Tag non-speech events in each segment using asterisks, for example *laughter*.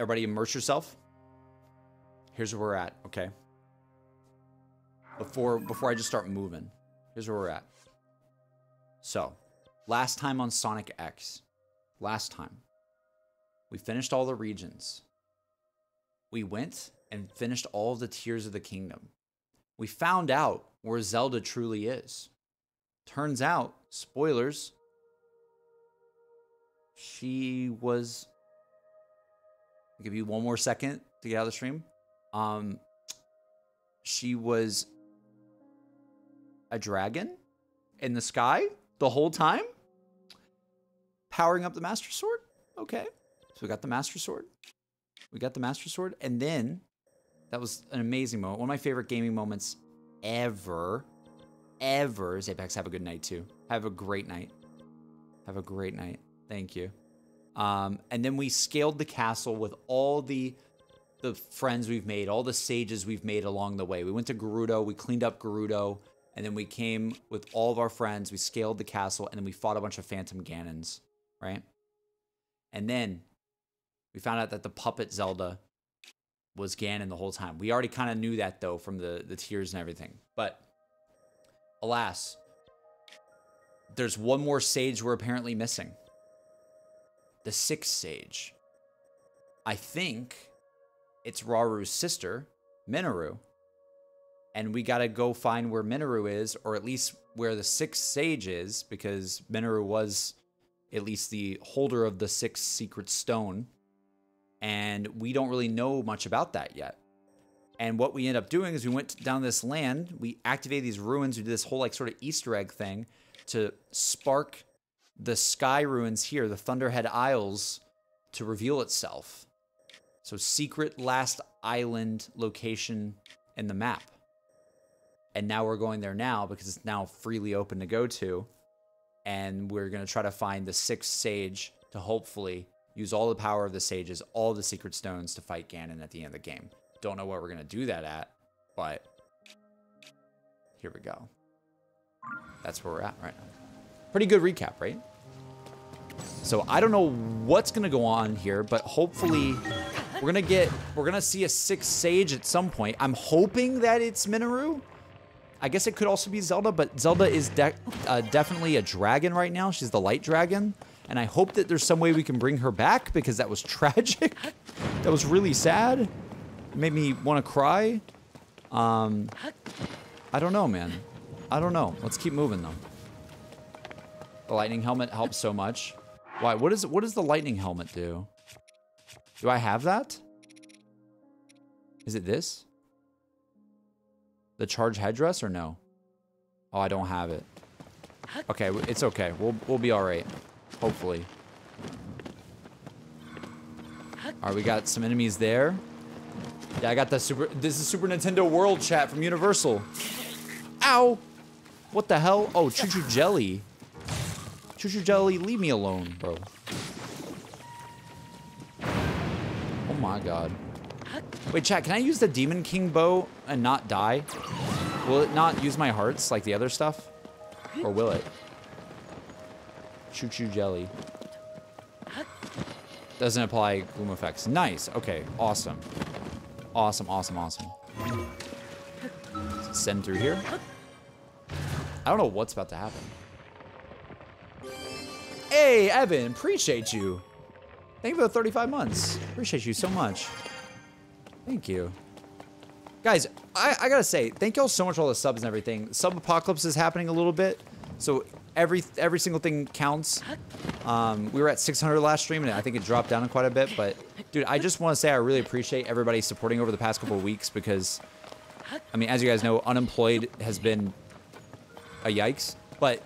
Everybody immerse yourself. Here's where we're at, okay? Before before I just start moving. Here's where we're at. So, last time on Sonic X, last time, we finished all the regions. We went and finished all the Tears of the Kingdom. We found out where Zelda truly is. Turns out, spoilers, she was. I'll give you one more second to get out of the stream. Um, she was a dragon in the sky the whole time, powering up the Master Sword. Okay, so we got the Master Sword. We got the Master Sword, and then that was an amazing moment. One of my favorite gaming moments ever, ever is Apex. Have a good night too. Have a great night. Have a great night. Thank you. Um, and then we scaled the castle with all the the friends we've made, all the sages we've made along the way. We went to Gerudo, we cleaned up Gerudo, and then we came with all of our friends. We scaled the castle, and then we fought a bunch of Phantom Ganons, right? And then we found out that the puppet Zelda was Ganon the whole time. We already kind of knew that though from the the tears and everything. But alas, there's one more sage we're apparently missing. The sixth sage. I think it's Rauru's sister, Mineru. And we gotta go find where Mineru is, or at least where the sixth sage is, because Mineru was at least the holder of the sixth secret stone. And we don't really know much about that yet. And what we end up doing is we went down this land, we activated these ruins, we did this whole like sort of Easter egg thing to spark the sky ruins here, the Thunderhead Isles, to reveal itself. So secret last island location in the map. And now we're going there now because it's now freely open to go to. And we're going to try to find the sixth sage to hopefully use all the power of the sages, all the secret stones to fight Ganon at the end of the game. Don't know where we're going to do that at, but here we go. That's where we're at right now. Pretty good recap, right? So I don't know what's to go on here, but hopefully we're to get, we're to see a sixth sage at some point. I'm hoping that it's Mineru. I guess it could also be Zelda, but Zelda is de uh, definitely a dragon right now. She's the light dragon. And I hope that there's some way we can bring her back because that was *laughs* tragic. that was really sad. It made me want to cry. Um, I don't know, man. I don't know. Let's keep moving, though. The lightning helmet helps so much. Why? What is what does the lightning helmet do? Do I have that? Is it this? The charge headdress or no? Oh, I don't have it. Okay, it's okay. We'll we'll be all right. Hopefully. All right, we got some enemies there. Yeah, I got the super. This is Super Nintendo World chat from Universal. Ow! What the hell? Oh, Chuchu Jelly. Chuchu Jelly, leave me alone, bro. Oh my god. Wait, chat, can I use the Demon King bow and not die? Will it not use my hearts like the other stuff? Or will it? Chuchu Jelly. Doesn't apply gloom effects. Nice. Okay, awesome. Awesome, awesome, awesome. Send through here. I don't know what's about to happen. Hey, Evan, appreciate you. Thank you for the 35 months. Appreciate you so much. Thank you. Guys, I, I gotta say, thank y'all so much for all the subs and everything. Sub apocalypse is happening a little bit, so every every single thing counts. Um, we were at 600 last stream, and I think it dropped down quite a bit. But dude, I just want to say I really appreciate everybody supporting over the past couple weeks because, I mean, as you guys know, unemployed has been a yikes. But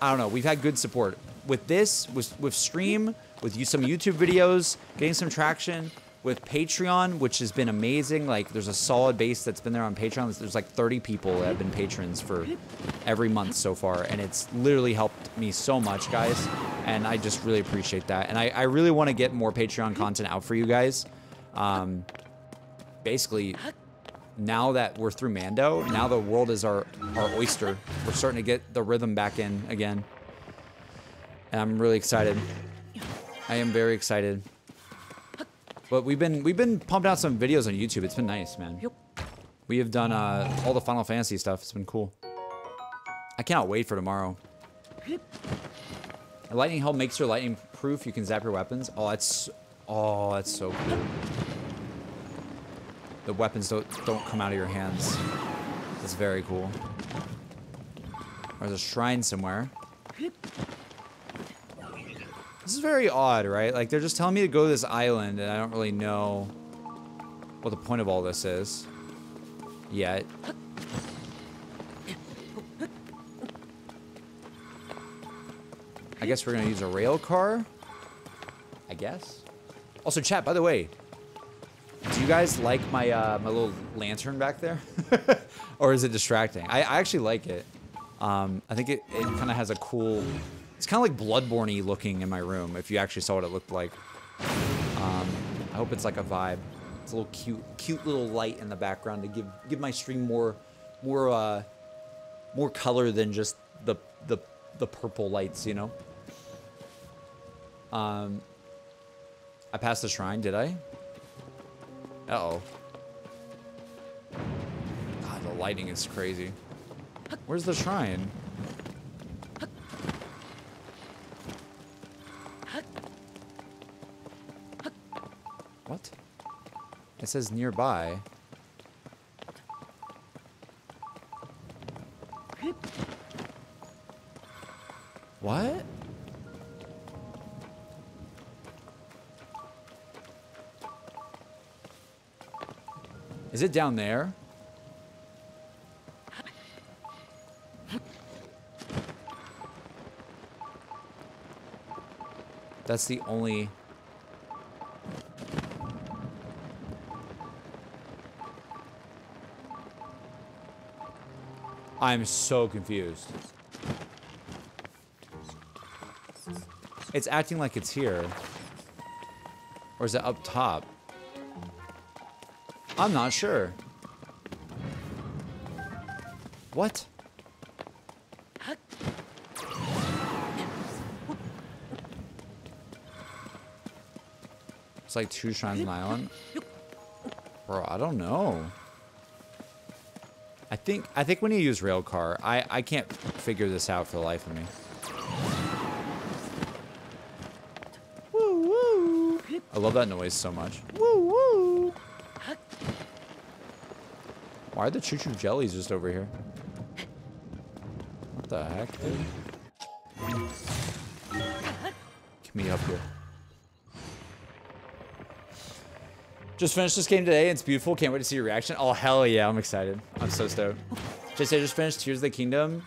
I don't know, we've had good support with this, with with stream, with you some YouTube videos, getting some traction with Patreon, which has been amazing. Like, there's a solid base that's been there on Patreon. There's like 30 people that have been patrons for every month so far, and it's literally helped me so much, guys. And I just really appreciate that. And I, I really want to get more Patreon content out for you guys. Um, basically, now that we're through Mando, now the world is our, our oyster. We're starting to get the rhythm back in again. And I'm really excited. I am very excited. But we've been we've been pumping out some videos on YouTube. It's been nice, man. We have done uh, all the Final Fantasy stuff. It's been cool. I cannot wait for tomorrow. A lightning helm makes your lightning proof. You can zap your weapons. Oh, that's oh, that's so cool. The weapons don't don't come out of your hands. That's very cool. There's a shrine somewhere. This is very odd, right? Like, they're just telling me to go to this island, and I don't really know what the point of all this is. Yet. I guess we're gonna use a rail car. I guess. Also, chat, by the way, do you guys like my uh, my little lantern back there? *laughs* or is it distracting? I, I actually like it. Um, I think it, it kind of has a cool... It's kind of like Bloodborne looking in my room, if you actually saw what it looked like. Um, I hope it's like a vibe. It's a little cute, cute little light in the background to give give my stream more, more, uh, more color than just the the the purple lights, you know. Um, I passed the shrine, did I? Uh oh. God, the lighting is crazy. Where's the shrine? What? It says nearby. What? Is it down there? That's the only... I'm so confused. It's acting like it's here. Or is it up top? I'm not sure. What? It's like two shrines on island. Bro, I don't know. I think I think when you use railcar, I I can't figure this out for the life of me. Woo woo! I love that noise so much. Woo woo! Why are the Chuchu jellies just over here? What the heck, dude? Get me up here. Just finished this game today. It's beautiful. Can't wait to see your reaction. Oh, hell yeah. I'm excited. I'm so stoked. Just I just finished Tears of the Kingdom.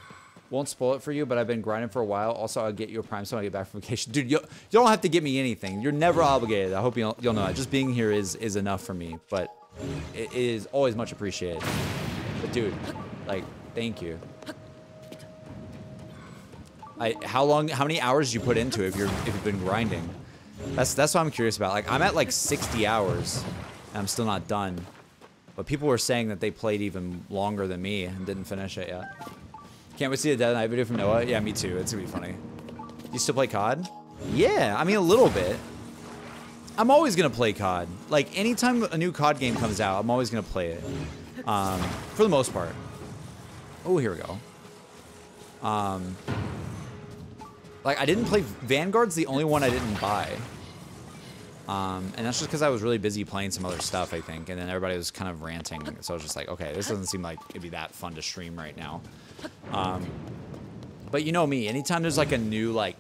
Won't spoil it for you, but I've been grinding for a while. Also, I'll get you a Prime so I get back from vacation. Dude, you, you don't have to get me anything. You're never obligated. I hope you'll, you'll know that. Just being here is, is enough for me, but it is always much appreciated. But dude, like, thank you. I, how long, how many hours you put into it if you're, if you've been grinding? That's that's what I'm curious about. Like I'm at like 60 hours, and I'm still not done. But people were saying that they played even longer than me and didn't finish it yet. Can't wait to see the Dead Night video from Noah. Yeah, me too. It's gonna be funny. You still play COD? Yeah, I mean a little bit. I'm always gonna play COD. Like anytime a new COD game comes out, I'm always gonna play it. Um, for the most part. Oh, here we go. Um, like, I didn't play... Vanguard's the only one I didn't buy. Um, and that's just because I was really busy playing some other stuff, I think. And then everybody was kind of ranting. So I was just like, okay, this doesn't seem like it'd be that fun to stream right now. Um, but you know me, anytime there's like a new, like,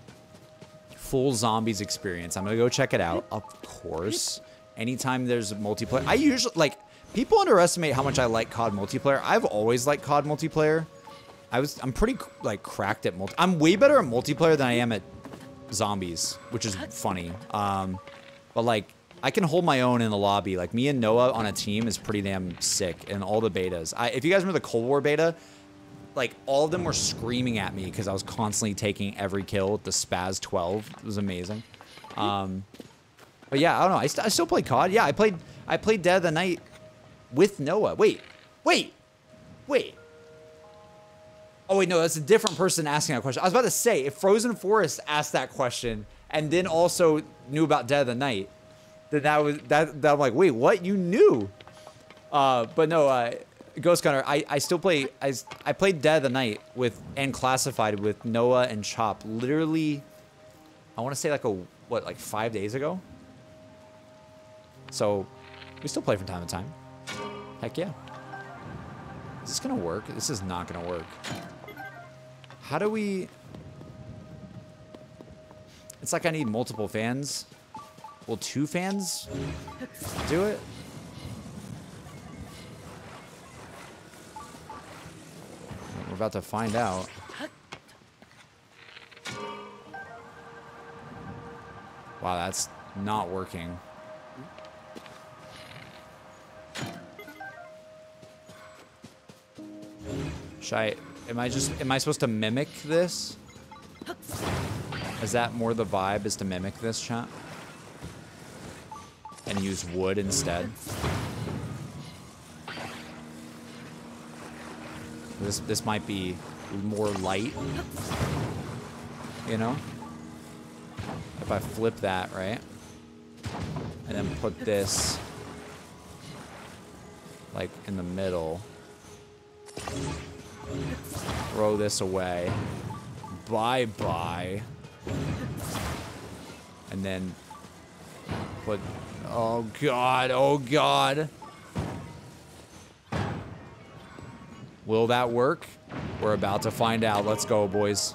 full zombies experience, I'm going to go check it out. Of course. Anytime there's a multiplayer. I usually, like, people underestimate how much I like COD multiplayer. I've always liked COD multiplayer. I was I'm pretty like cracked at multi. I'm way better at multiplayer than I am at zombies, which is funny. Um, but like I can hold my own in the lobby. Like me and Noah on a team is pretty damn sick in all the betas. I, if you guys remember the Cold War beta, like all of them were screaming at me because I was constantly taking every kill with the SPAS 12. It was amazing. Um, but yeah, I don't know. I, st I still play COD. Yeah, I played I played Dead of the Night with Noah. Wait, wait, wait. Oh, wait, no, that's a different person asking that question. I was about to say, if Frozen Forest asked that question and then also knew about Dead of the Night, then that was that, that I'm like, wait, what? You knew? Uh, but no, uh, Ghost Gunner, I, I still play, I, I played Dead of the Night with, and Classified with Noah and Chop, literally, I want to say like a, what, like five days ago? So, we still play from time to time. Heck yeah. Is this gonna work? This is not gonna work. How do we... It's like I need multiple fans. Will two fans do it? We're about to find out. Wow, that's not working. Should I, am I just, am I supposed to mimic this? Is that more the vibe, is to mimic this, chat? And use wood instead? This, this might be more light, you know? If I flip that, right? And then put this, like, in the middle. Throw this away. Bye-bye. And then put... Oh, God. Oh, God. Will that work? We're about to find out. Let's go, boys.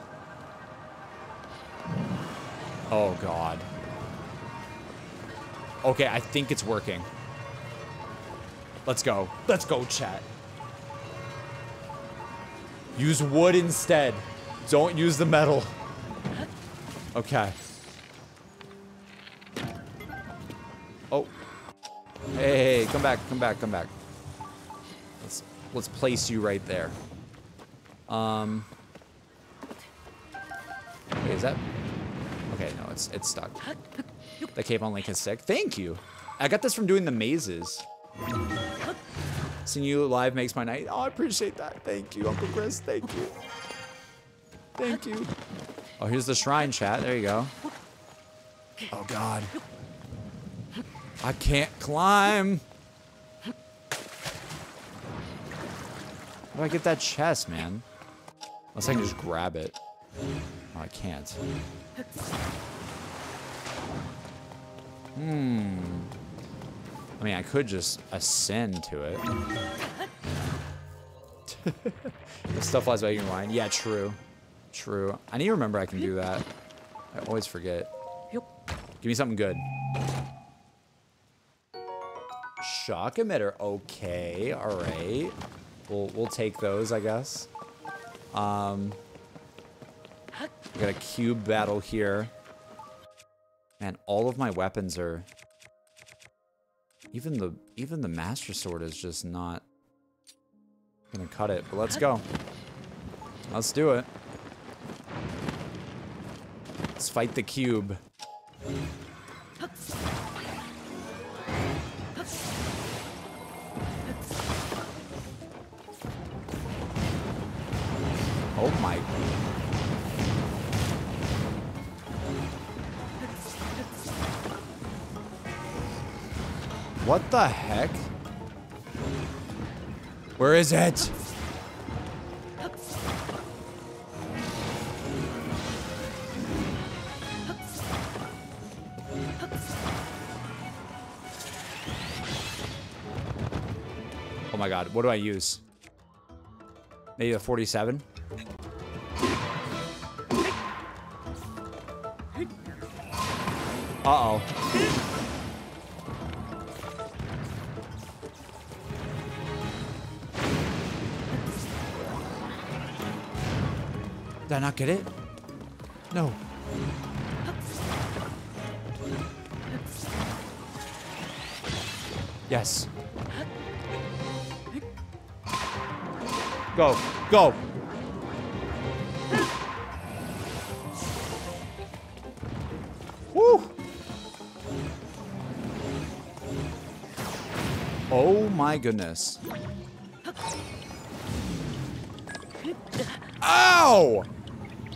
Oh, God. Okay, I think it's working. Let's go. Let's go, chat. Use wood instead. Don't use the metal. Okay. Oh. Hey, hey, come back, come back, come back. Let's let's place you right there. Um. Wait, is that? Okay, no, it's it's stuck. The cape on Link is sick. Thank you. I got this from doing the mazes. Seeing you live makes my night. Oh, I appreciate that. Thank you, Uncle Chris. Thank you. Thank you. Oh, here's the shrine chat. There you go. Oh, God. I can't climb. How do I get that chest, man? Unless I can just grab it. Oh, I can't. Hmm. I mean, I could just ascend to it. *laughs* if stuff flies by your mind. Yeah, true. True. I need to remember I can do that. I always forget. Give me something good. Shock emitter. Okay, all right. We'll we'll take those, I guess. Um, we got a cube battle here. Man, all of my weapons are even the even the master sword is just not gonna cut it. But let's go. Let's do it. Let's fight the cube. Oh my What the heck? Where is it? My god, what do I use? Maybe a 47? Uh-oh. Did I not get it? No. Yes. Go. Go. Woo. Oh my goodness. Ow!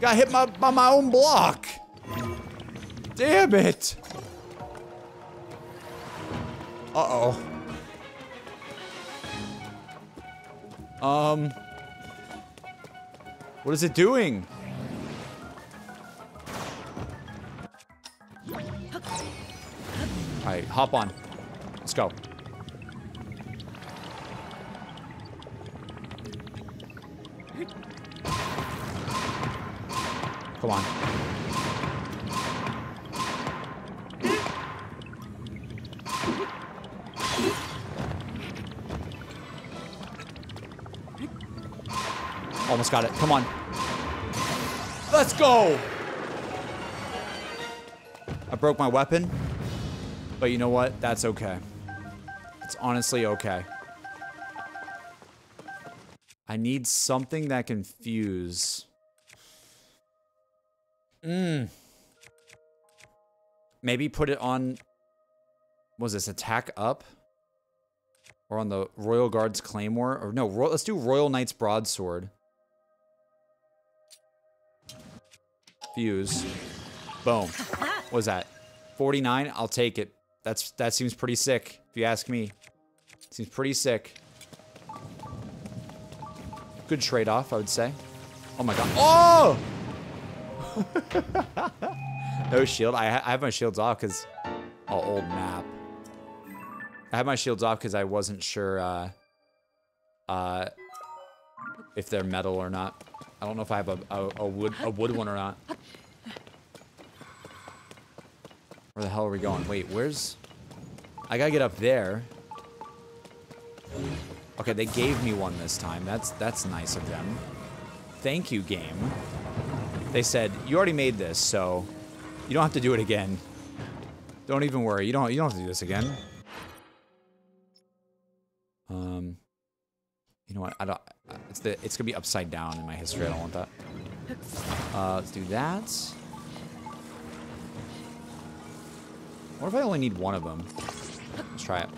Got hit my, by my own block. Damn it. Uh-oh. Um... What is it doing? Alright, hop on. Let's go. Come on. Almost got it. Come on. Let's go! I broke my weapon. But you know what? That's okay. It's honestly okay. I need something that can fuse. Mmm. Maybe put it on... Was this attack up? Or on the Royal Guard's Claymore? Or no, let's do Royal Knight's Broadsword. Fuse. Boom. What was that? 49? I'll take it. That's That seems pretty sick, if you ask me. Seems pretty sick. Good trade-off, I would say. Oh my god. Oh! *laughs* no shield. I, ha I, have my shields off because... Oh, old map. I have my shields off because I wasn't sure uh, uh, if they're metal or not. I don't know if I have a, a, a wood a wood one or not. Where the hell are we going? Wait, where's... I gotta get up there. Okay, they gave me one this time. That's that's nice of them. Thank you, game. They said, you already made this, so you don't have to do it again. Don't even worry. You don't you don't have to do this again. Um You know what? I don't it's the it's gonna be upside down in my history. I don't want that. Uh let's do that. What if I only need one of them? Let's try it.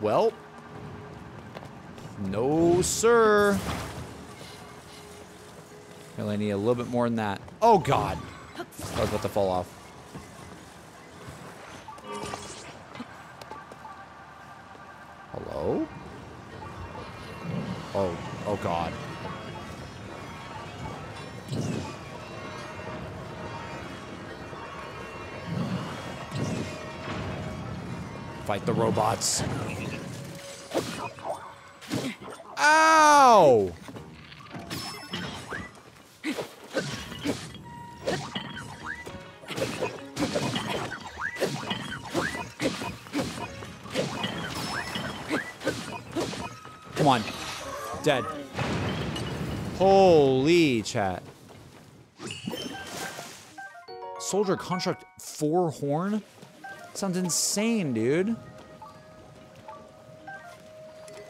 Well. No, sir. I only need a little bit more than that. Oh, God. I was about to fall off. Hello? Oh, oh, God. Fight the robots. Ow! Come on. Dead. Holy chat. Soldier construct four horn? Sounds insane, dude.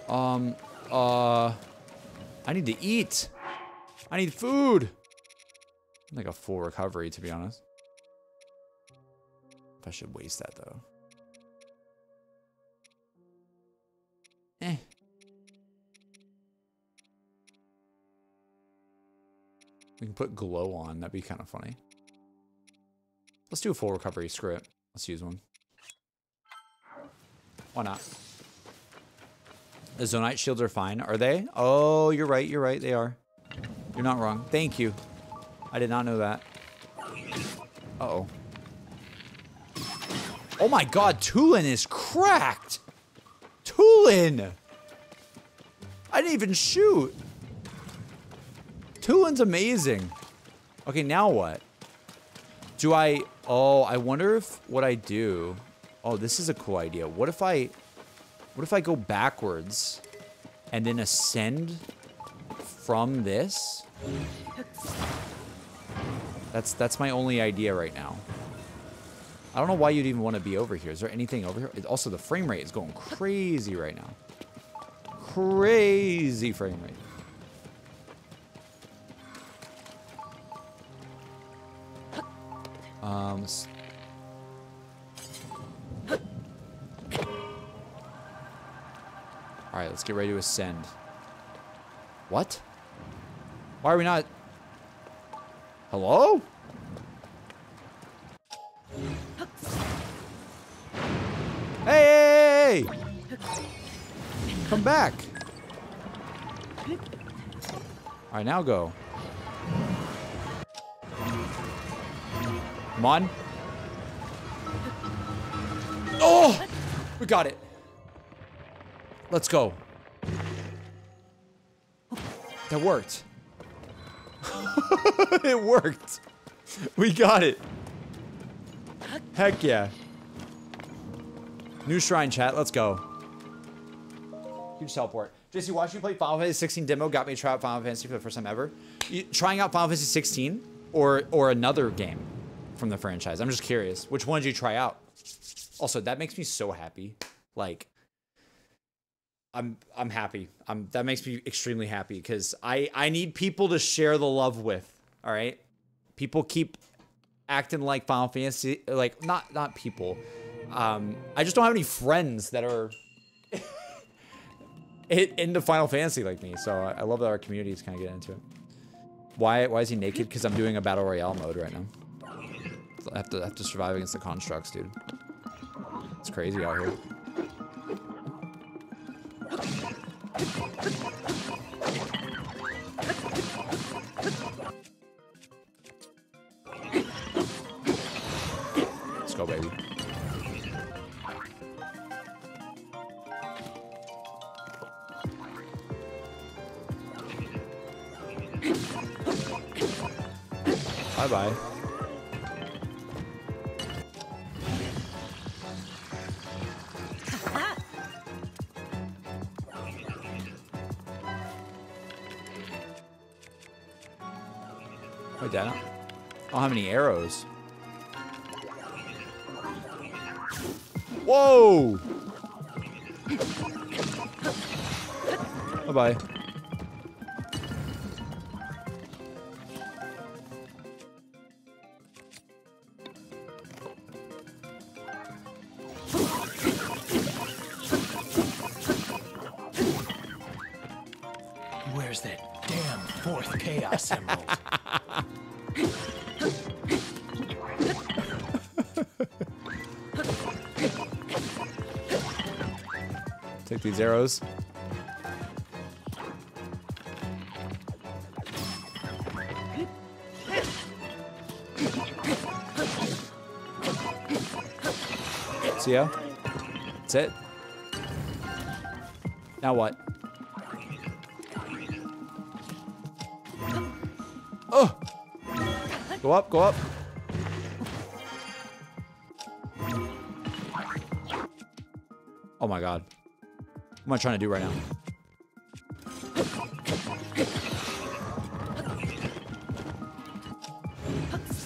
Um, uh, I need to eat. I need food. Like a full recovery, to be honest. If I should waste that, though. We can put glow on. That'd be kind of funny. Let's do a full recovery. Screw it. Let's use one. Why not? The Zonaite shields are fine. Are they? Oh, you're right. You're right. They are. You're not wrong. Thank you. I did not know that. Uh-oh. Oh my god, Tulin is cracked! Tulin! I didn't even shoot. Tulin's amazing. Okay, now what? Do I... Oh, I wonder if what I do... Oh, this is a cool idea. What if I... What if I go backwards and then ascend from this? That's that's my only idea right now. I don't know why you'd even want to be over here. Is there anything over here? also, the frame rate is going crazy right now. Crazy frame rate. Um, Alright, let's get ready to ascend. What? Why are we not... Hello? Hey! Come back! Alright, now go. Come on. Oh! We got it. Let's go. That worked. *laughs* it worked. We got it. Heck yeah. New shrine chat. Let's go. Huge teleport. JC, watching you play Final Fantasy 16 demo got me to try out Final Fantasy for the first time ever. You, trying out Final Fantasy 16 or or another game from the franchise? I'm just curious. Which one did you try out? Also, that makes me so happy. Like, I'm I'm happy. I'm that makes me extremely happy because I I need people to share the love with. All right, people keep acting like Final Fantasy, like not not people. Um, I just don't have any friends that are *laughs* into Final Fantasy like me. So I love that our community is kind of getting into it. Why why is he naked? Because I'm doing a battle royale mode right now. I have to have to survive against the constructs, dude. It's crazy out here. Let's go, baby. Bye-bye. Have any arrows. Whoa! Bye-bye. These arrows. See ya? That's it. Now what? Oh! Go up, go up. Am I trying to do right now?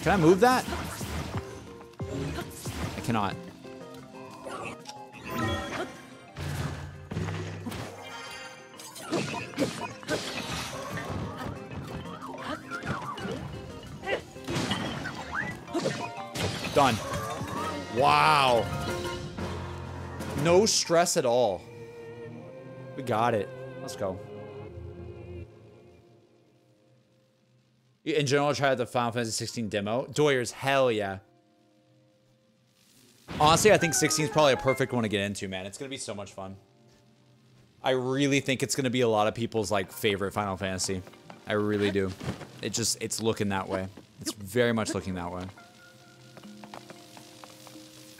Can I move that? I cannot. Done. Wow. No stress at all. Got it. Let's go. In general, try tried the Final Fantasy 16 demo. Doyers, hell yeah. Honestly, I think 16 is probably a perfect one to get into, man. It's going to be so much fun. I really think it's going to be a lot of people's like favorite Final Fantasy. I really do. It just, it's looking that way. It's very much looking that way.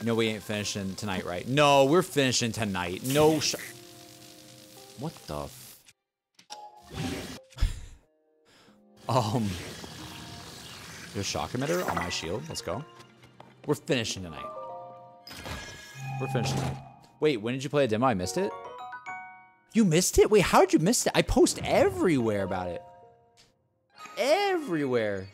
No, we ain't finishing tonight, right? No, we're finishing tonight. No What the *laughs* Um... There's shock emitter on my shield. Let's go. We're finishing tonight. We're finishing tonight. Wait, when did you play a demo? I missed it? You missed it? Wait, how did you miss it? I post everywhere about it. Everywhere.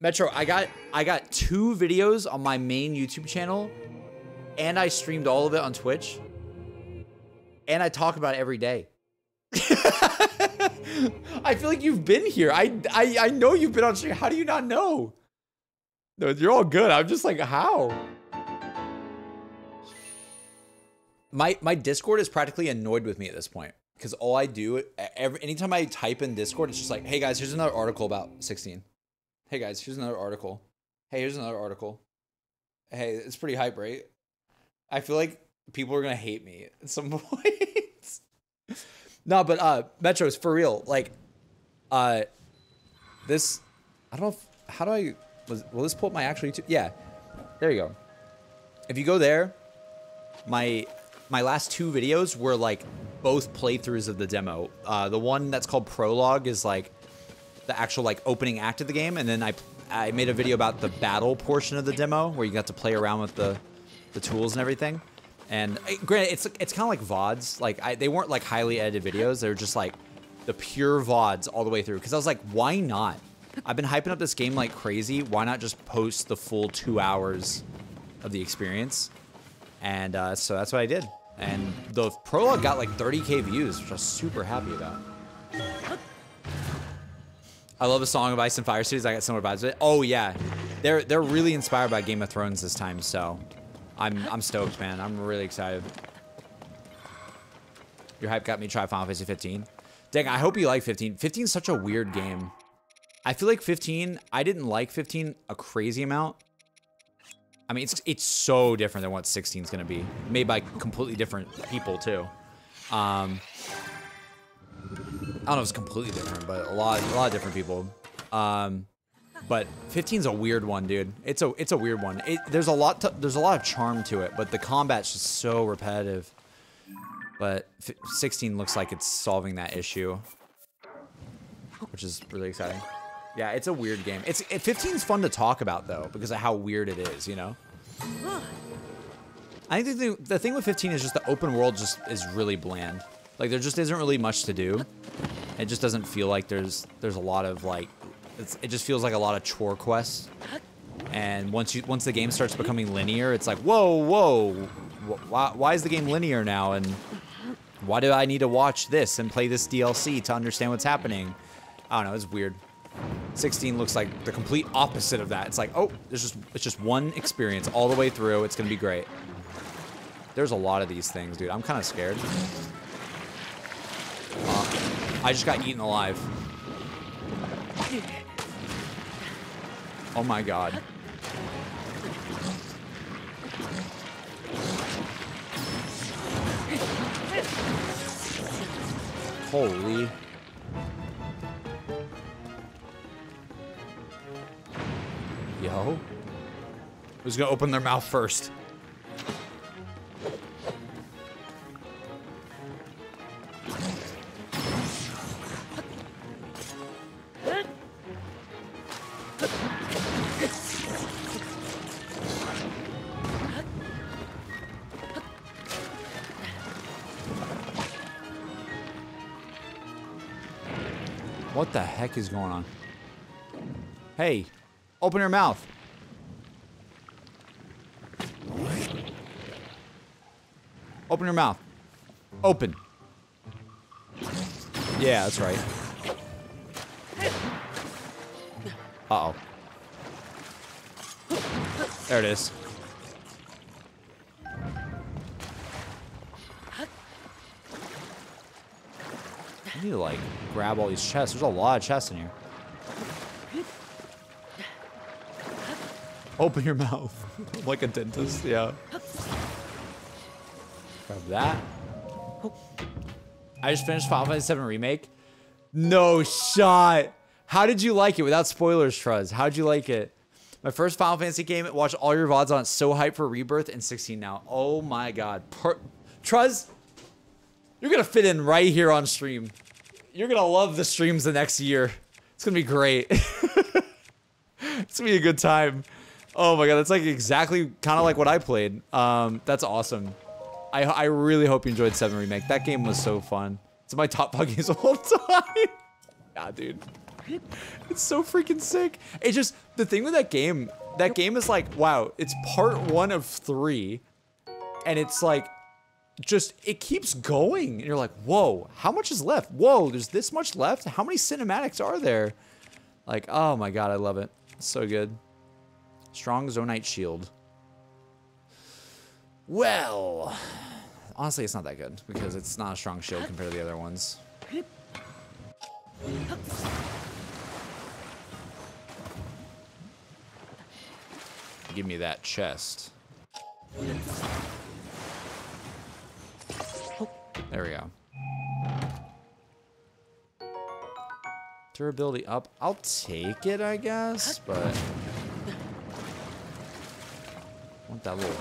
Metro, I got I got two videos on my main YouTube channel, and I streamed all of it on Twitch, and I talk about it every day. *laughs* I feel like you've been here. I, I I know you've been on stream. How do you not know? No, you're all good. I'm just like, how? My my Discord is practically annoyed with me at this point because all I do every anytime I type in Discord, it's just like, hey guys, here's another article about 16. Hey guys, here's another article. Hey, here's another article. Hey, it's pretty hype, right? I feel like people are gonna hate me at some *laughs* point. no, but uh, Metro's for real. Like, uh, this I don't know if, how do I was will this pull up my actual YouTube? Yeah, there you go. If you go there, my my last two videos were like both playthroughs of the demo. Uh, the one that's called Prologue is like the actual like opening act of the game, and then I I made a video about the battle portion of the demo where you got to play around with the the tools and everything. And uh, granted, it's it's kind of like vods. Like I, they weren't like highly edited videos. They were just like the pure vods all the way through. Because I was like, why not? I've been hyping up this game like crazy. Why not just post the full two hours of the experience? And uh, so that's what I did. And the prologue got like 30k views, which I was super happy about. I love the song of Ice and Fire series. I got similar vibes. But oh yeah, they're they're really inspired by Game of Thrones this time. So I'm I'm stoked, man. I'm really excited. Your hype got me to try Final Fantasy 15. Dang, I hope you like 15. 15 is such a weird game. I feel like 15. I didn't like 15 a crazy amount. I mean, it's it's so different than what 16 is gonna be. Made by completely different people too. Um, I don't know if it's completely different, but a lot, a lot of different people. Um, but 15's a weird one, dude. It's a, it's a weird one. It, there's a lot, to, there's a lot of charm to it, but the combat's just so repetitive. But 16 looks like it's solving that issue, which is really exciting. Yeah, it's a weird game. It's it, 15's fun to talk about though because of how weird it is, you know. I think the, the thing with 15 is just the open world just is really bland. Like there just isn't really much to do. It just doesn't feel like there's there's a lot of like it just feels like a lot of chore quests. And once you once the game starts becoming linear, it's like whoa whoa, why, why is the game linear now? And why do I need to watch this and play this DLC to understand what's happening? I don't know. It's weird. 16 looks like the complete opposite of that. It's like, oh, there's just it's just one experience all the way through. It's gonna be great. There's a lot of these things, dude. I'm kind of scared. Uh, I just got eaten alive. Oh my god. Holy. Yo. Who's gonna open their mouth first? Heck is going on? Hey, open your mouth. Open your mouth. Open. Yeah, that's right. Uh-oh. There it is. I need to, like, grab all these chests. There's a lot of chests in here. *laughs* Open your mouth. *laughs* like a dentist, yeah. Grab that. I just finished Final Fantasy VII Remake. No shot. How did you like it without spoilers, Truz? How'd you like it? My first Final Fantasy game, watched all your VODs on it. So hyped for Rebirth and 16 now. Oh my god. Per Truz, you're going to fit in right here on stream. You're to love the streams the next year. It's to be great. *laughs* it's to be a good time. Oh my god, that's like exactly kind of like what I played. Um, that's awesome. I, I really hope you enjoyed 7 Remake. That game was so fun. It's my top 5 games of all time. *laughs* yeah, dude. It's so freaking sick. It just, the thing with that game, that game is like, wow, it's part one of three. And it's like, just, it keeps going. And you're like, whoa, how much is left? Whoa, there's this much left? How many cinematics are there? Like, oh my god, I love it. So good. Strong zonaite Shield. Well, honestly, it's not that good because it's not a strong shield compared to the other ones. Give me that chest. There we go. Durability up. I'll take it, I guess, but... want that little...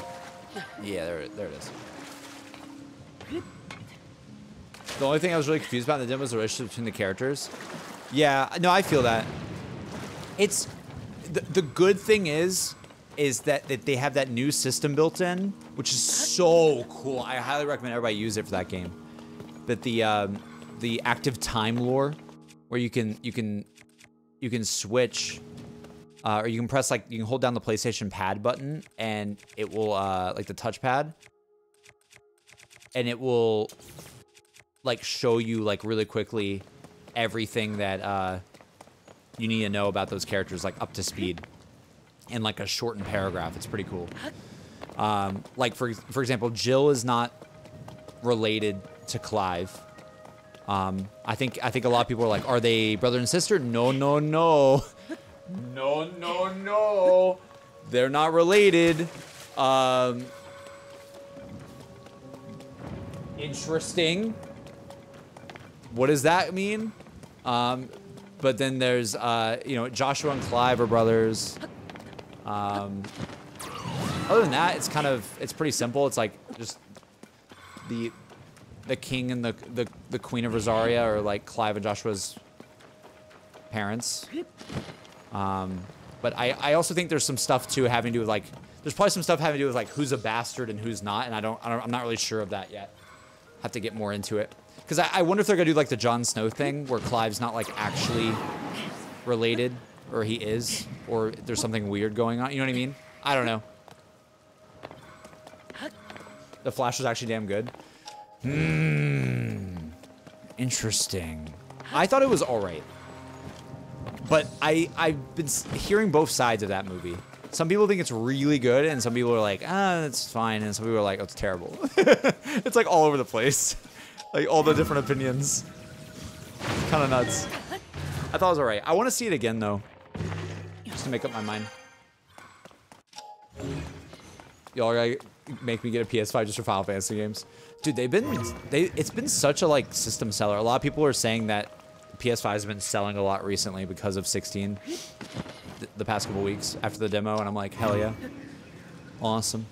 Yeah, there, there it is. The only thing I was really confused about in the demo was the relationship between the characters. Yeah, no, I feel that. It's... The, the good thing is, is that, that they have that new system built in, which is so cool. I highly recommend everybody use it for that game. That the um, the active time lore, where you can you can you can switch, uh, or you can press like you can hold down the PlayStation Pad button and it will uh, like the touchpad, and it will like show you like really quickly everything that uh, you need to know about those characters like up to speed in like a shortened paragraph. It's pretty cool. Um, like for for example, Jill is not related to Clive. Um, I think I think a lot of people are like, are they brother and sister? No, no, no, *laughs* no, no, no. They're not related. Um, interesting. What does that mean? Um, but then there's, uh, you know, Joshua and Clive are brothers. Um, other than that, it's kind of, it's pretty simple. It's like just the, the king and the, the, the queen of Rosaria are like Clive and Joshua's parents. Um, but I, I also think there's some stuff too having to do with like, there's probably some stuff having to do with like who's a bastard and who's not. And I don't, I don't I'm not really sure of that yet. Have to get more into it. Because I, I wonder if they're going to do like the Jon Snow thing where Clive's not like actually related or he is or there's something weird going on. You know what I mean? I don't know. The Flash was actually damn good. Hmm. Interesting. I thought it was alright. But I, I've been hearing both sides of that movie. Some people think it's really good, and some people are like, ah, it's fine, and some people are like, oh, it's terrible. *laughs* it's like all over the place. *laughs* like all the different opinions. Kind of nuts. I thought it was alright. I want to see it again, though. Just to make up my mind. Y'all gotta make me get a PS5 just for Final Fantasy games. Dude, they've been, they, it's been such a, like, system seller. A lot of people are saying that PS5 has been selling a lot recently because of 16 th the past couple weeks after the demo, and I'm like, hell yeah. Awesome.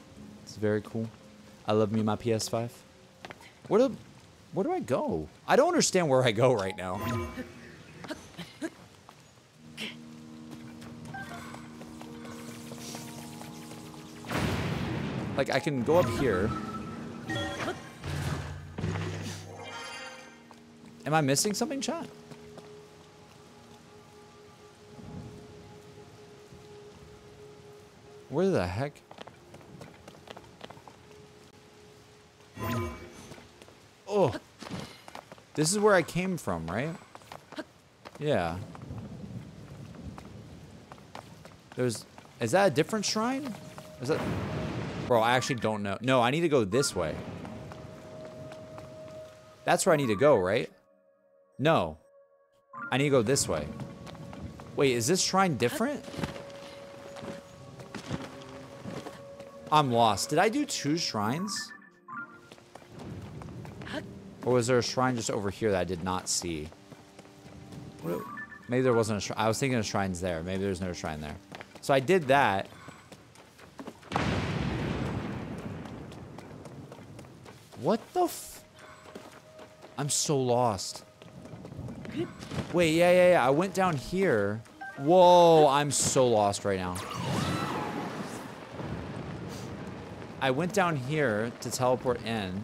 It's very cool. I love me my PS5. Where do, where do I go? I don't understand where I go right now. Like, I can go up here. Am I missing something, chat? Where the heck? Oh. This is where I came from, right? Yeah. There's... Is that a different shrine? Is that... Bro, I actually don't know. No, I need to go this way. That's where I need to go, right? No. I need to go this way. Wait, is this shrine different? I'm lost. Did I do two shrines? Or was there a shrine just over here that I did not see? Maybe there wasn't a shrine. I was thinking of shrines there. Maybe there's no shrine there. So I did that. What the f... I'm so lost. Wait, yeah, yeah, yeah. I went down here. Whoa, I'm so lost right now. I went down here to teleport in.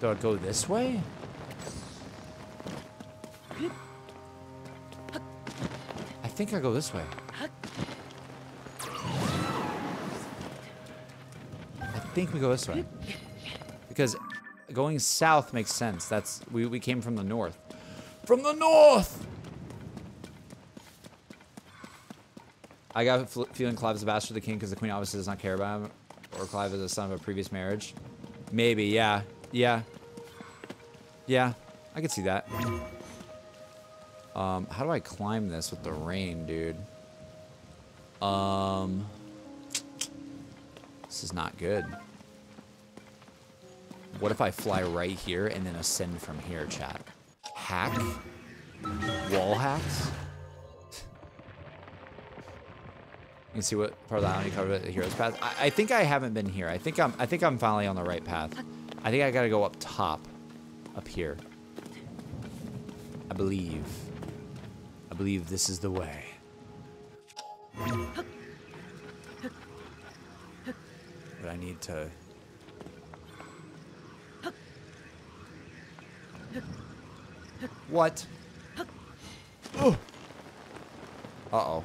Do I go this way? Think I go this way. I think we go this way. Because going south makes sense. That's we, we came from the north. From the north! I got a feeling Clive is a bastard of the king because the queen obviously does not care about him. Or Clive is a son of a previous marriage. Maybe, yeah. Yeah. Yeah, I could see that. Um, how do I climb this with the rain, dude? Um, this is not good. What if I fly right here and then ascend from here, chat? Hack? Wall hacks? *laughs* You can see what part of the island you covered the hero's path. I, I think I haven't been here. I think I'm I think I'm finally on the right path. I think I gotta go up top. Up here. I believe. Believe this is the way. But I need to What? Oh. *gasps* Uh-oh.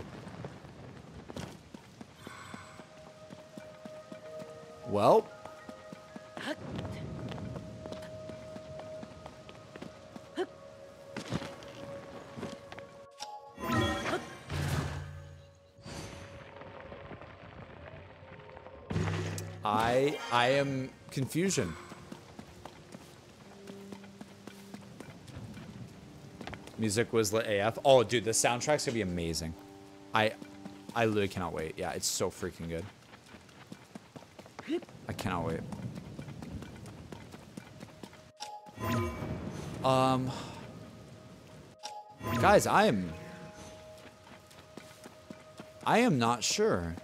Well. I I am confusion. Music was lit AF. Oh, dude, the soundtrack's gonna be amazing. I, I literally cannot wait. Yeah, it's so freaking good. I cannot wait. Um, guys, I am, I am not sure.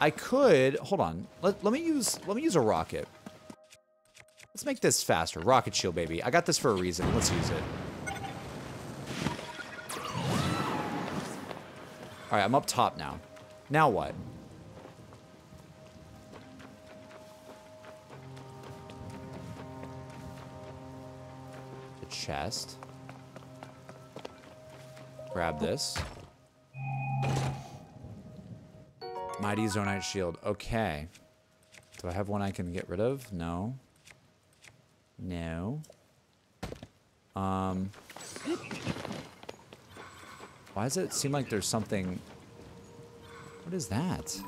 I could hold on. Let let me use let me use a rocket. Let's make this faster. Rocket shield, baby. I got this for a reason. Let's use it. All right, I'm up top now. Now what? The chest. Grab this. Mighty Zonaite shield. Okay. Do I have one I can get rid of? No. No. Um. Why does it seem like there's something... What is that?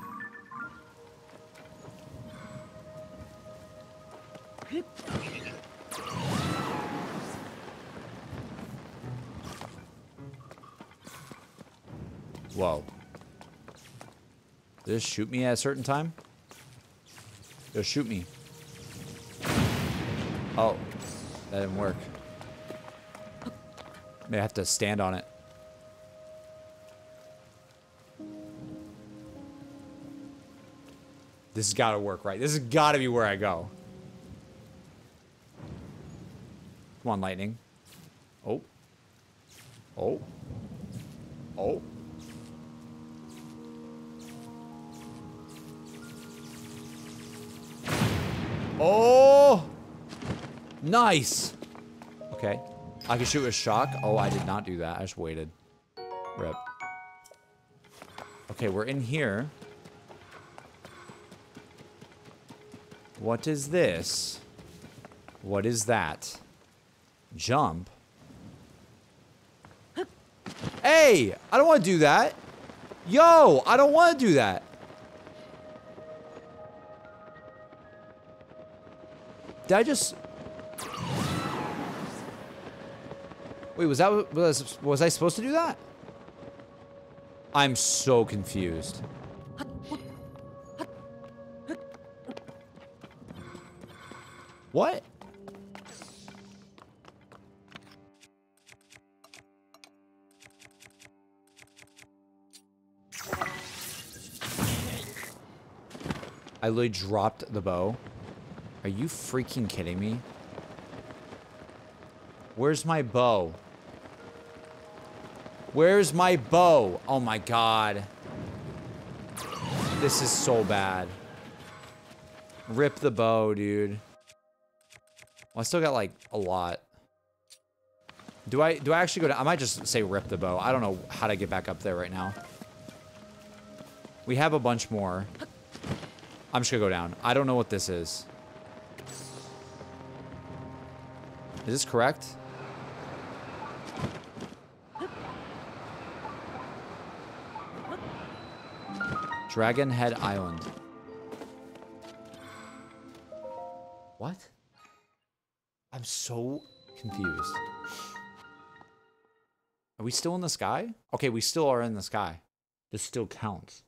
Whoa. This shoot me at a certain time? Yo, shoot me. Oh, that didn't work. May have to stand on it. This has got to work, right? This has got to be where I go. Come on, lightning. Oh. Oh. Oh. Oh! Nice! Okay. I can shoot a shock. Oh, I did not do that. I just waited. Rip. Okay, we're in here. What is this? What is that? Jump? Hey! I don't want to do that! Yo! I don't want to do that! Did I just... Wait, was that... Was, was I supposed to do that? I'm so confused. What? I literally dropped the bow. Are you freaking kidding me? Where's my bow? Where's my bow? Oh my god. This is so bad. Rip the bow, dude. Well, I still got like a lot. Do I do I actually go down? I might just say rip the bow. I don't know how to get back up there right now. We have a bunch more. I'm just gonna go down. I don't know what this is. Is this correct? Dragon Head Island. What? I'm so confused. Are we still in the sky? Okay, we still are in the sky. This still counts.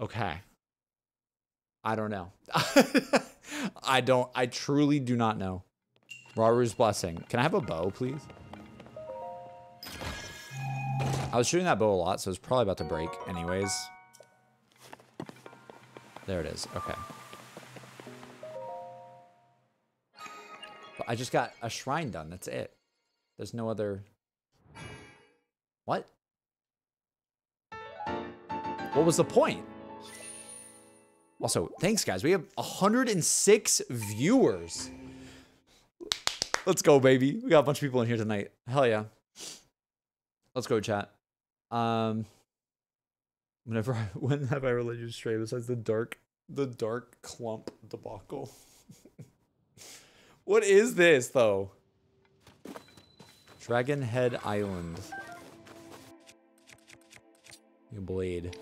Okay. I don't know. *laughs* I don't, I truly do not know. Rauru's blessing. Can I have a bow, please? I was shooting that bow a lot, so it's probably about to break anyways. There it is. Okay. But I just got a shrine done. That's it. There's no other... What? What was the point? Also, thanks, guys. We have 106 viewers. Let's go, baby. We got a bunch of people in here tonight. Hell yeah. Let's go, chat. Um, whenever I, *laughs* when have I led you astray besides the dark, the dark clump debacle? *laughs* what is this though? Dragon Head Island. Your blade.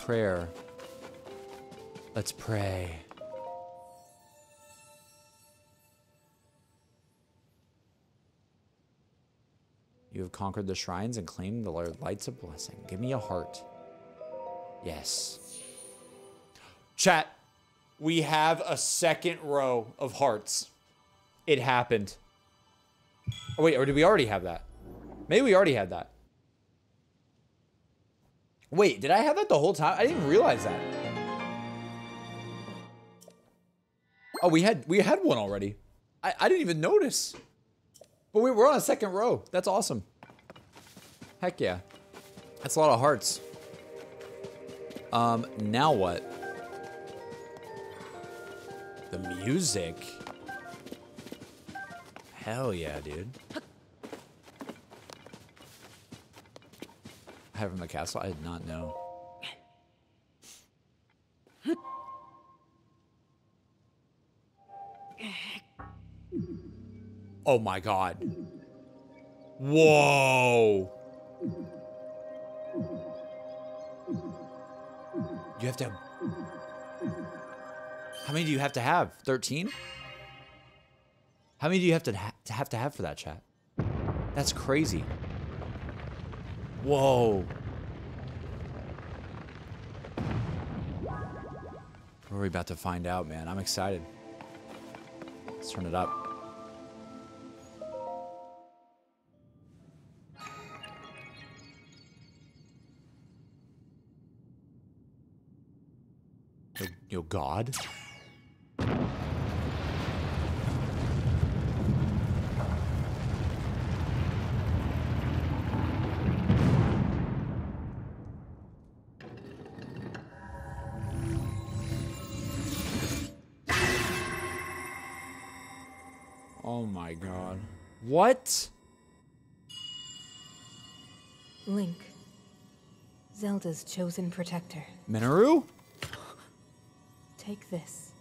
Prayer. Let's pray. You have conquered the shrines and claimed the lights of blessing. Give me a heart. Yes. Chat, we have a second row of hearts. It happened. Oh, wait, or did we already have that? Maybe we already had that. Wait, did I have that the whole time? I didn't realize that. Oh, we had we had one already. I, I didn't even notice. But we were on a second row. That's awesome. Heck yeah. That's a lot of hearts. Um, now what? The music. Hell yeah, dude. From the castle? I did not know. Oh my god. Whoa. You have to have... How many do you have to have? 13? How many do you have to, ha to have to have for that chat? That's crazy. Whoa. What are we about to find out, man? I'm excited. Let's turn it up. God? Oh my god. What? Link. Zelda's chosen protector. Mineru? Take this.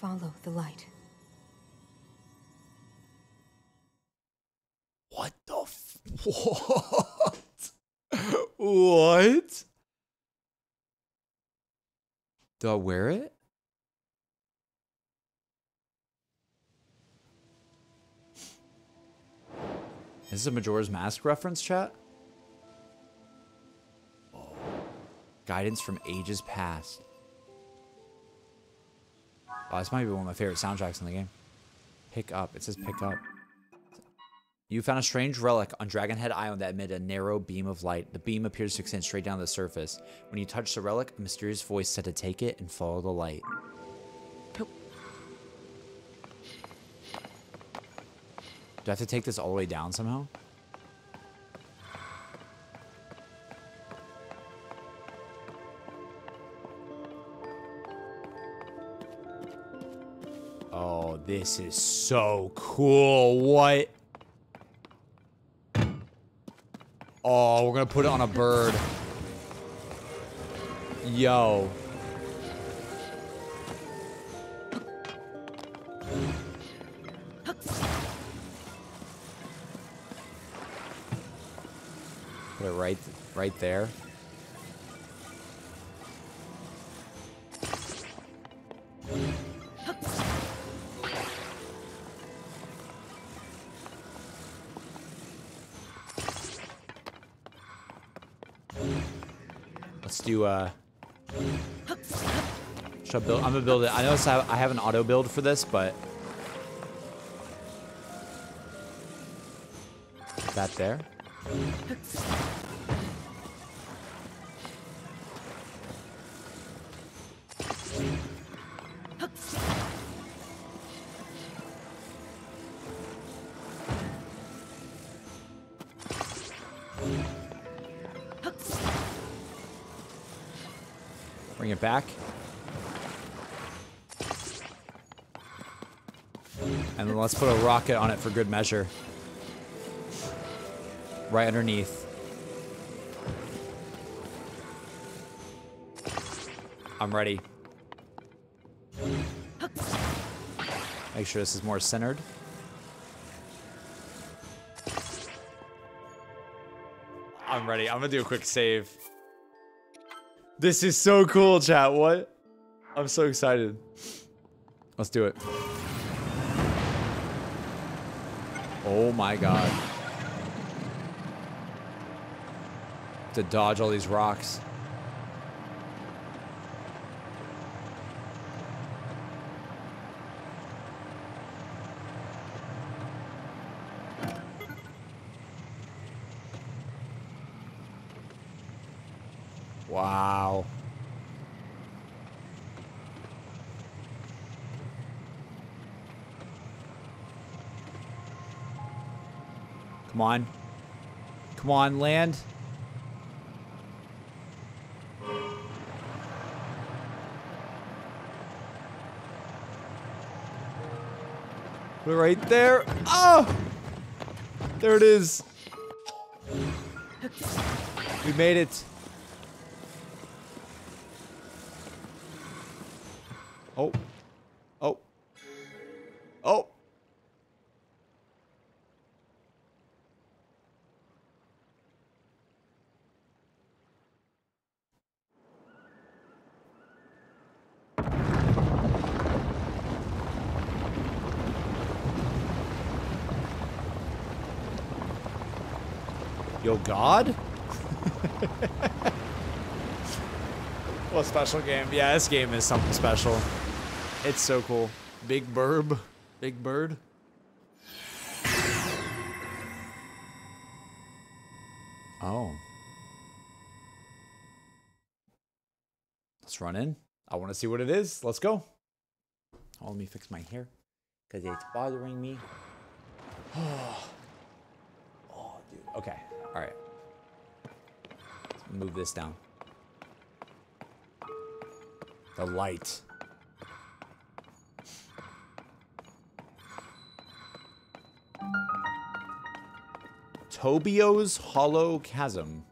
Follow the light. What the What? *laughs* what? Do I wear it? Is this a Majora's Mask reference, chat? Oh. Guidance from ages past. Oh, this might be one of my favorite soundtracks in the game. Pick up. It says pick up. You found a strange relic on Dragonhead Island that emitted a narrow beam of light. The beam appears to extend straight down to the surface. When you touch the relic, a mysterious voice said to take it and follow the light. Do I have to take this all the way down somehow? This is so cool. What? Oh, we're gonna put it on a bird. Yo. Put it right, right there. Uh should I build I'm gonna build it. I know I have an auto build for this, but that there. Let's put a rocket on it for good measure. Right underneath. I'm ready. Make sure this is more centered. I'm ready. I'm gonna do a quick save. This is so cool, chat. What? I'm so excited. Let's do it. Oh my god. To dodge all these rocks. Wow. Come on. Come on, land. It right there. Oh! There it is. We made it. God? *laughs* what special game? Yeah, this game is something special. It's so cool. Big burb. Big bird. Oh. Let's run in. I want to see what it is. Let's go. Oh, let me fix my hair because it's bothering me. *sighs* Oh, dude. Okay. All right. Let's move this down. The light. Tobio's Hollow Chasm.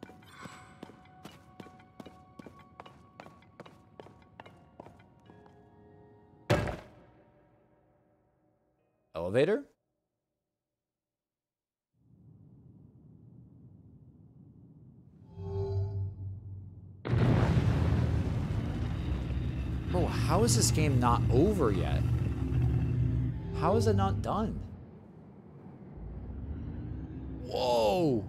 Elevator? Is this game not over yet? How is it not done? Whoa!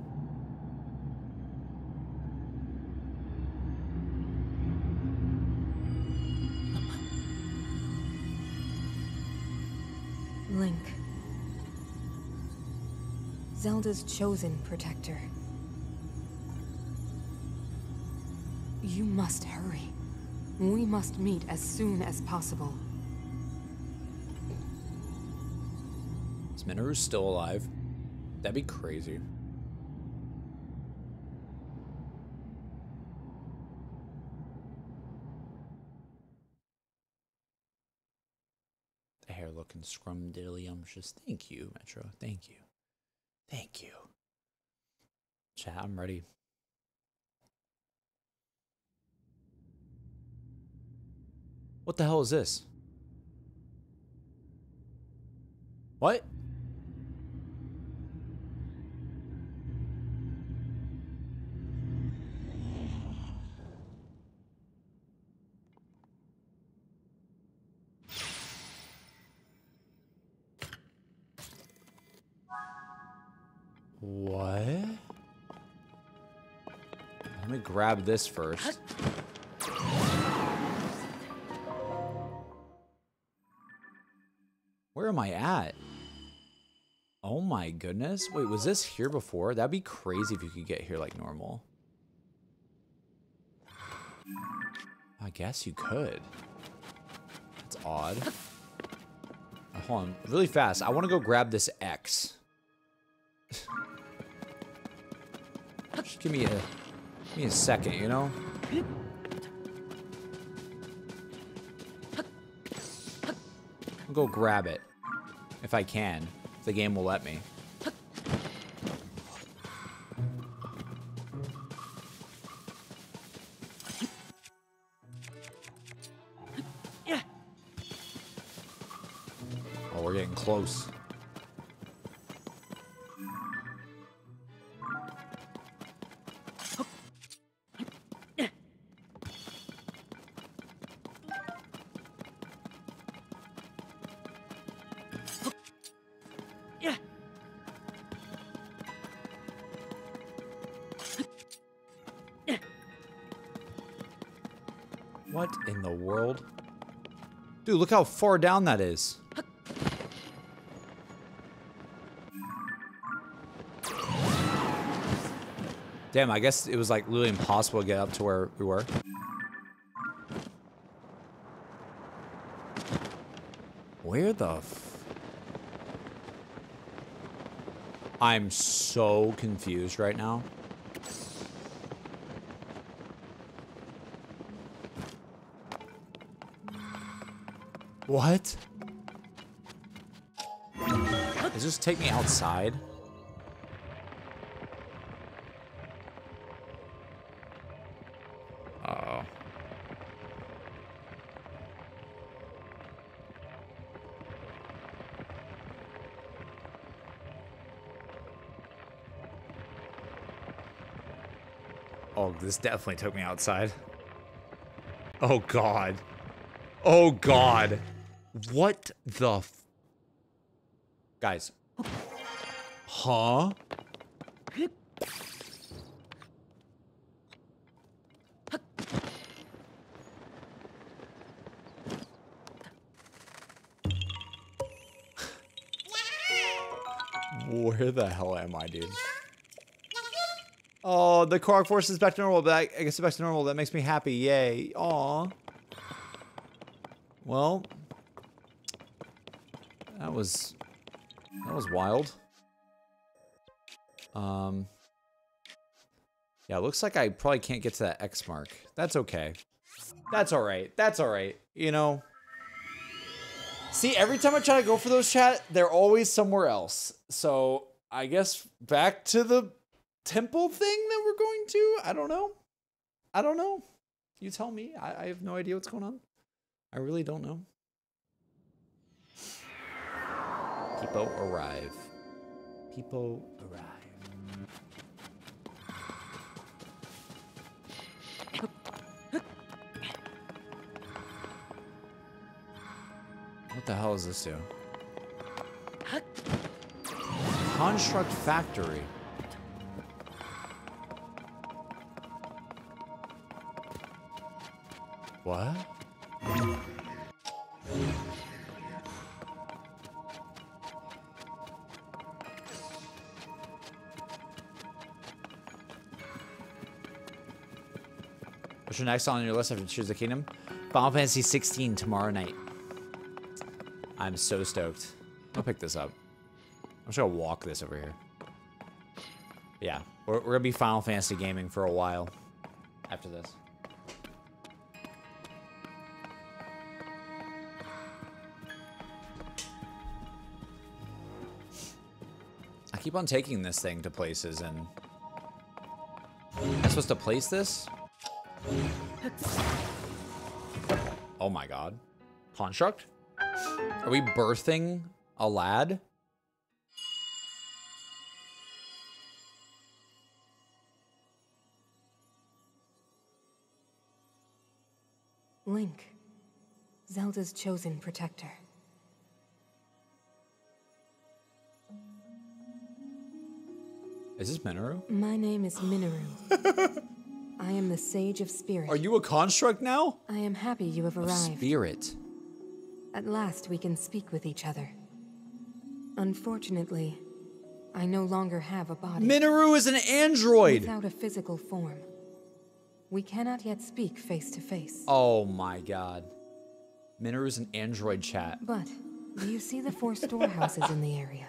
Link. Zelda's chosen protector. You must hurry. We must meet as soon as possible. Is Mineru still alive? That'd be crazy. The hair looking scrumdiddlyumptious. Thank you, Metro. Thank you. Thank you. Chat, I'm ready. What the hell is this? What? What? Let me grab this first. Am I at? Oh my goodness. Wait, was this here before? That'd be crazy if you could get here like normal. I guess you could. That's odd. Uh, hold on, really fast. I want to go grab this X. Just give me a, give me a second, you know? I'll go grab it. If I can. If the game will let me. Look how far down that is. Damn, I guess it was like literally impossible to get up to where we were. Where the f- I'm so confused right now. What? Does this take me outside? Oh. Oh, this definitely took me outside. Oh god. Oh god. What the f- Guys. Huh? Where the hell am I, dude? Oh, the Korok force is back to normal, but I, I guess it's back to normal. That makes me happy. Yay. Aw. Well, was that was wild. Um, yeah, looks like I probably can't get to that X mark. That's okay. That's all right. That's all right. You know. See, every time I try to go for those chat, they're always somewhere else. So I guess back to the temple thing that we're going to. I don't know. I don't know. You tell me. I, I have no idea what's going on. I really don't know. People arrive. People arrive. What the hell is this do? Construct Factory. What? What's your next on your list after Choose the Kingdom? Final Fantasy 16 tomorrow night. I'm so stoked. I'll pick this up. I'm just gonna walk this over here. Yeah, we're, we're gonna be Final Fantasy gaming for a while after this. I keep on taking this thing to places and... Am I supposed to place this? Oh my god. Construct? Are we birthing a lad? Link, Zelda's chosen protector. Is this Mineru? My name is Mineru. *laughs* I am the Sage of Spirit. Are you a construct now? I am happy you have arrived. Spirit. At last we can speak with each other. Unfortunately, I no longer have a body. Mineru is an android. Without a physical form. We cannot yet speak face to face. Oh my god. Mineru's an android chat. But, do you see the four storehouses in the area?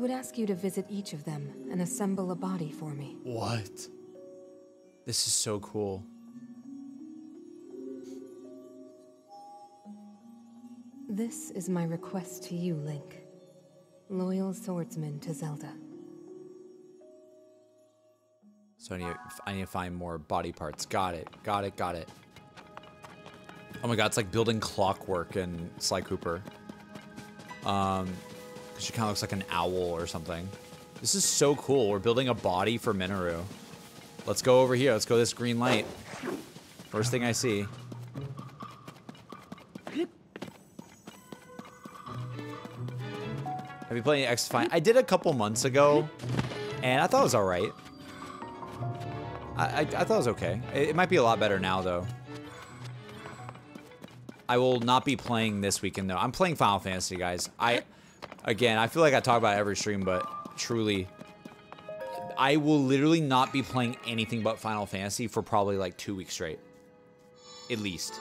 Would ask you to visit each of them and assemble a body for me. What? This is so cool. This is my request to you, Link. Loyal swordsman to Zelda. So I need, I need to find more body parts. Got it. Got it. Got it. Oh my god, it's like building clockwork in Sly Cooper. Um, she kind of looks like an owl or something. This is so cool. We're building a body for Mineru. Let's go over here. Let's go this green light. First thing I see. Have you played X Defiant? I did a couple months ago, and I thought it was all right. I, I, I thought it was okay. It, it might be a lot better now, though. I will not be playing this weekend, though. I'm playing Final Fantasy, guys. I, again, I feel like I talk about every stream, but truly, I will literally not be playing anything but Final Fantasy for probably like two weeks straight. At least.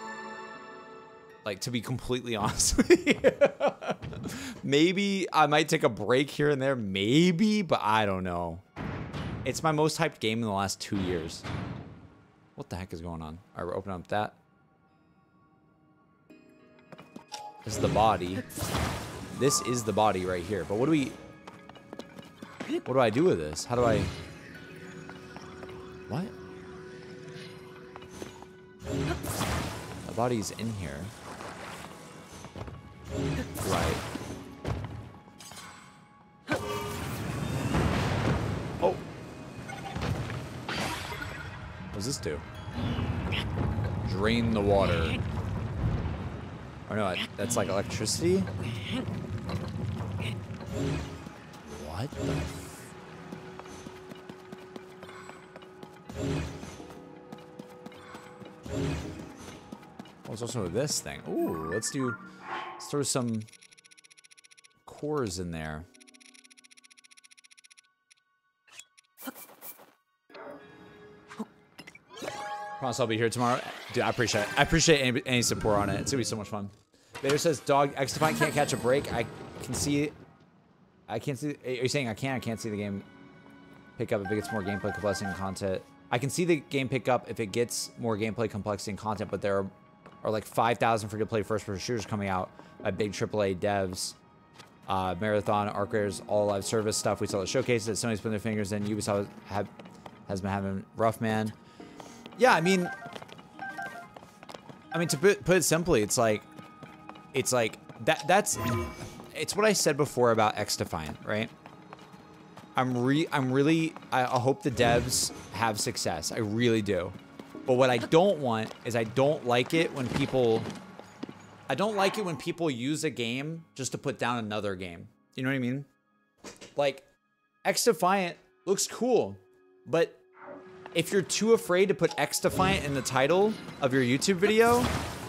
Like, to be completely *laughs* honest with you. maybe I might take a break here and there. Maybe, but I don't know. It's my most hyped game in the last two years. What the heck is going on? All right, we're opening up that. This is the body. This is the body right here. But what do we... What do I do with this? How do I... What? The body's in here. Right. Oh. What does this do? Drain the water. Or no, that's like electricity? What the What's oh, also this thing? Ooh, let's do, let's throw some cores in there. Promise I'll be here tomorrow. Dude, I appreciate it. I appreciate any, any support on it. It's gonna be so much fun. Vader says, "Dog X Defiant can't catch a break." I can see. I can't see. Are you saying I can't? I can't see the game pick up if it gets more gameplay complexity and content. I can see the game pick up if it gets more gameplay complexity and content, but there are, are like 5,000 free-to-play first-person shooters coming out by big AAA devs. Uh, Marathon, Arc Raiders, all live service stuff. We saw the showcases that Sony's putting their fingers in. Ubisoft have, has been having rough, man. Yeah, I mean, I mean to put, put it simply, it's like, it's like that. That's, it's what I said before about X Defiant, right? I'm re I'm really I, I hope the devs have success. I really do. But what I don't want is I don't like it when people I don't like it when people use a game just to put down another game. You know what I mean? Like X Defiant looks cool, but if you're too afraid to put X Defiant in the title of your YouTube video,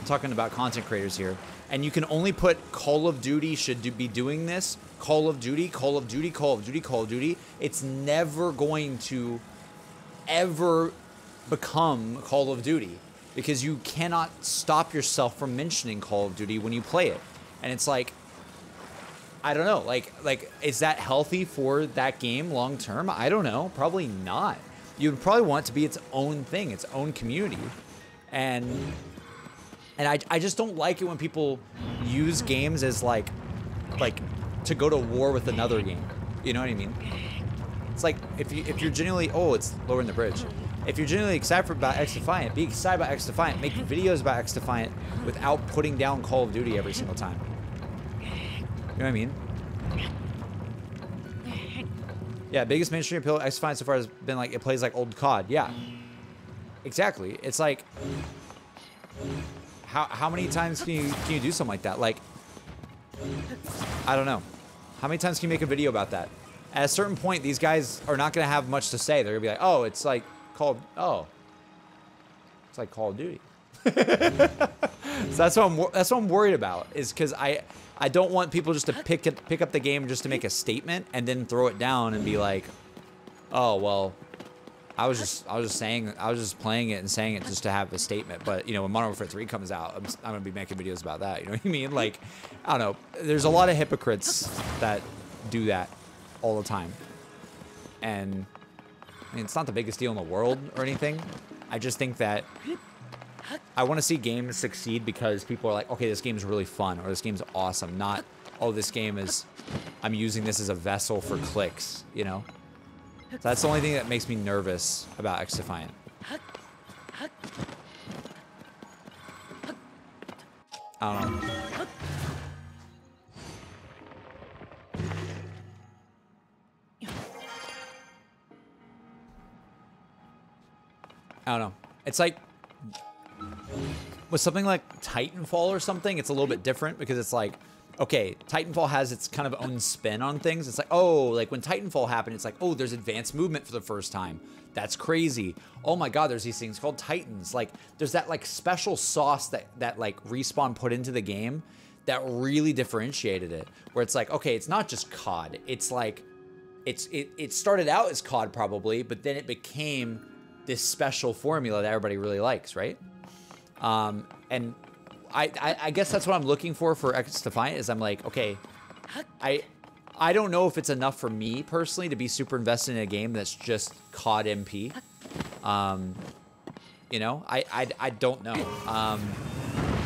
talking about content creators here, and you can only put Call of Duty should do, be doing this, Call of Duty, Call of Duty, Call of Duty, Call of Duty, it's never going to ever become Call of Duty because you cannot stop yourself from mentioning Call of Duty when you play it. And it's like I don't know, like like is that healthy for that game long term? I don't know, probably not. You would probably want it to be its own thing, its own community. And and I, I just don't like it when people use games as like like to go to war with another game. You know what I mean? It's like if you if you're genuinely oh it's lowering the bridge. If you're genuinely excited about X Defiant, be excited about X Defiant. Make videos about X Defiant without putting down Call of Duty every single time. You know what I mean? Yeah, biggest mainstream appeal X Defiant so far has been like it plays like old COD. Yeah. Exactly. It's like how how many times can you can you do something like that? Like, I don't know. How many times can you make a video about that? At a certain point, these guys are not gonna have much to say. They're gonna be like, oh, it's like called oh, it's like Call of Duty. *laughs* so that's what I'm that's what I'm worried about is because I I don't want people just to pick it pick up the game just to make a statement and then throw it down and be like, oh well, I was just I was just saying I was just playing it and saying it just to have a statement. But you know when Modern Warfare 3 comes out, I'm, I'm gonna be making videos about that. You know what I mean? Like I don't know. There's a lot of hypocrites that do that all the time, and I mean it's not the biggest deal in the world or anything. I just think that I want to see games succeed because people are like, okay, this game is really fun or this game's awesome. Not, oh, this game is, I'm using this as a vessel for clicks, you know? So that's the only thing that makes me nervous about X Defiant. I don't know. I don't know. It's like with something like Titanfall or something, it's a little bit different because it's like, okay, Titanfall has its kind of own spin on things. It's like, oh, like when Titanfall happened, it's like, oh, there's advanced movement for the first time. That's crazy. Oh my god, there's these things called Titans. Like, there's that like special sauce that that like respawn put into the game that really differentiated it. Where it's like, okay, it's not just COD. It's like, it's it it started out as COD probably, but then it became this special formula that everybody really likes, right? Um, and I, I, I guess that's what I'm looking for for X Defiant is I'm like, okay, I I don't know if it's enough for me personally to be super invested in a game that's just COD MP. Um, you know, I, I, I don't know. Um,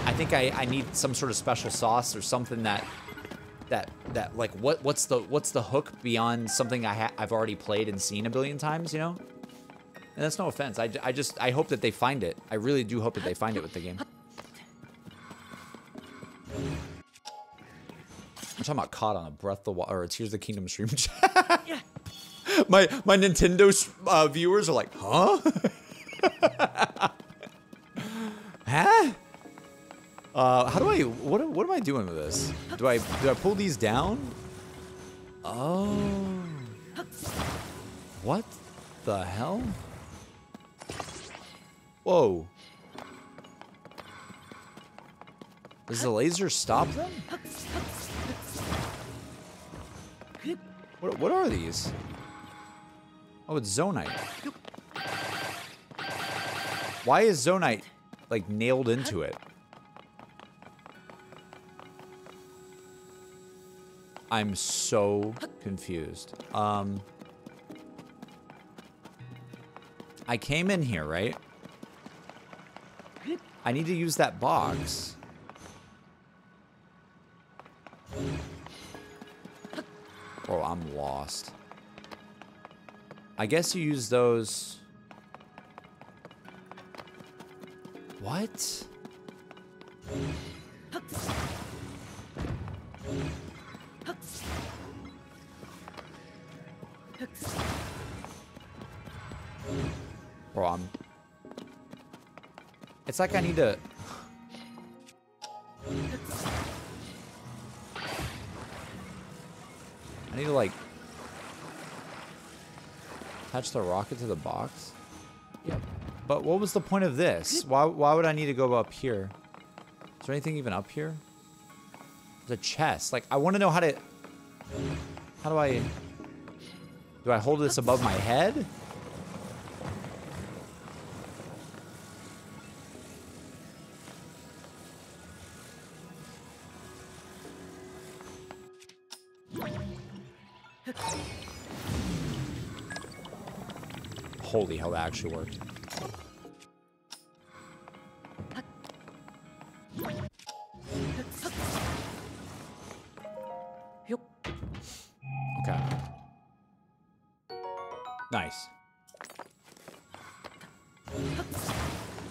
I think I, I need some sort of special sauce or something that that that like what what's the what's the hook beyond something I ha I've already played and seen a billion times, you know? And that's no offense. I, I just, I hope that they find it. I really do hope that they find it with the game. I'm talking about caught on a Breath of Water. It's Here's the Kingdom stream *laughs* my, my Nintendo uh, viewers are like, huh? *laughs* huh? Uh, how do I, what, what am I doing with this? Do I, do I pull these down? Oh. What the hell? Whoa. Does the laser stop them? What, what are these? Oh, it's Zonaite. Why is Zonaite, like, nailed into it? I'm so confused. Um... I came in here, right? I need to use that box. Oh, I'm lost. I guess you use those... What? Bro, I'm it's like I need to... I need to, like... Attach the rocket to the box? Yep. But what was the point of this? Why, why would I need to go up here? Is there anything even up here? There's a chest. Like, I want to know how to... How do I... Do I hold this above my head? Holy hell, that actually worked. Okay. Nice.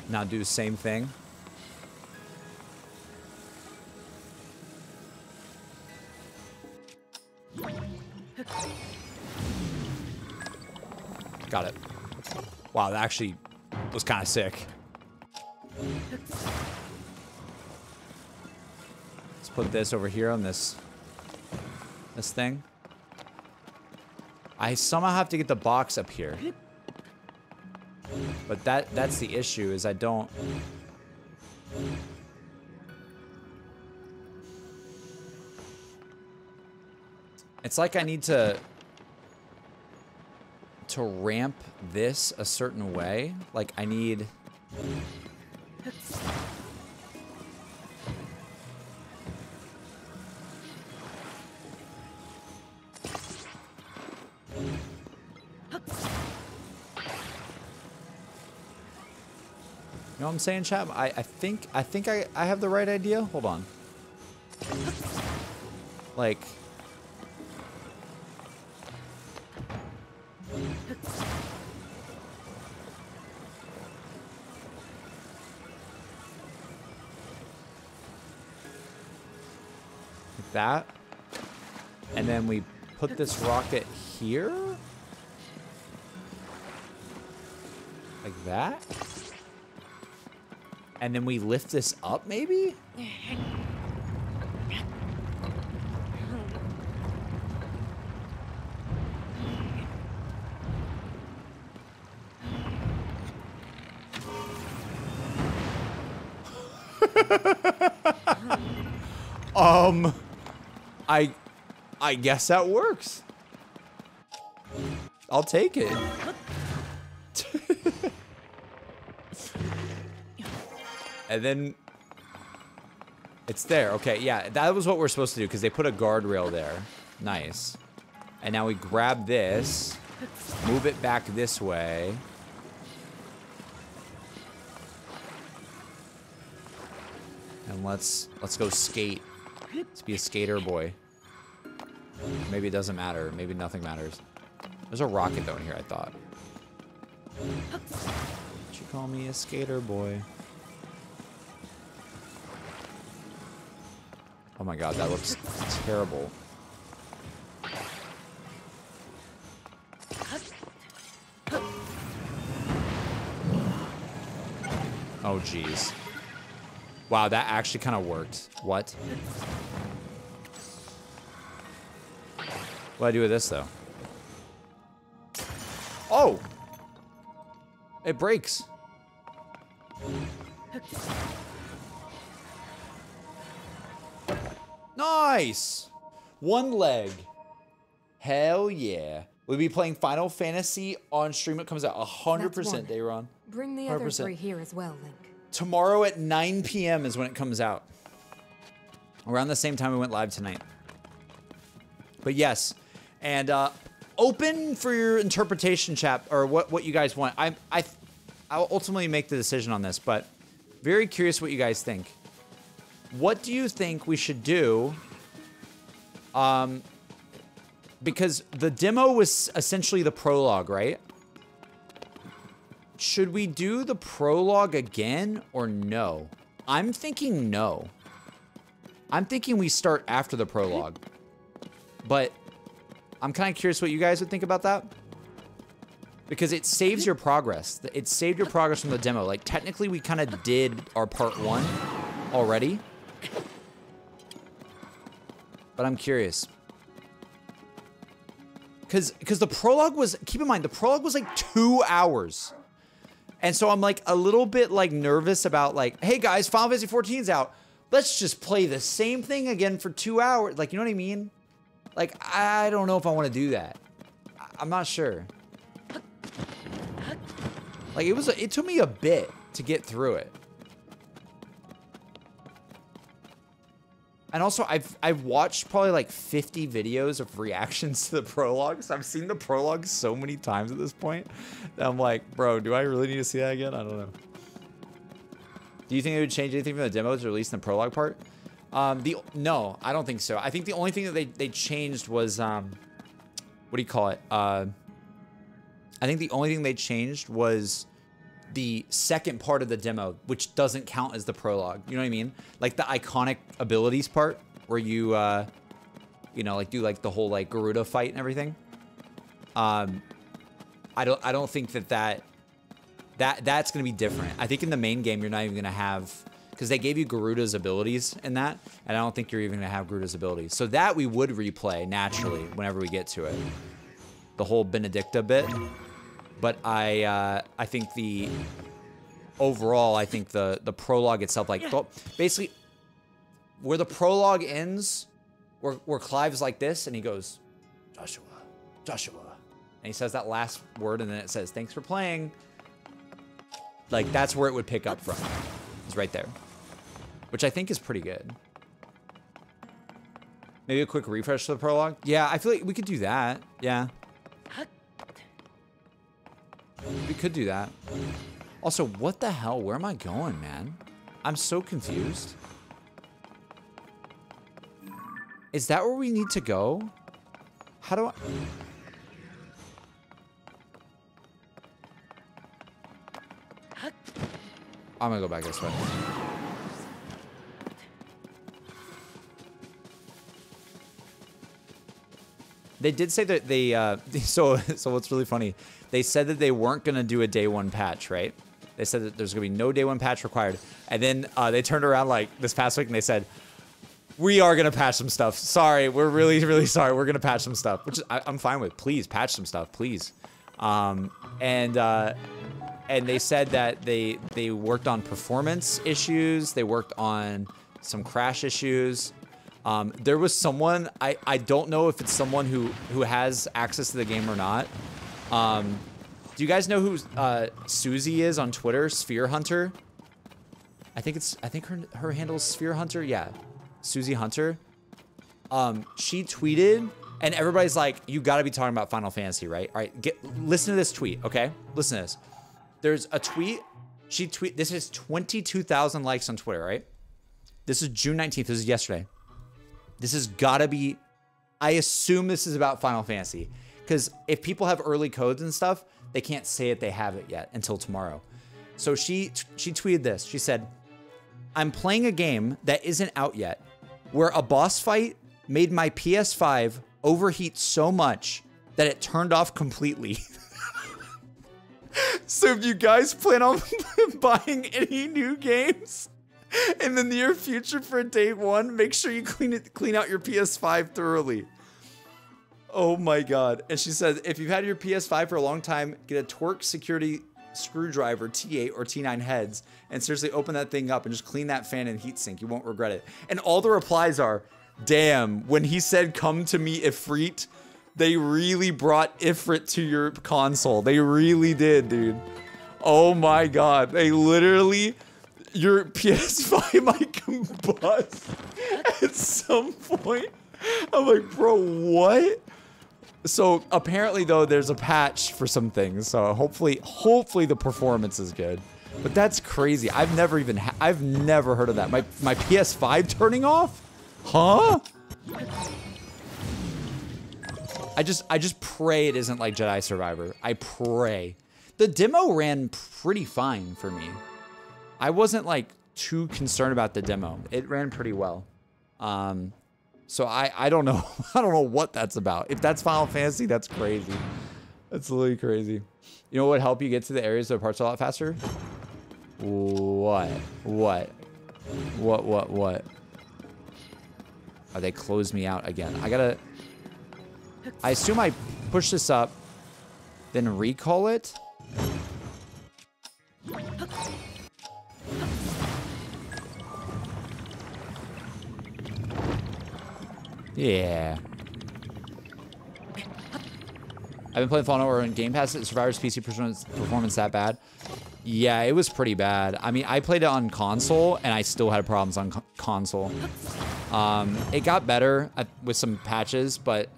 Now do the same thing. Got it. Wow, that actually was kind of sick. Let's put this over here on this this thing. I somehow have to get the box up here. But that that's the issue is I don't It's like I need to to ramp this a certain way. Like I need You know what I'm saying, chap? I, I think I think I, I have the right idea. Hold on. Like that. And then we put this rocket here. Like that. And then we lift this up, maybe? *laughs* um, I guess that works. I'll take it. *laughs* and then it's there. Okay, yeah, that was what we're supposed to do because they put a guardrail there. Nice. And now we grab this, move it back this way. And let's let's go skate. Let's be a skater boy. Maybe it doesn't matter. Maybe nothing matters. There's a rocket down here, I thought. Would you call me a skater boy? Oh my god, that looks terrible. Oh jeez. Wow, that actually kind of worked. What? What do I do with this, though? Oh! It breaks. Nice! One leg. Hell yeah. We'll be playing Final Fantasy on stream. It comes out 100% That's one. Dayron. Bring the other 100%. three here as well, Link. Tomorrow at 9 p.m. is when it comes out. Around the same time we went live tonight. But yes, and uh, open for your interpretation, chap, or what, what you guys want. I, I, I'll ultimately make the decision on this, but very curious what you guys think. What do you think we should do? Um, because the demo was essentially the prologue, right? Should we do the prologue again or no? I'm thinking no. I'm thinking we start after the prologue. But I'm kind of curious what you guys would think about that. Because it saves your progress. It saved your progress from the demo. Like, technically, we kind of did our part one already. But I'm curious. Because because the prologue was, keep in mind, the prologue was like two hours. And so I'm like a little bit like nervous about like, hey guys, Final Fantasy 14's out. Let's just play the same thing again for two hours. Like, you know what I mean? Like, I don't know if I want to do that. I'm not sure. Like, it was, it took me a bit to get through it. And also, I've I've watched probably like 50 videos of reactions to the prologues. I've seen the prologue so many times at this point that I'm like, bro, do I really need to see that again? I don't know. Do you think it would change anything from the demo to release in the prologue part? Um, the no, I don't think so. I think the only thing that they they changed was um, what do you call it? Uh, I think the only thing they changed was the second part of the demo, which doesn't count as the prologue. You know what I mean? Like the iconic abilities part, where you, uh, you know, like do like the whole like Garuda fight and everything. Um, I don't, I don't think that that that that's gonna be different. I think in the main game you're not even gonna have, because they gave you Garuda's abilities in that, and I don't think you're even gonna have Garuda's abilities. So that we would replay naturally whenever we get to it. The whole Benedicta bit, but I uh, I think the overall I think the the prologue itself like basically where the prologue ends, where where Clive's like this and he goes, Joshua, Joshua, and he says that last word and then it says thanks for playing. Like that's where it would pick up from. Right there, which I think is pretty good. Maybe a quick refresh to the prologue. Yeah, I feel like we could do that. Yeah. We could do that. Also, what the hell? Where am I going, man? I'm so confused. Is that where we need to go? How do I... I'm gonna go back this way. They did say that they, uh, *laughs* so, so what's really funny, they said that they weren't gonna do a day one patch, right? They said that there's gonna be no day one patch required. And then uh, they turned around like this past week and they said, we are gonna patch some stuff. Sorry, we're really, really sorry. We're gonna patch some stuff, which I, I'm fine with. Please patch some stuff, please. Um, and uh, and they said that they they worked on performance issues. They worked on some crash issues. Um, there was someone I I don't know if it's someone who who has access to the game or not. Um, do you guys know who uh, Susie is on Twitter? Sphere Hunter. I think it's I think her her handle is Sphere Hunter. Yeah, Susie Hunter. Um, she tweeted, and everybody's like, "You got to be talking about Final Fantasy, right?" All right, get listen to this tweet, okay? Listen to this. There's a tweet. She tweet. This is twenty two thousand likes on Twitter, right? This is June nineteenth. This is yesterday. This has got to be. I assume this is about Final Fantasy, because if people have early codes and stuff, they can't say it they have it yet until tomorrow. So she she tweeted this. She said, I'm playing a game that isn't out yet, where a boss fight made my PS5 overheat so much that it turned off completely. *laughs* so if you guys plan on *laughs* buying any new games in the near future for day one, make sure you clean it clean out your PS5 thoroughly. Oh my god. And she says, if you've had your PS5 for a long time, get a Torx Security screwdriver, T8 or T9 heads, and seriously open that thing up and just clean that fan and heatsink. You won't regret it. And all the replies are, damn, when he said, come to me, Ifrit, they really brought Ifrit to your console. They really did, dude. Oh my god. They literally, your *laughs* PS5 might combust at some point. I'm like, bro, what? So apparently though, there's a patch for some things. So hopefully, hopefully the performance is good. But that's crazy. I've never even, I've never heard of that. My my PS5 turning off? Huh? I just, I just pray it isn't like Jedi Survivor. I pray. The demo ran pretty fine for me. I wasn't like too concerned about the demo. It ran pretty well. Um, so I, I don't know. *laughs* I don't know what that's about. If that's Final Fantasy, that's crazy. That's literally crazy. You know what would help you get to the areas of parts a lot faster? What? What? What, what, what? Oh, they closed me out again. I gotta... I assume I push this up, then recall it. Yeah. I've been playing Fallout or in Game Pass. Survivor's PC performance, that bad? Yeah, it was pretty bad. I mean, I played it on console, and I still had problems on co console. Um, it got better with some patches, but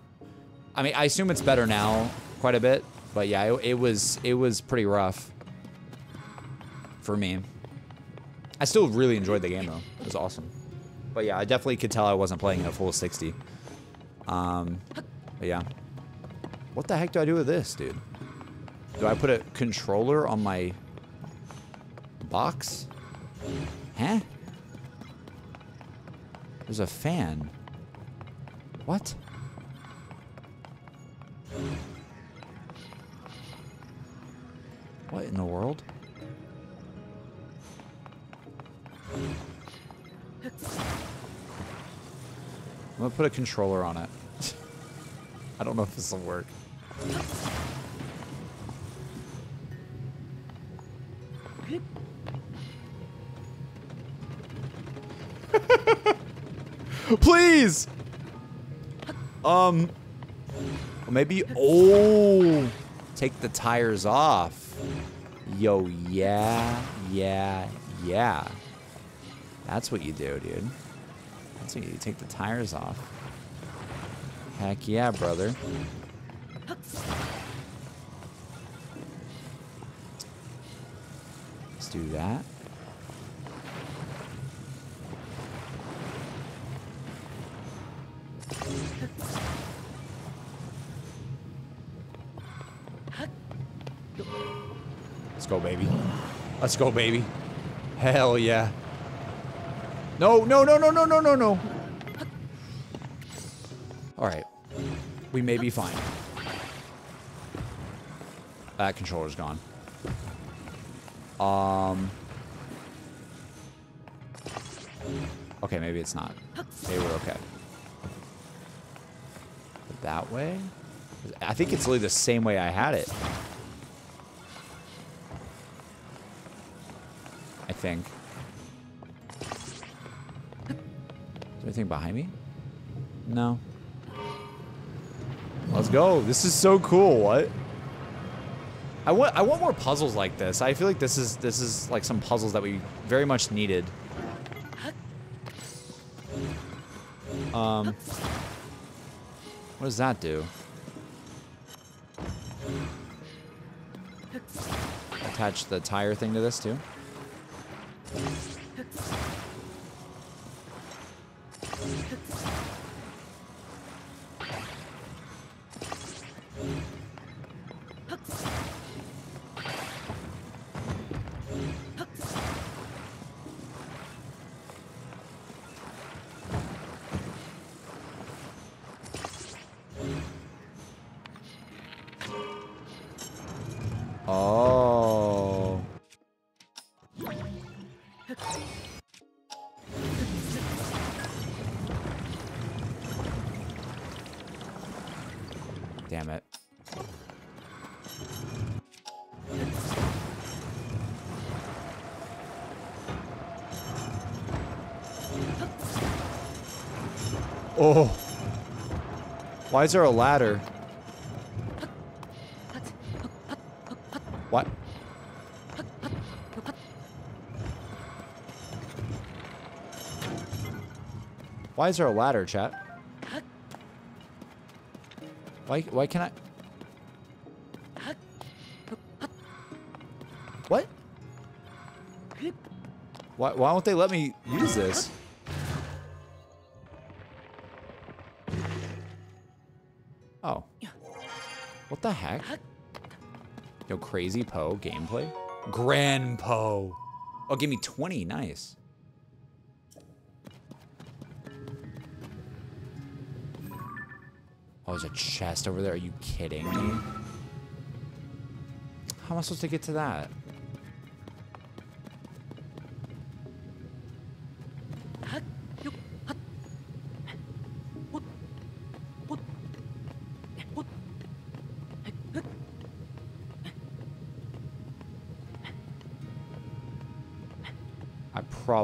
I mean, I assume it's better now quite a bit. But yeah, it, it was it was pretty rough for me. I still really enjoyed the game though. It was awesome. But yeah, I definitely could tell I wasn't playing at full 60. Um, yeah. What the heck do I do with this, dude? Do I put a controller on my box? Huh? There's a fan. What? What in the world? I'm gonna put a controller on it. *laughs* I don't know if this will work. *laughs* Please! Um maybe, oh, take the tires off. Yo, yeah, yeah, yeah. That's what you do, dude. That's what you do. Take the tires off. Heck yeah, brother. Let's do that. Let's go, baby. Let's go, baby. Hell yeah. No, no, no, no, no, no, no, no. All right. We may be fine. That controller's gone. Um. Okay, maybe it's not. Maybe we're okay. That way? I think it's literally the same way I had it. I think. Is there anything behind me? No. Let's go. This is so cool. What? I want I want more puzzles like this. I feel like this is this is like some puzzles that we very much needed. Um What does that do? Attach the tire thing to this too? Oh. Oh. Why is there a ladder? What? Why is there a ladder, chat? Why why can I What? Why why won't they let me use this? What heck? Yo, crazy Poe gameplay? Grand Poe. Oh, give me 20. Nice. Oh, there's a chest over there. Are you kidding me? How am I supposed to get to that?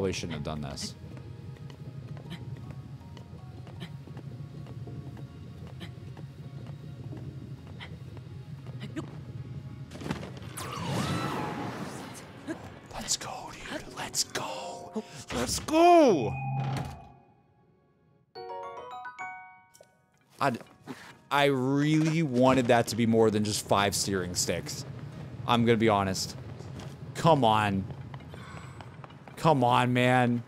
Probably shouldn't have done this. Let's go, dude. Let's go. Let's go. I I really wanted that to be more than just five steering sticks. I'm gonna be honest. Come on. Come on, man.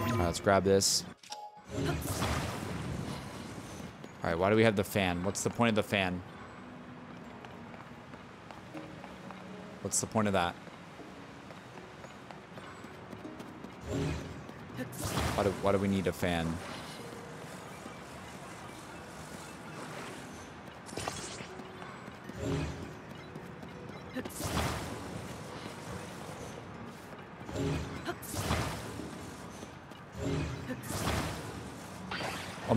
Alright, let's grab this. Alright, why do we have the fan? What's the point of the fan? What's the point of that? Why do, why do we need a fan?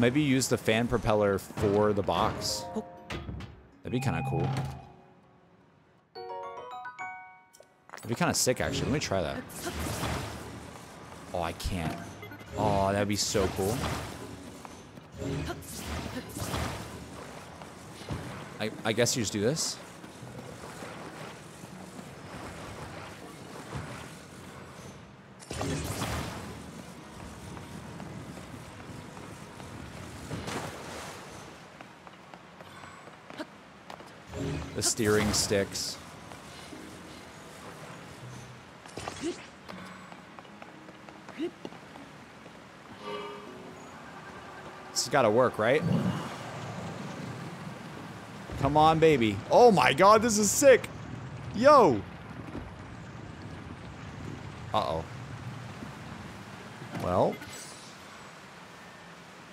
Maybe use the fan propeller for the box. Oh. That'd be kind of cool. That'd be kind of sick, actually. Let me try that. Oh, I can't. Oh, that'd be so cool. I, I guess you just do this. The steering sticks. This has got to work, right? Come on, baby. Oh my god, this is sick. Yo. Uh-oh. Well.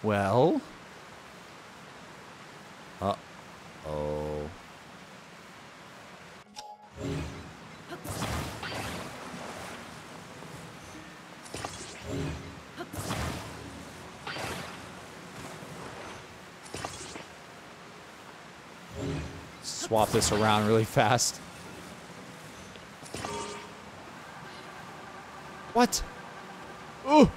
Well. Uh-oh. Swap this around really fast. What? Ooh.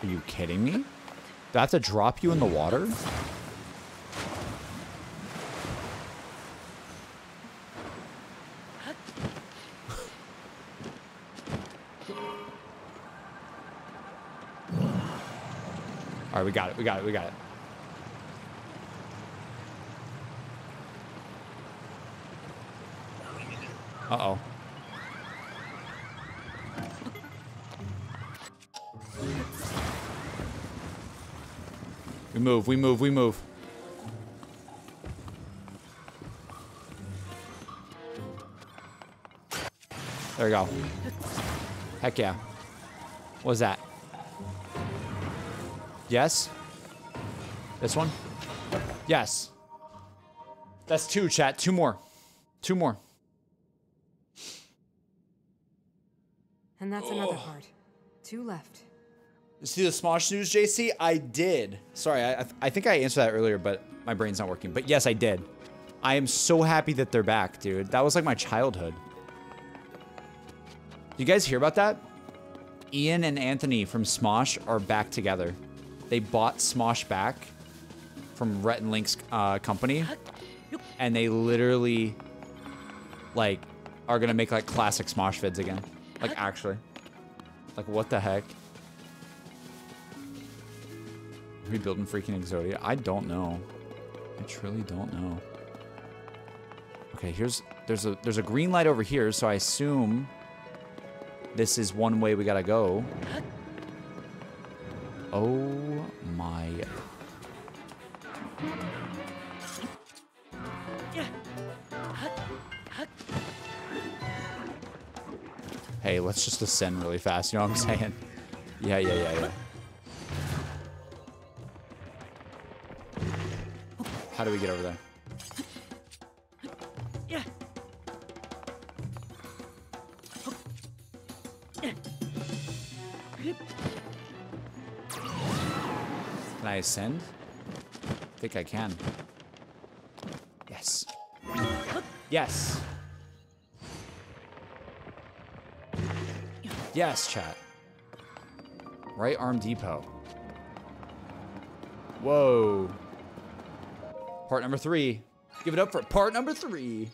Are you kidding me? Do I have to drop you in the water? We got it. We got it. We got it. Uh-oh. We move, we move, we move. There we go. Heck yeah. What was that? Yes? This one? Yes. That's two, chat. Two more. Two more. And that's another heart. Two left. See the Smosh news, JC? I did. Sorry, I, I think I answered that earlier, but my brain's not working. But yes, I did. I am so happy that they're back, dude. That was like my childhood. You guys hear about that? Ian and Anthony from Smosh are back together. They bought Smosh back from Rhett and Link's uh, company, and they literally, like, are gonna make like classic Smosh vids again. Like actually, like what the heck? Rebuilding freaking Exodia? I don't know. I truly don't know. Okay, here's there's a there's a green light over here, so I assume this is one way we gotta go. Oh my. Hey, let's just ascend really fast, you know what I'm saying? Yeah, yeah, yeah, yeah. How do we get over there? Ascend? I think I can. Yes. Yes. Yes, chat. Right arm depot. Whoa. Part number three. Give it up for part number three.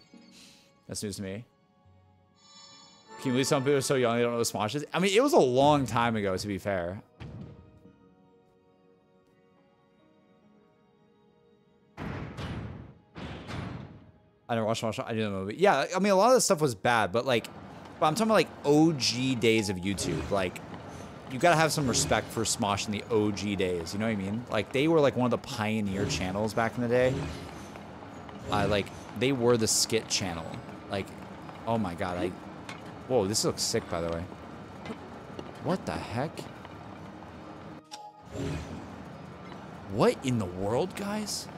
That's news to me. Can you believe some people are so young they don't know what Smosh is? I mean, it was a long time ago, to be fair. I never watched Smosh. I didn't know movie. Yeah, I mean, a lot of this stuff was bad, but like, but I'm talking about like OG days of YouTube. Like, you gotta have some respect for Smosh in the OG days. You know what I mean? Like, they were like one of the pioneer channels back in the day. I uh, like, they were the skit channel. Like, oh my god, I. Whoa, this looks sick, by the way. What the heck? What in the world, guys?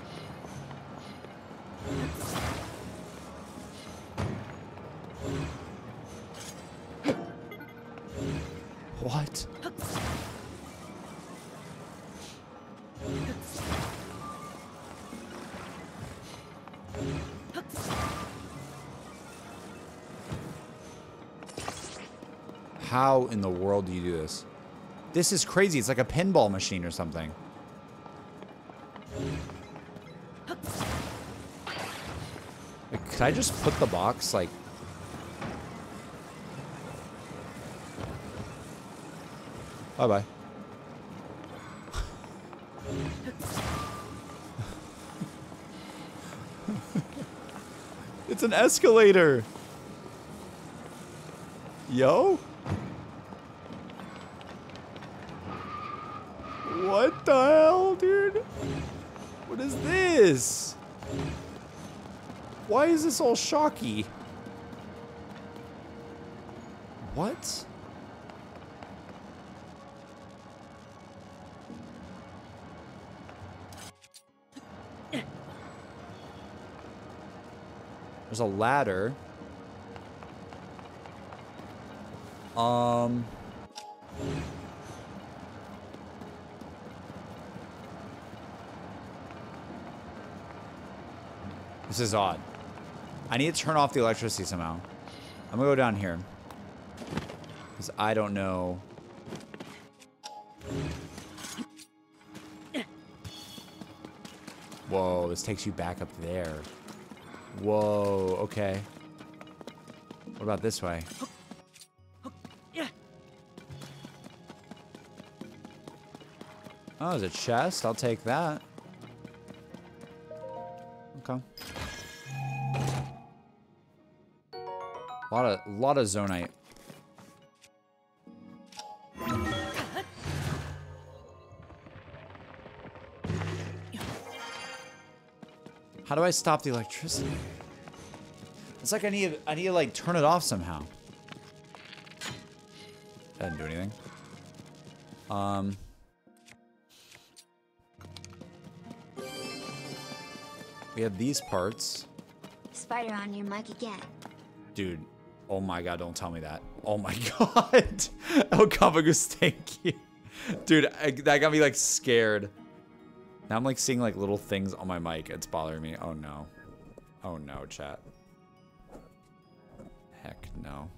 What? How in the world do you do this? This is crazy. It's like a pinball machine or something. Could I just put the box, like... Bye-bye. it's an escalator! Yo? What the hell, dude? What is this? Why is this all shocky? What? There's a ladder. Um... This is odd. I need to turn off the electricity somehow. I'm gonna go down here. Because I don't know. Whoa, this takes you back up there. Whoa, okay. What about this way? Oh, there's a chest. I'll take that. A lot of, lot of zonaite. How do I stop the electricity? It's like I need, I need to like turn it off somehow. That didn't do anything. Um. We have these parts. Spider on your mic again. Dude, oh my god, don't tell me that. Oh my *laughs* god. Oh, El Cabagus, thank you. Dude, I, that got me like scared. Now I'm like seeing like little things on my mic. It's bothering me. Oh no. Oh no, chat. Heck no.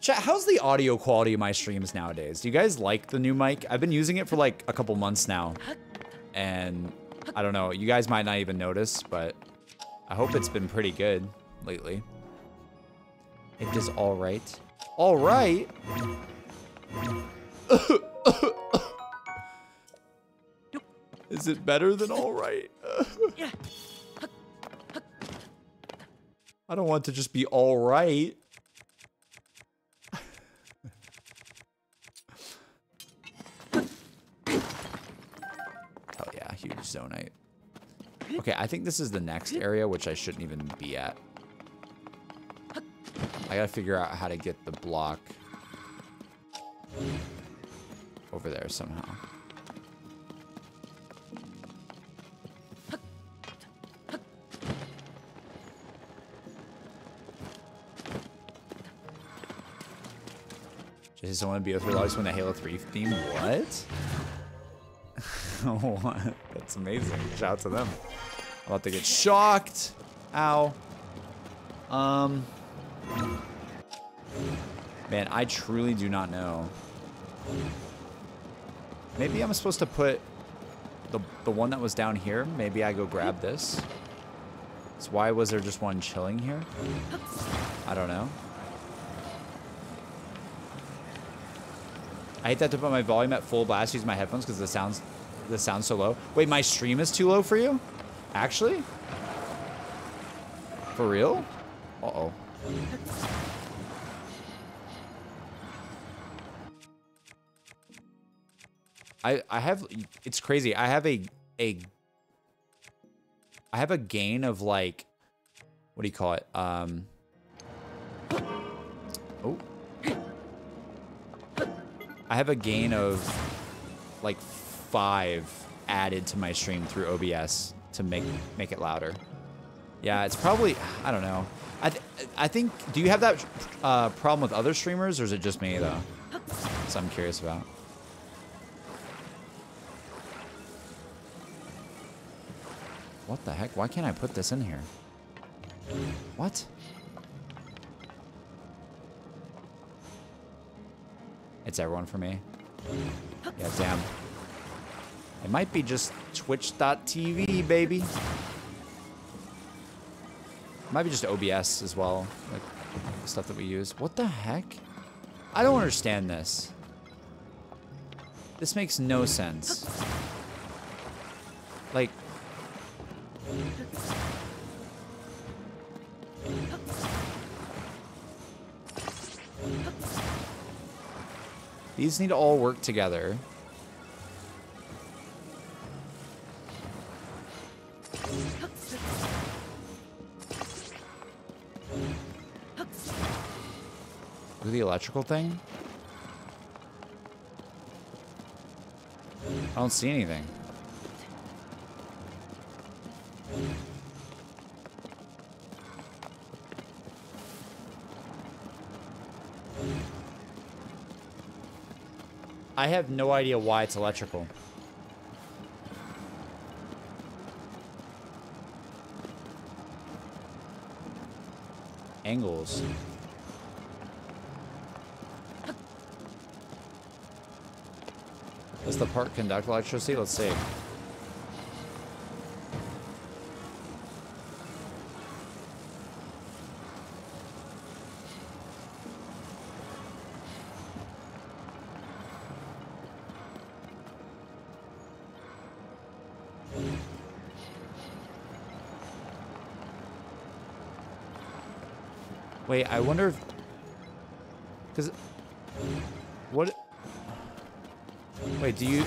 Chat, how's the audio quality of my streams nowadays? Do you guys like the new mic? I've been using it for like a couple months now. And I don't know, you guys might not even notice, but I hope it's been pretty good lately. It is alright. Alright? is it better than alright? I don't want to just be alright. Hell yeah, huge zonaite. Okay, I think this is the next area, which I shouldn't even be at. I gotta figure out how to get the block over there somehow. Just someone be with lives when the Halo 3 theme. What? *laughs* what? That's amazing. Shout out to them. I'm about to get shocked. Ow. Um. Man, I truly do not know. Maybe I'm supposed to put the, the one that was down here. Maybe I go grab this. So why was there just one chilling here? I don't know. I hate that to put my volume at full blast use my headphones because the sounds the sound's so low. Wait, my stream is too low for you? Actually? For real? Uh-oh. I I have it's crazy. I have a a I have a gain of like what do you call it? Um Oh. I have a gain of like 5 added to my stream through OBS to make make it louder. Yeah, it's probably I don't know. I th I think do you have that uh, problem with other streamers or is it just me though? So I'm curious about. What the heck? Why can't I put this in here? What? It's everyone for me. Yeah, damn. It might be just twitch.tv, baby. Might be just OBS as well, like stuff that we use. What the heck? I don't understand this. This makes no sense. Like, these need to all work together. Do the electrical thing. I don't see anything. I have no idea why it's electrical. Angles. Does the part conduct electricity? Let's see. Wait, I wonder if... Because... What... Wait, do you...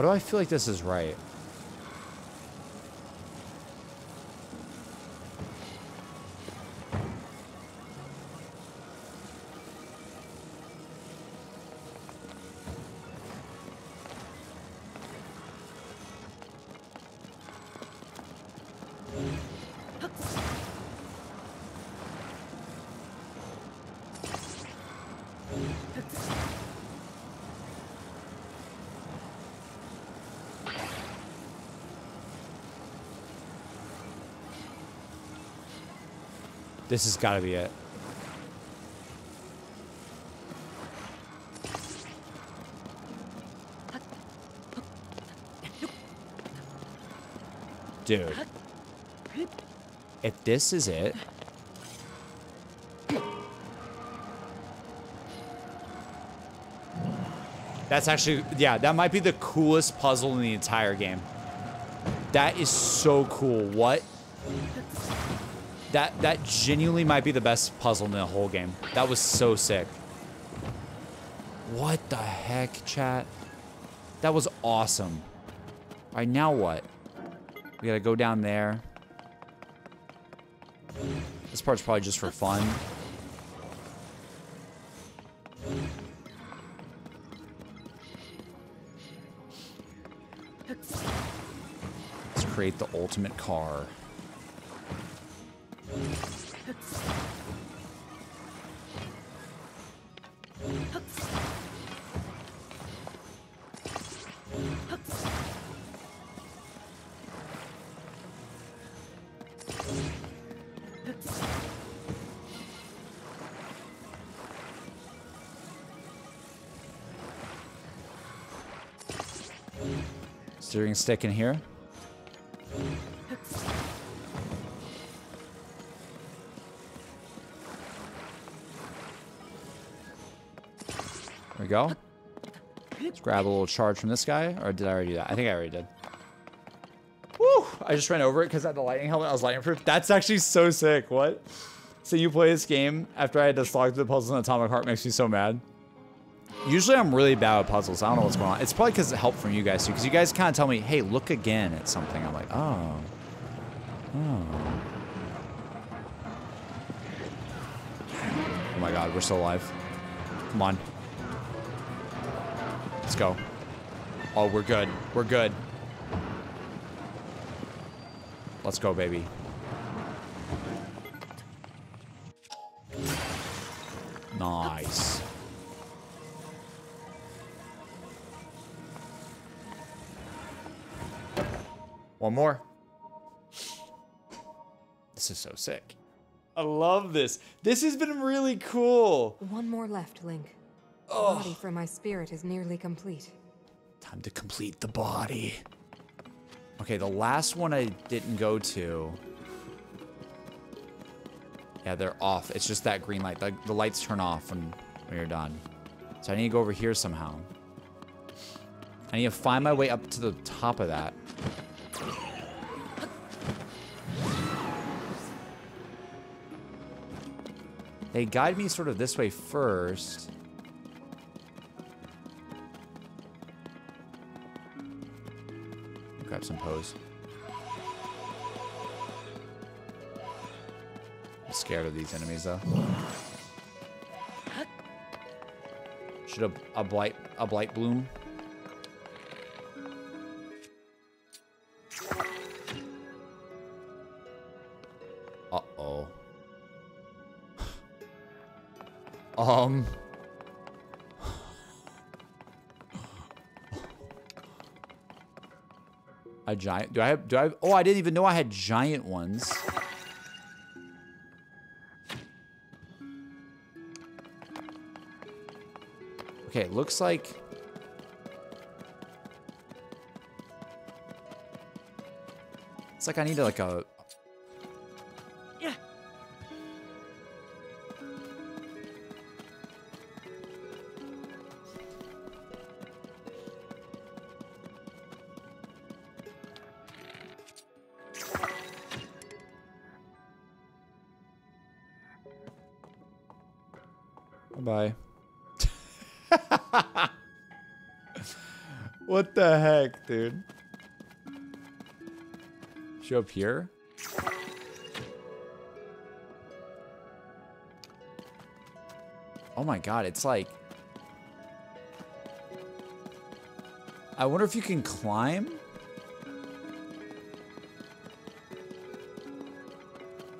Why do I feel like this is right? This has got to be it. Dude. If this is it... That's actually, yeah, that might be the coolest puzzle in the entire game. That is so cool. What? That that genuinely might be the best puzzle in the whole game. That was so sick. What the heck, chat? That was awesome. All right, now what? We gotta go down there. This part's probably just for fun. Let's create the ultimate car. Steering stick in here. There we go. Let's grab a little charge from this guy. Or did I already do that? I think I already did. Woo! I just ran over it because I had the lightning helmet. I was lightning proof. That's actually so sick. What? So you play this game after I had to slog through the puzzles in Atomic Heart makes me so mad. Usually I'm really bad at puzzles. I don't know what's going on. It's probably because of help from you guys too. Because you guys kind of tell me, hey, look again at something. I'm like, oh. Oh. Oh my god, we're still alive. Come on. Let's go. Oh, we're good. We're good. Let's go, baby. Sick. I love this. This has been really cool. One more left, Link. The body for my spirit is nearly complete. Time to complete the body. Okay, the last one I didn't go to. Yeah, they're off. It's just that green light. The, the lights turn off when, when you're done. So I need to go over here somehow. I need to find my way up to the top of that. They guide me sort of this way first. Grab some pose. I'm scared of these enemies though. Should a, a blight a brightbloom? Giant? Do I have? Do I? Have, oh, I didn't even know I had giant ones. Okay, looks like. It's like I need like a. Up here? Oh my god, it's like... I wonder if you can climb?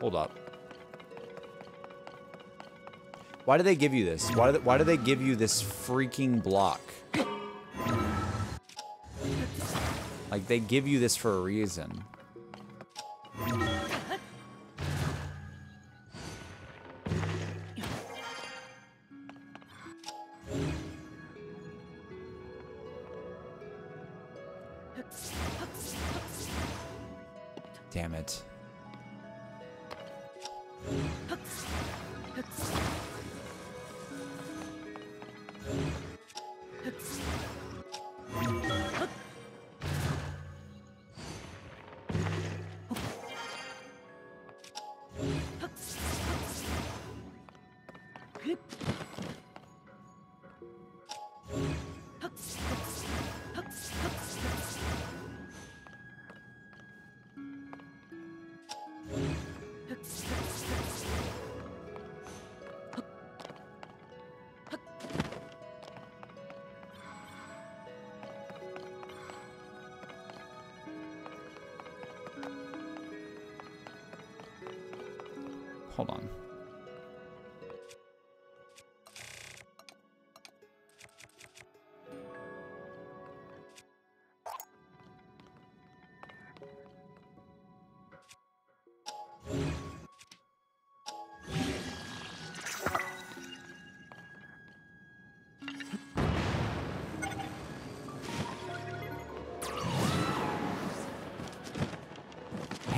Hold up. Why do they give you this? Why do they, why do they give you this freaking block? Like they give you this for a reason.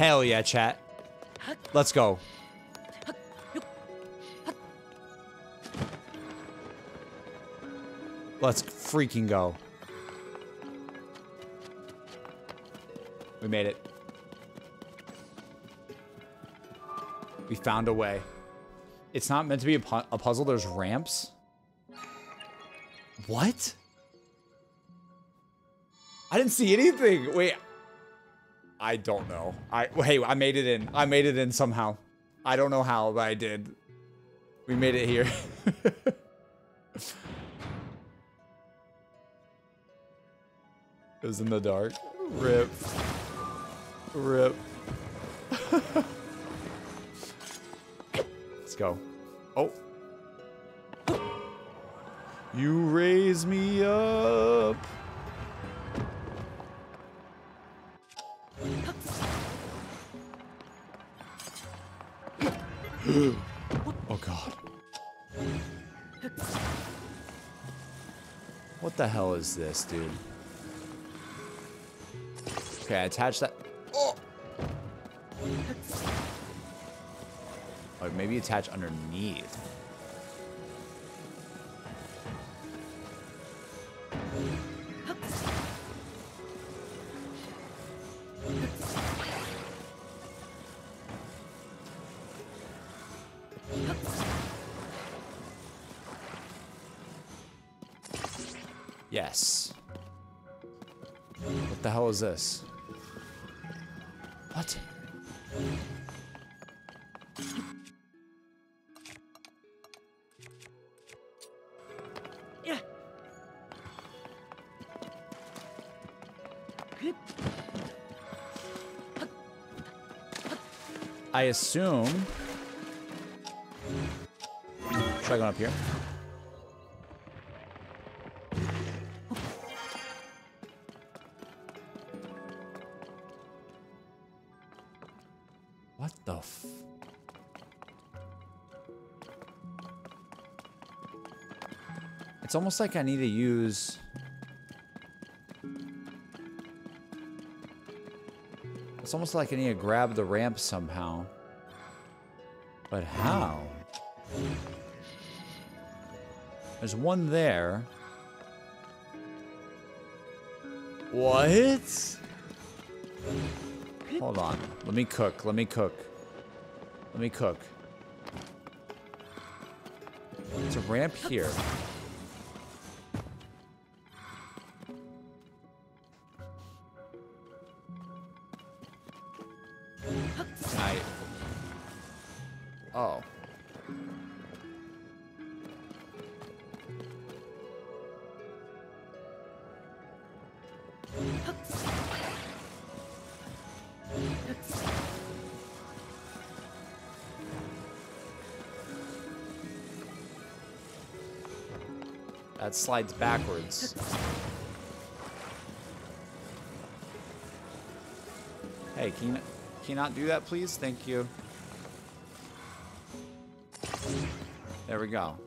Hell yeah, chat. Let's go. Let's freaking go. We made it. We found a way. It's not meant to be a, pu a puzzle. There's ramps. What? I didn't see anything. Wait, I don't know. I hey, I made it in. I made it in somehow. I don't know how, but I did. We made it here. *laughs* it was in the dark. Rip. Rip. *laughs* Let's go. Oh. You raise me up. Oh god. What the hell is this, dude? Okay, I attach that. Oh! Or maybe attach underneath. What the hell is this? What? Yeah. I assume. Should I go up here? It's almost like I need to use... It's almost like I need to grab the ramp somehow. But how? There's one there. What? Hold on. Let me cook. Let me cook. Let me cook. There's a ramp here. Slides backwards. Hey, can you, can you not do that, please? Thank you. There we go.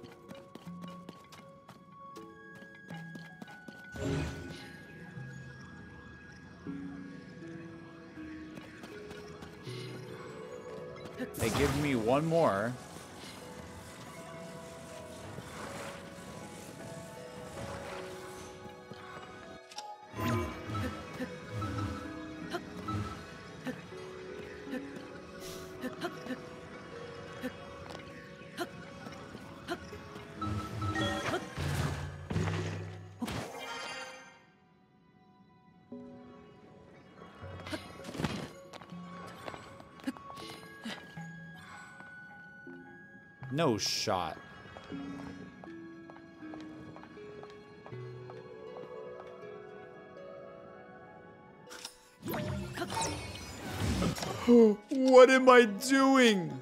They give me one more. No shot. *gasps* what am I doing?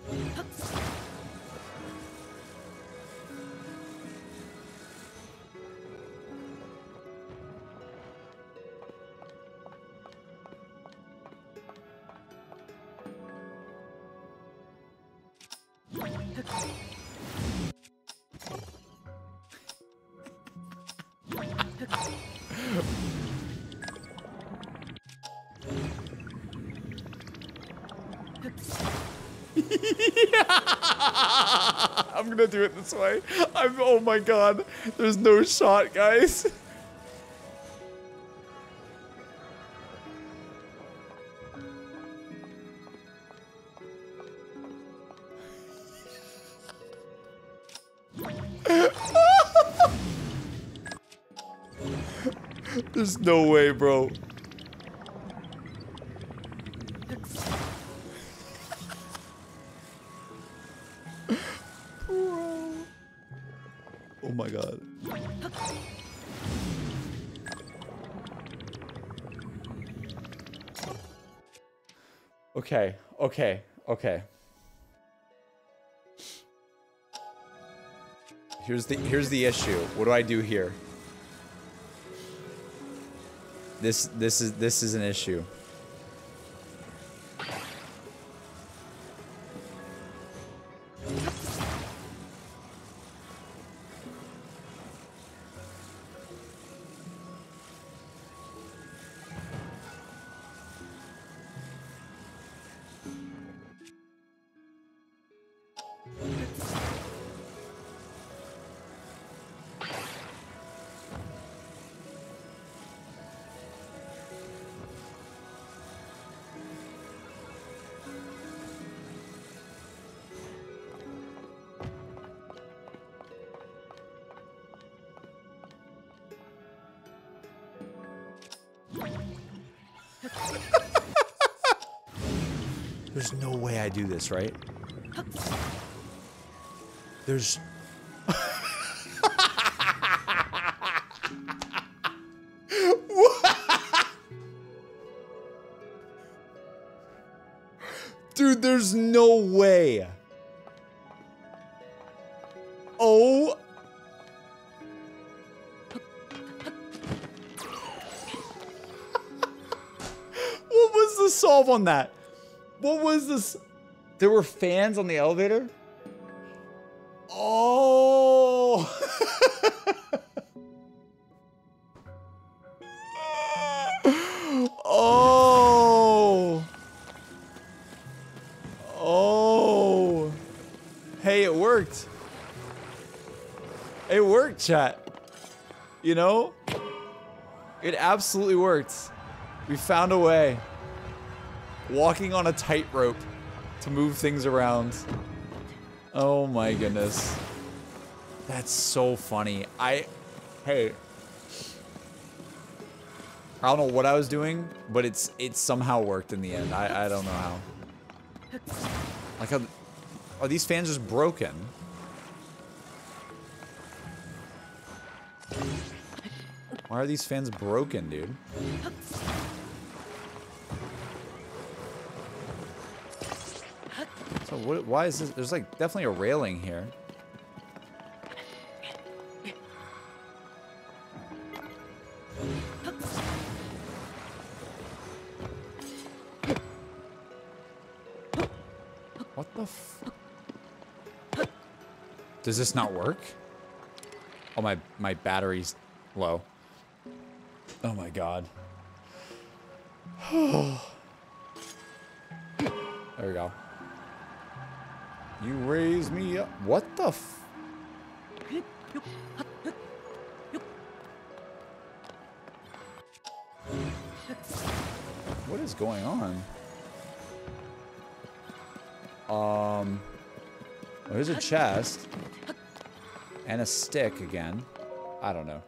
gonna do it this way. I'm, oh my god. There's no shot, guys. *laughs* There's no way, bro. Okay, okay. Here's the here's the issue. What do I do here? This this is this is an issue. Do this, right? There's. *laughs* Dude, there's no way. Oh. *laughs* what was the solve on that? What was this? There were fans on the elevator? Oh. *laughs* oh. Oh. Hey, it worked. It worked, chat. You know? It absolutely worked. We found a way walking on a tightrope to move things around. Oh my goodness. That's so funny. I, hey, I don't know what I was doing, but it's it somehow worked in the end. I I don't know how. Like, how, are these fans just broken? Why are these fans broken, dude? What, why is this? There's like definitely a railing here. What the f- Does this not work? Oh, my, my battery's low. Oh my god. *sighs* Oh. What the f- What is going on? Um, well, here's a chest. And a stick again. I don't know.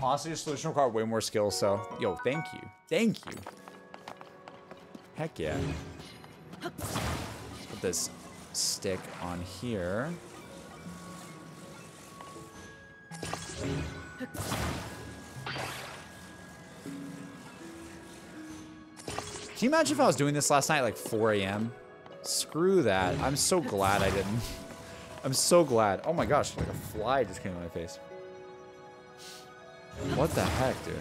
Honestly, your solution required way more skill, so... Yo, thank you. Thank you. Heck yeah. Let's put this stick on here. Can you imagine if I was doing this last night like 4 a.m.? Screw that. I'm so glad I didn't. *laughs* I'm so glad. Oh my gosh, like a fly just came in my face. What the heck, dude?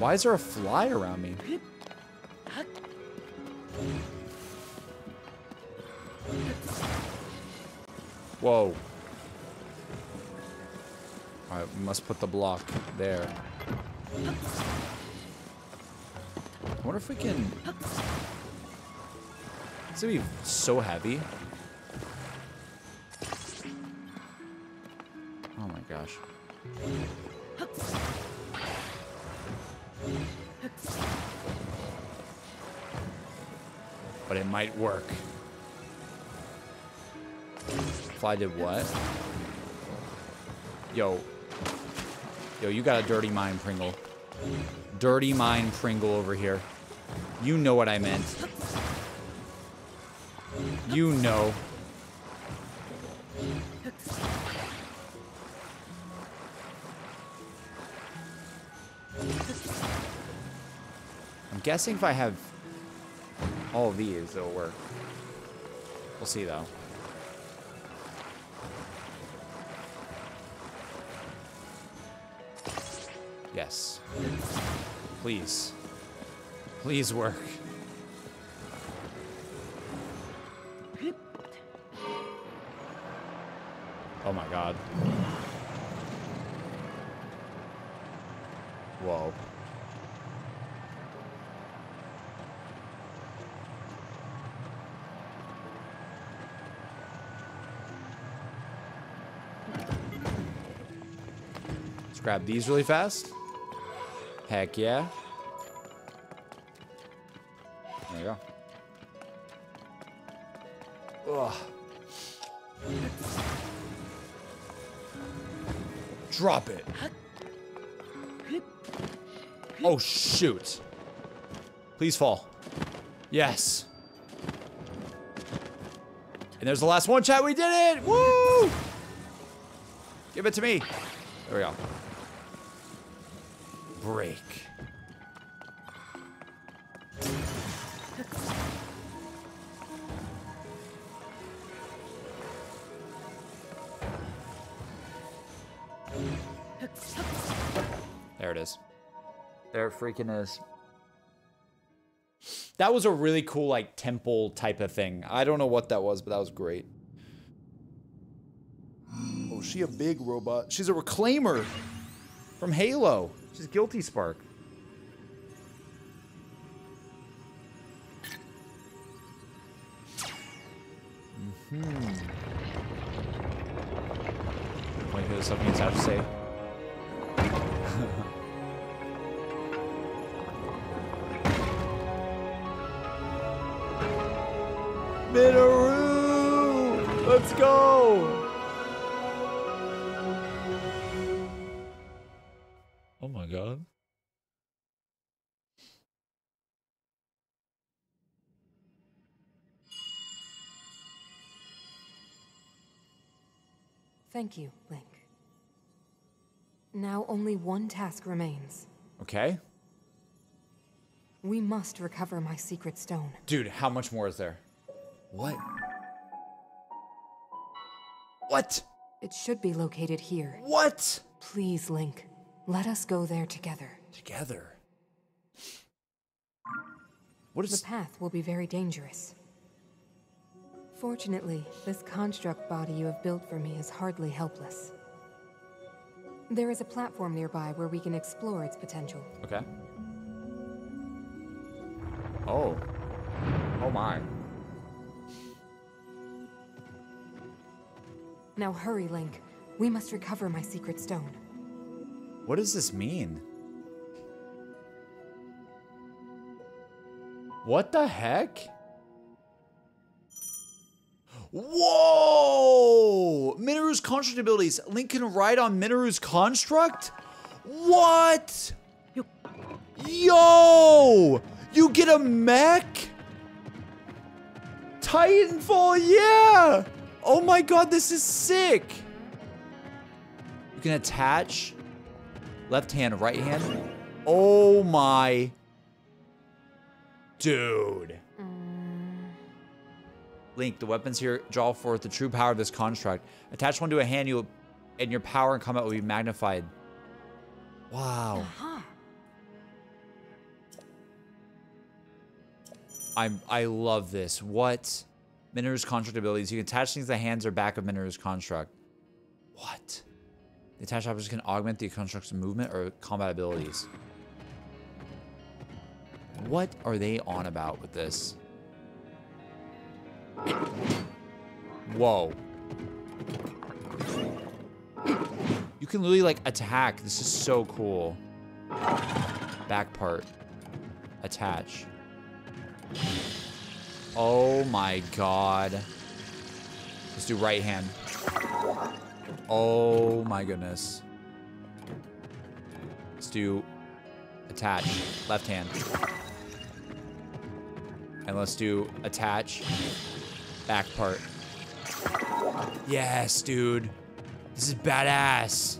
Why is there a fly around me? Whoa. We must put the block there. I wonder if we can... It's gonna be so heavy. Oh my gosh. But it might work. I did what? Yo. Yo, you got a dirty mind, Pringle. Dirty mind Pringle over here. You know what I meant. You know. I'm guessing if I have all these, it'll work. We'll see, though. Yes. Please. Please work. Oh my god. Whoa. Let's grab these really fast. Heck yeah. There you go. Ugh. Drop it. Oh, shoot. Please fall. Yes. And there's the last one, chat. We did it! Woo! Give it to me. There we go. Freaking is. That was a really cool, like, temple type of thing. I don't know what that was, but that was great. Oh, she a big robot. She's a reclaimer from Halo. She's Guilty Spark. Thank you, Link. Now only one task remains. Okay. We must recover my secret stone. Dude, how much more is there? What? What? It should be located here. What? Please, Link. Let us go there together. Together. What The path will be very dangerous. Fortunately, this construct body you have built for me is hardly helpless. There is a platform nearby where we can explore its potential. Okay. Oh. Oh my. Now hurry, Link. We must recover my secret stone. What does this mean? What the heck? Whoa! Mineru's construct abilities. Link can ride on Mineru's construct? What? Yo! You get a mech? Titanfall, yeah! Oh my god, this is sick! You can attach left hand, right hand. Oh my. Dude. Link, the weapons here draw forth the true power of this construct. Attach one to a hand, you and your power in combat will be magnified. Wow. Aha! I'm I love this. What? Mineru's construct abilities. You can attach things to the hands or back of Mineru's construct. What? The attached objects can augment the construct's movement or combat abilities. What are they on about with this? Whoa. You can literally like attack. This is so cool. Back part. Attach. Oh my god. Let's do right hand. Oh my goodness. let's do attach, left hand. And let's do attach, back part. Yes, dude. This is badass.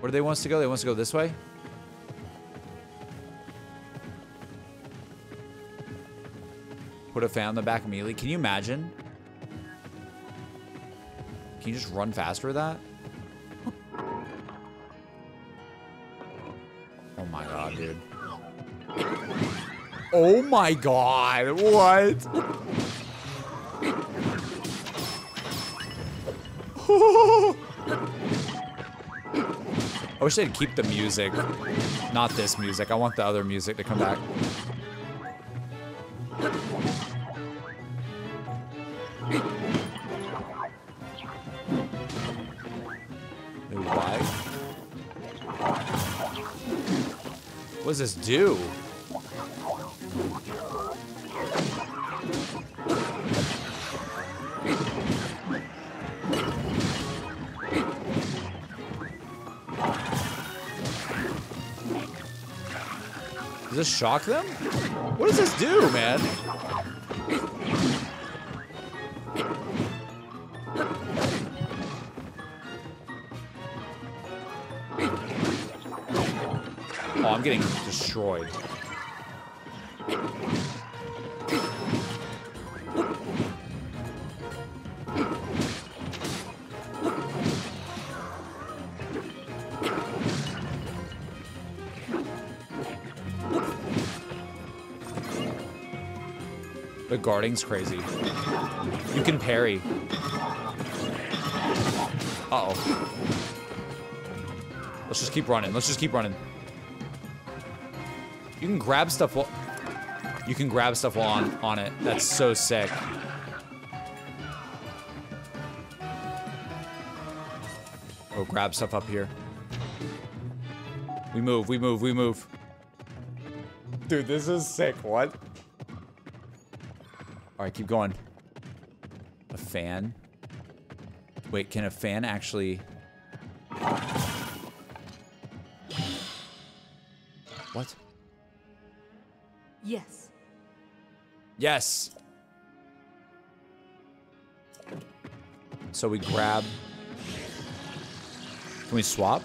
Where do they want us to go? They want us to go this way? Put a fan on the back of immediately. Can you imagine? Can you just run faster with that? *laughs* Oh my god, dude. Oh my god, what? *laughs* I wish they'd keep the music. Not this music. I want the other music to come back. What does this do? Does this shock them? What does this do, man? Oh, I'm getting destroyed. Guarding's crazy. You can parry. Uh-oh. Let's just keep running. Let's just keep running. You can grab stuff while... You can grab stuff while on, on it. That's so sick. Oh, grab stuff up here. We move, we move, we move. Dude, this is sick. What? Alright, keep going. A fan? Wait, can a fan actually... What? Yes. Yes! So we grab... Can we swap?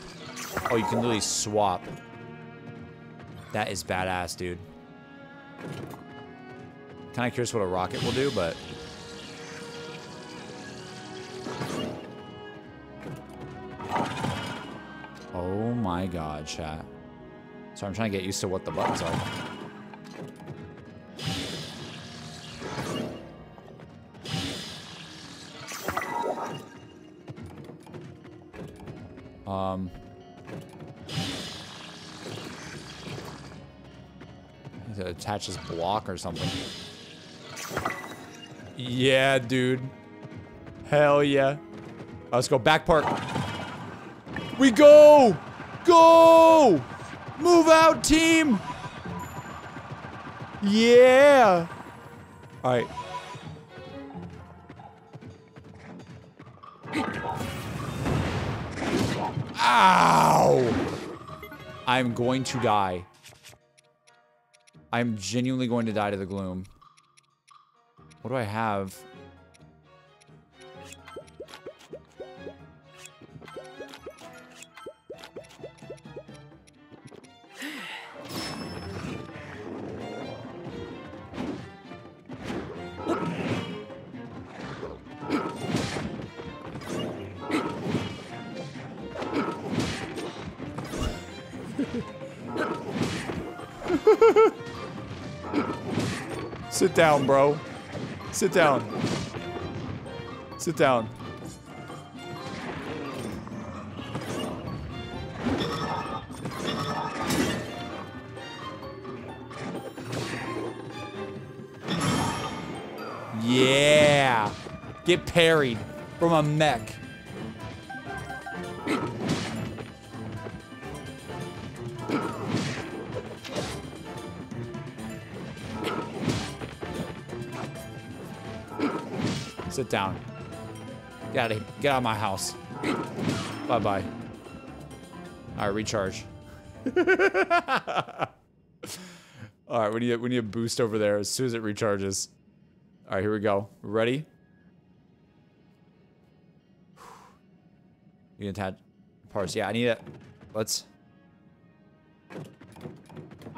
Oh, you can literally swap. That is badass, dude. Kind of curious what a rocket will do, but... Oh my god, chat. So I'm trying to get used to what the buttons are. Um... To attach this block or something. Yeah, dude. Hell yeah. Let's go back park. We go! Go! Move out, team! Yeah! Alright. Ow! I'm going to die. I'm genuinely going to die to the gloom. What do I have? Sit down, bro. Sit down. Sit down. Yeah. Get parried from a mech. Sit down. Get out of here. Get out of my house. Bye-bye. All right, recharge. *laughs* All right, we need we need a boost over there as soon as it recharges. All right, here we go. Ready? *sighs* You can attach parts. Yeah, I need it. Let's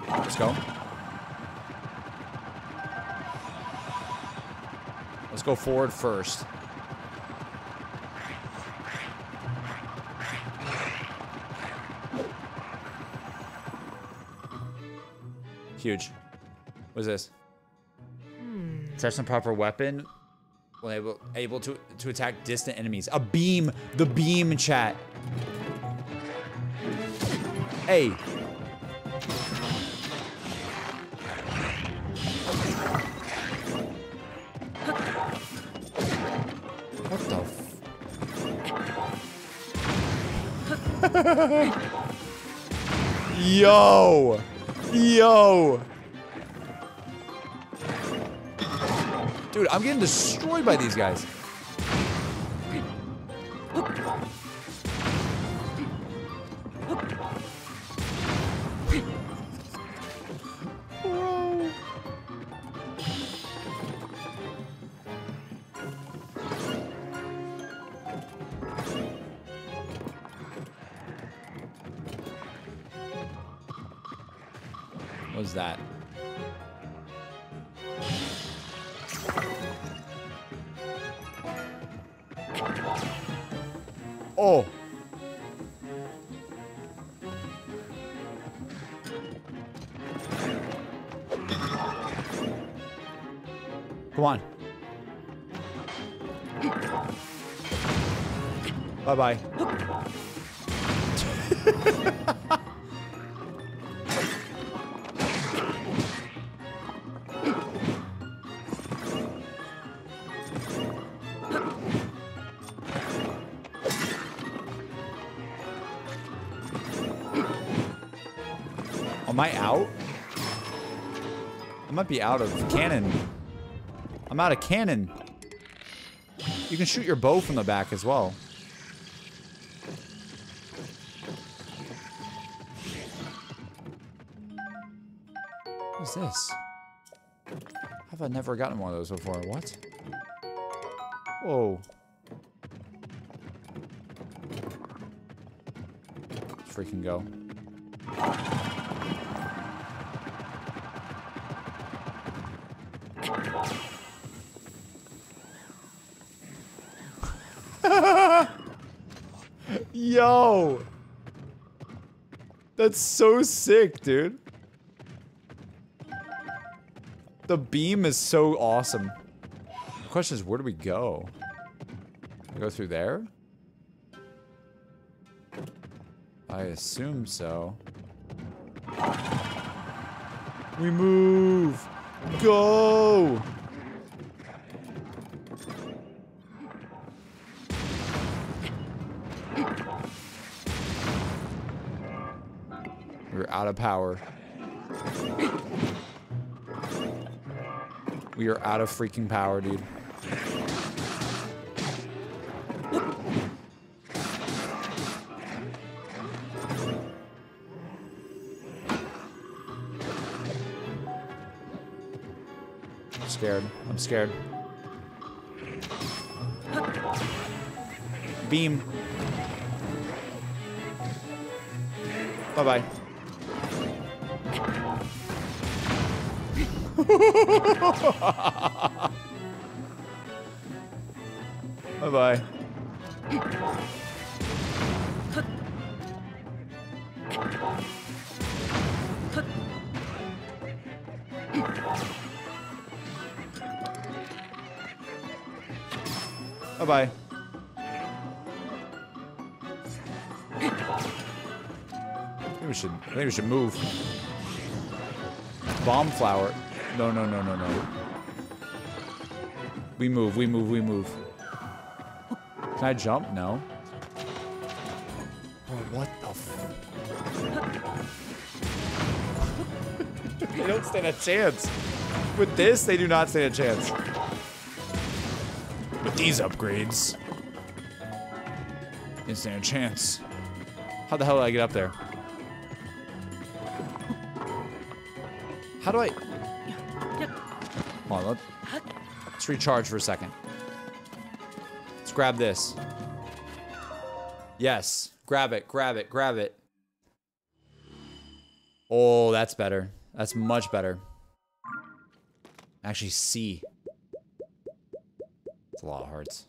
let's go. Let's go forward first. Huge. What hmm. is this? Attach some proper weapon. When able, able to, to attack distant enemies. A beam. The beam chat. Hey. Yo! Yo! Dude, I'm getting destroyed by these guys. Might be out of cannon. I'm out of cannon. You can shoot your bow from the back as well. What is this? Have I never gotten one of those before? What? Whoa. Freaking go. That's so sick, dude. The beam is so awesome. The question is, where do we go? We go through there? I assume so. We move! Go! Of power. We are out of freaking power, dude. Scared. I'm scared. Beam. Bye-bye. Bye-bye. Bye-bye. I think we should I think we should move. Bomb flower. No, no, no, no, no. We move, we move, we move. Can I jump? No. Oh, what the f- They don't stand a chance. With this, they do not stand a chance. With these upgrades, they stand a chance. How the hell did I get up there? How do I... let's recharge for a second. Let's grab this. Yes. Grab it, grab it, grab it. Oh, that's better. That's much better. Actually, C. It's a lot of hearts.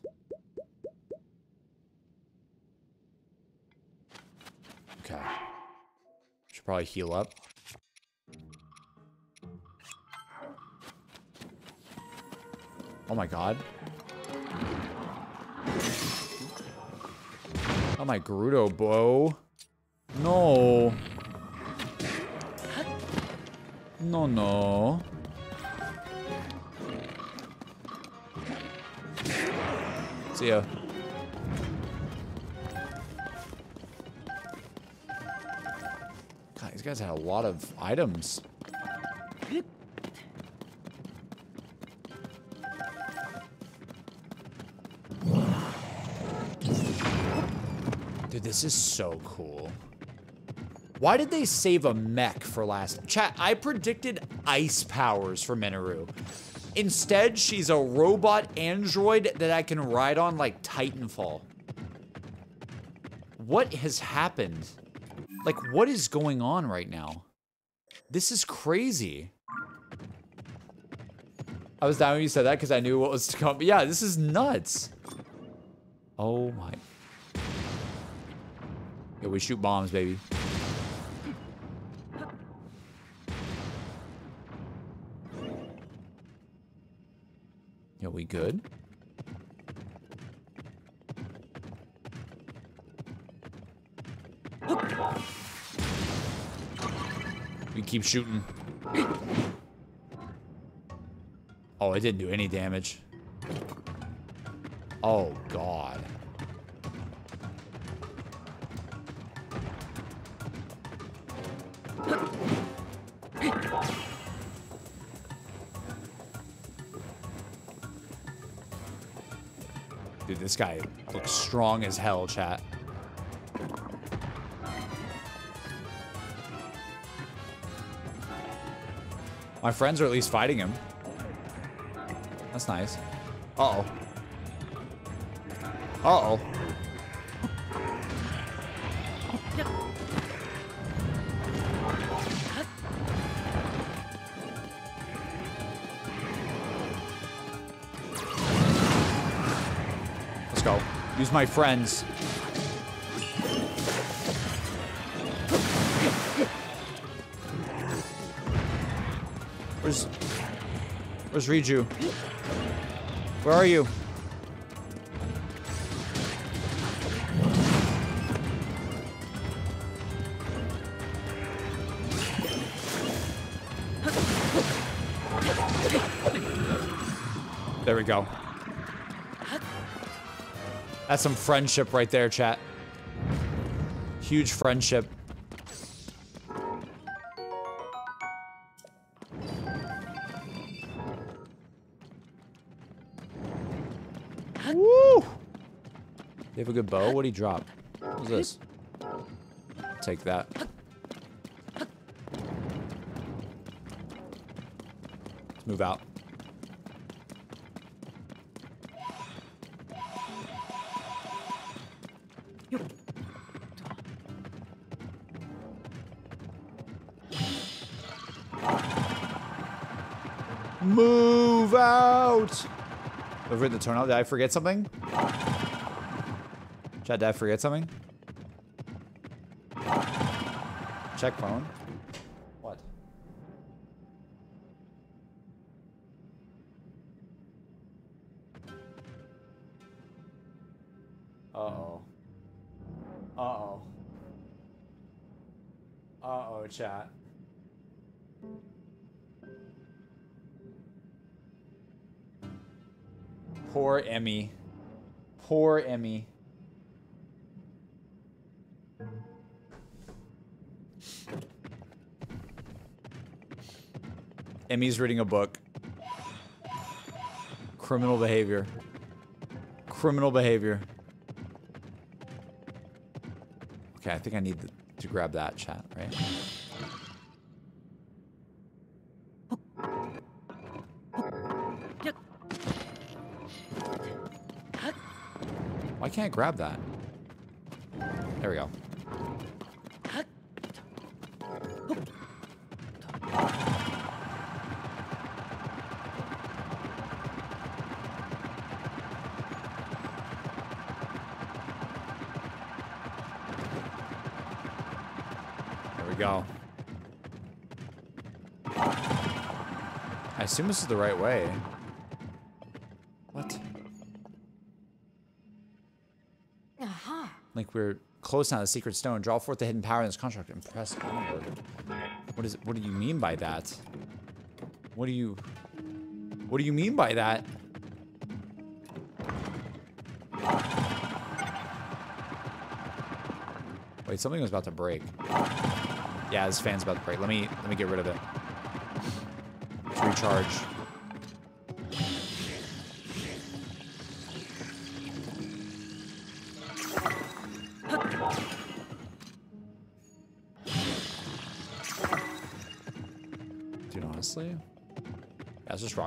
Okay. Should probably heal up. Oh my god. Oh my Gerudo bow. No. No, no. See ya. God, these guys had a lot of items. This is so cool. Why did they save a mech for last? Chat, I predicted ice powers for Mineru. Instead, she's a robot android that I can ride on like Titanfall. What has happened? Like, what is going on right now? This is crazy. I was down when you said that because I knew what was to come. But yeah, this is nuts. Oh my. Yeah, we shoot bombs, baby. Yeah, we good? We keep shooting. Oh, it didn't do any damage. Oh, God. This guy looks strong as hell, chat. My friends are at least fighting him. That's nice. Uh-oh. Uh-oh. My friends. Where's... Where's Riju? Where are you? That's some friendship right there, chat. Huge friendship. Woo! You have a good bow? What'd he drop? What's this? Take that. Let's move out. Over at the terminal, did I forget something? Chad, did I forget something? Check phone. Emmy. Poor Emmy. Emmy's reading a book. Criminal behavior. Criminal behavior. Okay, I think I need to grab that chat, right? Can't grab that? There we go. There we go. I assume this is the right way. We're close now to the secret stone. Draw forth the hidden power in this construct and press onward. What is? What do you mean by that? What do you? What do you mean by that? Wait, something was about to break. Yeah, this fan's about to break. Let me let me get rid of it. Recharge.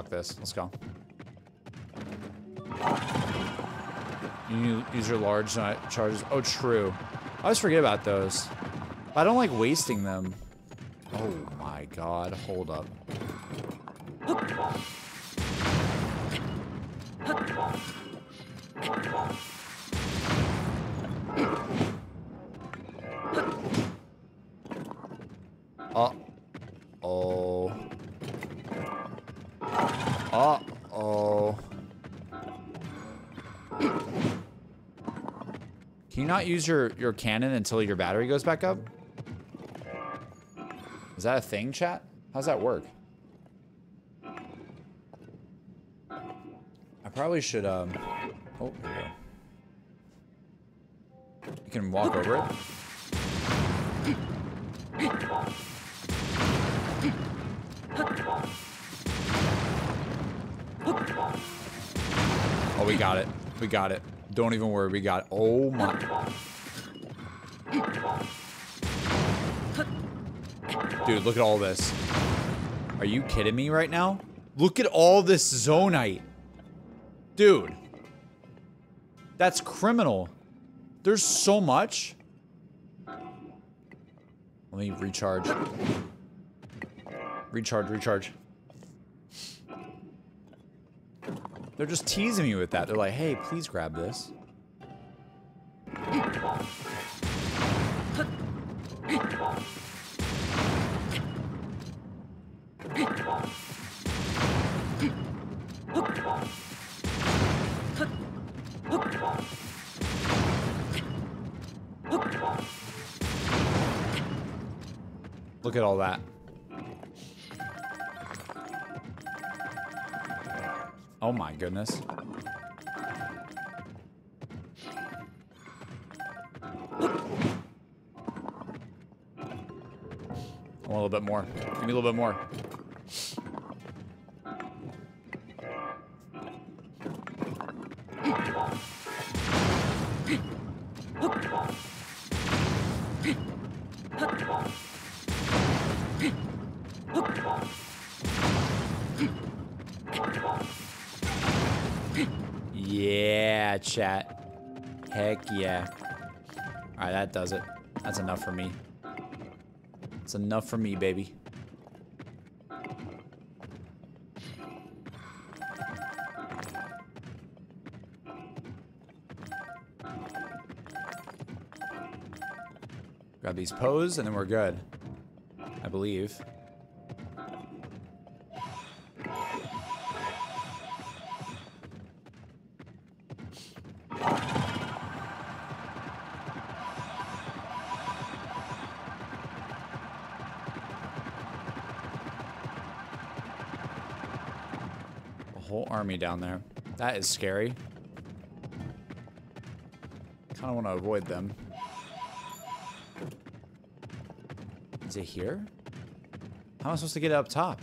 Let's this. Let's go. You use your large charges. Oh, true. I always forget about those. I don't like wasting them. Oh my god, hold up. Not use your, your cannon until your battery goes back up? Is that a thing, chat? How's that work? I probably should, um... Oh, we go. You can walk over it. Oh, we got it. We got it. Don't even worry. We got it. Oh, my... Dude, look at all this. Are you kidding me right now? Look at all this zonaite. Dude. That's criminal. There's so much. Let me recharge. Recharge, recharge. They're just teasing me with that. They're like, hey, please grab this. More. Give me a little bit more. Yeah, chat. Heck yeah. Alright, that does it. That's enough for me. Enough for me, baby. Grab these poes, and then we're good. I believe. Army down there. That is scary. Kind of want to avoid them. Is it here? How am I supposed to get it up top?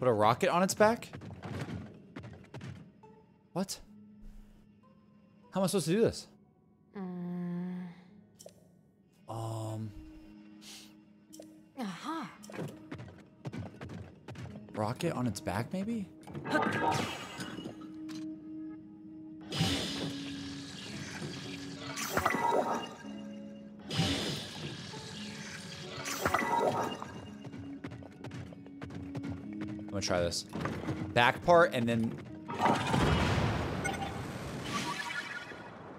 Put a rocket on its back? What? How am I supposed to do this? Mm. Um. Aha. Rocket on its back, maybe? I'm gonna try this. Back part and then.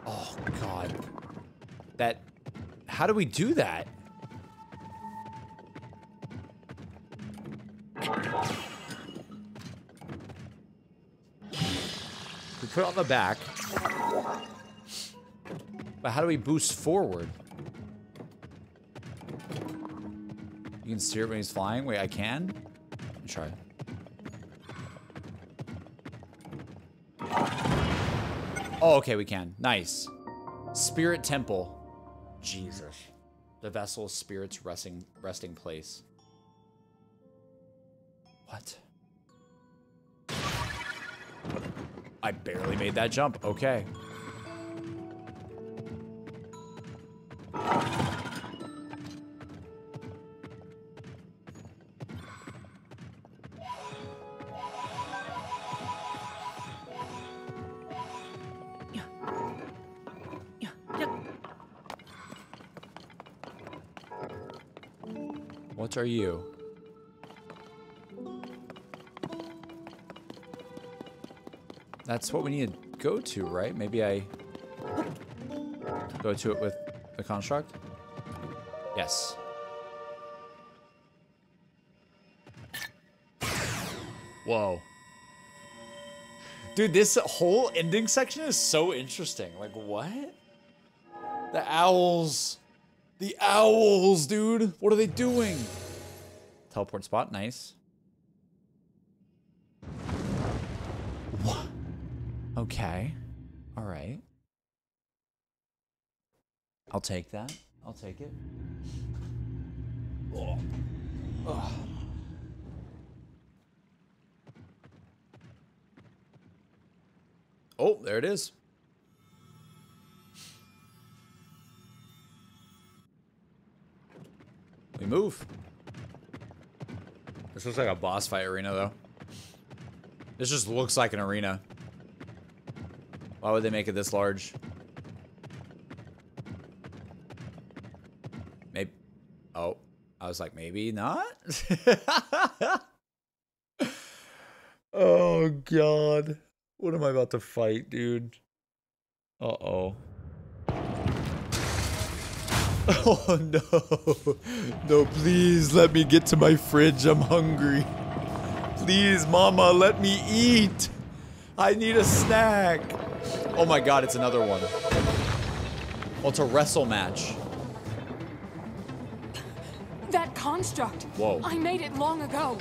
Oh, God. That. How do we do that? Put on the back. But how do we boost forward? You can steer it when he's flying? Wait, I can? Let me try. Oh, okay, we can. Nice. Spirit Temple. Jesus. The vessel spirit's resting resting place. Made that jump. Okay. What are you? That's what we need to go to, right? Maybe I go to it with the construct? Yes. Whoa. Dude, this whole ending section is so interesting. Like, what? The owls. The owls, dude. What are they doing? Teleport spot, nice. Okay. All right. I'll take that. I'll take it. Oh. Ugh. Oh, there it is. We move. This looks like a boss fight arena, though. This just looks like an arena. Why would they make it this large? Maybe. Oh, I was like, maybe not. *laughs* oh God, what am I about to fight, dude? Uh oh. *laughs* Oh no. No, please let me get to my fridge. I'm hungry. Please, mama, let me eat. I need a snack. Oh my god, it's another one. Oh, it's a wrestle match. That construct. Whoa. I made it long ago.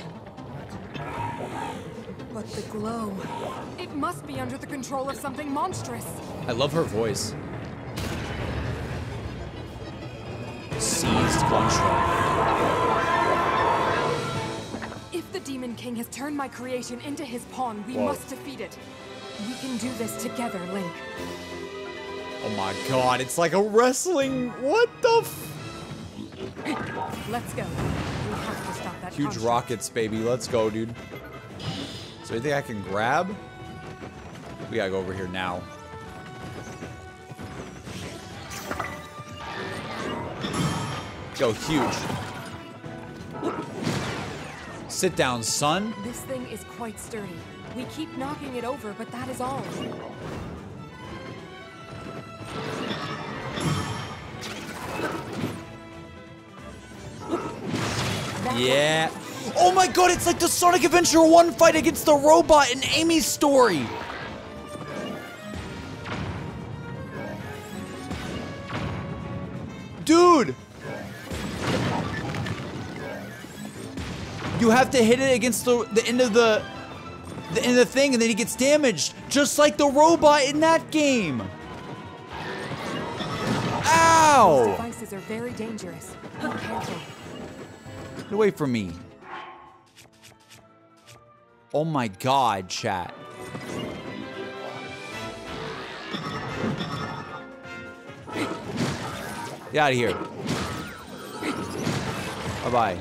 But the glow. It must be under the control of something monstrous. I love her voice. Seized construct. If the Demon King has turned my creation into his pawn, we Whoa. must defeat it. We can do this together, Link. Oh my god, it's like a wrestling. What the f- Let's go. We have to stop that Huge construct. rockets, baby. Let's go, dude. So you think I can grab? We gotta go over here now. Go huge. Sit down, son. This thing is quite sturdy. We keep knocking it over, but that is all. Yeah. Oh my god, it's like the Sonic Adventure 1 fight against the robot in Amy's story. Dude! You have to hit it against the, the end of the of the thing and then he gets damaged. Just like the robot in that game. Ow! Devices are very dangerous. Be careful. Get away from me. Oh my god, chat. Get out of here. Bye bye.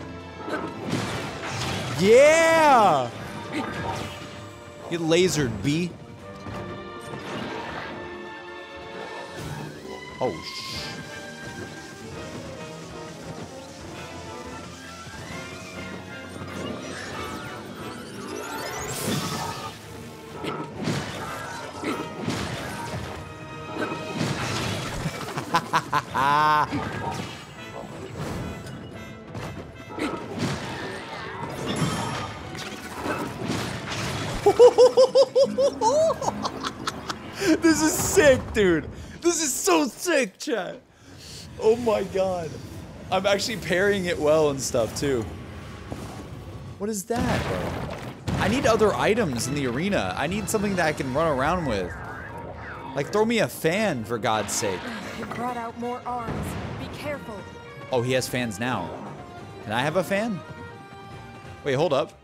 Yeah! Get lasered, B. Oh, sh. *laughs* *laughs* this is sick, dude. This is so sick, chat. Oh my god. I'm actually parrying it well and stuff, too. What is that, bro? I need other items in the arena. I need something that I can run around with. Like, throw me a fan, for God's sake. *sighs* It brought out more arms. Be careful. Oh, he has fans now. Can I have a fan? Wait, hold up.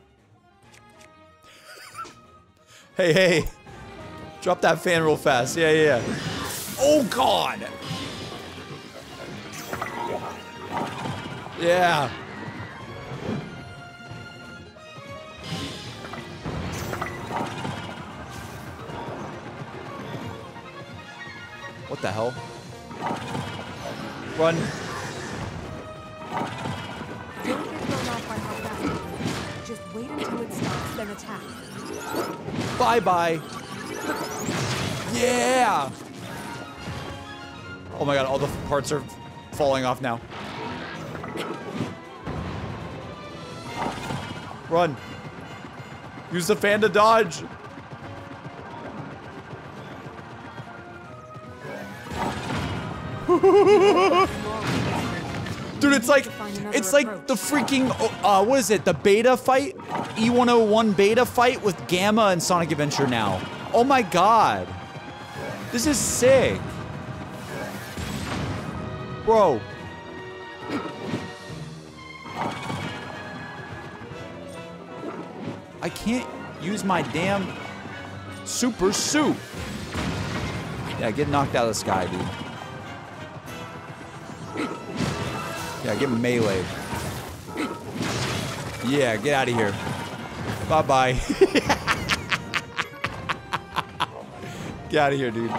Hey, hey. Drop that fan real fast. Yeah, yeah, yeah. Oh, God. Yeah. What the hell? Run. Just wait until it stops, then attack. Bye bye. Yeah. Oh my god, all the parts are falling off now. Run. Use the fan to dodge. *laughs* Dude, it's like it's like the freaking uh what is it? The beta fight? E101 beta fight with Gamma and Sonic Adventure now. Oh my god. This is sick. Bro. I can't use my damn super suit. Yeah, get knocked out of the sky, dude. Yeah, get meleeed. Yeah, *laughs* get out of here. Bye bye. get out of here, dude.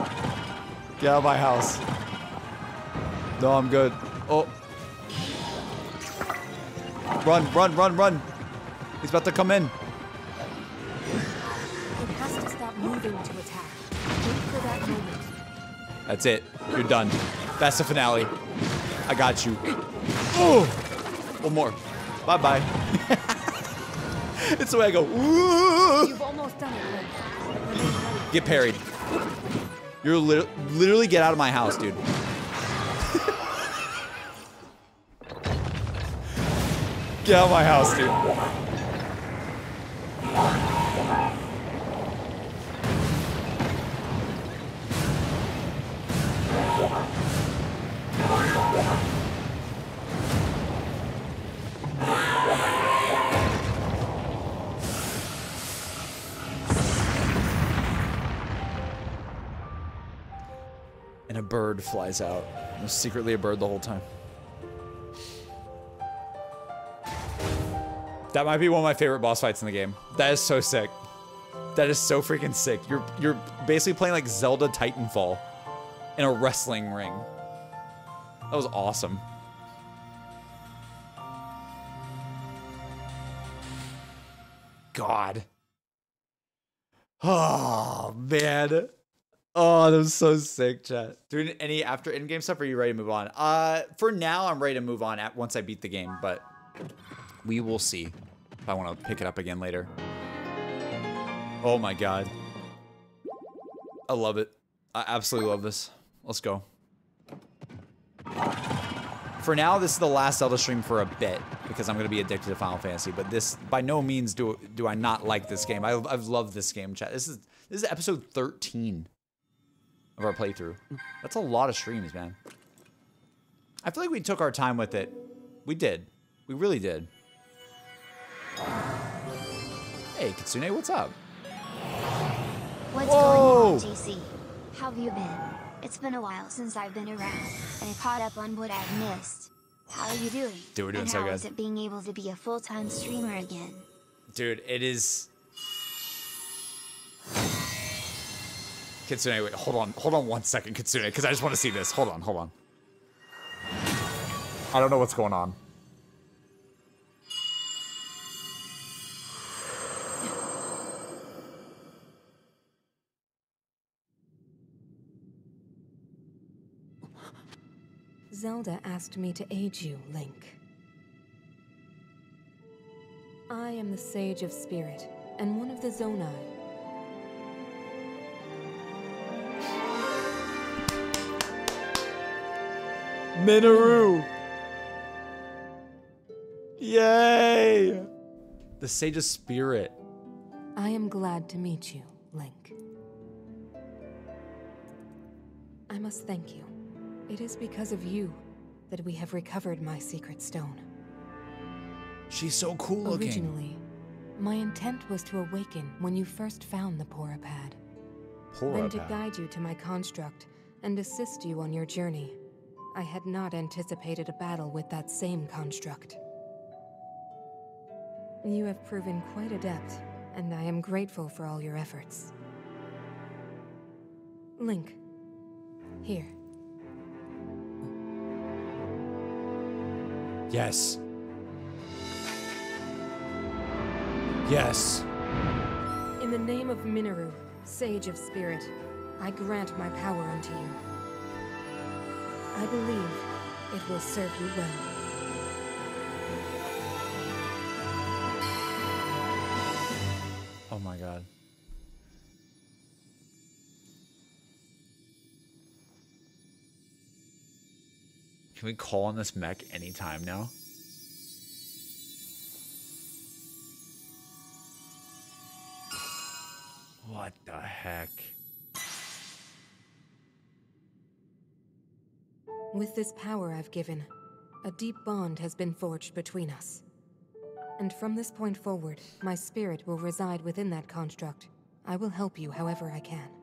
Get out of my house. No, I'm good. Oh. Run, run, run, run. He's about to come in. It has to stop moving to attack. Wait for that moment. That's it. You're done. That's the finale. I got you. Oh! One more. Bye bye. *laughs* it's the way I go. You've almost done it, Link. Remain ready. Get parried. You're lit literally get out of my house, dude. *laughs* get out of my house, dude. And a bird flies out. It was secretly a bird the whole time. That might be one of my favorite boss fights in the game. That is so sick. That is so freaking sick. You're you're basically playing like Zelda Titanfall in a wrestling ring. That was awesome. God. Oh man. Oh, that was so sick, chat. Doing any after in-game stuff? Or are you ready to move on? Uh, for now, I'm ready to move on at once I beat the game, but we will see if I want to pick it up again later. Oh my god, I love it. I absolutely love this. Let's go. For now, this is the last Zelda stream for a bit because I'm going to be addicted to Final Fantasy. But this, by no means, do do I not like this game. I, I've loved this game, chat. This is this is episode 13 of our playthrough. That's a lot of streams, man. I feel like we took our time with it. We did. We really did. Hey, Kitsune, what's up? What's Whoa. going on, JC? How have you been? It's been a while since I've been around, and I caught up on what I've missed. How are you doing? Dude, we're doing and so how good. is it being able to be a full-time streamer again? Dude, it is. Kitsune, wait, hold on, hold on one second, Kitsune, because I just want to see this. Hold on, hold on. I don't know what's going on. Zelda asked me to aid you, Link. I am the Sage of Spirit, and one of the Zonai. Mineru! Yay! The Sage of Spirit. I am glad to meet you, Link. I must thank you. It is because of you that we have recovered my secret stone. She's so cool looking. Originally, my intent was to awaken when you first found the Porapad. Then to guide you to my construct and assist you on your journey. I had not anticipated a battle with that same construct. You have proven quite adept, and I am grateful for all your efforts. Link, here. Yes. Yes. In the name of Mineru, Sage of Spirit, I grant my power unto you. I believe it will serve you well. Can we call on this mech anytime now? What the heck? With this power I've given, a deep bond has been forged between us. And from this point forward, my spirit will reside within that construct. I will help you however I can.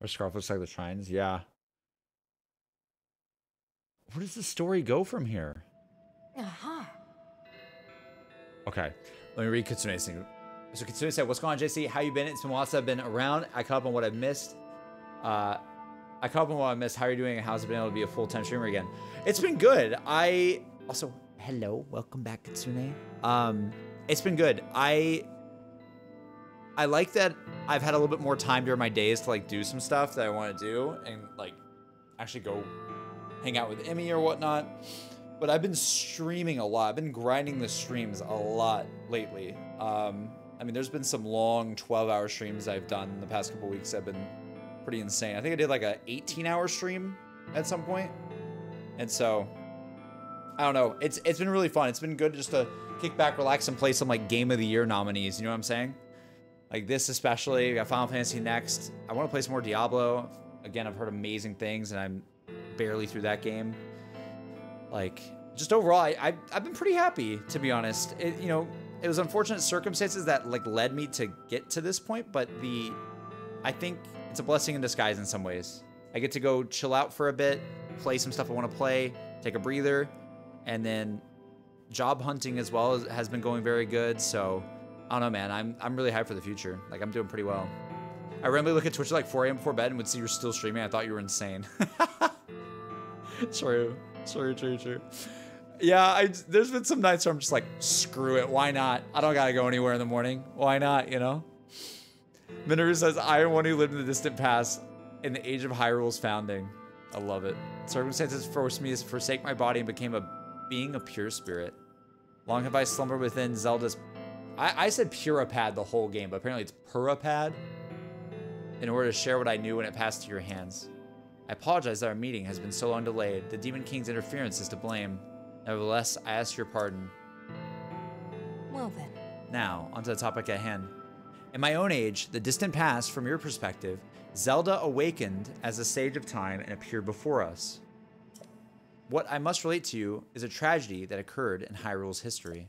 Our scarf looks like the shrines? Yeah. Where does the story go from here? Aha! Okay, let me read Kitsune's thing. So Kitsune said, "What's going on, JC? How you been? It's been a while since I've been around. I caught up on what I've missed. Uh, I caught up on what I missed. How are you doing? How's it been able to be a full time streamer again? It's been good. I also hello, welcome back, Kitsune. Um, it's been good. I I like that I've had a little bit more time during my days to like do some stuff that I want to do and like actually go hang out with Emmy or whatnot. But I've been streaming a lot. I've been grinding the streams a lot lately. Um, I mean, there's been some long 12-hour streams I've done in the past couple weeks. I've been pretty insane. I think I did like a 18-hour stream at some point. and so I don't know. It's it's been really fun. It's been good just to kick back, relax, and play some like Game of the Year nominees. You know what I'm saying? Like this especially. We got Final Fantasy next. I want to play some more Diablo. Again, I've heard amazing things, and I'm barely through that game. Like just overall, I, I I've been pretty happy to be honest. It, you know, it was unfortunate circumstances that like led me to get to this point, but the I think it's a blessing in disguise in some ways. I get to go chill out for a bit, play some stuff I want to play, take a breather, and then job hunting as well has been going very good. So I don't know, man. I'm I'm really hyped for the future. Like I'm doing pretty well. I randomly look at Twitch at like 4 a.m. before bed and would see you're still streaming. I thought you were insane. *laughs* true, true, true, true. Yeah, I, there's been some nights where I'm just like, screw it, why not? I don't gotta go anywhere in the morning. Why not? You know. Mineru says, I am one who lived in the distant past in the age of Hyrule's founding. I love it. Circumstances forced me to forsake my body and became a being of pure spirit. Long have I slumbered within Zelda's. I, I said Purapad the whole game, but apparently it's Purapad. In order to share what I knew when it passed to your hands. I apologize that our meeting has been so long delayed. The Demon King's interference is to blame. Nevertheless, I ask your pardon. Well then, Now, onto the topic at hand. In my own age, the distant past, from your perspective, Zelda awakened as a sage of time and appeared before us. What I must relate to you is a tragedy that occurred in Hyrule's history.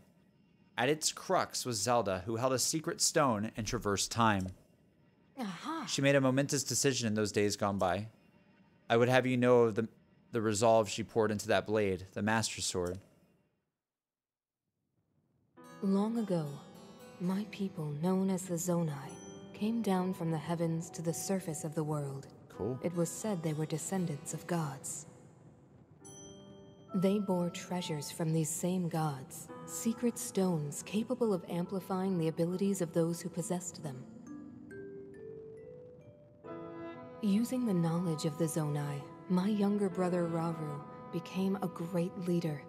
At its crux was Zelda, who held a secret stone and traversed time. Aha! She made a momentous decision in those days gone by. I would have you know of the, the resolve she poured into that blade, the Master Sword. Long ago, my people, known as the Zonai, came down from the heavens to the surface of the world. Cool. It was said they were descendants of gods. They bore treasures from these same gods, secret stones capable of amplifying the abilities of those who possessed them. Using the knowledge of the Zonai, my younger brother Rauru became a great leader.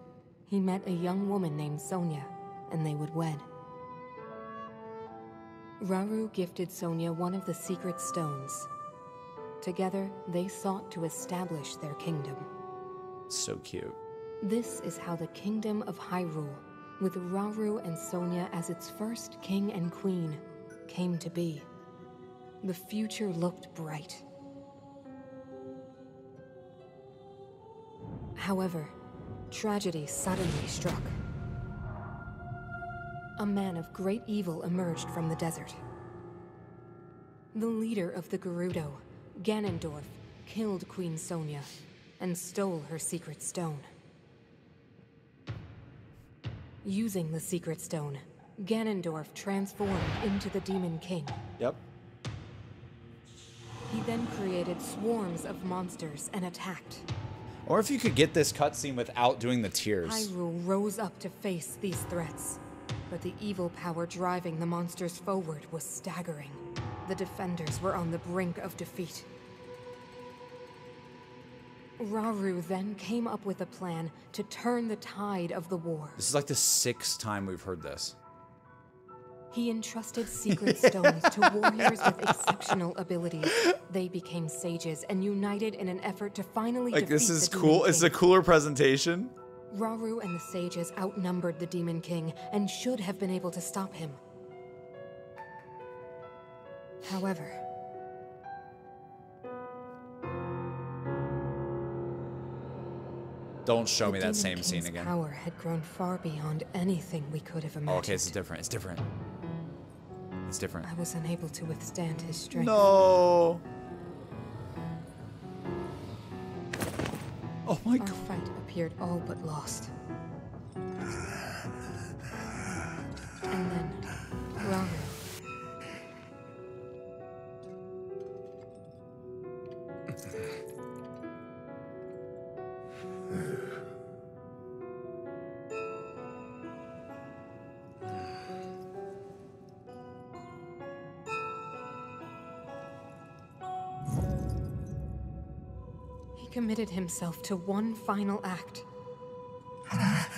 He met a young woman named Sonia, and they would wed. Rauru gifted Sonia one of the secret stones. Together, they sought to establish their kingdom. So cute. This is how the kingdom of Hyrule, with Rauru and Sonia as its first king and queen, came to be. The future looked bright. However, tragedy suddenly struck. A man of great evil emerged from the desert. The leader of the Gerudo, Ganondorf, killed Queen Sonia and stole her secret stone. Using the secret stone, Ganondorf transformed into the Demon King. Yep. He then created swarms of monsters and attacked. Or if you could get this cutscene without doing the tears. Hyrule rose up to face these threats, but the evil power driving the monsters forward was staggering. The defenders were on the brink of defeat. Rauru then came up with a plan to turn the tide of the war. This is like the sixth time we've heard this. He entrusted secret stones to warriors with exceptional abilities. They became sages and united in an effort to finally get the king. Like this is cool. It's a cooler presentation. Rauru and the sages outnumbered the Demon King and should have been able to stop him. However, Don't show the me that same scene King's again. power had grown far beyond anything we could have imagined. Oh, okay, it's different. It's different. It's different. I was unable to withstand his strength. No. Oh my Our god. fight appeared all but lost. And then, committed himself to one final act. Oh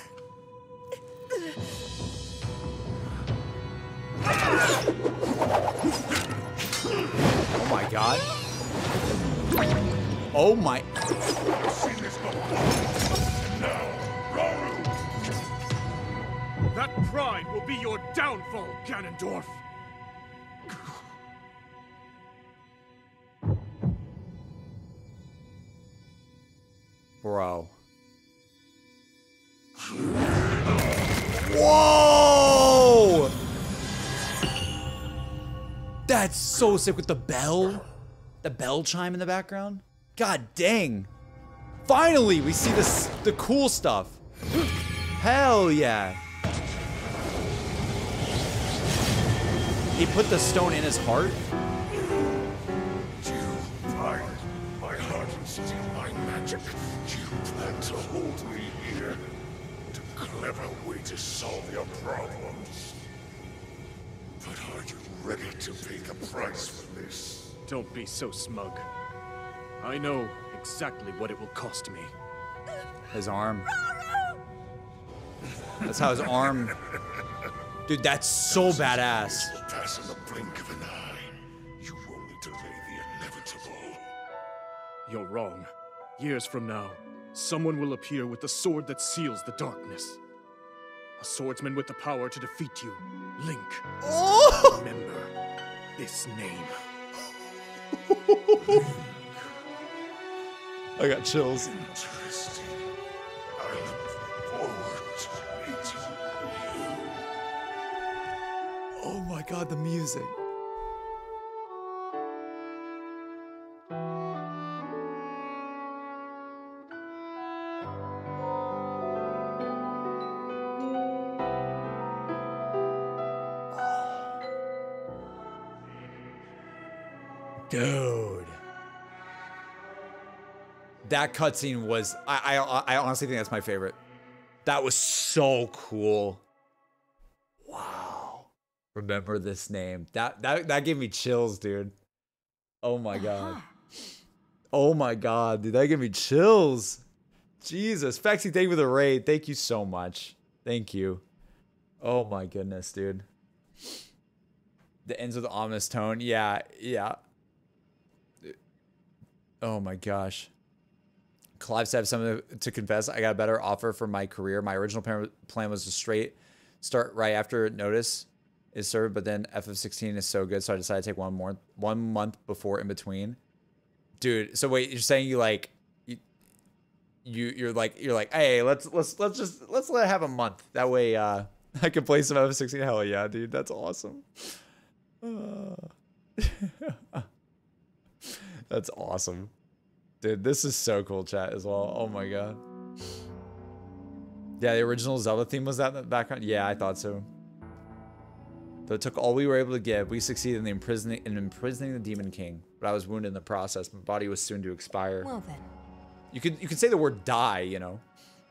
my god. Oh my. That pride will be your downfall, Ganondorf! So sick with the bell. The bell chime in the background. God dang. Finally, we see this the cool stuff. *gasps* Hell yeah. He put the stone in his heart. You find my heart and steal my magic. You plan to hold me here. What a clever way to solve your problems. But are you ready to pay the price for this? Don't be so smug. I know exactly what it will cost me. His arm. That's how his arm. Dude, that's so badass. Pass in the blink of an eye. You only delay the inevitable. You're wrong. Years from now, someone will appear with the sword that seals the darkness. A swordsman with the power to defeat you, Link. Oh! Remember this name. I got chills. Interesting. I look forward to meeting you. Oh my god, the music. That cutscene was I, I I honestly think that's my favorite. That was so cool. Wow. Remember this name. That that that gave me chills, dude. Oh my uh-huh. god. Oh my god, dude. That gave me chills. Jesus. Fexy, thank you for the raid. Thank you so much. Thank you. Oh my goodness, dude. The ends with the ominous tone. Yeah, yeah. Oh my gosh. Clive said, I have something to confess. I got a better offer for my career. My original plan, was to straight start right after notice is served, but then FF16 is so good, so I decided to take one more one month before in between. Dude, so wait, you're saying you like you, you you're like you're like, hey, let's let's let's just let's let have a month. That way uh *laughs* I can play some FF16. Hell yeah, dude, that's awesome. Uh, *laughs* that's awesome. Dude, this is so cool, chat as well. Oh my god. Yeah, the original Zelda theme was that in the background? Yeah, I thought so. Though it took all we were able to give, we succeeded in the imprisoning in imprisoning the Demon King. But I was wounded in the process. My body was soon to expire. Well then. You could you could say the word die, you know.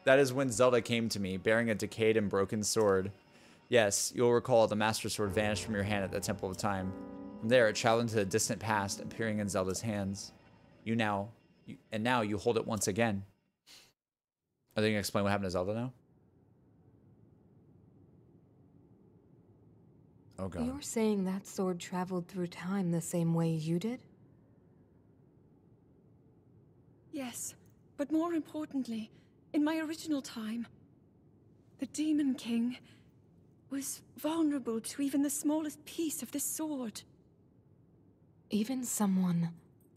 That is when Zelda came to me, bearing a decayed and broken sword. Yes, you'll recall the Master Sword vanished from your hand at the Temple of Time. From there, it traveled into the distant past, appearing in Zelda's hands. You now, you, and now you hold it once again. Are they gonna explain what happened to Zelda now? Oh god. You're saying that sword traveled through time the same way you did? Yes, but more importantly, in my original time, the Demon King was vulnerable to even the smallest piece of this sword. Even someone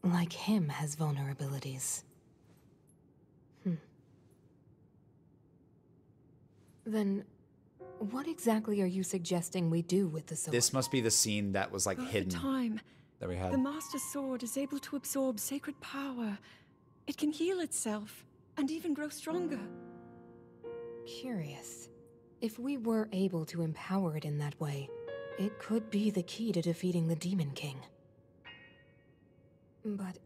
like him has vulnerabilities. Hmm. Then, what exactly are you suggesting we do with the sword? This must be the scene that was like Over hidden time, that we had. the Master Sword is able to absorb sacred power. It can heal itself and even grow stronger. Curious. If we were able to empower it in that way, it could be the key to defeating the Demon King. But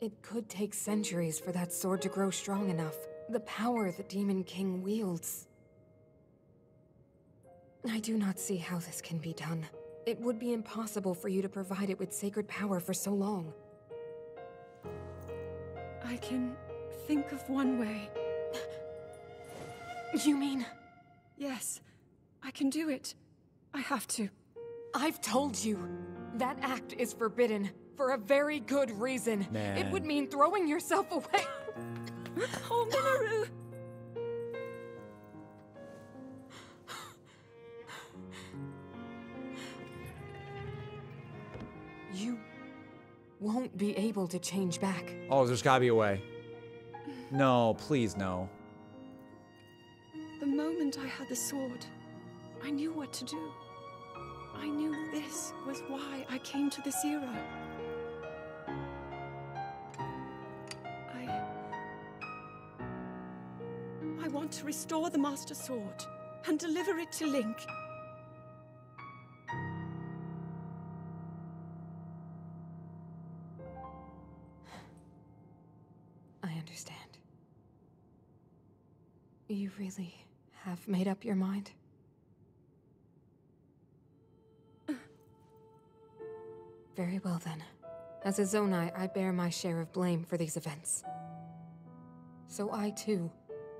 it could take centuries for that sword to grow strong enough. The power the Demon King wields. I do not see how this can be done. It would be impossible for you to provide it with sacred power for so long. I can think of one way. You mean? Yes, I can do it. I have to. I've told you. That act is forbidden for a very good reason. It would mean throwing yourself away. *laughs* Oh, Mineru! You won't be able to change back. Oh, there's gotta be a way. No, please no. The moment I had the sword, I knew what to do. I knew this was why I came to this era. Want to restore the Master Sword and deliver it to Link. I understand. You really have made up your mind? Very well then. As a Zonai, I bear my share of blame for these events. So I too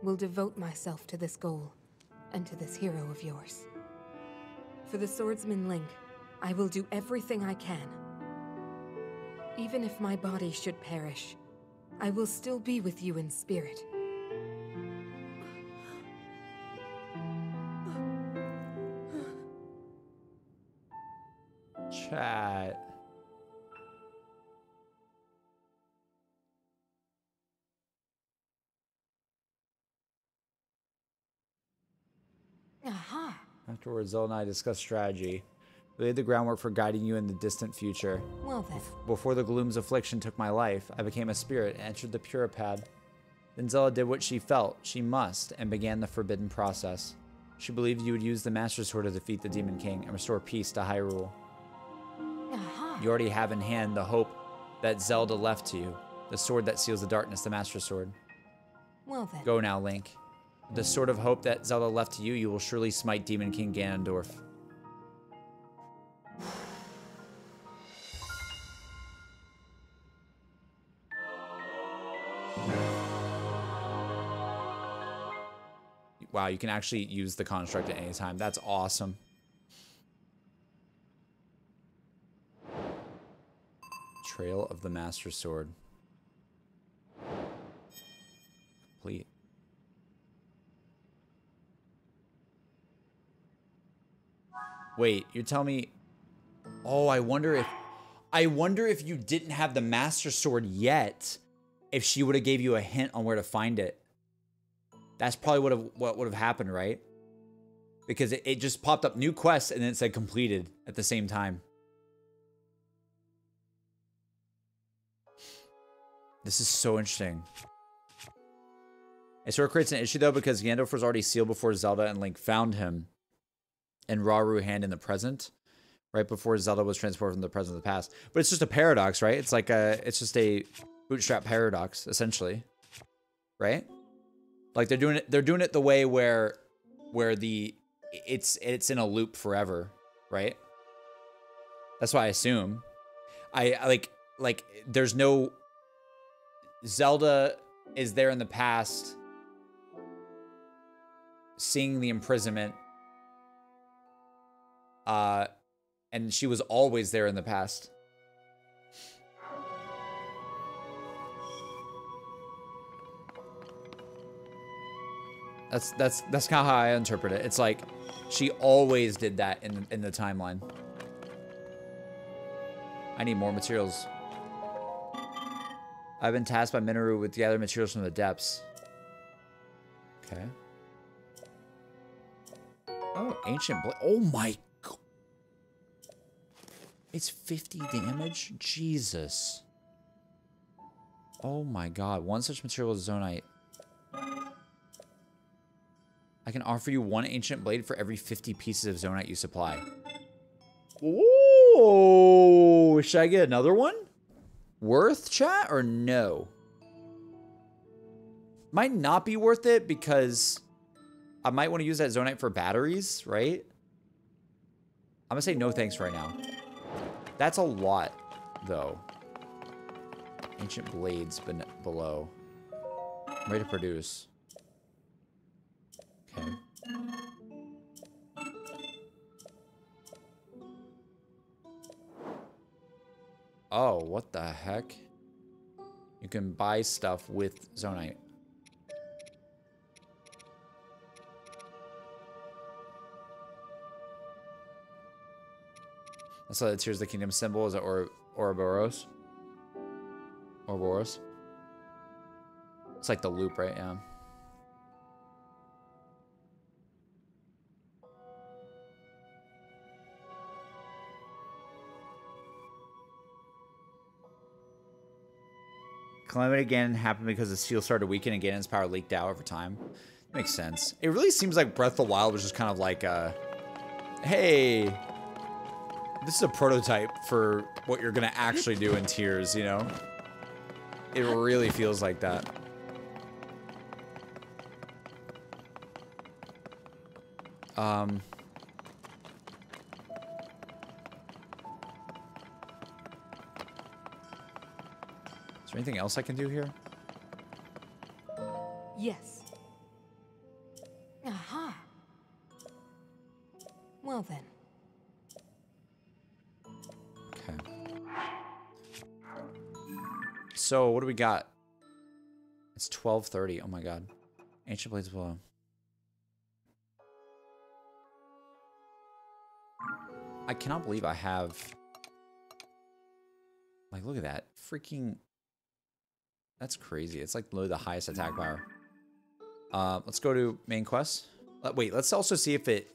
will devote myself to this goal and to this hero of yours. For the swordsman Link, I will do everything I can. Even if my body should perish, I will still be with you in spirit. Chat. Afterwards, Zelda and I discussed strategy. We laid the groundwork for guiding you in the distant future. Well then. Before the gloom's affliction took my life, I became a spirit and entered the Purah Pad. Then Zelda did what she felt she must and began the forbidden process. She believed you would use the Master Sword to defeat the Demon King and restore peace to Hyrule. Aha! You already have in hand the hope that Zelda left to you. The sword that seals the darkness, the Master Sword. Well then. Go now, Link. The sort of hope that Zelda left to you, you will surely smite Demon King Ganondorf. Wow, you can actually use the construct at any time. That's awesome. Trail of the Master Sword. Complete. Wait, you're telling me... Oh, I wonder if... I wonder if you didn't have the Master Sword yet, if she would have gave you a hint on where to find it. That's probably what what would have happened, right? Because it, it just popped up new quests and then it said completed at the same time. This is so interesting. It sort of creates an issue though because Gandalf was already sealed before Zelda and Link found him in Rauru Hand in the present, right before Zelda was transported from the present to the past. But it's just a paradox, right? It's like a, it's just a bootstrap paradox essentially, right? Like they're doing it, they're doing it the way where, where the, it's it's in a loop forever, right? That's why I assume. I, I like like there's no Zelda is there in the past seeing the imprisonment uh and she was always there in the past that's that's that's kind of how i interpret it it's like she always did that in the, in the timeline i need more materials I've been tasked by Mineru with gathering materials from the depths. Okay. Oh, ancient. Oh my. It's 50 damage? Jesus. Oh my god. One such material is Zonaite. I can offer you one ancient blade for every 50 pieces of zonaite you supply. Ooh. Should I get another one? worth chat or no? Might not be worth it because I might want to use that zonaite for batteries, right? I'm to say no thanks right now. That's a lot, though. Ancient blades below. Ready to produce. Okay. Oh, what the heck? You can buy stuff with Zonaite. So it's here's the kingdom symbol. Is it or Ouroboros? Ouroboros? It's like the loop, right? Yeah. Calamity again happened because the seal started to weaken and Ganon's power leaked out over time. Makes sense. It really seems like Breath of the Wild was just kind of like, uh, hey, this is a prototype for what you're to actually do in Tears, you know? It really feels like that. Um... there anything else I can do here? Yes. So, what do we got? It's 12:30. Oh my god. Ancient blades below. I cannot believe I have like look at that. Freaking that's crazy. It's like literally the highest attack power. Uh, let's go to main quest. Uh, wait, let's also see if it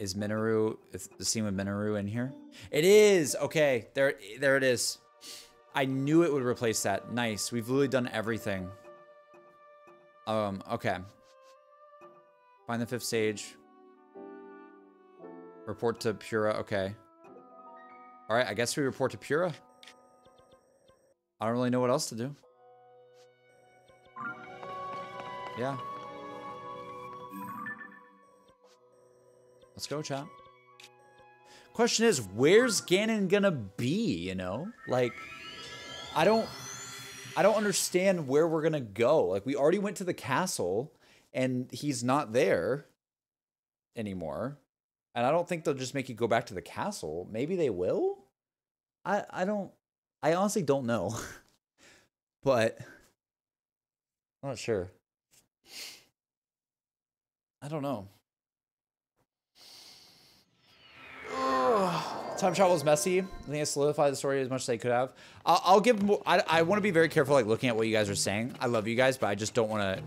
is Mineru is the scene with Mineru in here. It is okay. There, there it is. I knew it would replace that. Nice. We've literally done everything. Um. Okay. Find the fifth stage. Report to Purah. Okay. All right. I guess we report to Purah. I don't really know what else to do. Yeah. Let's go, chat. Question is, where's Ganon gonna be, you know? Like, I don't I don't understand where we're gonna go. Like we already went to the castle and he's not there anymore. And I don't think they'll just make you go back to the castle. Maybe they will? I I don't I honestly don't know. *laughs* but I'm not sure. I don't know. Ugh. *sighs* Time travel is messy. I think it solidified the story as much as they could have. I'll, I'll give. I, I want to be very careful, like looking at what you guys are saying. I love you guys, but I just don't want to.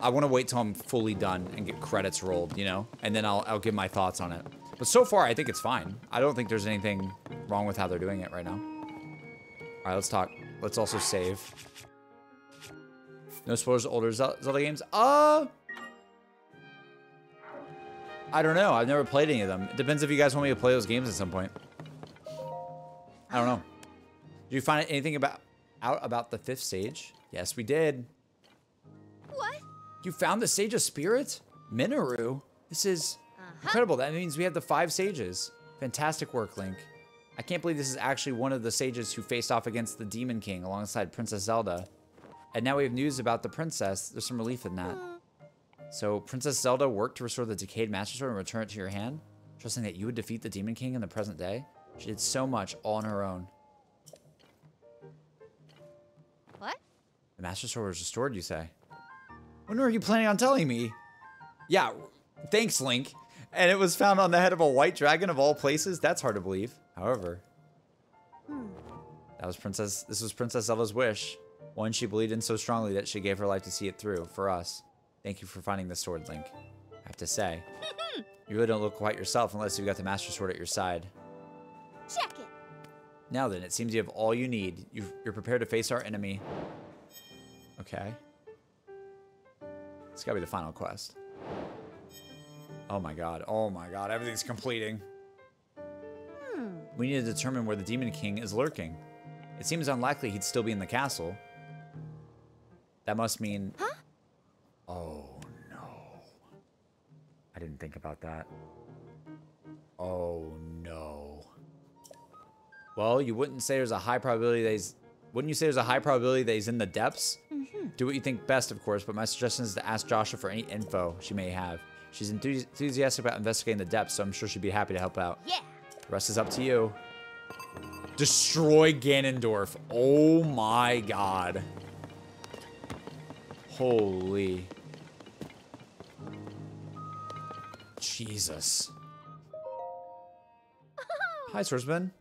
I want to wait till I'm fully done and get credits rolled, you know, and then I'll I'll give my thoughts on it. But so far, I think it's fine. I don't think there's anything wrong with how they're doing it right now. All right, let's talk. Let's also save. No spoilers. Older Zelda games. Uh. I don't know. I've never played any of them. It depends if you guys want me to play those games at some point. I don't know. Did you find anything about out about the fifth stage? Yes, we did. What? You found the Sage of Spirit? Mineru? This is uh-huh. incredible. That means we have the five sages. Fantastic work, Link. I can't believe this is actually one of the sages who faced off against the Demon King alongside Princess Zelda. And now we have news about the princess. There's some relief in that. So Princess Zelda worked to restore the decayed Master Sword and return it to your hand, trusting that you would defeat the Demon King in the present day. She did so much all on her own. What? The Master Sword was restored, you say? When were you planning on telling me? Yeah, thanks, Link. And it was found on the head of a white dragon of all places? That's hard to believe. However, that was Princess. This was Princess Zelda's wish. One she believed in so strongly that she gave her life to see it through for us. Thank you for finding the sword, Link. I have to say, you really don't look quite yourself unless you've got the Master Sword at your side. Check it. Now then, it seems you have all you need. you are prepared to face our enemy. Okay. It's gotta be the final quest. Oh my god. Oh my god. Everything's completing. Hmm. We need to determine where the Demon King is lurking. It seems unlikely he'd still be in the castle. That must mean... Huh? Oh, no. I didn't think about that. Oh, no. Well, you wouldn't say there's a high probability that he's... Wouldn't you say there's a high probability that he's in the depths? Mm -hmm. Do what you think best, of course, but my suggestion is to ask Josha for any info she may have. She's enthusiastic about investigating the depths, so I'm sure she'd be happy to help out. Yeah. The rest is up to you. Destroy Ganondorf. Oh my god. Holy. Jesus. Hi, Swordsman.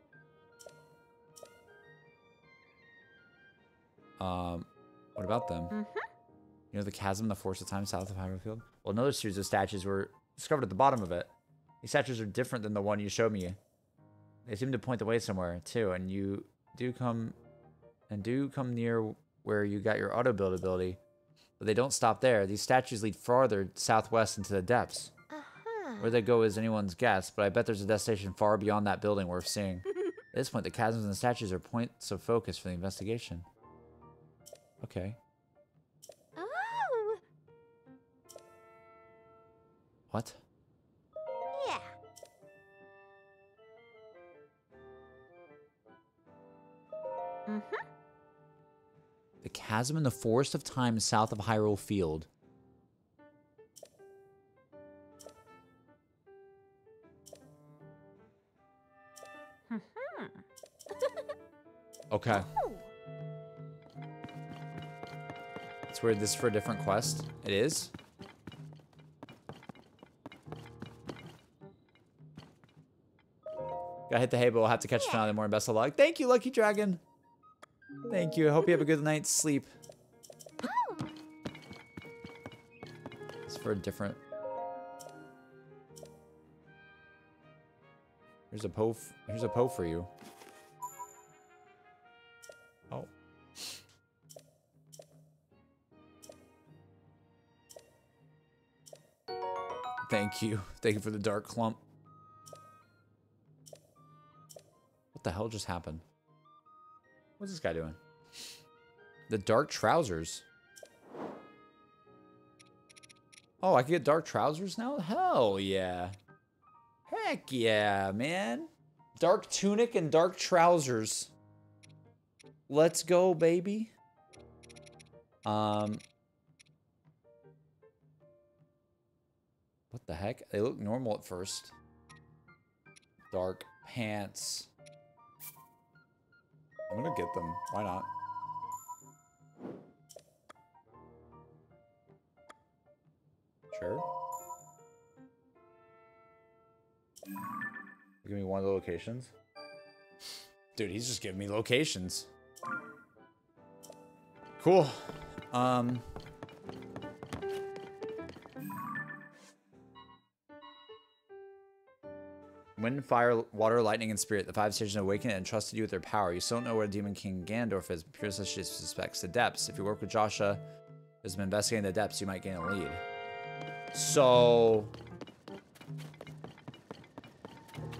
Um, what about them? Mm -hmm. You know the chasm, the forest of time south of Hyrule Field? Well, another series of statues were discovered at the bottom of it. These statues are different than the one you showed me. They seem to point the way somewhere, too, and you do come and do come near where you got your auto build ability. But they don't stop there. These statues lead farther southwest into the depths. Where they go is anyone's guess, but I bet there's a destination far beyond that building worth seeing. *laughs* At this point, the chasms and the statues are points of focus for the investigation. Okay. Oh. What? Yeah. Mm-hmm. The chasm in the forest of time south of Hyrule Field. Okay. It's weird. This is for a different quest. It is. Gotta hit the hay, but we'll have to catch yeah. another more. Best of luck. Thank you, Lucky Dragon. Thank you. I hope you have a good night's sleep. It's for a different... Here's a Poe. Here's a Poe for you. Thank you. *laughs* Thank you for the dark clump. What the hell just happened? What's this guy doing? The dark trousers. Oh, I can get dark trousers now? Hell yeah. Heck yeah, man. Dark tunic and dark trousers. Let's go, baby. Um. The heck? They look normal at first. Dark pants. I'm gonna get them. Why not? Sure. Give me one of the locations. Dude, he's just giving me locations. Cool. Um. Wind, fire, water, lightning, and spirit. The five stations awakened and trusted you with their power. You still don't know where Demon King Ganondorf is, but Purah suspects the depths. If you work with Josha, who's been investigating the depths, you might gain a lead. So...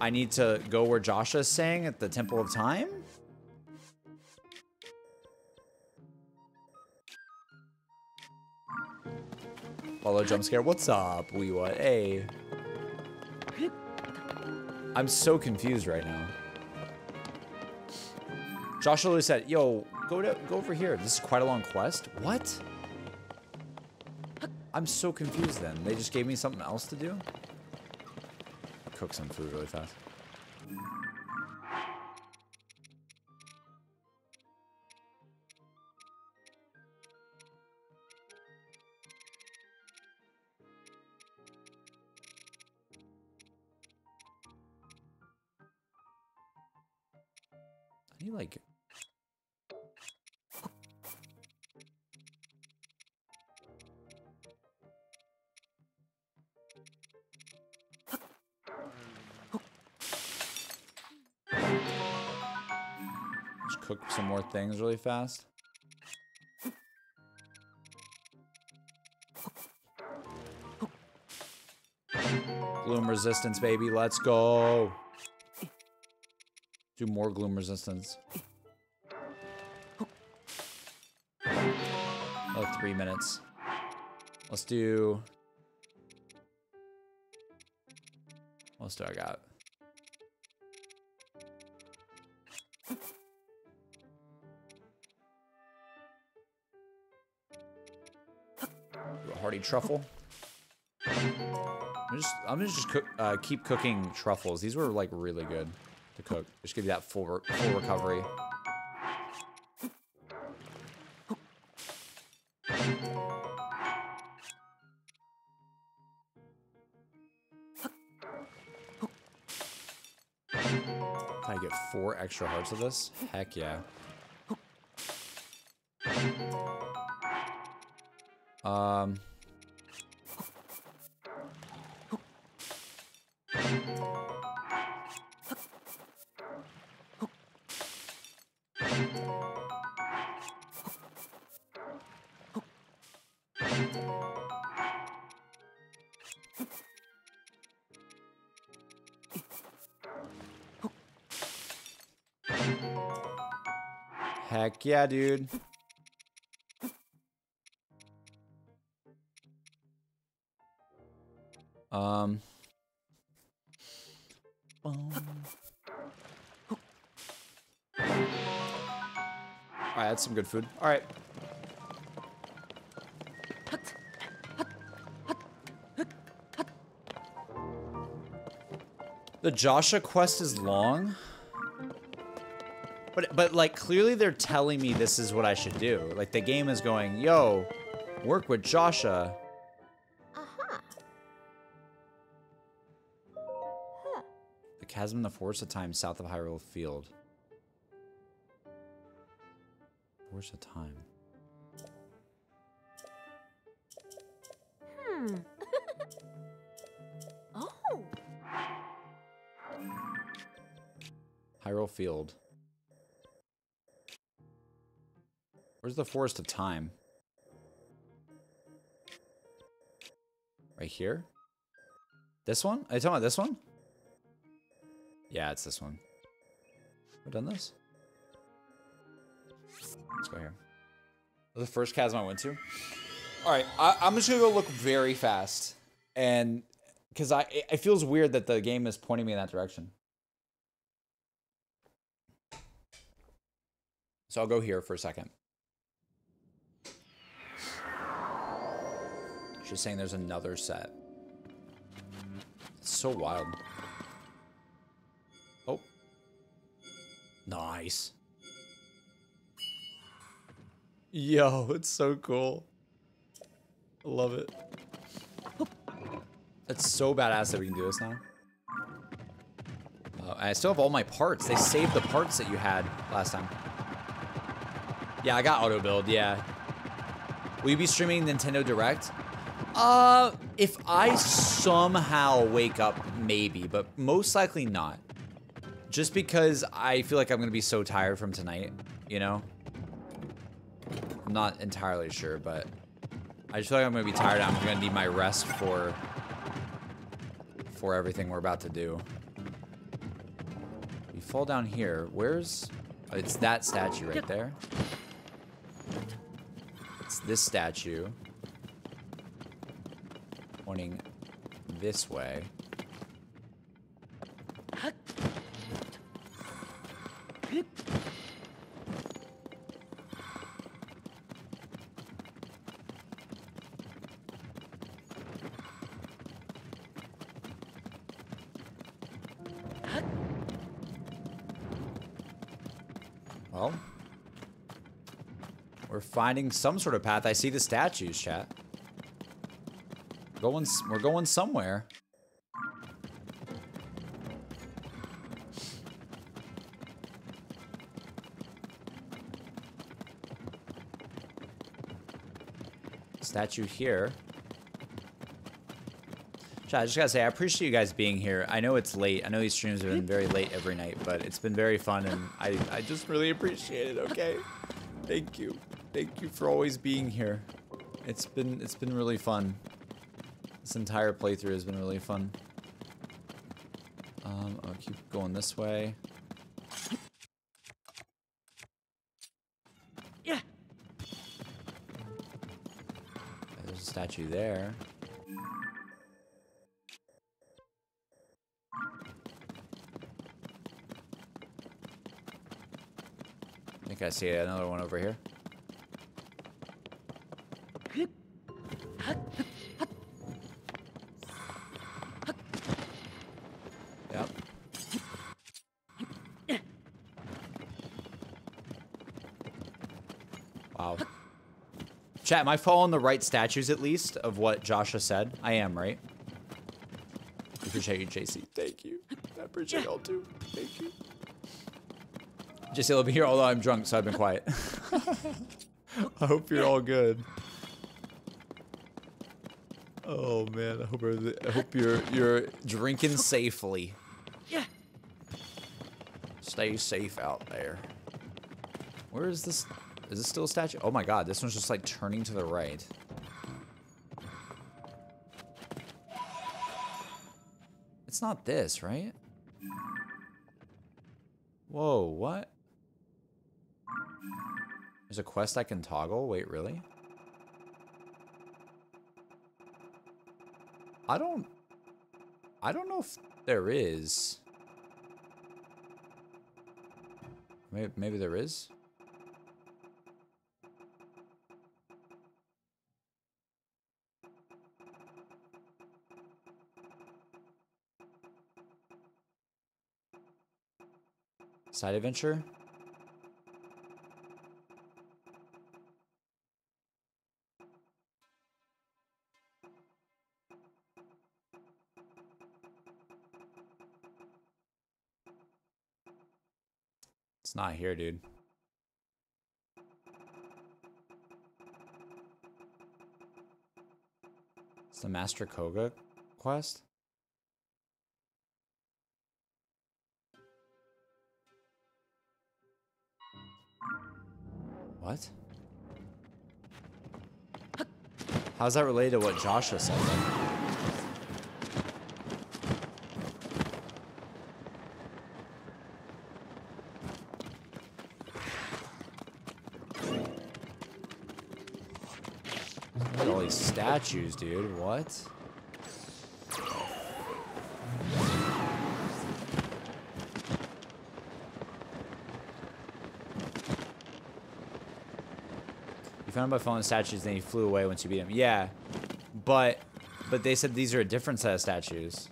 I need to go where Josha is saying at the Temple of Time? Follow jump scare. What's up, we what? Hey. I'm so confused right now. Josha said, yo, go to go over here. This is quite a long quest. What? I'm so confused then. They just gave me something else to do? Cook some food really fast. Things really fast. Gloom resistance, baby. Let's go. Do more gloom resistance. Oh, three minutes. Let's do... What else do I got? Truffle. I'm just, I'm gonna just cook, uh, keep cooking truffles. These were like really good to cook. Just give you that full, re full recovery. Can I get four extra hearts of this? Heck yeah. Um. Heck yeah, dude. Um. Alright, that's some good food. Alright. The Josha quest is long. But but like clearly they're telling me this is what I should do. Like the game is going, yo, work with Josha. Aha. The chasm in the forest of time south of Hyrule Field. Forest of time. Hmm. *laughs* oh. Hyrule Field. Where's the Forest of Time? Right here? This one? Are you talking about this one? Yeah, it's this one. Have done this? Let's go here. The first chasm I went to. All right, I, I'm just gonna go look very fast, and because I it feels weird that the game is pointing me in that direction. So I'll go here for a second. She's saying there's another set. It's so wild. Oh. Nice. Yo, it's so cool. I love it. That's so badass that we can do this now. Uh, I still have all my parts. They saved the parts that you had last time. Yeah, I got auto build, yeah. Will you be streaming Nintendo Direct? Uh, if I somehow wake up, maybe, but most likely not. Just because I feel like I'm gonna be so tired from tonight, you know? I'm not entirely sure, but I just feel like I'm gonna be tired. I'm gonna need my rest for for everything we're about to do. You fall down here. Where's? It's that statue right there. It's this statue pointing this way. Well, we're finding some sort of path. I see the statues, chat. Going, we're going somewhere. Statue here. I just gotta say, I appreciate you guys being here. I know it's late. I know these streams have been very late every night, but it's been very fun, and I, I just really appreciate it, okay? Thank you. Thank you for always being here. It's been, it's been really fun. This entire playthrough has been really fun. Um, I'll keep going this way. Yeah. There's a statue there. I think I see another one over here. Chat, am I following the right statues at least of what Josha said? I am, right? Appreciate you, JC. Thank you. I appreciate y'all too. Thank you. JC will be here, although I'm drunk, so I've been quiet. *laughs* I hope you're all good. Oh man, I hope I hope you're you're drinking safely. Yeah. Stay safe out there. Where is this? Is this still a statue? Oh my god, this one's just like turning to the right. It's not this, right? Whoa, what? There's a quest I can toggle? Wait, really? I don't... I don't know if there is. Maybe, maybe there is. Side adventure? It's not here, dude. It's the Master Kohga quest? What? How's that related to what Josha said then? statues, dude. What? Found him by falling statues, then he flew away once you beat him. Yeah, but but they said these are a different set of statues.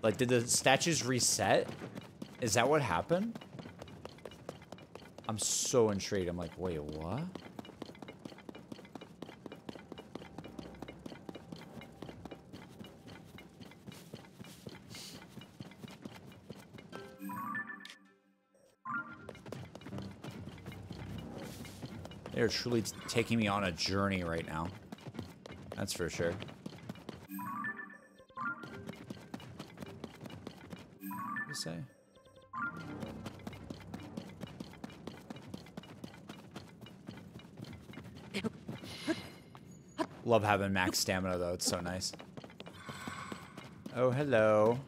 Like, did the statues reset? Is that what happened? I'm so intrigued. I'm like, wait, what? They're truly t- taking me on a journey right now. That's for sure. What does it say? Love having max stamina though. It's so nice. Oh, hello.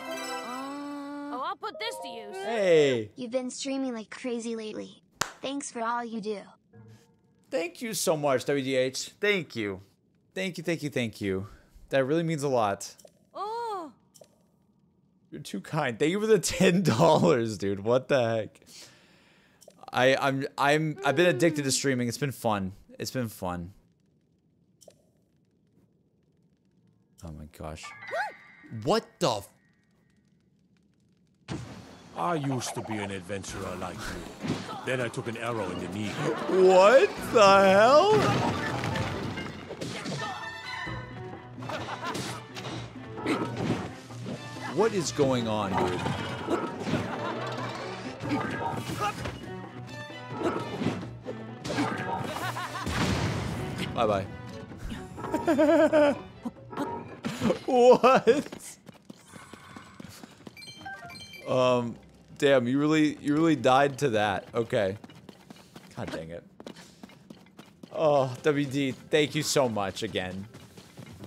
Oh, I'll put this to use. Hey. You've been streaming like crazy lately. Thanks for all you do. Thank you so much, WDH. Thank you. Thank you, thank you, thank you. That really means a lot. Oh, You're too kind. Thank you for the ten dollars, dude. What the heck? I I'm I'm I've been addicted to streaming. It's been fun. It's been fun. Oh my gosh. What the I used to be an adventurer like you. Then I took an arrow in the knee. What the hell? What is going on, dude? Bye bye. *laughs* what? Um, damn, you really, you really died to that. Okay. God dang it. Oh, WD, thank you so much again.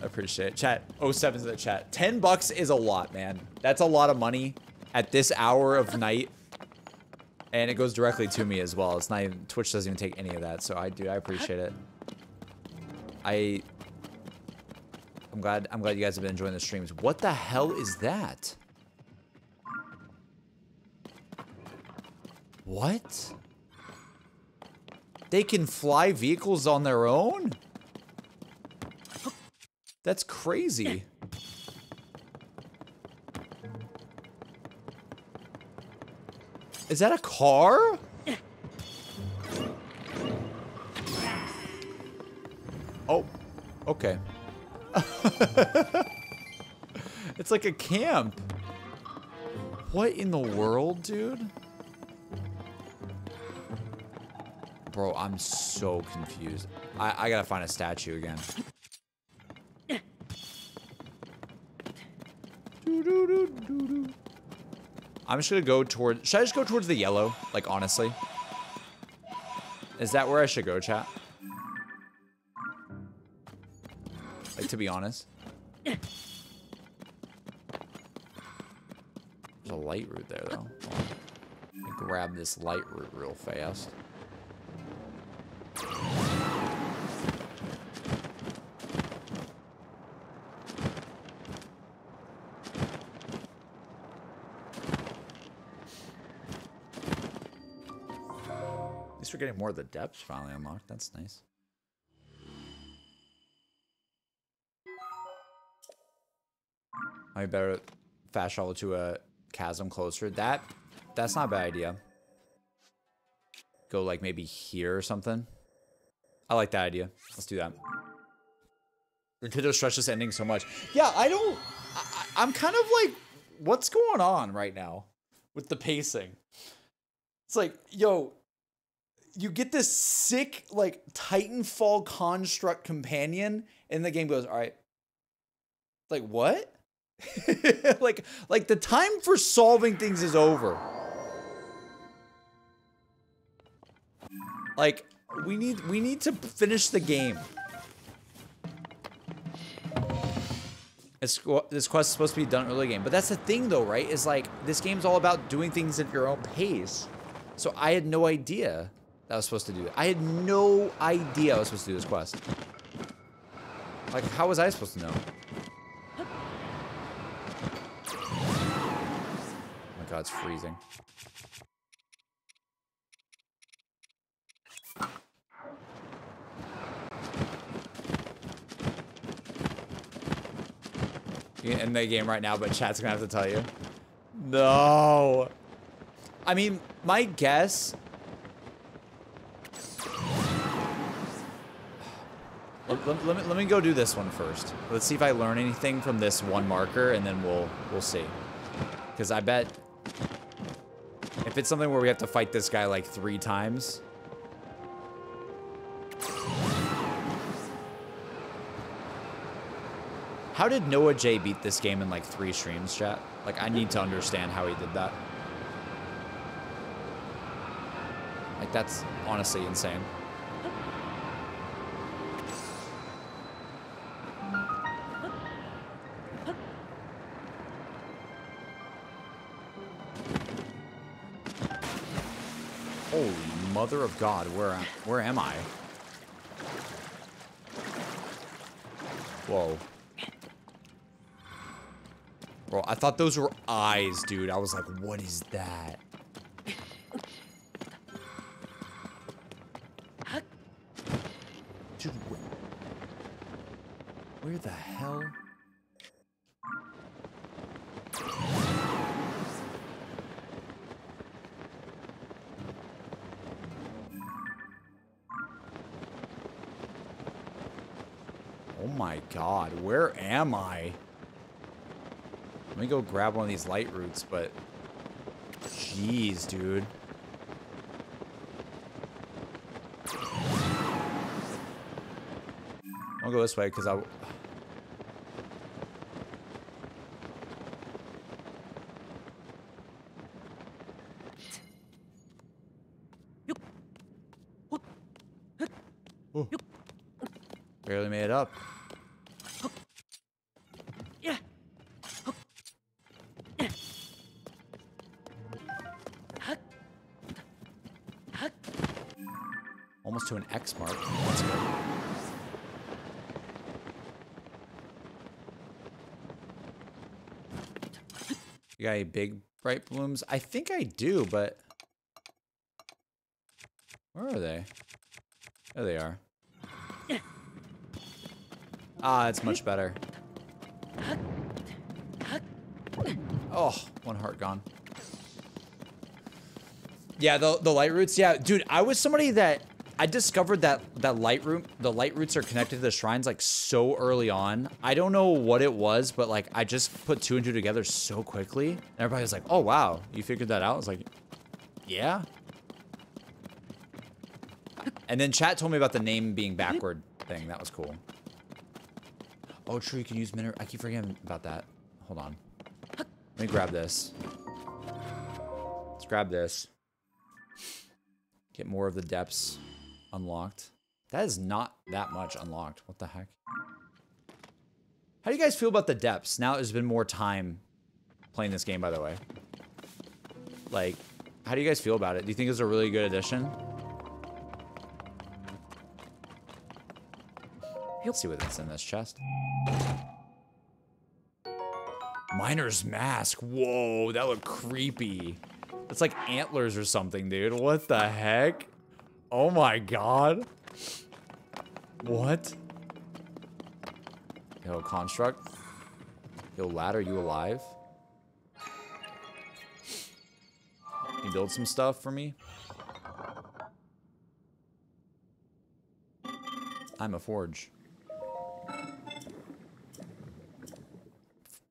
I appreciate it. Chat, 07's in the chat. 10 bucks is a lot, man. That's a lot of money at this hour of night. And it goes directly to me as well. It's not even, Twitch doesn't even take any of that. So I do, I appreciate it. I, I'm glad, I'm glad you guys have been enjoying the streams. What the hell is that? What? They can fly vehicles on their own? That's crazy. Is that a car? Oh, okay. *laughs* it's like a camp. What in the world, dude? Bro, I'm so confused. I, I gotta find a statue again. I'm just gonna go towards, Should I just go towards the yellow? Like honestly, is that where I should go, chat? Like to be honest, there's a light route there though. Grab this light route real fast. At least we're getting more of the depths finally unlocked. That's nice. I better fast travel to a chasm closer. That that's not a bad idea. Go like maybe here or something. I like that idea. Let's do that. Nintendo stretched this ending so much. Yeah, I don't. I- I'm kind of like, what's going on right now with the pacing? It's like, yo, you get this sick like Titanfall construct companion, and the game goes, all right. Like what? *laughs* like like the time for solving things is over. Like we need we need to finish the game. This, this quest is supposed to be done early game. But that's the thing, though, right? Is like, this game's all about doing things at your own pace. So I had no idea that I was supposed to do. I had no idea I was supposed to do this quest. Like, how was I supposed to know? Oh my god, it's freezing. In the game right now, but chat's gonna have to tell you. No. I mean, my guess. Let, let- let me, let me go do this one first. Let's see if I learn anything from this one marker, and then we'll we'll see. Because I bet if it's something where we have to fight this guy like three times. How did Noah J beat this game in like three streams, chat? Like, I need to understand how he did that. Like, that's honestly insane. Holy mother of God, where where am I? Whoa. Bro, I thought those were eyes, dude. I was like, what is that? Dude, wh- where the hell? Oh my god, where am I? Let me go grab one of these light roots, but... Jeez, dude. I'll go this way, because I... Got any big brightblooms? I think I do, but where are they? There they are. Ah, it's much better. Oh, one heart gone. Yeah, the the light roots. Yeah, dude, I was somebody that I discovered that that light root, the light roots are connected to the shrines like so early on. I don't know what it was, but like I just put two and two together so quickly. And everybody was like, "Oh wow, you figured that out?" I was like, "Yeah." And then chat told me about the name being backward thing. That was cool. Oh, true. You can use Mineru. I keep forgetting about that. Hold on. Let me grab this. Let's grab this. Get more of the depths unlocked. That is not that much unlocked. What the heck? How do you guys feel about the depths? Now there's been more time playing this game, by the way. Like, how do you guys feel about it? Do you think it's a really good addition? Let's see what's in this chest. Miner's mask. Whoa, that looked creepy. It's like antlers or something, dude. What the heck? Oh my god. What? Yo, construct. Yo, lad, are you alive? Can you build some stuff for me? I'm a forge.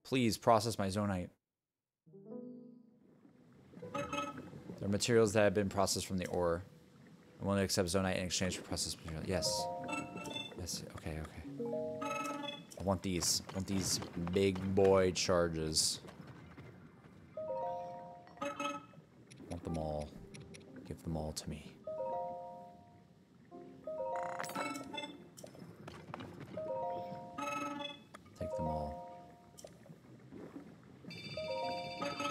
Please process my zonaite. There are materials that have been processed from the ore. I'm willing to accept Zonaite in exchange for processed material. Yes. Yes, okay, okay. I want these. I want these big boy charges. I want them all. Give them all to me. Take them all.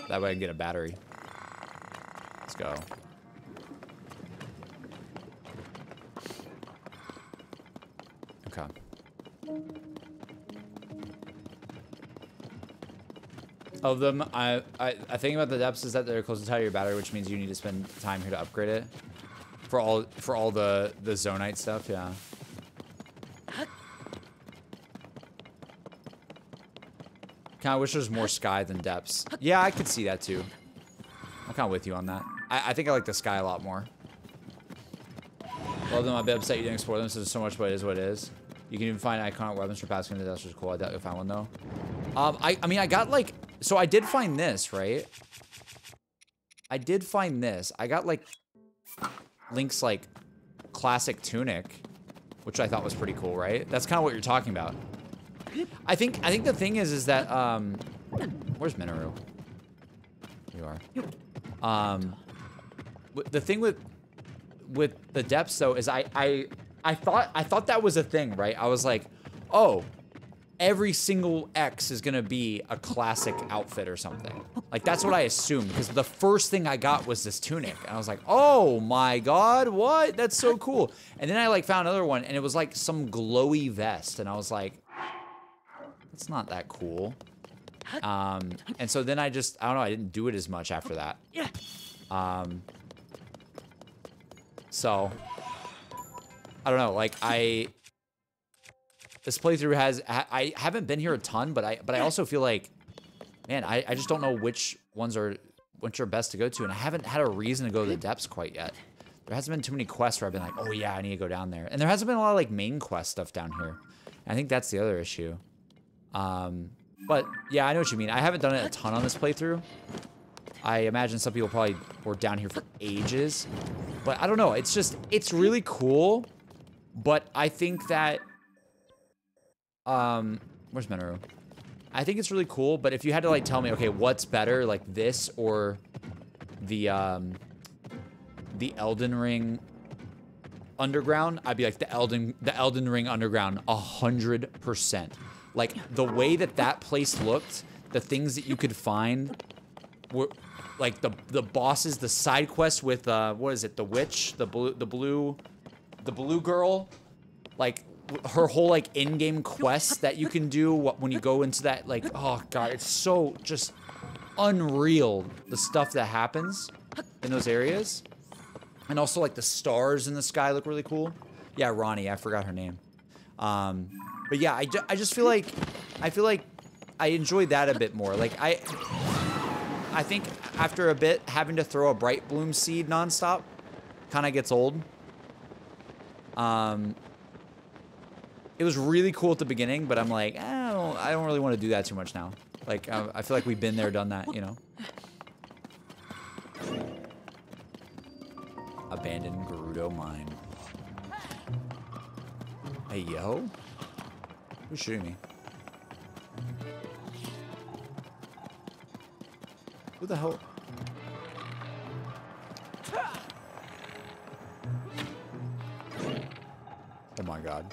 That way I can get a battery. Let's go. Of them, I, I I think about the depths is that they're close to tie your battery, which means you need to spend time here to upgrade it. For all for all the the zonaite stuff, yeah. Kind of wish there's more sky than depths. Yeah, I could see that too. I'm kind of with you on that. I, I think I like the sky a lot more. Love them. I'd be upset you didn't explore them. So there's so much, but it is what it is. You can even find iconic weapons for passing the is cool. I doubt you'll find one though. Um, I, I mean, I got like, so I did find this, right? I did find this. I got like Link's like classic tunic, which I thought was pretty cool, right? That's kind of what you're talking about. I think I think the thing is is that um where's Mineru? You are. Um the thing with with the depths though is I I I thought I thought that was a thing, right? I was like, "Oh, every single X is to be a classic outfit or something." Like that's what I assumed because the first thing I got was this tunic. And I was like, "Oh my god, what? That's so cool." And then I like found another one and it was like some glowy vest and I was like, it's not that cool. Um, and so then I just, I don't know, I didn't do it as much after that. Um, so, I don't know, like I, this playthrough has, I, haven't been here a ton, but I, but I also feel like, man, I, I just don't know which ones are, which are best to go to. And I haven't had a reason to go to the depths quite yet. There hasn't been too many quests where I've been like, oh yeah, I need to go down there. And there hasn't been a lot of like main quest stuff down here. I think that's the other issue. Um, but yeah, I know what you mean. I haven't done it a ton on this playthrough. I imagine some people probably were down here for ages. But I don't know. It's just, it's really cool. But I think that, um, where's Mineru? I think it's really cool. But if you had to like tell me, okay, what's better, like this or the, um, the Elden Ring Underground, I'd be like the Elden, the Elden Ring Underground, a hundred percent. Like the way that that place looked, the things that you could find were like the the bosses, the side quests with uh what is it? The witch, the blue the blue the blue girl, like her whole like in-game quest that you can do when you go into that like oh god, it's so just unreal the stuff that happens in those areas. And also like the stars in the sky look really cool. Yeah, Ranni, I forgot her name. Um, but yeah, I, ju I just feel like I feel like I enjoy that a bit more. Like I I think after a bit having to throw a brightbloom seed nonstop kind of gets old. Um it was really cool at the beginning, but I'm like, I don't I don't really want to do that too much now. Like I, I feel like we've been there, done that, you know. Abandoned Gerudo mine. Hey, yo. Who's shooting me? Who the hell? Oh my god.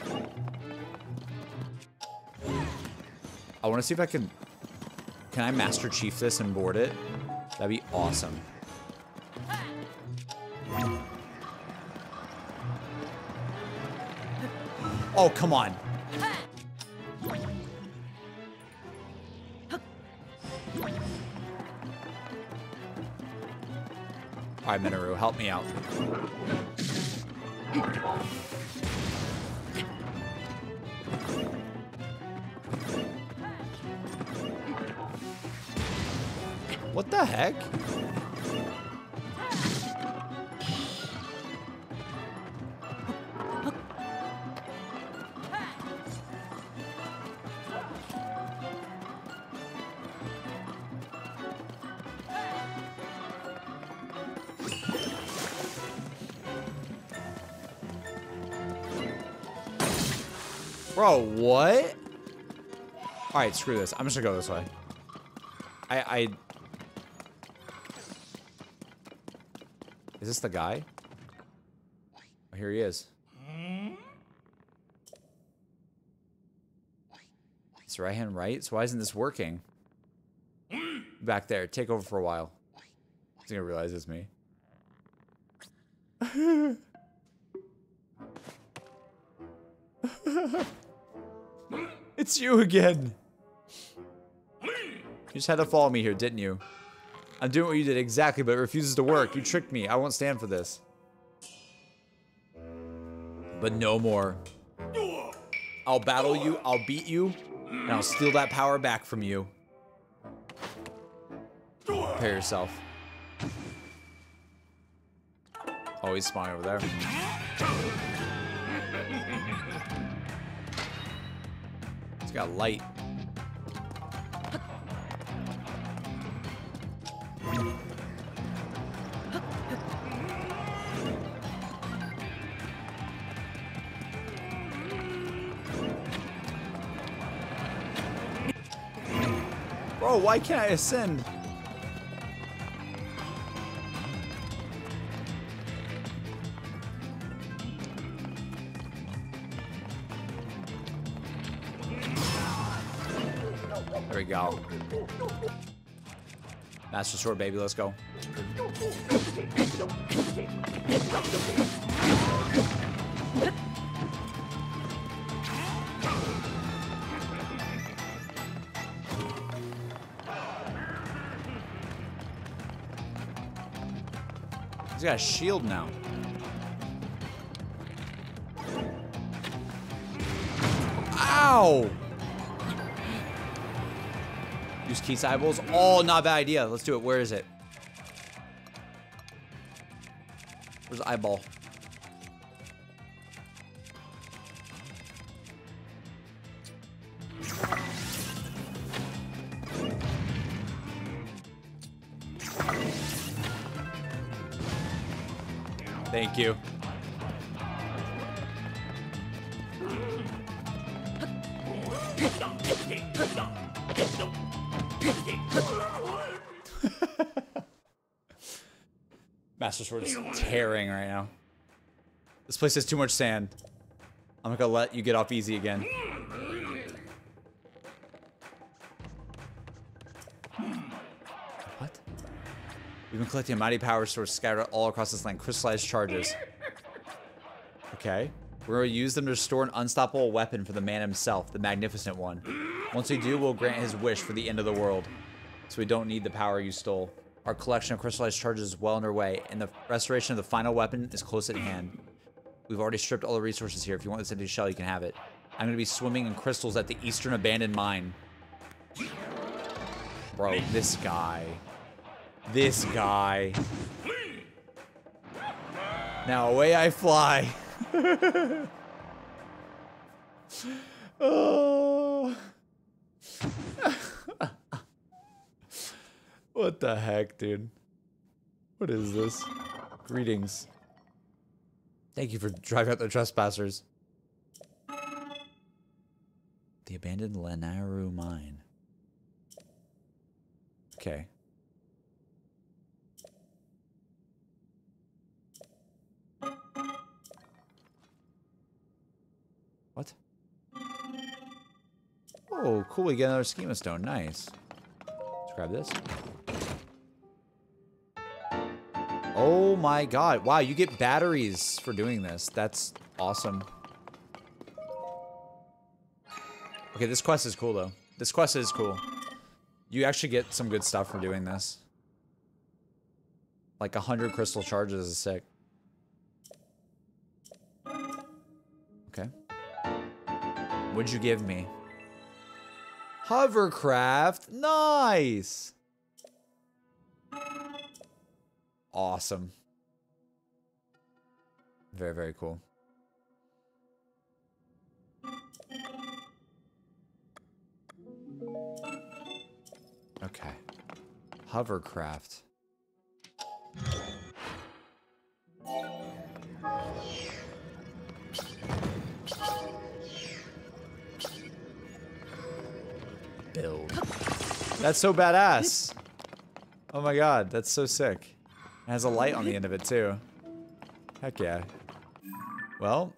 I want to see if I can... Can I Master Chief this and board it? That'd be awesome. Oh, come on. All right, Mineru, help me out. What the heck? Bro, what? All right, screw this. I'm just gonna go this way. I, I... this the guy? Oh, here he is. It's right hand right? So why isn't this working? Back there. Take over for a while. He's gonna realize it's me. *laughs* it's you again. You just had to follow me here, didn't you? I'm doing what you did exactly, but it refuses to work. You tricked me. I won't stand for this. But no more. I'll battle you, I'll beat you, and I'll steal that power back from you. Prepare yourself. Oh, he's spawning over there. He's got light. Why can't I ascend? There we go. Master Sword, baby, let's go. He's got a shield now. Ow! Use Keese eyeballs. Oh, not a bad idea. Let's do it. Where is it? Where's the eyeball? Thank you. Master Sword is tearing right now. This place has too much sand. I'm not gonna let you get off easy again. Collecting mighty power sources scattered all across this land. Crystallized charges. Okay. We're going to use them to restore an unstoppable weapon for the man himself, the Magnificent One. Once we do, we'll grant his wish for the end of the world. So we don't need the power you stole. Our collection of crystallized charges is well underway, and the restoration of the final weapon is close at hand. We've already stripped all the resources here. If you want this empty shell, you can have it. I'm going to be swimming in crystals at the Eastern Abandoned Mine. Bro, this guy. This guy. Now away I fly. *laughs* oh. *laughs* what the heck, dude? What is this? Greetings. Thank you for driving out the trespassers. The abandoned Lanayru mine. Okay. What? Oh, cool. We get another schema stone. Nice. Let's grab this. Oh my god. Wow, you get batteries for doing this. That's awesome. Okay, this quest is cool, though. This quest is cool. You actually get some good stuff for doing this. Like, 100 crystal charges is sick. What'd you give me? Hovercraft. Nice. Awesome. Very, very cool. Okay. Hovercraft. Build. That's so badass. Oh my god, that's so sick. It has a light on the end of it too. Heck yeah. Well,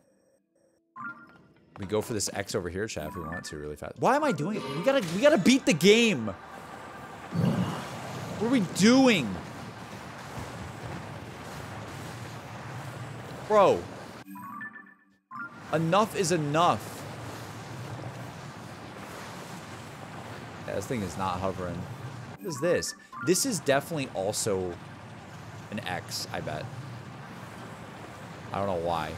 we go for this X over here, chat, if we want to really fast. Why am I doing it? We gotta we gotta beat the game. What are we doing? Bro. Enough is enough. Yeah, this thing is not hovering. What is this? This is definitely also an X, I bet. I don't know why.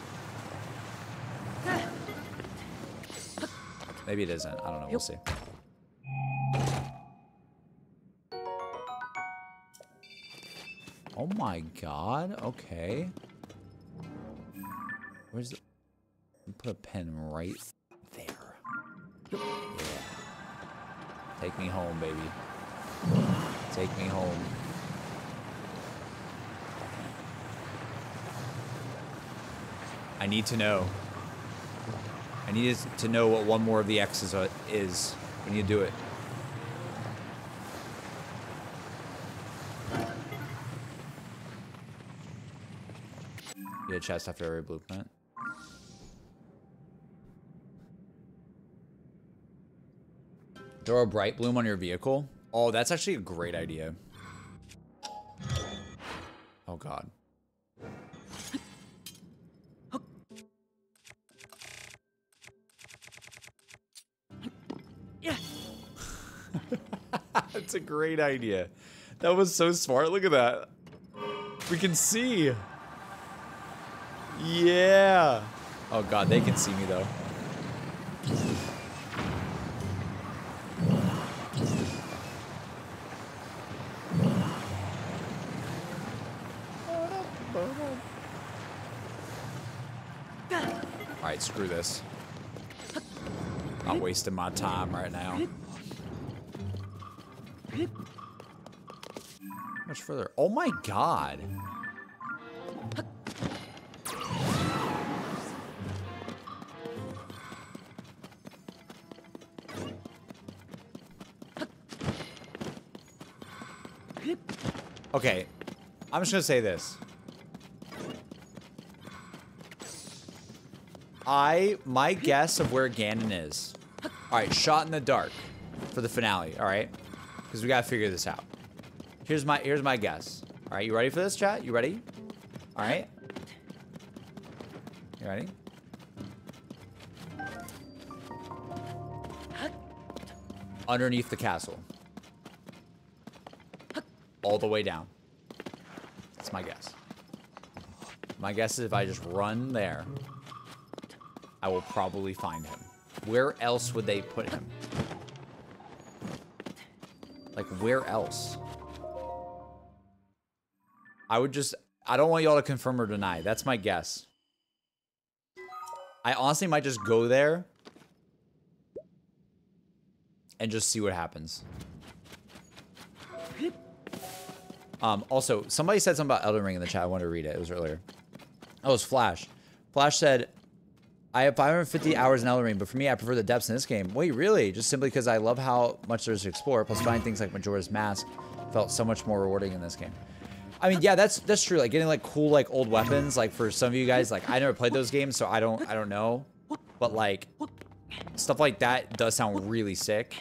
Maybe it isn't. I don't know. We'll see. Oh my god. Okay. Where's the... Put a pen right there. Yeah. Take me home, baby. Take me home. I need to know. I need to know what one more of the X's is. We need to do it. Get a chest after every blueprint. Throw a brightbloom on your vehicle. Oh, that's actually a great idea. Oh god. *laughs* That's a great idea. That was so smart. Look at that. We can see. Yeah. Oh god, they can see me though. Alright, screw this. Not wasting my time right now. Much further. Oh my god. Okay, I'm just gonna say this. I, my guess of where Ganon is. All right, shot in the dark for the finale. All right, because we gotta figure this out. Here's my, here's my guess. All right, you ready for this, chat? You ready? All right. You ready? Underneath the castle. All the way down. That's my guess. My guess is if I just run there, I will probably find him. Where else would they put him? Like, where else? I would just... I don't want y'all to confirm or deny. That's my guess. I honestly might just go there and just see what happens. Um, also, somebody said something about Elden Ring in the chat. I wanted to read it. It was earlier. Oh, it was Flash. Flash said, I have 550 hours in Elden Ring, but for me, I prefer the depths in this game. Wait, really? Just simply because I love how much there's to explore, plus finding things like Majora's Mask felt so much more rewarding in this game. I mean, yeah, that's that's true. Like getting like cool like old weapons, like for some of you guys, like I never played those games, so I don't I don't know. But like stuff like that does sound really sick.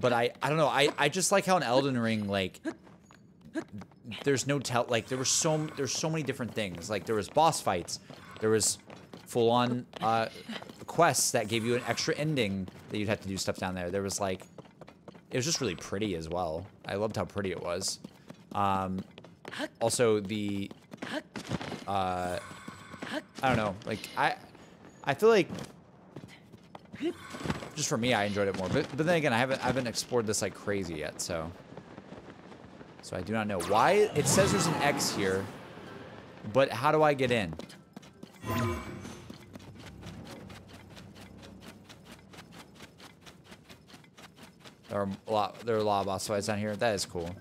But I I don't know. I I just like how in Elden Ring like there's no tell like there were so there's so many different things. Like there was boss fights, there was full on uh, quests that gave you an extra ending that you'd have to do stuff down there. There was like it was just really pretty as well. I loved how pretty it was. Um, also the uh, I don't know, like I I feel like just for me I enjoyed it more. But but then again I haven't I haven't explored this like crazy yet, so so I do not know why it says there's an X here, but how do I get in? There are a lot there are a lot of boss fights down here. That is cool.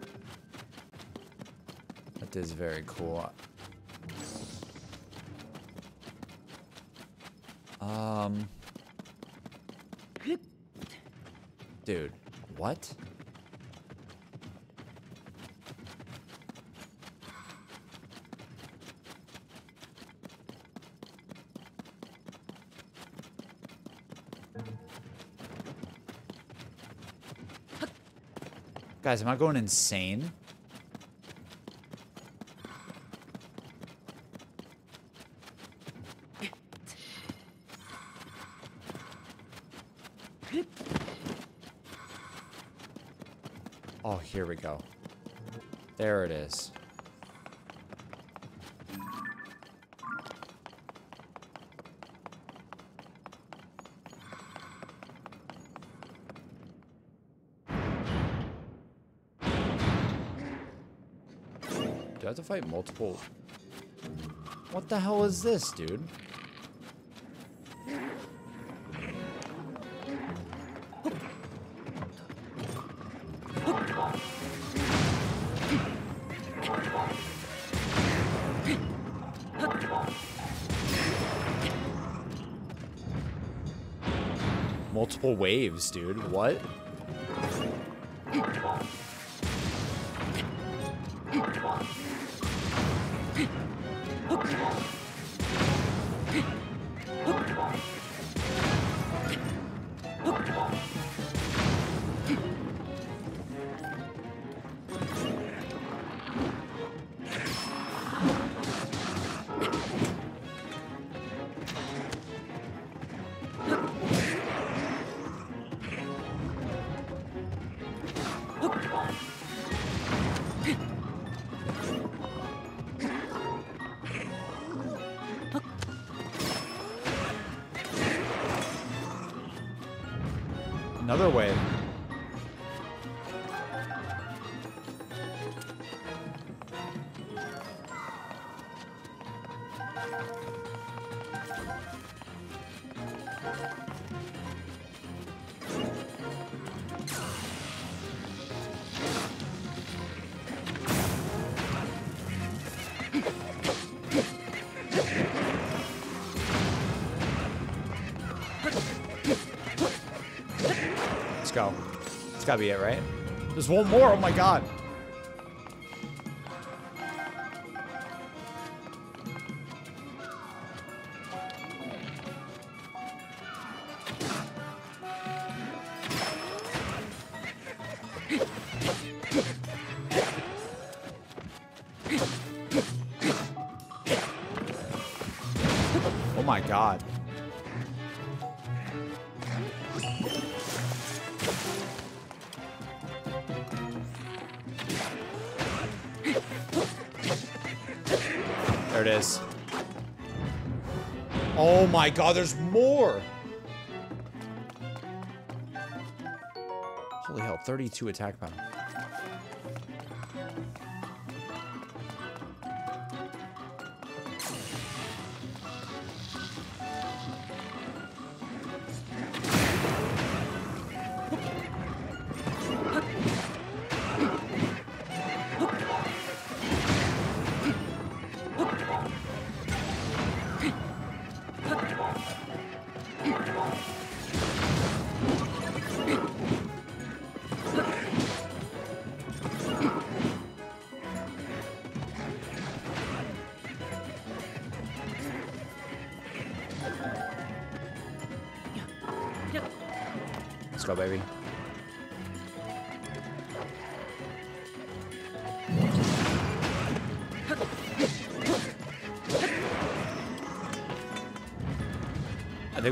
That is very cool. Um Dude, what? Guys, am I going insane? Oh, here we go. There it is. Have to fight multiple? What the hell is this, dude? Multiple waves, dude. What? Another wave. It's gotta be it, right? There's one more. Oh my god. My god, there's more! Holy hell, 32 attack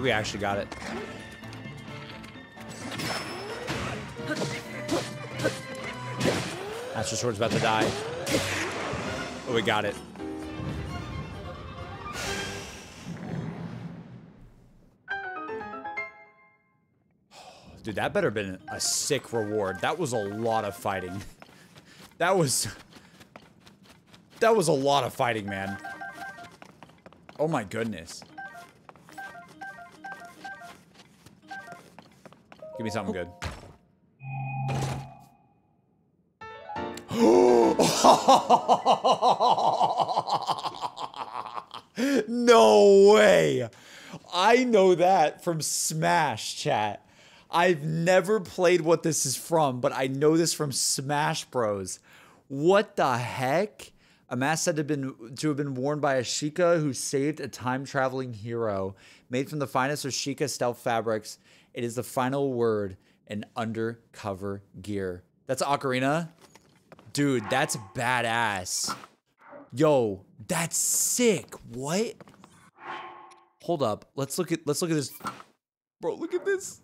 think we actually got it. Master Sword's about to die. Oh, we got it. Dude, that better have been a sick reward. That was a lot of fighting. *laughs* That was... That was a lot of fighting, man. Oh my goodness. Give me something good. *gasps* no way. I know that from Smash chat. I've never played what this is from, but I know this from Smash Bros. What the heck? A mask said to have been to have been worn by a who saved a time traveling hero, made from the finest of Sheikah stealth fabrics. It is the final word in undercover gear. That's Ocarina? Dude, that's badass. Yo, that's sick. What? Hold up. Let's look at let's look at this. Bro, look at this.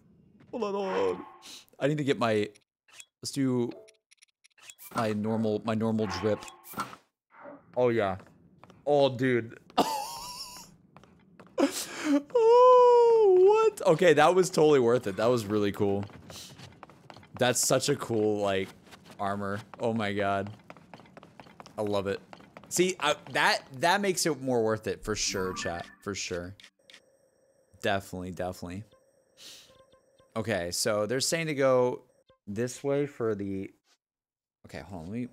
Hold on, hold on. I need to get my let's do my normal my normal drip. Oh yeah. Oh dude. *laughs* oh what? Okay, that was totally worth it. That was really cool. That's such a cool like armor. Oh my god. I love it. See, that that makes it more worth it for sure, chat. For sure. Definitely, definitely. Okay, so they're saying to go this way for the Okay, hold on. Let me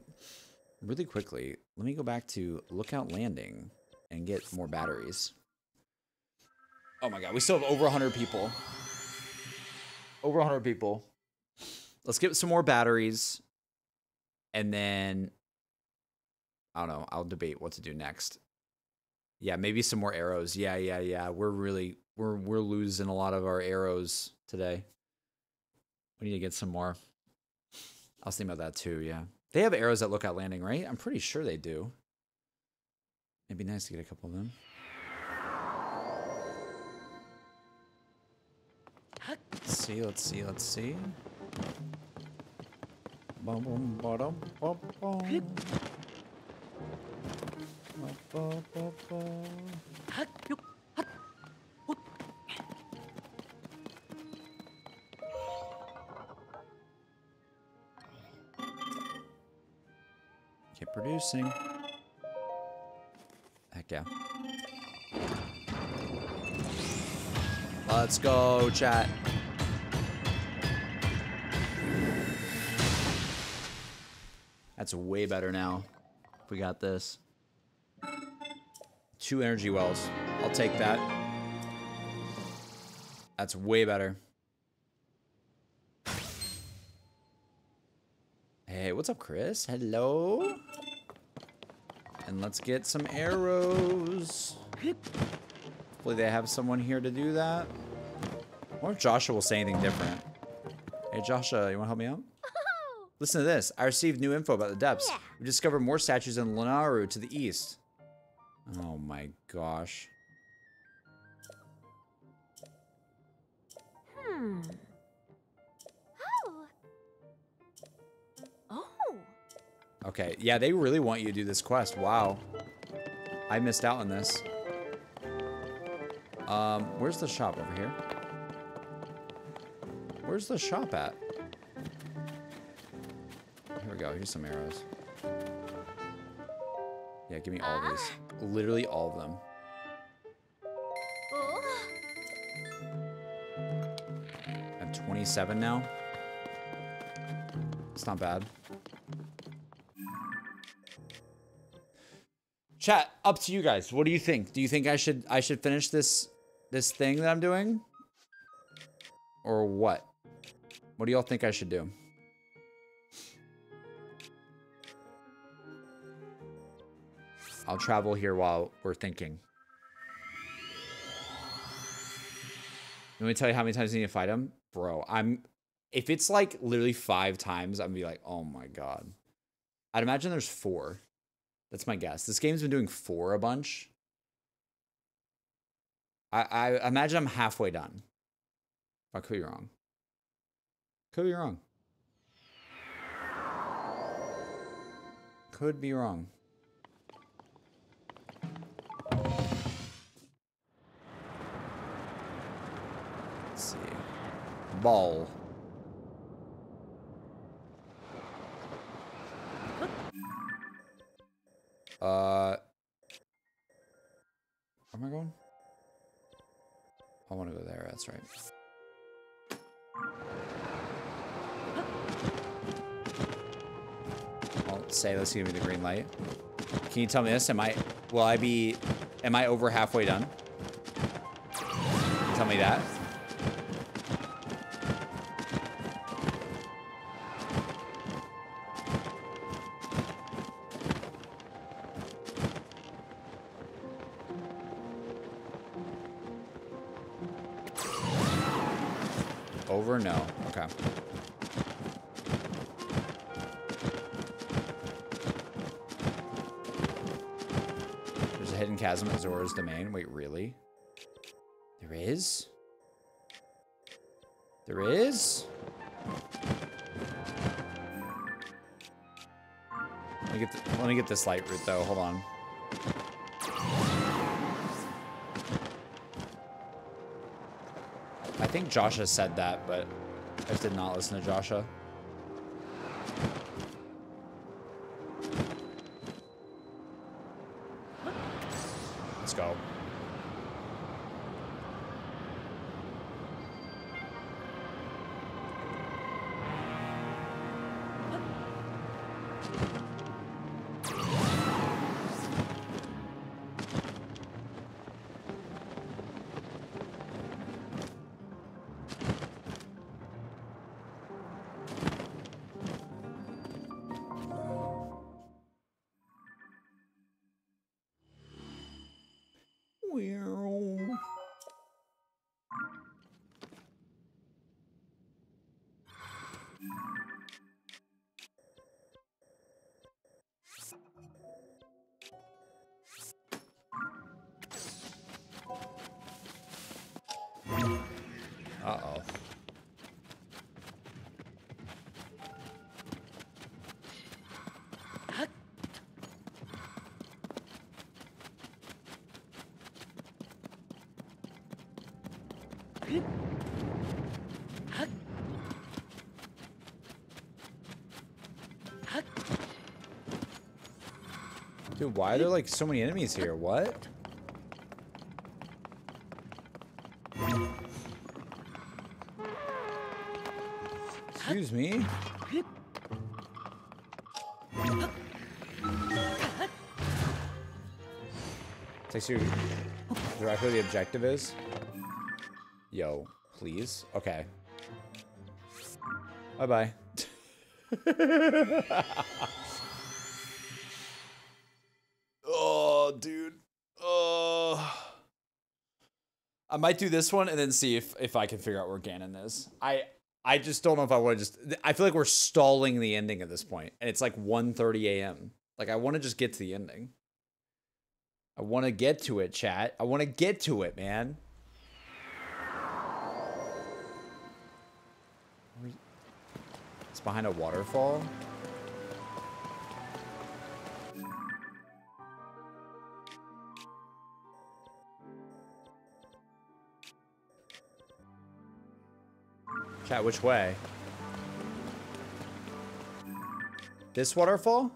really quickly. Let me go back to Lookout Landing and get more batteries. Oh my god, we still have over 100 people. Over 100 people. Let's get some more batteries. And then I don't know, I'll debate what to do next. Yeah, maybe some more arrows. Yeah, yeah, yeah. We're really we're we're losing a lot of our arrows today. We need to get some more. I was thinking about that too, yeah. They have arrows that Lookout Landing, right? I'm pretty sure they do. It'd be nice to get a couple of them. Let's see, let's see, let's see. Bum, bum, ba-dum, bum, bum. Keep producing. Heck yeah. Let's go, chat. That's way better now. We got this. Two energy wells. I'll take that. That's way better. Hey, what's up, Chris? Hello? And let's get some arrows. Hopefully they have someone here to do that. Or if Josha will say anything different. Hey, Josha, you want to help me out? Listen to this. I received new info about the depths. Yeah. We discovered more statues in Lanayru to the east. Oh my gosh. Hmm. Oh. Oh. Okay, yeah, they really want you to do this quest. Wow. I missed out on this. Um, where's the shop over here? Where's the shop at? We go. Here's some arrows. Yeah, give me all these. Literally all of them. Oh. I'm 27 now. It's not bad. Chat, up to you guys. What do you think? Do you think I should I should finish this this thing that I'm doing? Or what? What do y'all think I should do? I'll travel here while we're thinking. Let me tell you how many times I need to fight him? Bro, I'm... If it's like literally five times, I'm gonna be like, oh my god. I'd imagine there's four. That's my guess. This game's been doing four a bunch. I, I imagine I'm halfway done. I could be wrong. Could be wrong. Could be wrong. Ball. Uh, where am I going? I want to go there. That's right. I'll say let's give me the green light. Can you tell me this? Am I will I be am I over halfway done? Tell me that. no? Okay. There's a hidden chasm at Zora's domain. Wait, really? There is? There is? Let me get, the, let me get this light route, though. Hold on. Think Josha said that, but I did not listen to Josha. Why are there like so many enemies here? What? Excuse me? Takes you directly the objective is? Yo, please? Okay. Bye-bye. oh, *laughs* I might do this one and then see if, if I can figure out where Ganon is. I I just don't know if I want to just... I feel like we're stalling the ending at this point, And it's like 1.30 a.m. Like, I want to just get to the ending. I want to get to it, chat. I want to get to it, man. It's behind a waterfall. Which way? This waterfall?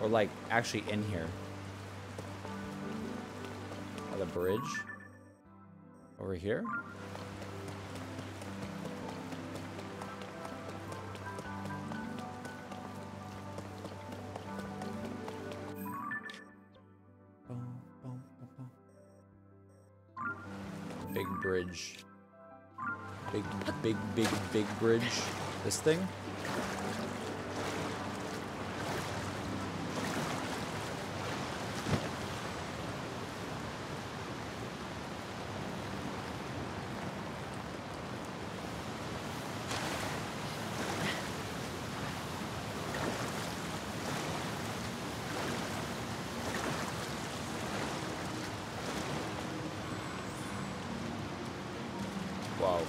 Or like actually in here? The bridge? Over here? Bridge. Big, big, big, big bridge. This thing? Wow.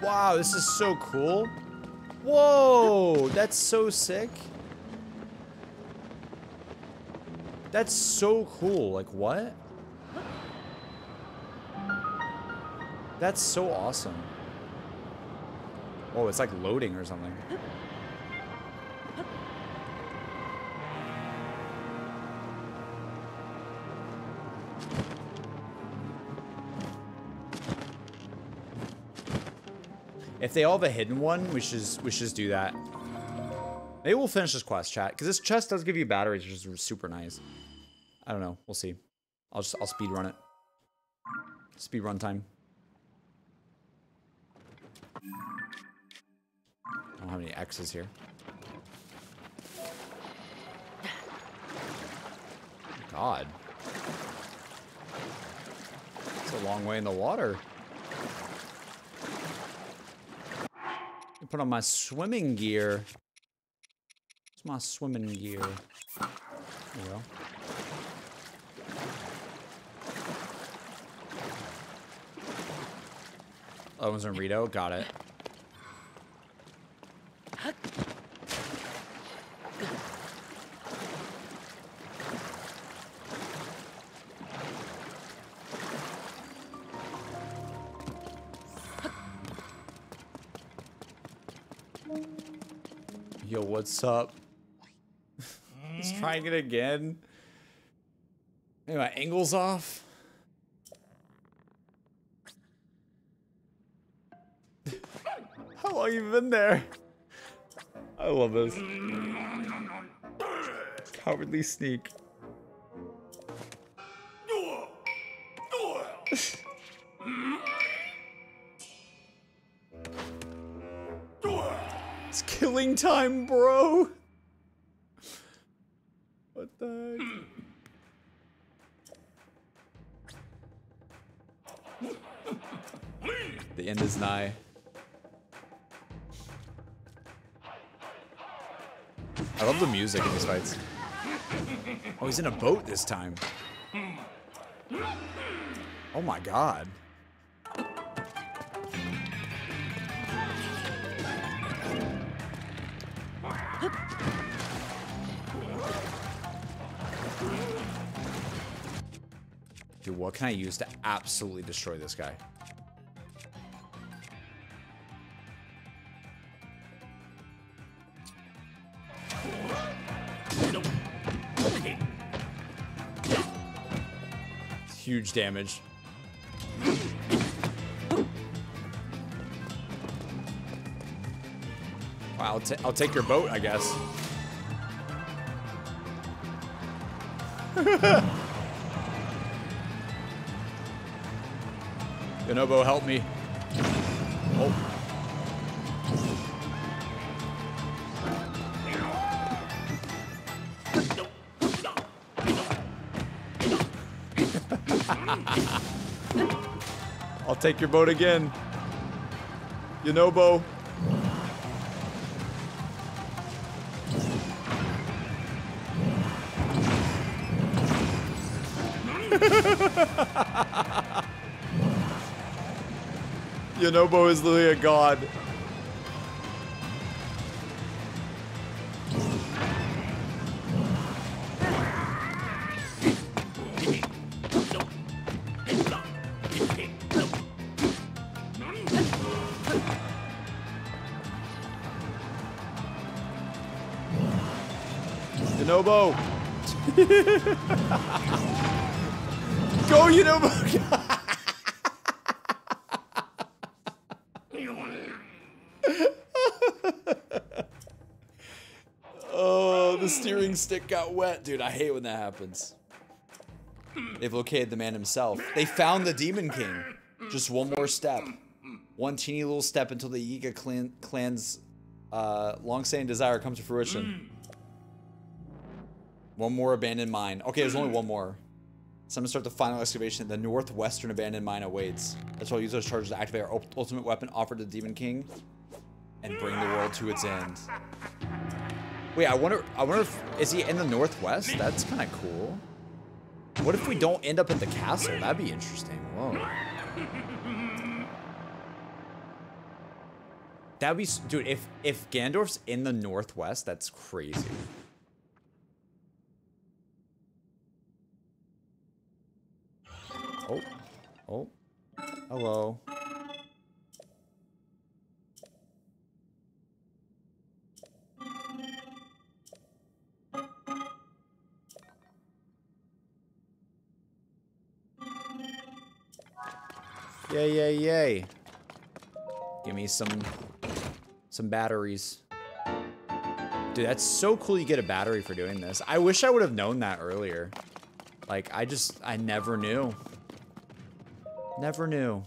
Wow, this is so cool. Whoa, that's so sick. That's so cool. Like, what? That's so awesome. Oh, it's like loading or something. If they all have a hidden one, we should we should just do that. Maybe we'll finish this quest, chat, because this chest does give you batteries, which is super nice. I don't know. We'll see. I'll just I'll speed run it. Speed run time. I don't have any X's here. God. It's a long way in the water. Put on my swimming gear. What's my swimming gear? There we go. Oh, one's in Rito. Got it. What's up? *laughs* He's trying it again. Maybe my angle's off. *laughs* How long you been there? I love this. Cowardly sneak. Time, bro. What the? The end is nigh. I love the music in these fights. Oh, he's in a boat this time. Oh my god. What can I use to absolutely destroy this guy? Huge damage. I'll, ta- I'll take your boat, I guess. *laughs* Yunobo, help me. Oh. *laughs* I'll take your boat again. Yunobo. Yunobo is literally a god. Yunobo! *laughs* Go, Yunobo! *laughs* oh, the steering stick got wet. Dude, I hate when that happens. They've located the man himself. They found the Demon King. Just one more step. One teeny little step until the Yiga clan, clan's uh, long-standing desire comes to fruition. One more abandoned mine. Okay, there's only one more. So I'm gonna start the final excavation. The northwestern abandoned mine awaits. That's why I'll use those charges to activate our ultimate weapon offered to the Demon King and bring the world to its end. Wait, I wonder. I wonder if is he in the northwest? That's kind of cool. What if we don't end up at the castle? That'd be interesting. Whoa. That'd be, dude. If if Gandorf's in the northwest, that's crazy. Oh, oh, hello. Yay, yay, yay. Give me some some batteries. Dude, that's so cool you get a battery for doing this. I wish I would have known that earlier. Like, I just, I never knew. Never knew.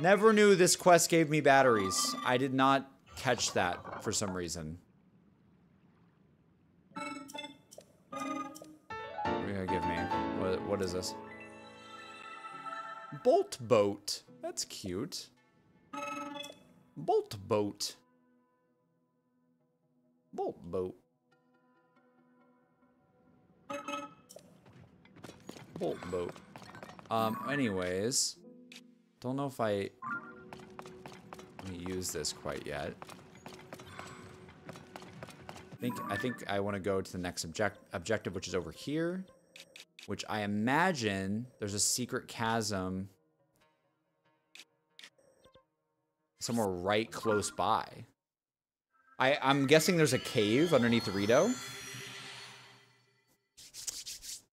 Never knew this quest gave me batteries. I did not catch that for some reason. What are you gonna give me? What, what is this? Bolt boat. That's cute. Bolt boat. Bolt boat. Bolt boat. Um, anyways. Don't know if I use this quite yet. I think I think I want to go to the next object objective, which is over here. Which I imagine there's a secret chasm somewhere right close by. I, I'm guessing there's a cave underneath Rito.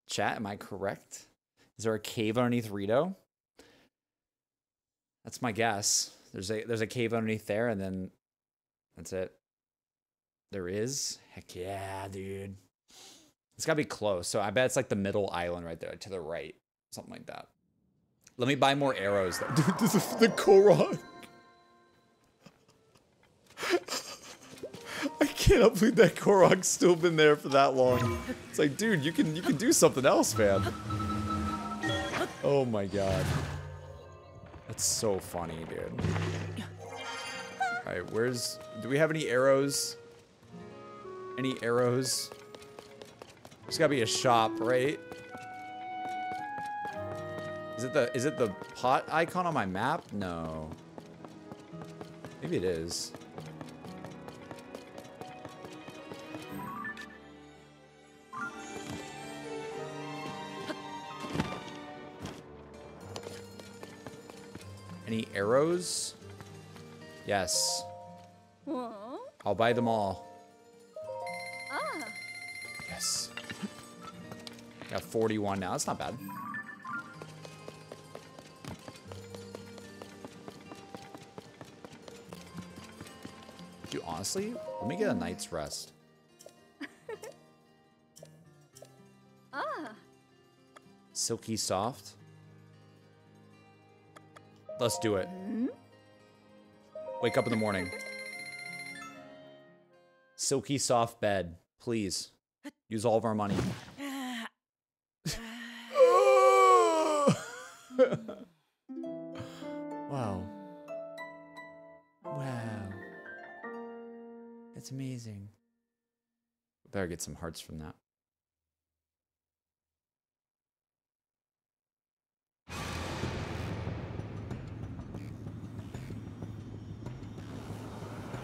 Chat, am I correct? Is there a cave underneath Rito? That's my guess. There's a there's a cave underneath there, and then that's it. There is? Heck yeah, dude. It's gotta be close. So I bet it's like the middle island right there to the right. Something like that. Let me buy more arrows. Though. *laughs* Dude, this is the Korok. I cannot believe that Korok's still been there for that long. It's like, dude, you can you can do something else, man. Oh my god. That's so funny, dude. Alright, where's do we have any arrows? Any arrows? There's gotta be a shop, right? Is it the is it the pot icon on my map? No. Maybe it is. Any arrows? Yes. I'll buy them all. Ah. Yes. Got 41 now. That's not bad. Dude, honestly, let me get a night's rest. *laughs* Ah. Silky soft. Let's do it. Wake up in the morning. Silky soft bed, please. Use all of our money. *laughs* wow. Wow. That's amazing. Better get some hearts from that.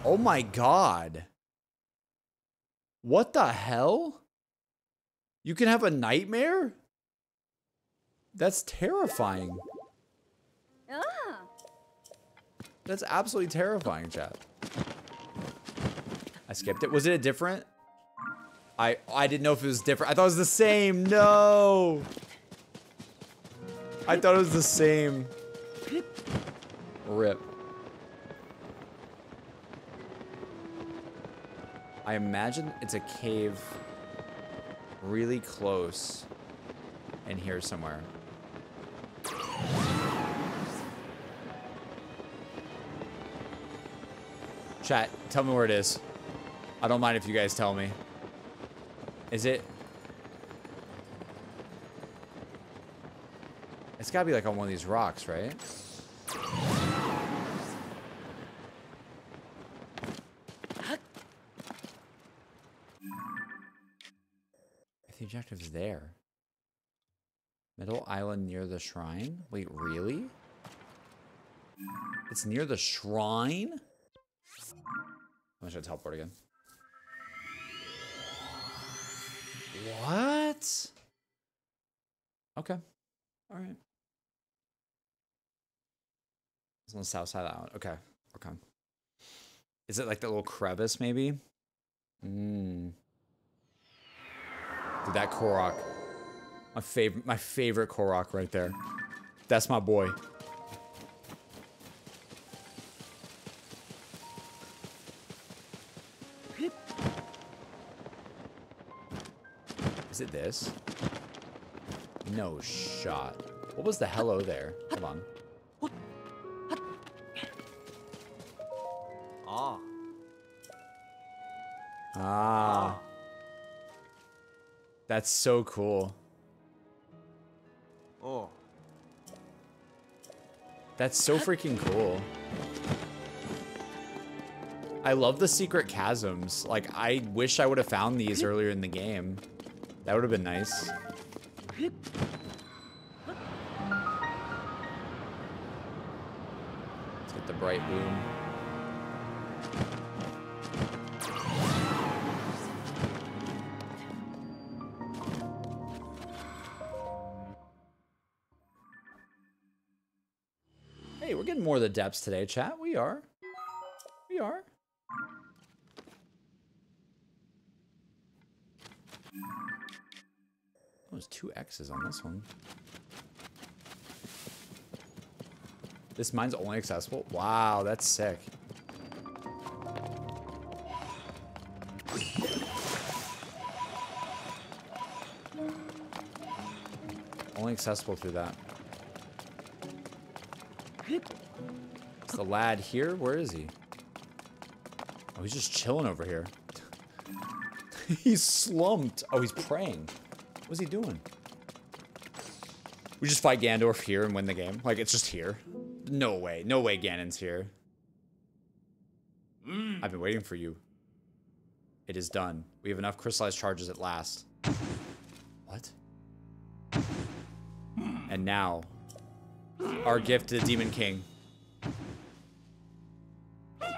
Oh my god. What the hell? You can have a nightmare? That's terrifying. Ah. That's absolutely terrifying, chat. I skipped it. Was it a different? I I didn't know if it was different. I thought it was the same. No. I thought it was the same. Rip. I imagine it's a cave really close in here somewhere. Chat, tell me where it is. I don't mind if you guys tell me. Is it? It's gotta be like on one of these rocks, right? Objective's there. Middle island near the shrine? Wait, really? It's near the shrine? I'm gonna try to teleport again. What? Okay. All right. It's on the south side of the island. Okay. Okay. Is it like the little crevice, maybe? Mmm. Dude, that Korok. My favorite, my favorite Korok right there. That's my boy. Is it this? No shot. What was the hello there? Hold on. Ah. Ah. That's so cool. Oh. That's so freaking cool. I love the secret chasms. Like, I wish I would have found these earlier in the game. That would have been nice. Let's get the brightbloom. More of the depths today, chat. We are. We are. There's two X's on this one. This mine's only accessible? Wow, that's sick. Only accessible through that. The lad here? Where is he? Oh, he's just chilling over here. *laughs* he's slumped. Oh, he's praying. What's he doing? We just fight Gandorf here and win the game. Like, it's just here. No way. No way Ganon's here. Mm. I've been waiting for you. It is done. We have enough crystallized charges at last. What? Mm. And now, our gift to the Demon King.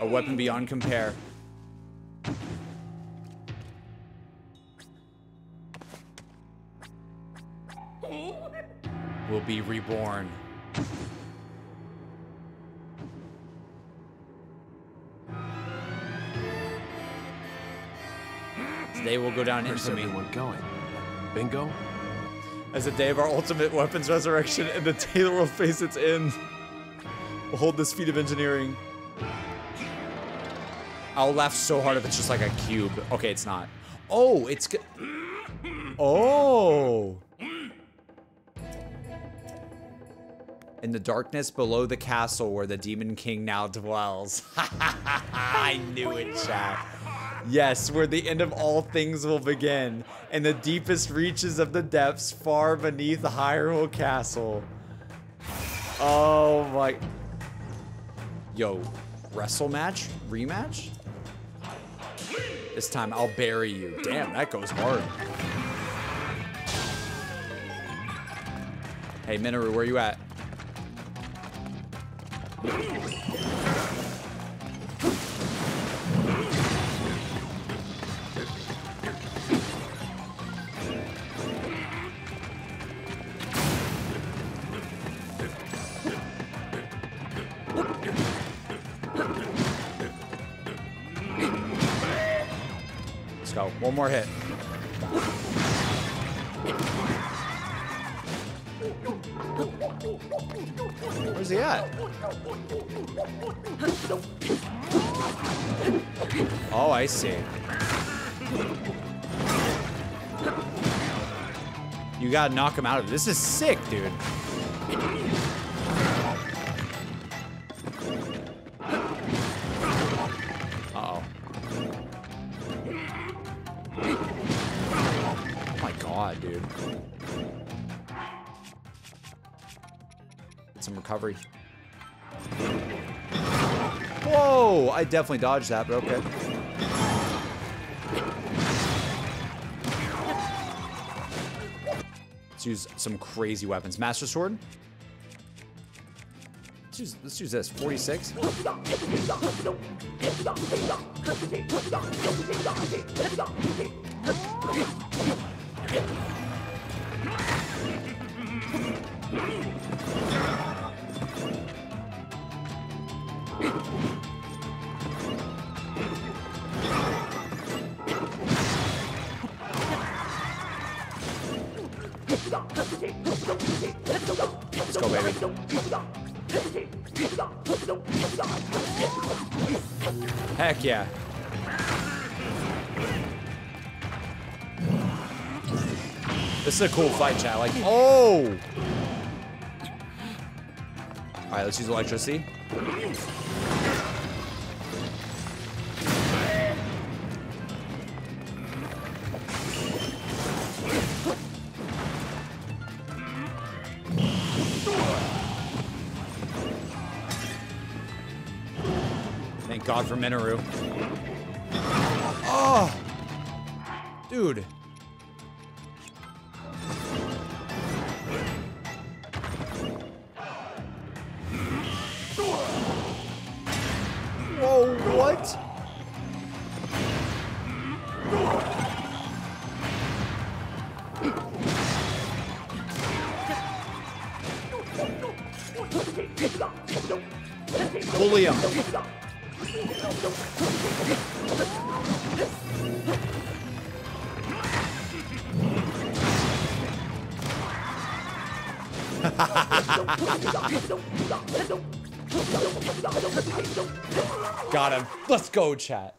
A weapon beyond compare. Will be reborn. Today will go down Where's infamy. everyone going? Bingo? As the day of our ultimate weapons resurrection and the day that will face its end. We'll hold this feat of engineering. I'll laugh so hard if it's just like a cube. Okay, it's not. Oh, it's. Oh. In the darkness below the castle where the Demon King now dwells. *laughs* I knew it, chat. Yes, where the end of all things will begin, and the deepest reaches of the depths far beneath Hyrule Castle. Oh my. Yo, wrestle match? Rematch? This time I'll bury you. Damn, that goes hard. Hey, Mineru, where you at? More hit. Where's he at? Oh, I see. You gotta knock him out of it. This is sick, dude. Dude. Get some recovery. Whoa! I definitely dodged that, but okay. Let's use some crazy weapons. Master Sword? Let's use, let's use this. 46? Go, baby. Heck yeah. is a cool fight, chat. Like, oh! All right, let's use electricity. Thank God for Mineru. Go, chat.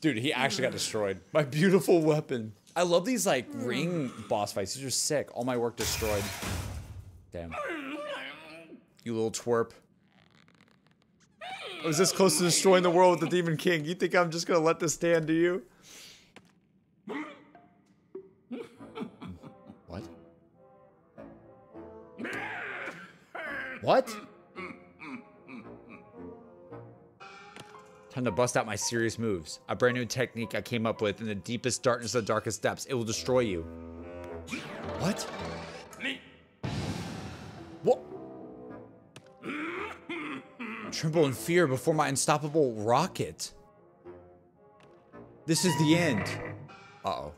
Dude, he actually got destroyed. My beautiful weapon. I love these, like, ring boss fights. These are sick. All my work destroyed. Damn. You little twerp. I was this close to destroying the world with the Demon King. You think I'm just gonna let this stand, do you? What? What? Time to bust out my serious moves. A brand new technique I came up with in the deepest darkness of the darkest depths. It will destroy you. What? Me. What? Tremble in fear before my unstoppable rocket. This is the end. Uh-oh.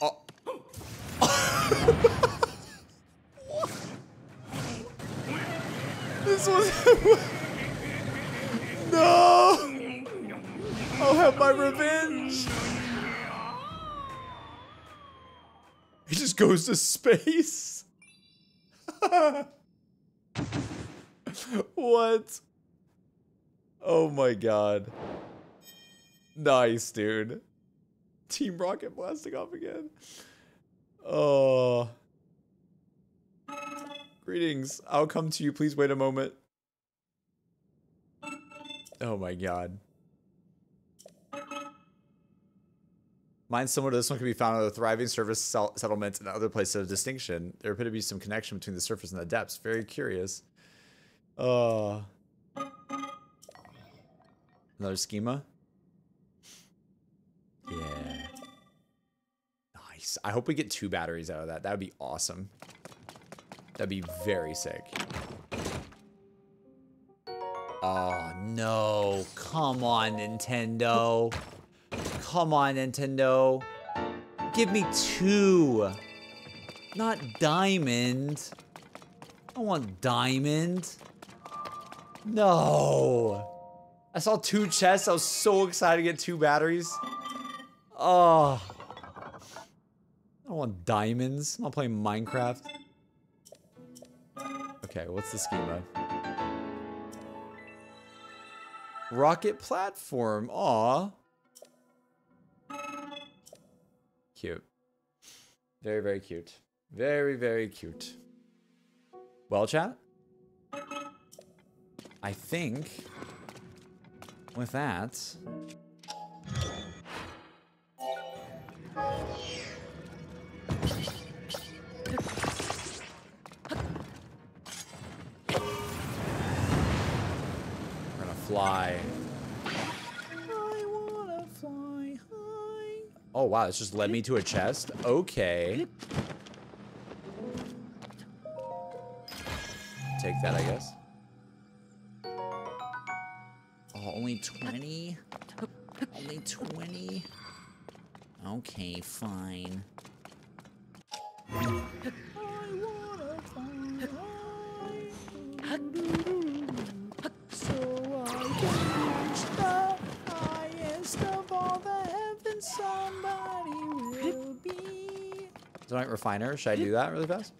Oh. *laughs* was... *laughs* no! I'll have my revenge! He just goes to space. *laughs* what? Oh my god. Nice, dude. Team Rocket blasting off again. Oh. Greetings. I'll come to you. Please wait a moment. Oh my god. Mine similar to this one can be found on the thriving surface settlements and other places of distinction. There appear to be some connection between the surface and the depths. Very curious. Uh, another schema. Yeah. Nice. I hope we get two batteries out of that. That would be awesome. That'd be very sick. Oh, no. Come on, Nintendo. Come on, Nintendo. Give me two. Not diamond. I want diamond. No. I saw two chests. I was so excited to get two batteries. Oh. I don't want diamonds. I'm not playing Minecraft. Okay, what's the schema? Rocket platform. Aw. Cute. Very, very cute. Very, very cute. Well, chat? I think with that... Gonna fly. Oh, wow, this just led me to a chest? Okay. Take that, I guess. Oh, only 20? Only 20? Okay, fine. Tonight refiner, should I do that really fast?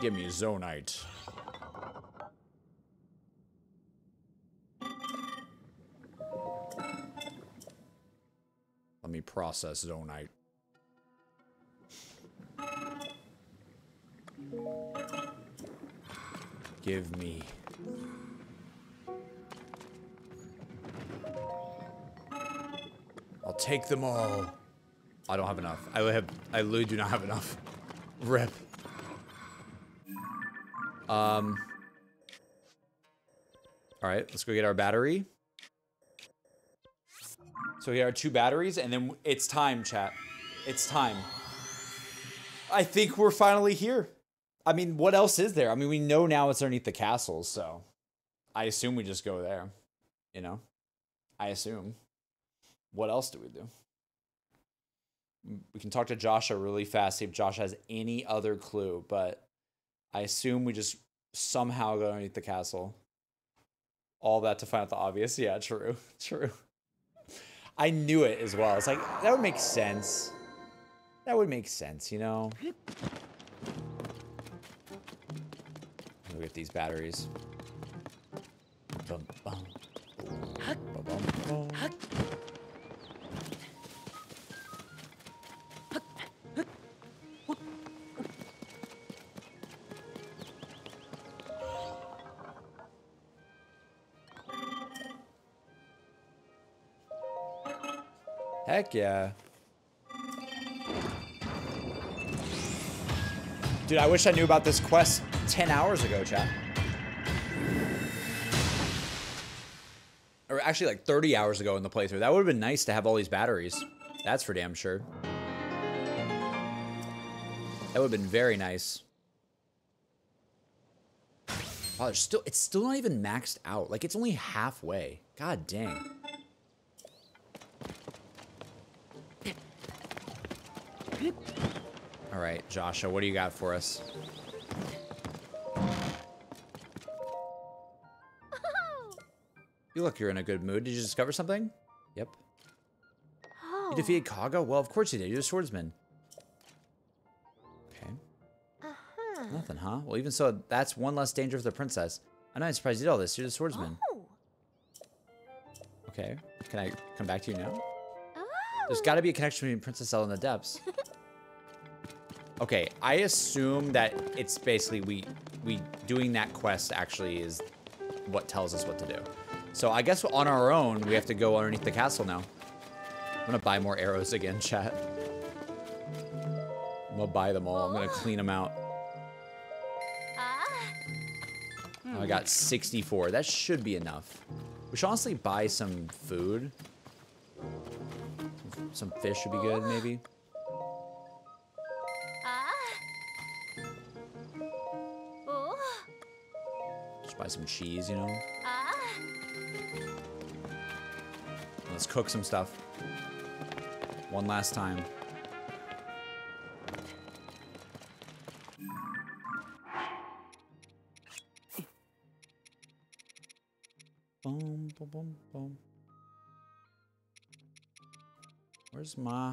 Give me Zonaite. Let me process Zonaite. Give me. I'll take them all. I don't have enough. I have. I literally do not have enough. Rip. Um. All right, let's go get our battery. So we got our two batteries, and then it's time, chat. It's time. I think we're finally here. I mean, what else is there? I mean, we know now it's underneath the castle, so I assume we just go there. You know, I assume. What else do we do? We can talk to Josha really fast, see if Josh has any other clue, but I assume we just somehow go underneath the castle. All that to find out the obvious. Yeah, true. *laughs* True. I knew it as well. It's like, that would make sense. That would make sense, you know? Look get these batteries. Heck yeah. Dude, I wish I knew about this quest 10 hours ago, chat. Or actually like 30 hours ago in the playthrough. That would have been nice to have all these batteries. That's for damn sure. That would have been very nice. Oh, there's still it's still not even maxed out. Like it's only halfway. God dang. All right, Josha, what do you got for us? You look, you're in a good mood. Did you discover something? Yep. Oh. You defeated Kohga? Well, of course you did. You're a swordsman. Okay. Uh-huh. Nothing, huh? Well, even so, that's one less danger for the princess. I'm not surprised you did all this. You're the swordsman. Oh. Okay. Can I come back to you now? Oh. There's got to be a connection between Princess Zelda and the depths. *laughs* Okay, I assume that it's basically we we doing that quest actually is what tells us what to do. So I guess on our own we have to go underneath the castle now. I'm gonna buy more arrows again, chat. I'm gonna buy them all. I'm gonna clean them out. Oh, I got 64. That should be enough. We should honestly buy some food. Some fish would be good, maybe. Just buy some cheese, you know? Cook some stuff. One last time. Boom, boom, boom, boom. Where's my...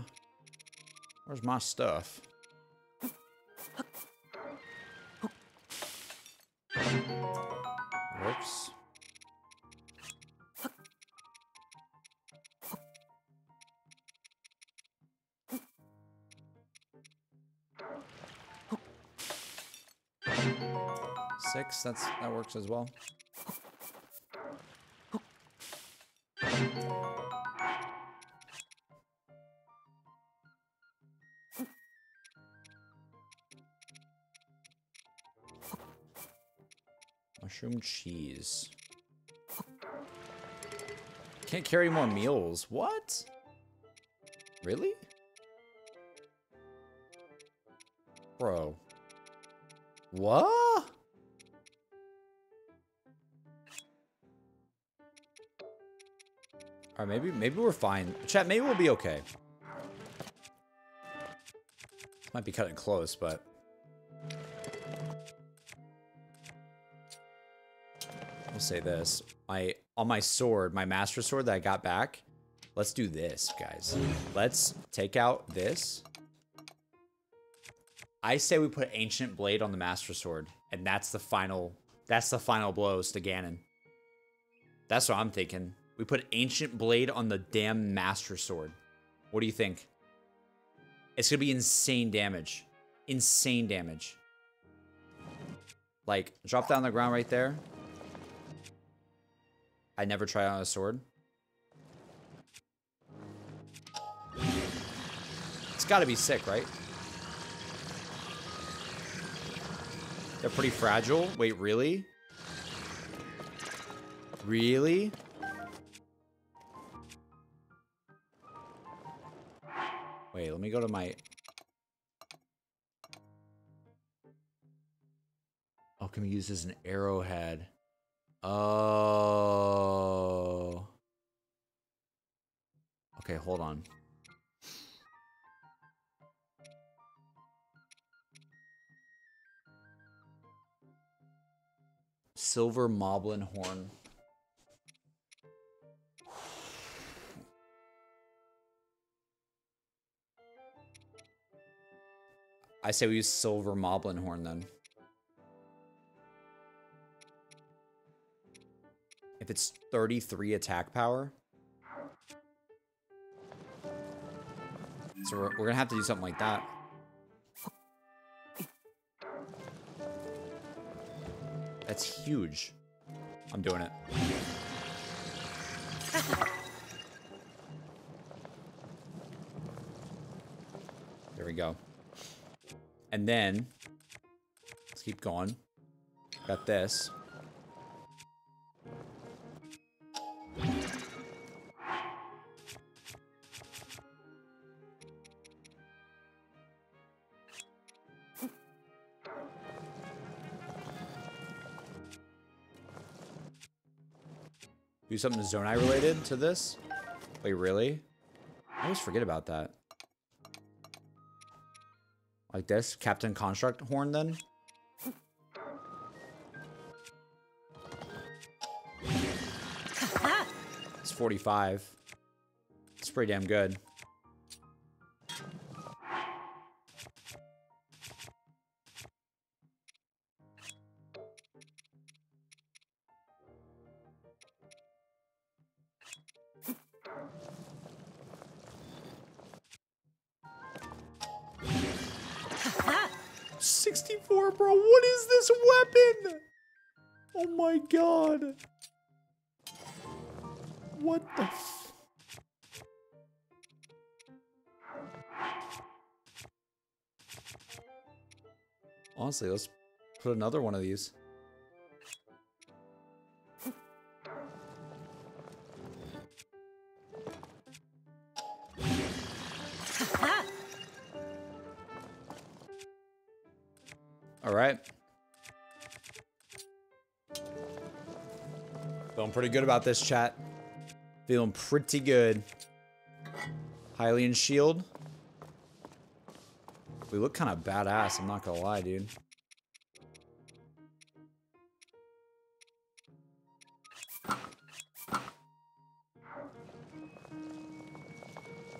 Where's my stuff? That's that works as well. Mushroom cheese. Can't carry more meals. What? Really? Bro. What? Maybe maybe we're fine. Chat, maybe we'll be okay. Might be cutting close, but I'll say this. My on my sword, my master sword that I got back, let's do this, guys. Let's take out this. I say we put ancient blade on the master sword, and that's the final that's the final blows to Ganon. That's what I'm thinking. We put ancient blade on the damn master sword. What do you think? It's gonna be insane damage. Insane damage. Like, drop down on the ground right there. I never try on a sword. It's got to be sick, right? They're pretty fragile. Wait, really? Really? Wait, let me go to my... Oh, can we use this as an arrowhead? Oh. Okay, hold on. Silver Moblin Horn. I say we use Silver Moblin Horn then. If it's 33 attack power. So we're, we're gonna have to do something like that. That's huge. I'm doing it. *laughs* There we go. And then, let's keep going. Got this. Do something Zonai related to this? Wait, really? I always forget about that. Like this? Captain Construct Horn then? *laughs* It's 45. It's pretty damn good. Sixty-four, bro. What is this weapon? Oh my god. What the Honestly, let's put another one of these. Feeling pretty good about this chat. Feeling pretty good. Hylian shield. We look kind of badass, I'm not gonna lie, dude.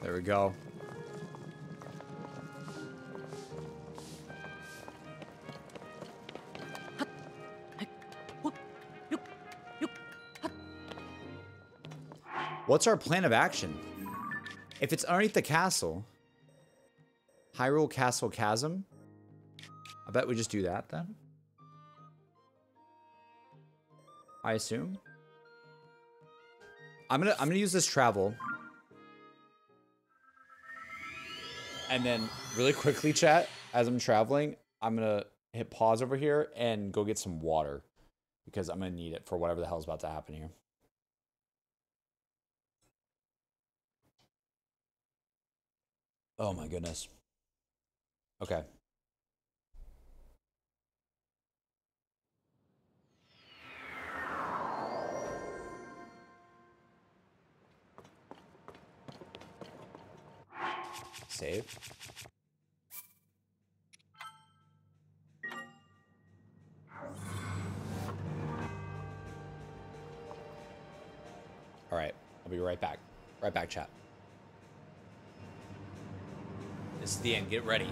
There we go. What's our plan of action? If it's underneath the castle, Hyrule Castle Chasm, I bet we just do that then. I assume. I'm gonna I'm gonna use this travel. And then really quickly chat as I'm traveling, I'm gonna hit pause over here and go get some water because I'm gonna need it for whatever the hell's about to happen here. Oh my goodness. Okay. Save. All right, I'll be right back. Right back, chat. This is the end. Get ready.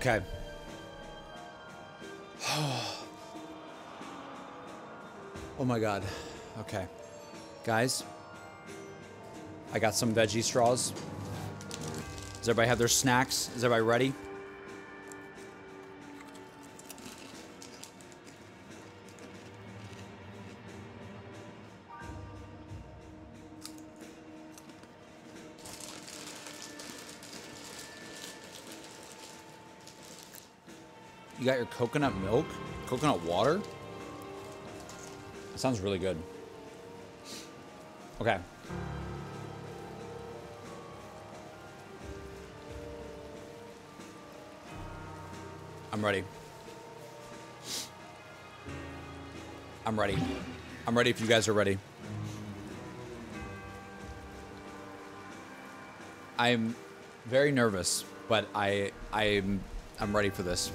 Okay. *sighs* oh my god. Okay. Guys, I got some veggie straws. Does everybody have their snacks? Is everybody ready? Coconut milk? Coconut water? Sounds really good. Okay. I'm ready. I'm ready. I'm ready if you guys are ready. I'm very nervous, but I I'm I'm ready for this.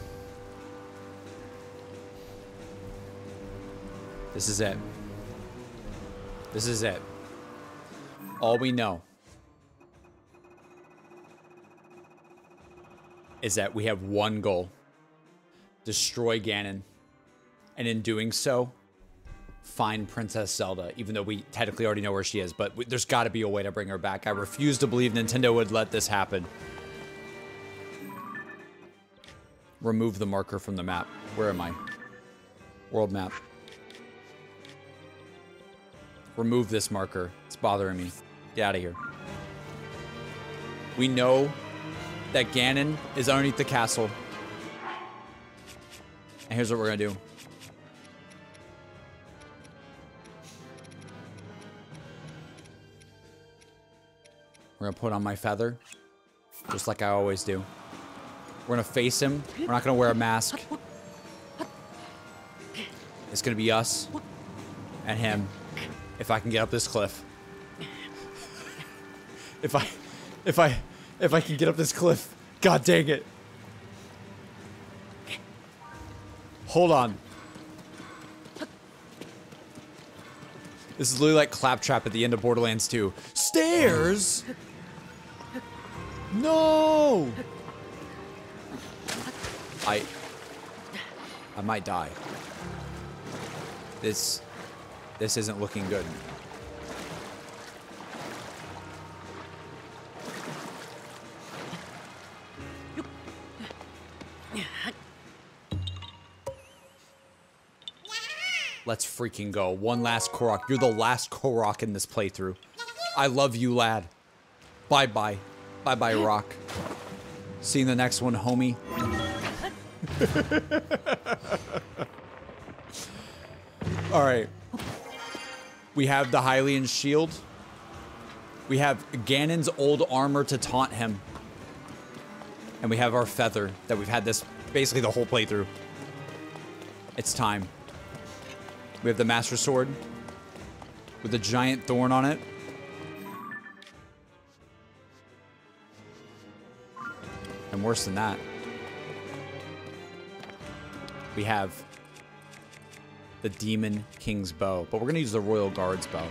This is it. This is it. All we know is that we have one goal. Destroy Ganon. And in doing so, find Princess Zelda, even though we technically already know where she is. But there's got to be a way to bring her back. I refuse to believe Nintendo would let this happen. Remove the marker from the map. Where am I? World map. Remove this marker. It's bothering me. Get out of here. We know that Ganon is underneath the castle. And here's what we're going to do. We're going to put on my feather. Just like I always do. We're going to face him. We're not going to wear a mask. It's going to be us and him if I can get up this cliff. if I, if I, if I can get up this cliff. God dang it. Hold on. This is literally like Claptrap at the end of Borderlands 2. Stairs? No! I... I might die. This... This isn't looking good. Let's freaking go. One last Korok. You're the last Korok in this playthrough. I love you, lad. Bye-bye. Bye-bye, Rock. See you in the next one, homie. *laughs* All right. We have the Hylian shield. We have Ganon's old armor to taunt him. And we have our feather that we've had this basically the whole playthrough. It's time. We have the Master Sword with a giant thorn on it. And worse than that, we have the Demon King's bow, but we're going to use the Royal Guard's bow.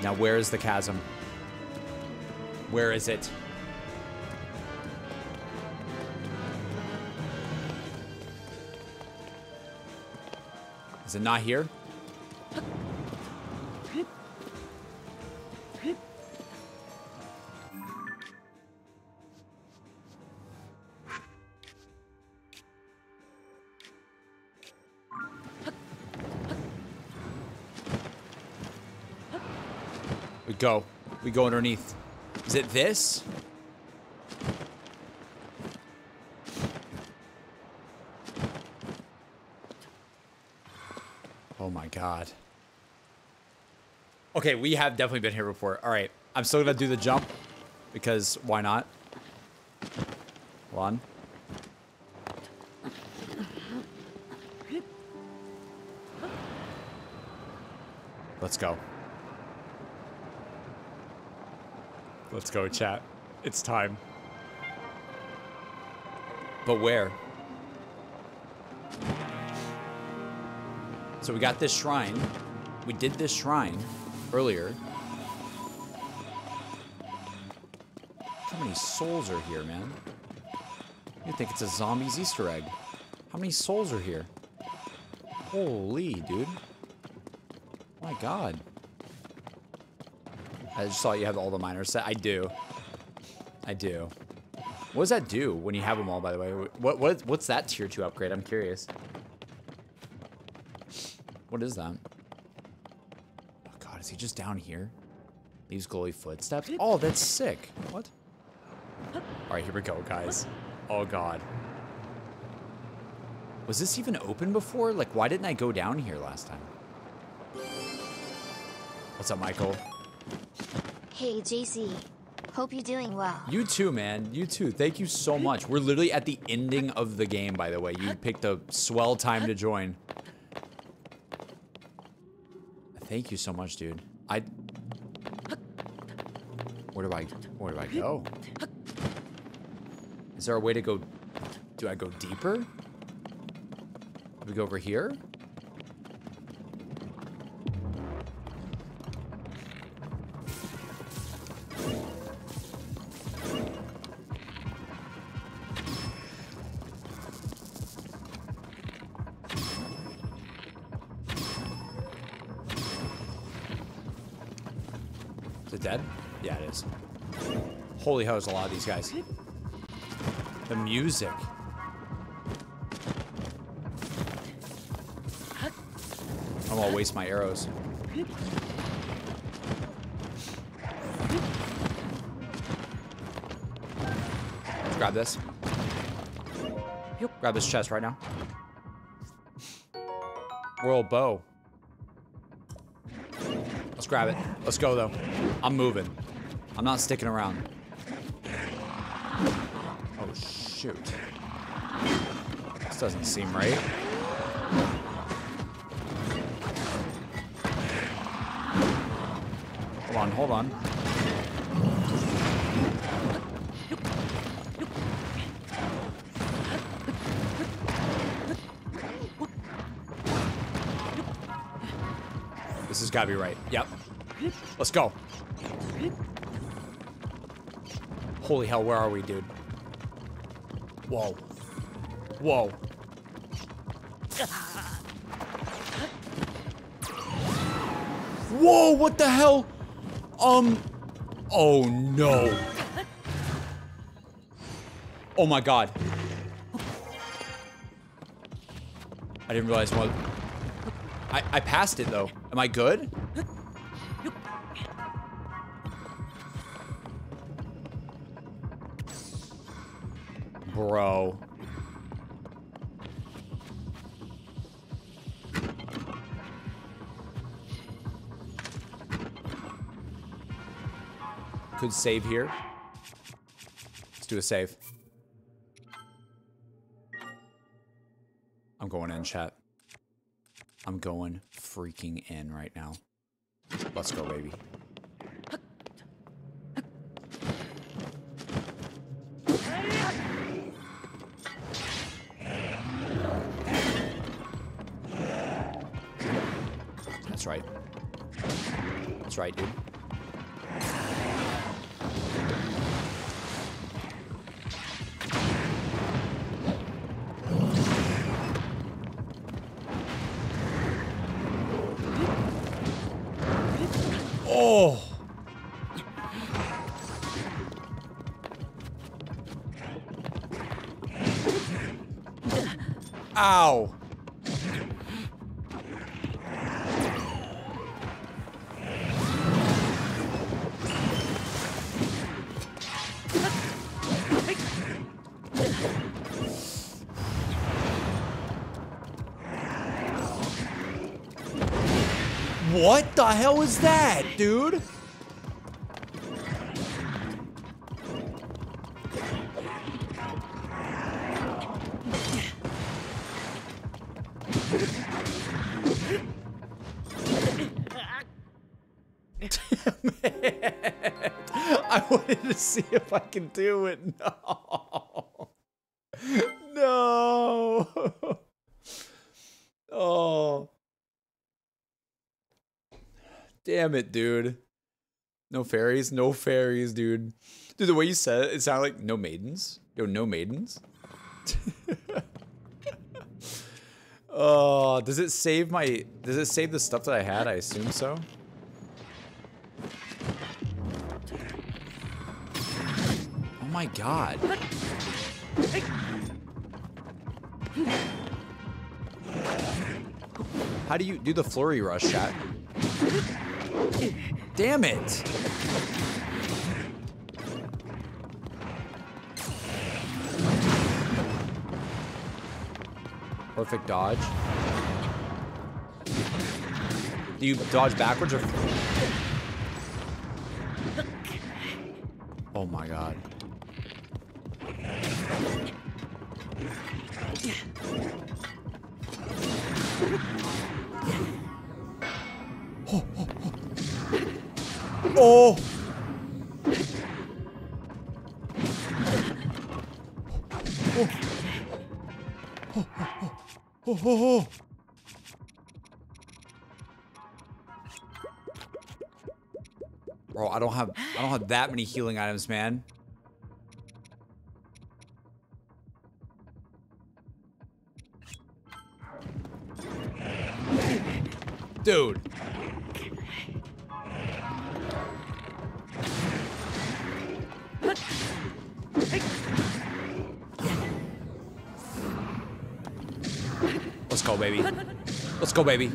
Now, where is the chasm? Where is it? Is it not here? Go underneath. Is it this? Oh my god. Okay, we have definitely been here before. All right, I'm still gonna do the jump because why not? One. Let's go. Let's go, chat. It's time. But where? So we got this shrine. We did this shrine earlier. how many souls are here, man. You think it's a zombies Easter egg. How many souls are here? Holy, dude. my god. I just saw you have all the miners set. I do. I do. What does that do when you have them all, by the way? What, what What's that tier 2 upgrade? I'm curious. What is that? Oh god, is he just down here? Leaves glowy footsteps? Oh, that's sick. What? Alright, here we go, guys. Oh god. Was this even open before? Like, why didn't I go down here last time? What's up, Michael? Hey, JC. Hope you're doing well. You too, man. You too. Thank you so much. We're literally at the ending of the game, by the way. You picked a swell time to join. Thank you so much, dude. I... Where do I... Where do I go? Is there a way to go... Do I go deeper? Do we go over here? Hell, there's a lot of these guys. The music. I'm gonna waste my arrows. Let's grab this. Grab this chest right now. Royal bow. Let's grab it. Let's go, though. I'm moving. I'm not sticking around. Shoot. This doesn't seem right. Hold on, hold on. This has got to be right. Yep. Let's go. Holy hell, where are we, dude? Whoa. Whoa. Whoa, what the hell? Um, oh no. Oh my god. I didn't realize what. I, I passed it though. Am I good? Could save here. Let's do a save. I'm going in, chat. I'm going freaking in right now. Let's go, baby. What the hell is that, dude? *laughs* I wanted to see if I can do it. No. No. Oh. Damn it, dude. No fairies, no fairies, dude. Dude, the way you said it, it sounded like no maidens. Yo, no maidens. *laughs* Oh, does it save my? Does it save the stuff that I had? I assume so. Oh my god. How do you do the flurry rush shot? Damn it! Perfect dodge. Do you dodge backwards or? Oh my god. That many healing items, man. Dude. Let's go, baby. Let's go, baby.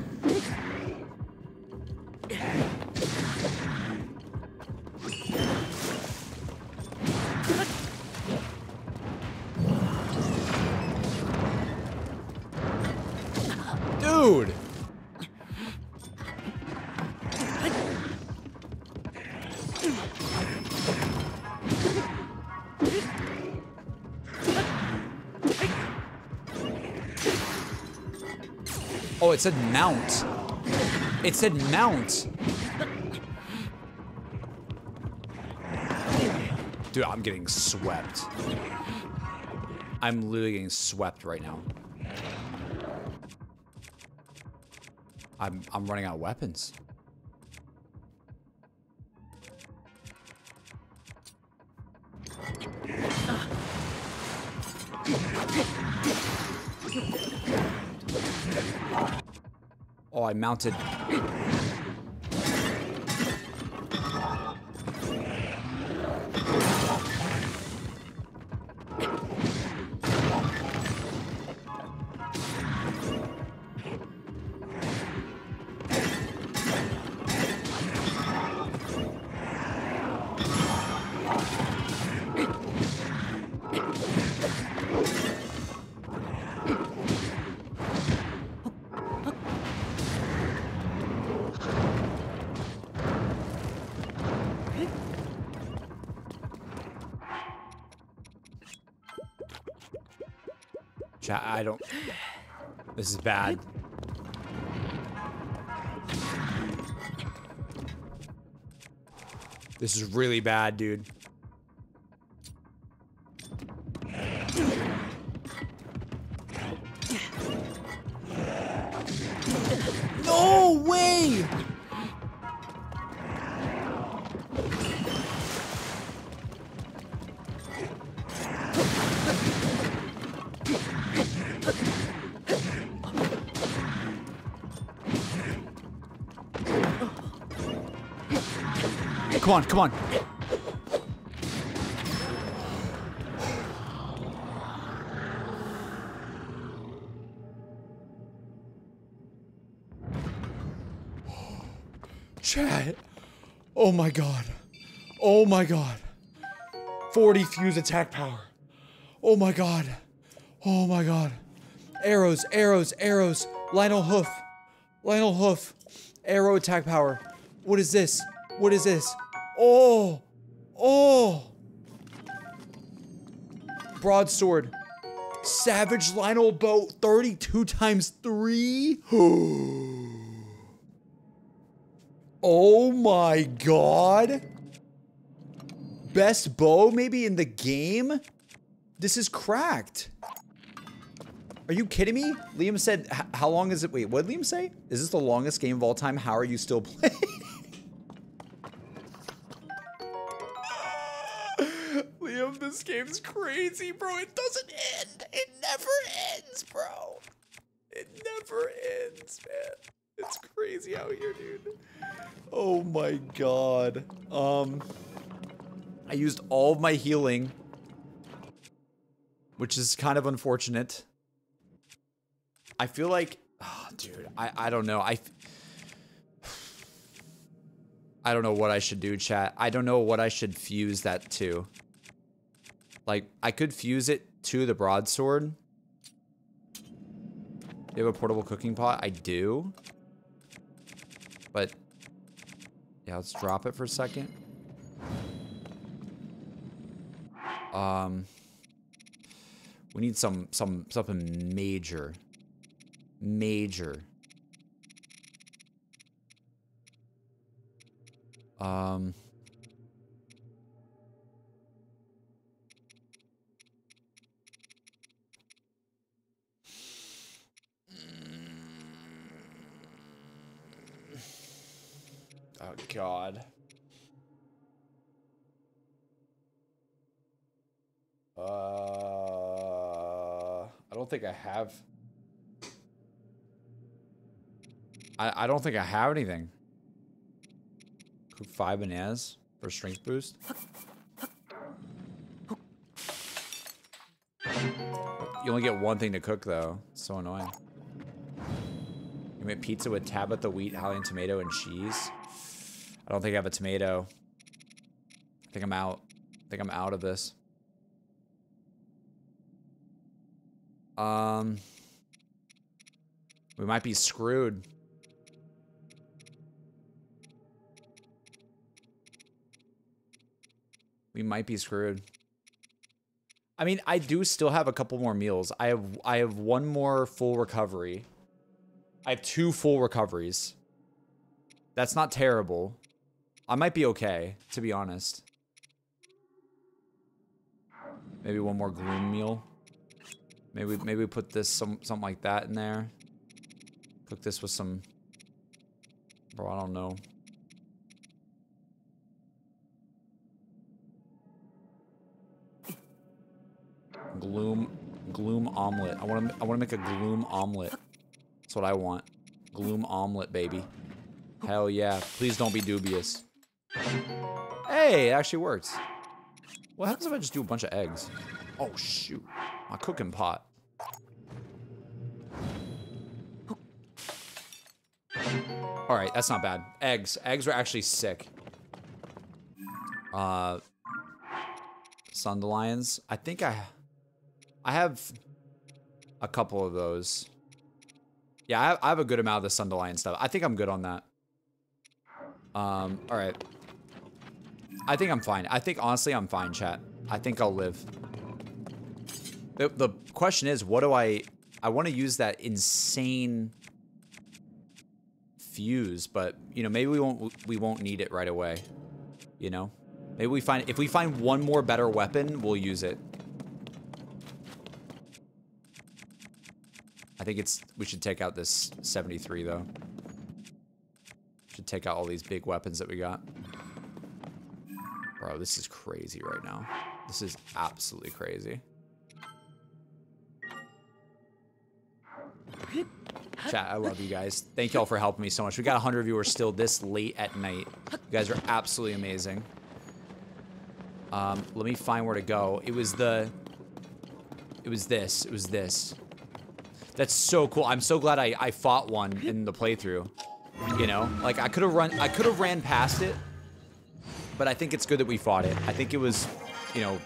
Said mount. It said mount. Dude, I'm getting swept. I'm literally getting swept right now. I'm I'm running out of weapons. Mounted. Is bad. This is really bad, dude. Come on, come on. Chat. Oh my god. Oh my god. 40 fuse attack power. Oh my god. Oh my god. Arrows, arrows, arrows. Lynel Hoof. Lynel Hoof. Arrow attack power. What is this? What is this? Oh. Oh. Broadsword. Savage Lynel bow 32 times 3. *gasps* oh my god. Best bow maybe in the game? This is cracked. Are you kidding me? Liam said, how long is it? Wait, what did Liam say? Is this the longest game of all time? How are you still *laughs* playing? This game's crazy, bro. It doesn't end. It never ends, bro. It never ends, man. It's crazy out here, dude. Oh my god. Um I used all of my healing, which is kind of unfortunate. I feel like oh, dude, I I don't know. I I don't know what I should do, chat. I don't know what I should fuse that to. Like, I could fuse it to the broadsword. You have a portable cooking pot? I do. But, yeah, let's drop it for a second. Um, we need some, some, something major. Major. Um... Oh God. Uh, I don't think I have. I I don't think I have anything. Cook five bananas for strength boost. You only get one thing to cook though. It's so annoying. You make pizza with Tabantha wheat, Hylian tomato, and cheese. I don't think I have a tomato. I think I'm out. I think I'm out of this. Um, we might be screwed. We might be screwed. I mean, I do still have a couple more meals. I have I have one more full recovery. I have two full recoveries. That's not terrible. I might be okay, to be honest. Maybe one more gloom meal. Maybe maybe put this some something like that in there. Cook this with some Bro, I don't know. Gloom gloom omelet. I want to I want to make a gloom omelet. That's what I want. Gloom omelet, baby. Hell yeah. Please don't be dubious. Hey, it actually works. What happens if I just do a bunch of eggs? Oh, shoot. My cooking pot. Alright, that's not bad. Eggs. Eggs are actually sick. Uh, Sundelions. I think I... I have a couple of those. Yeah, I have, I have a good amount of the Sundelion stuff. I think I'm good on that. Um, alright. I think I'm fine. I think, honestly, I'm fine, chat. I think I'll live. The, the question is, what do I... I want to use that insane fuse, but, you know, maybe we won't we won't need it right away. You know? Maybe we find... If we find one more better weapon, we'll use it. I think it's... We should take out this 73, though. Should take out all these big weapons that we got. Bro, this is crazy right now. This is absolutely crazy. Chat, I love you guys. Thank y'all for helping me so much. We got 100 viewers still this late at night. You guys are absolutely amazing. Um, let me find where to go. It was the... It was this. It was this. That's so cool. I'm so glad I, I fought one in the playthrough. You know? Like, I could have run... I could have ran past it but I think it's good that we fought it. I think it was, you know,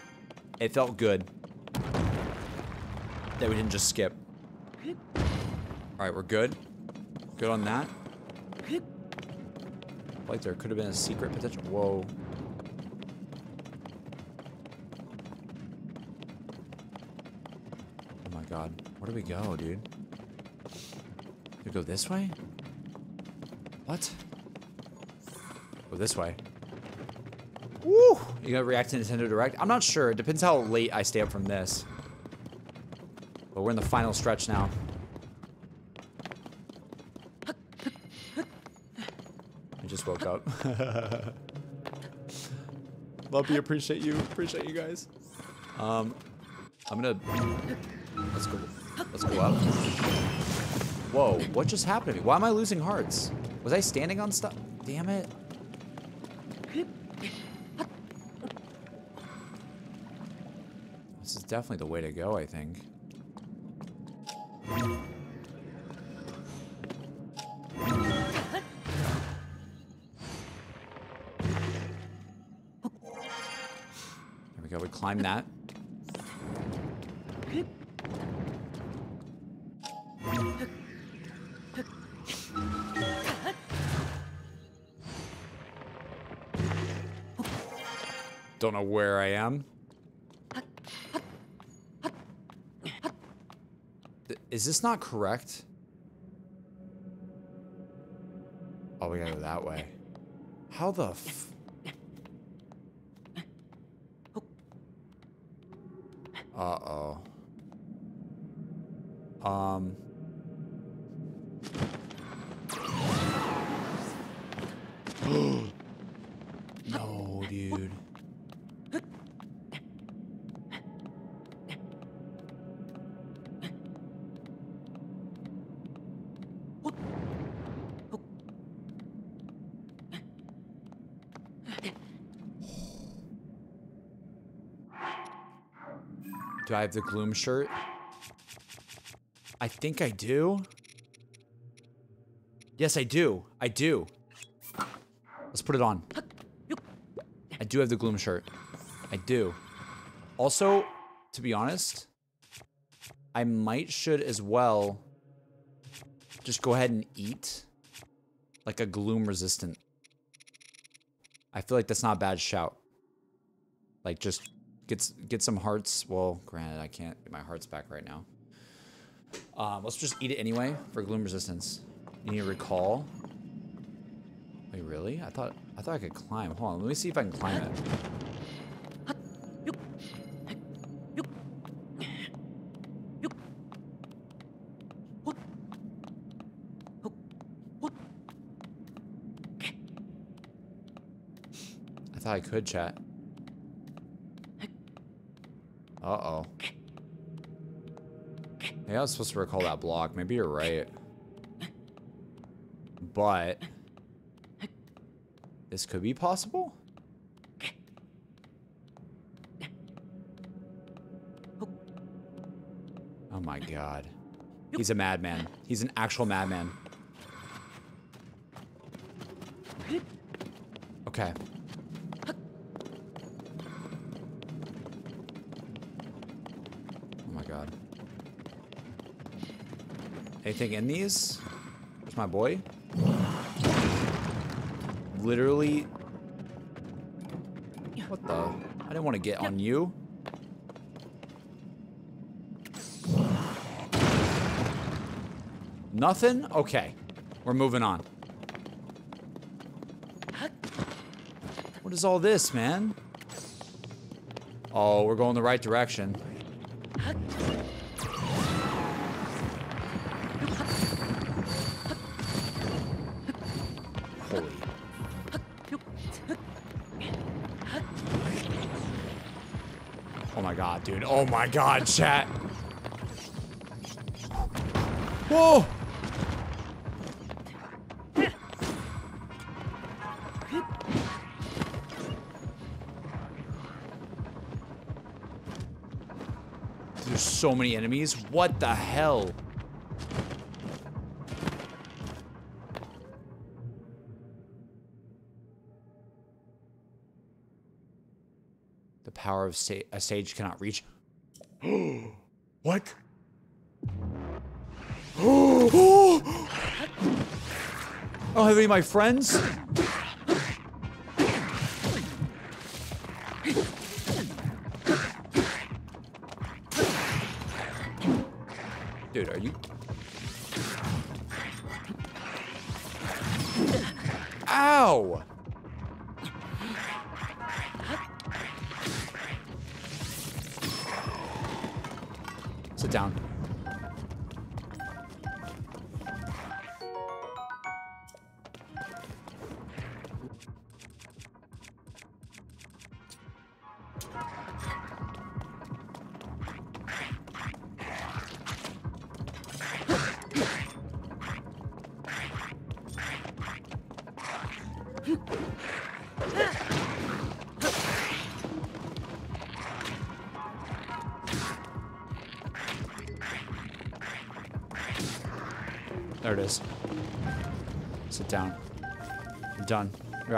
it felt good that we didn't just skip. All right, we're good. Good on that. Like there could have been a secret potential. Whoa. Oh my god. Where do we go, dude? Do we go this way? What? Go this way. Woo! You gonna react to Nintendo Direct? I'm not sure. It depends how late I stay up from this. But we're in the final stretch now. I just woke up. *laughs* Love you. Appreciate you. Appreciate you guys. Um, I'm gonna let's go. Let's go up. Whoa! What just happened to me? Why am I losing hearts? Was I standing on stuff? Damn it! Definitely the way to go. I think. There we go. We climb that. Don't know where I am. Th- Is this not correct? Oh, we gotta go that way. How the f- Uh-oh. Um... no, dude. I have the gloom shirt? I think I do. Yes, I do. I do. Let's put it on. I do have the gloom shirt. I do. Also, to be honest, I might should as well just go ahead and eat like a gloom resistant. I feel like that's not a bad shout. Like just get get some hearts. Well, granted, I can't get my hearts back right now. Um, let's just eat it anyway for gloom resistance. You need to recall. Wait, really? I thought I thought I could climb. Hold on, let me see if I can climb it. I thought I could chat. Uh-oh. Maybe I was supposed to recall that block. Maybe you're right. But... This could be possible? Oh my god. He's a madman. He's an actual madman. Anything in these? Where's my boy? Literally. What the? I didn't want to get on you. Nothing? Okay. We're moving on. What is all this, man? Oh, we're going the right direction. Oh my god, chat. Whoa! There's so many enemies. What the hell? The power of sa a sage cannot reach. What? *gasps* oh, have any of my friends?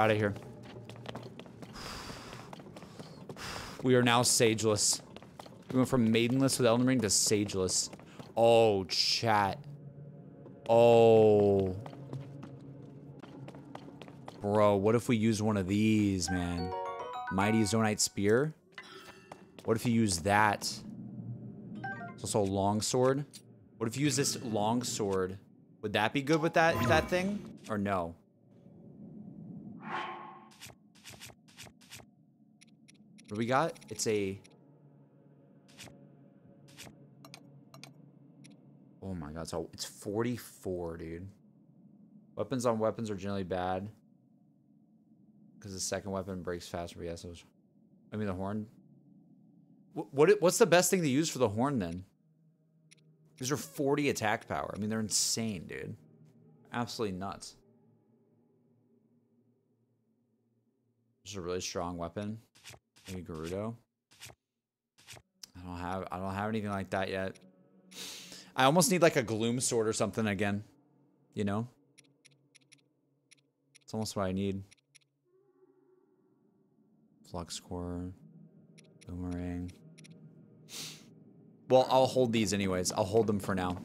Out of here. We are now sageless. We went from maidenless with Elden Ring to sageless. Oh, chat. Oh. Bro, what if we use one of these, man? Mighty Zonaite Spear? What if you use that? It's also a long sword. What if you use this long sword? Would that be good with that that thing? Or no? What do we got? It's a... Oh my god, so it's 44, dude. Weapons on weapons are generally bad. Because the second weapon breaks faster. Yes, was, I mean the horn. What, what what's the best thing to use for the horn then? These are 40 attack power. I mean they're insane, dude. Absolutely nuts. This is a really strong weapon. Maybe Gerudo. I don't have I don't have anything like that yet. I almost need like a gloom sword or something again. You know? It's almost what I need. Flux core. Boomerang. Well, I'll hold these anyways. I'll hold them for now.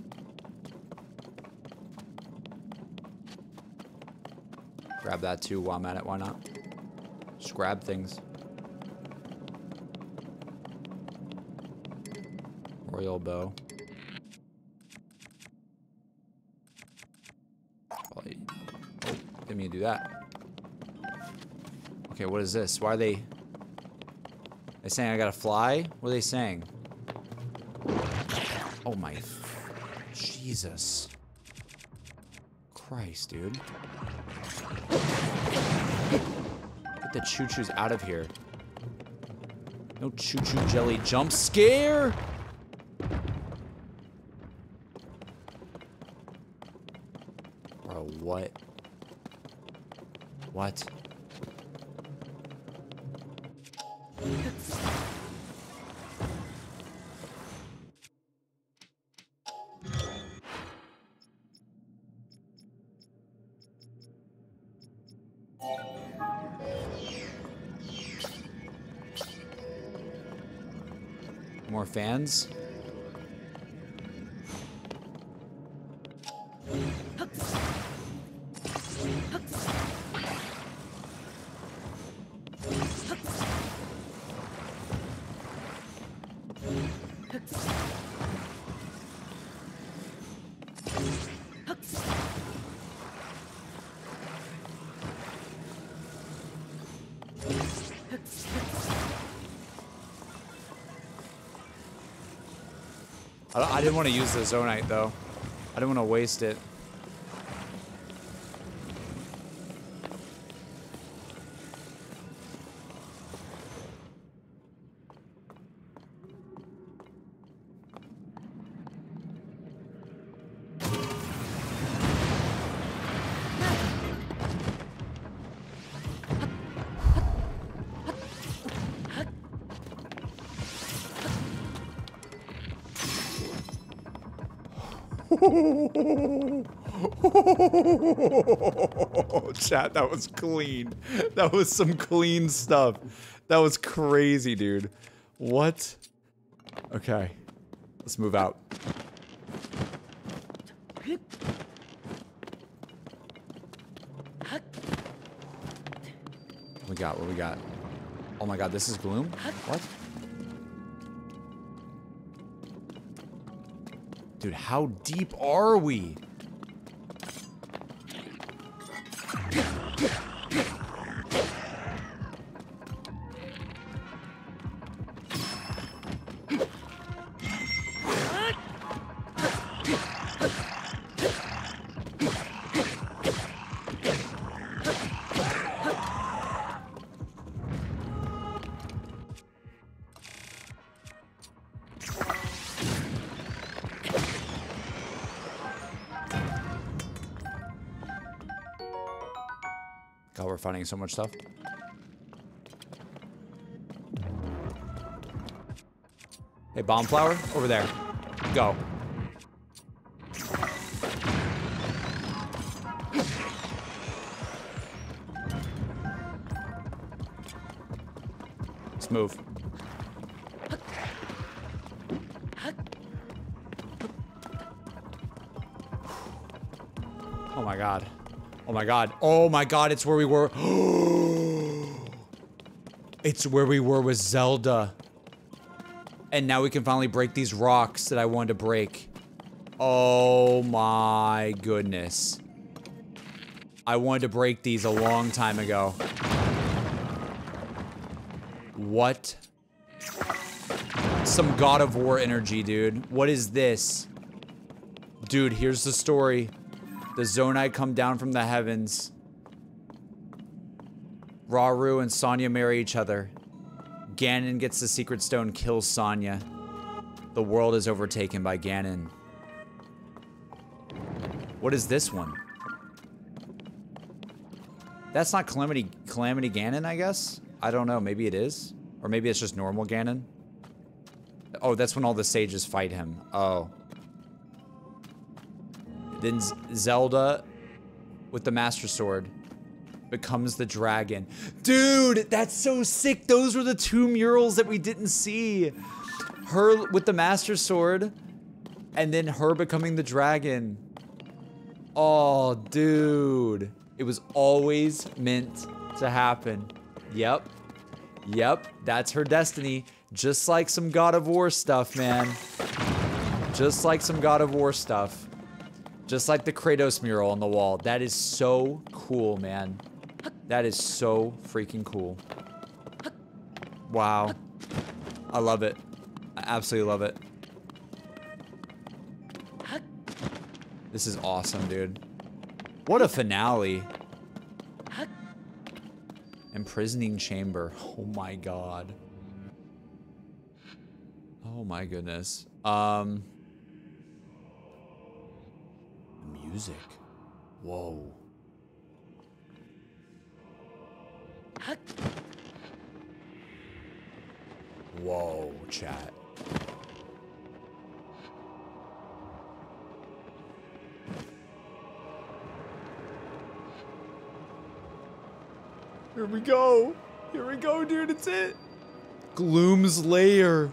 Grab that too while I'm at it. Why not? Just grab things. Royal bow. Probably. Oh, didn't mean to do that. Okay, what is this? Why are they... They saying I gotta fly? What are they saying? Oh my... Jesus. Christ, dude. Get the Chuchus out of here. No Chuchu jelly jump scare! Bro, what? What? More fans? I, didn't want to use the Zonaite though. I didn't want to waste it. *laughs* Oh, chat, that was clean. That was some clean stuff. That was crazy, dude. What? Okay. Let's move out. What we got? What we got? Oh my god, this is Gloom? What? Dude, how deep are we? buying so much stuff. Hey, bomb flower, over there. Go. Let's move. Oh my god. Oh my god. Oh my god, it's where we were. *gasps* it's where we were with Zelda. And now we can finally break these rocks that I wanted to break. Oh my goodness. I wanted to break these a long time ago. What? Some God of War energy, dude. What is this? Dude, here's the story. The Zonai come down from the heavens. Rauru and Sonia marry each other. Ganon gets the Secret Stone, kills Sonia. The world is overtaken by Ganon. What is this one? That's not Calamity Calamity Ganon, I guess? I don't know. Maybe it is. Or maybe it's just normal Ganon. Oh, that's when all the sages fight him. Oh. Then Zelda, with the Master Sword, becomes the dragon. Dude, that's so sick. Those were the two murals that we didn't see. Her with the Master Sword, and then her becoming the dragon. Oh, dude. It was always meant to happen. Yep. Yep, that's her destiny. Just like some God of War stuff, man. Just like some God of War stuff. Just like the Kratos mural on the wall. That is so cool, man. That is so freaking cool. Wow. I love it. I absolutely love it. This is awesome, dude. What a finale. Imprisoning chamber. Oh my god. Oh my goodness. Um music. Whoa. Whoa, chat. Here we go. Here we go, dude. It's it. Gloom's lair.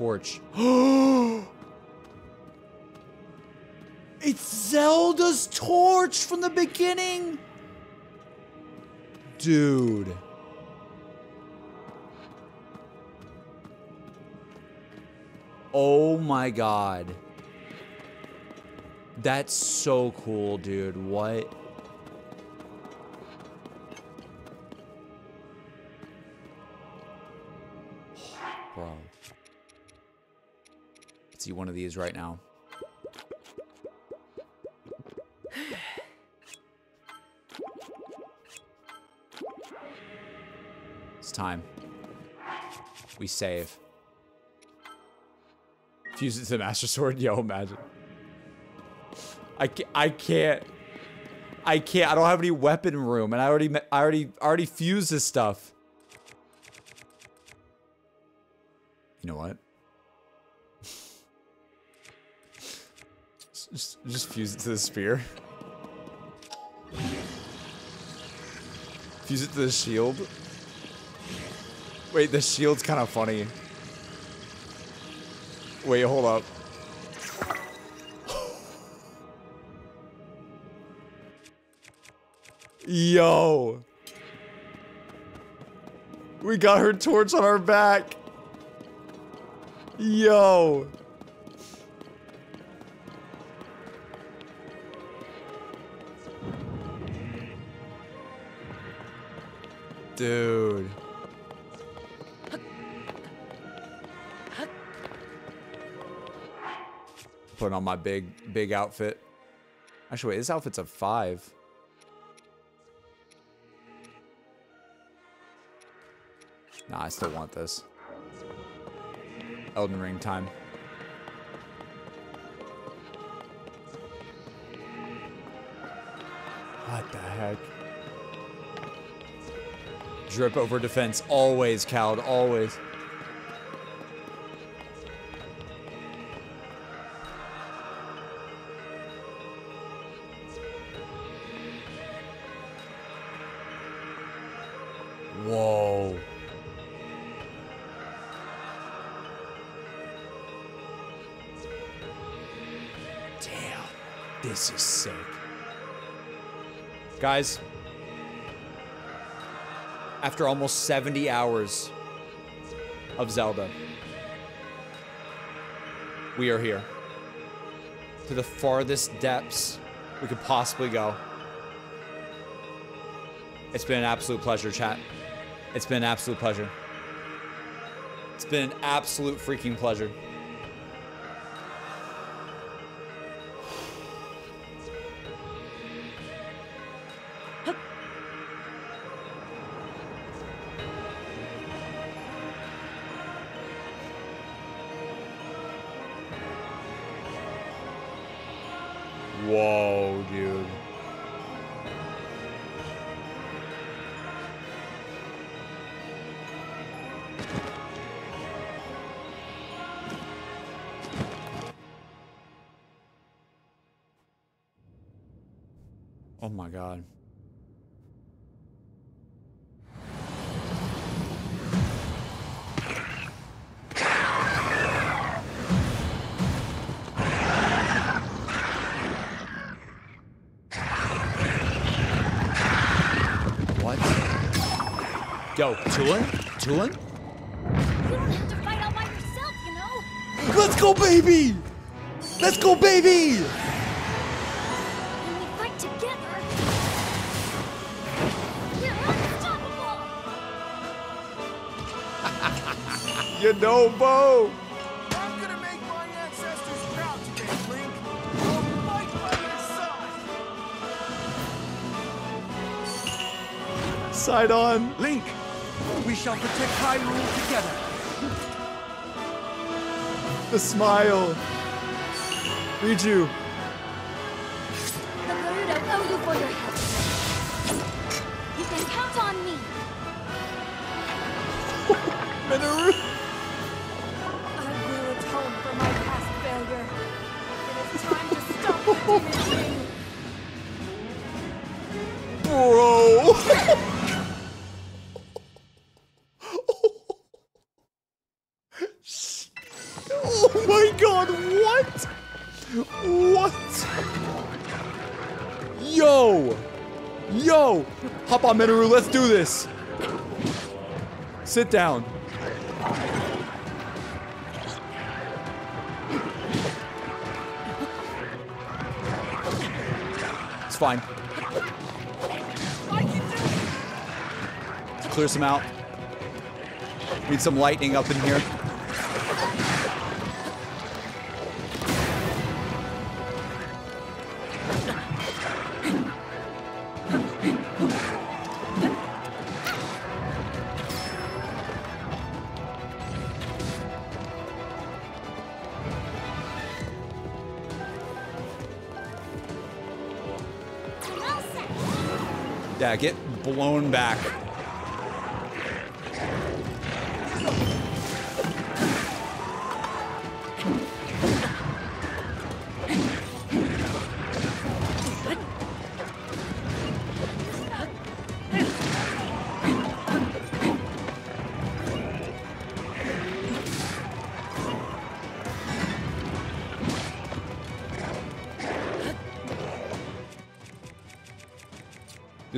Torch. *gasps* It's Zelda's torch from the beginning. Dude. Oh my god. That's so cool, dude. What? One of these right now. It's time. We save. Fuse it to the Master Sword? Yo, imagine. I can't, I can't. I can't. I don't have any weapon room, and I already, I already, already fused this stuff. To the spear. Fuse it to the shield. Wait, the shield's kind of funny. Wait, hold up. Yo. We got her torch on our back. Yo. Dude. Putting on my big, big outfit. Actually, wait, this outfit's a five. Nah, I still want this. Elden Ring time. What the heck? Drip over defense. Always, Cowed. Always. Whoa. Damn. This is sick. Guys, after almost 70 hours of Zelda, we are here. To the farthest depths we could possibly go. It's been an absolute pleasure, chat. It's been an absolute pleasure. It's been an absolute freaking pleasure. Tulin? Tulin? You don't have to fight all by yourself, you know? Let's go, baby! Let's go, baby! When we fight together, we're unstoppable! *laughs* Yunobo! I'm gonna make my ancestors proud today, Link. I'll fight by your side. Sidon. Link, we shall protect Hyrule together. The smile. Riju. Do this! Sit down. It's fine. Let's clear some out. Need some lightning up in here.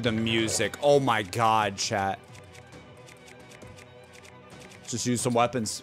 The music. Oh my god, chat. Just use some weapons.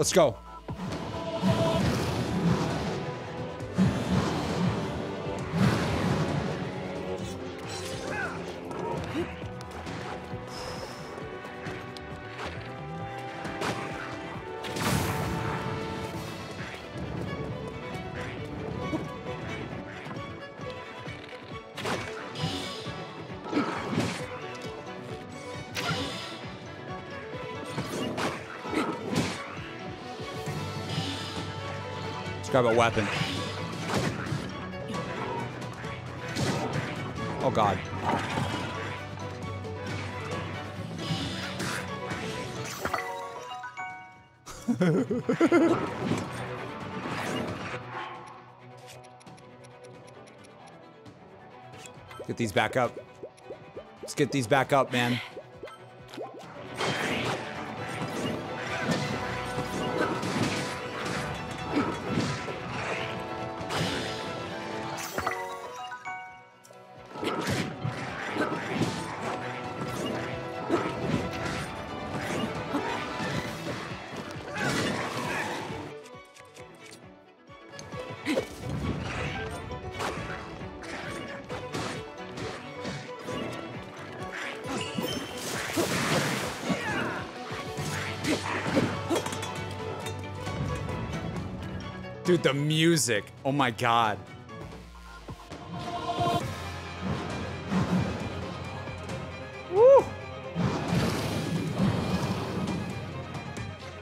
Let's go. Let's grab a weapon. Oh god. Get these back up. Let's get these back up, man. The music. Oh my god. Woo!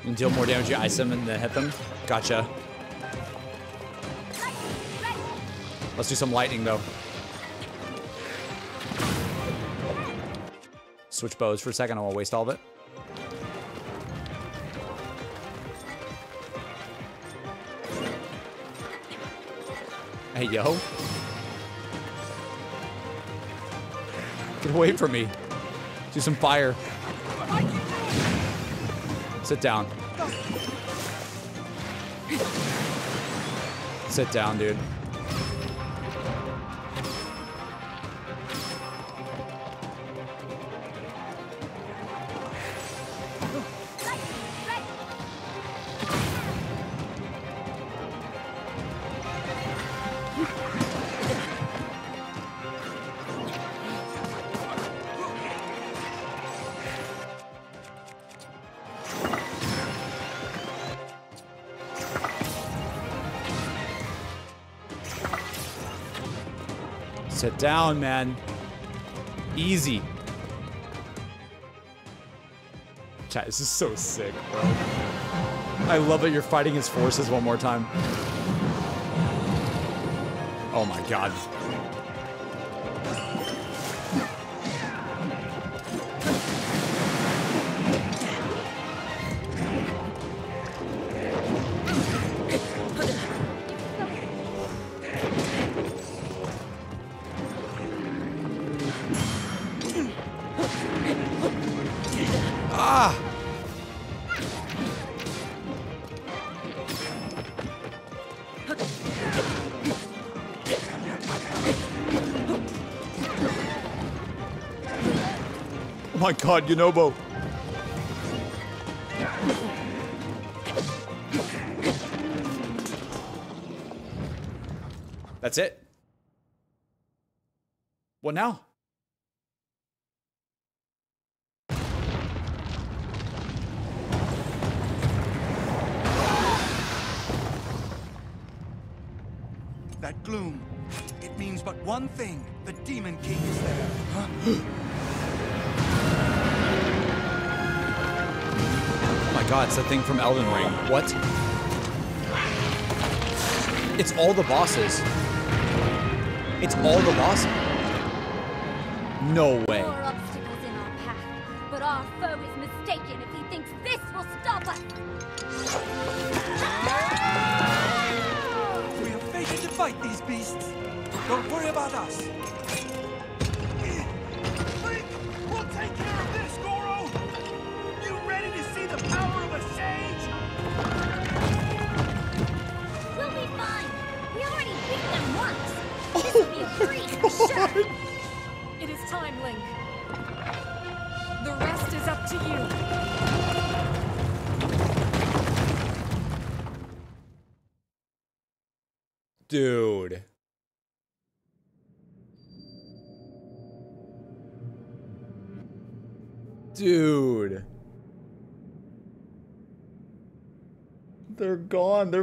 You deal more damage, you ice them and then hit them. Gotcha. Let's do some lightning though. Switch bows for a second, I won't waste all of it. Hey, yo. Get away from me. Do some fire. Sit down. Sit down, dude. Down, man. Easy. Chat, this is so sick, bro. I love that you're fighting his forces one more time. Oh my god. God, Yunobo. That's it. What now? That thing from Elden Ring. What? It's all the bosses. It's all the bosses. No way.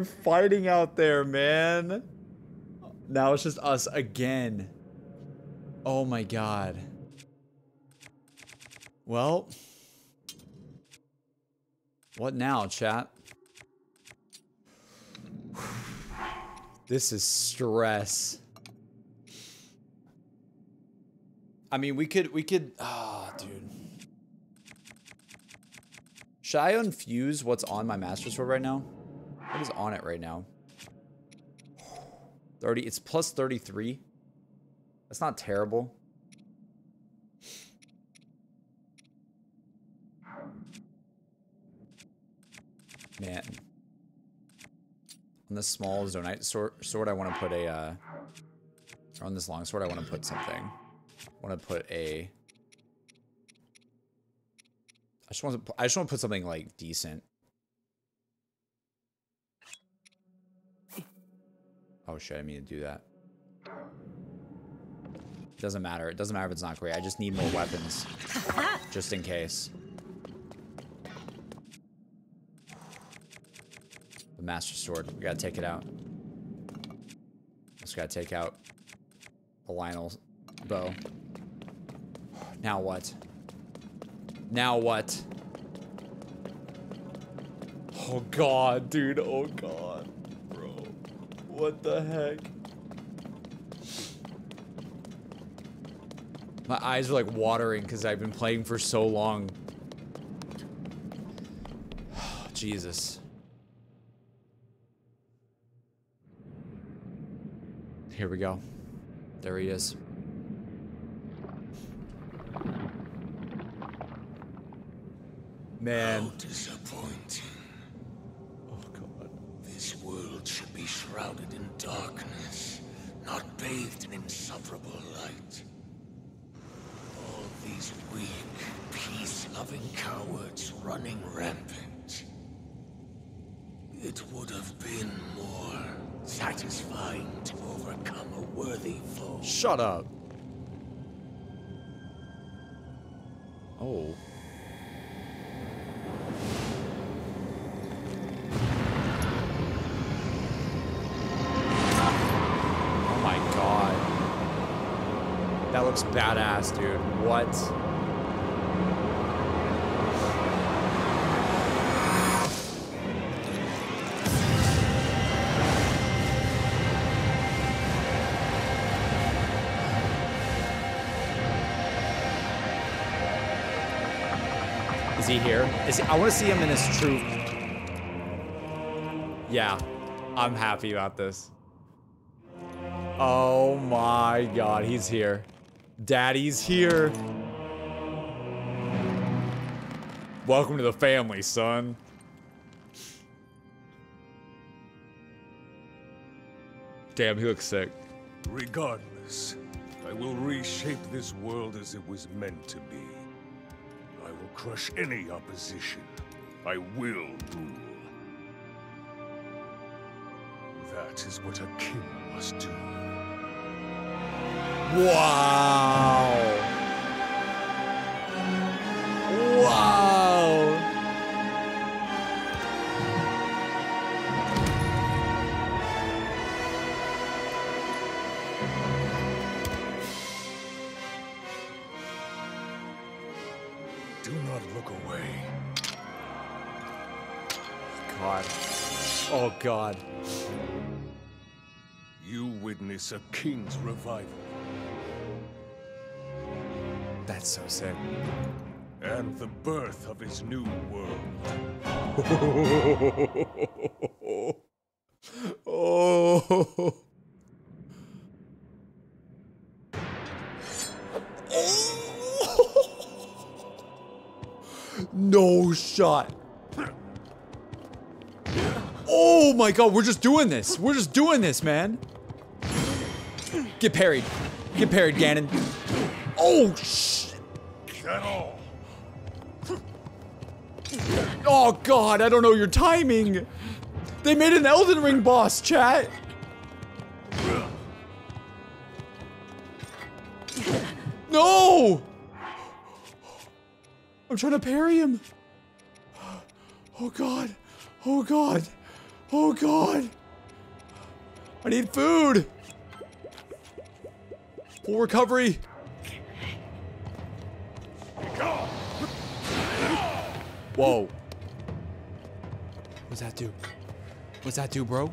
Fighting out there, man. Now it's just us again. Oh my god. Well. What now, chat? This is stress. I mean, we could, we could, ah, dude. Should I unfuse what's on my Master Sword right now? What is on it right now? 30, it's plus 33. That's not terrible. Man. On this small Zonaite sword, sword I want to put a, uh, on this long sword, I want to put something. I want to put a, I just want to, I just want to put something, like, decent. Oh shit, I mean to do that. It doesn't matter. It doesn't matter if it's not great. I just need more weapons. *laughs* just in case. The Master Sword. We gotta take it out. Just gotta take out the Lynel bow. Now what? Now what? Oh god, dude. Oh god. Bro. What the heck? My eyes are like watering because I've been playing for so long. *sighs* Jesus. Here we go. There he is. Man. How disappointing. Oh god. This world should be shrouded in darkness, not bathed in insufferable light. All these weak, peace-loving cowards running rampant. It would have been more satisfying to overcome a worthy foe. Shut up. Oh. Oh my god. That looks badass, dude. What? Is he here? Is he, I want to see him in his true. Yeah, I'm happy about this. Oh my god, he's here. Daddy's here. Welcome to the family, son. Damn, he looks sick. Regardless, I will reshape this world as it was meant to be. I will crush any opposition. I will rule. That is what a king must do. Wow. Wow. Do not look away. God. Oh God. You witness a king's revival. That's so sick. And the birth of his new world. *laughs* oh. *laughs* No shot. Oh my god, we're just doing this. We're just doing this, man. Get parried. Get parried, Ganon. Oh, shit. Oh god, I don't know your timing. They made an Elden Ring boss, chat. No! I'm trying to parry him. Oh god. Oh god. Oh god. I need food. Full recovery. Whoa. What's that do? What's that do, bro?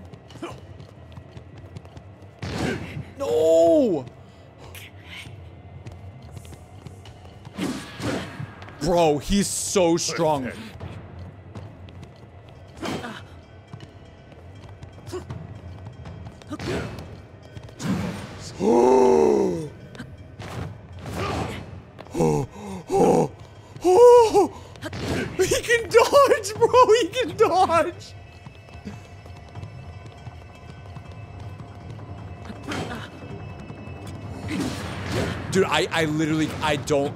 No! Bro, he's so strong. Dude, I, I literally, I don't.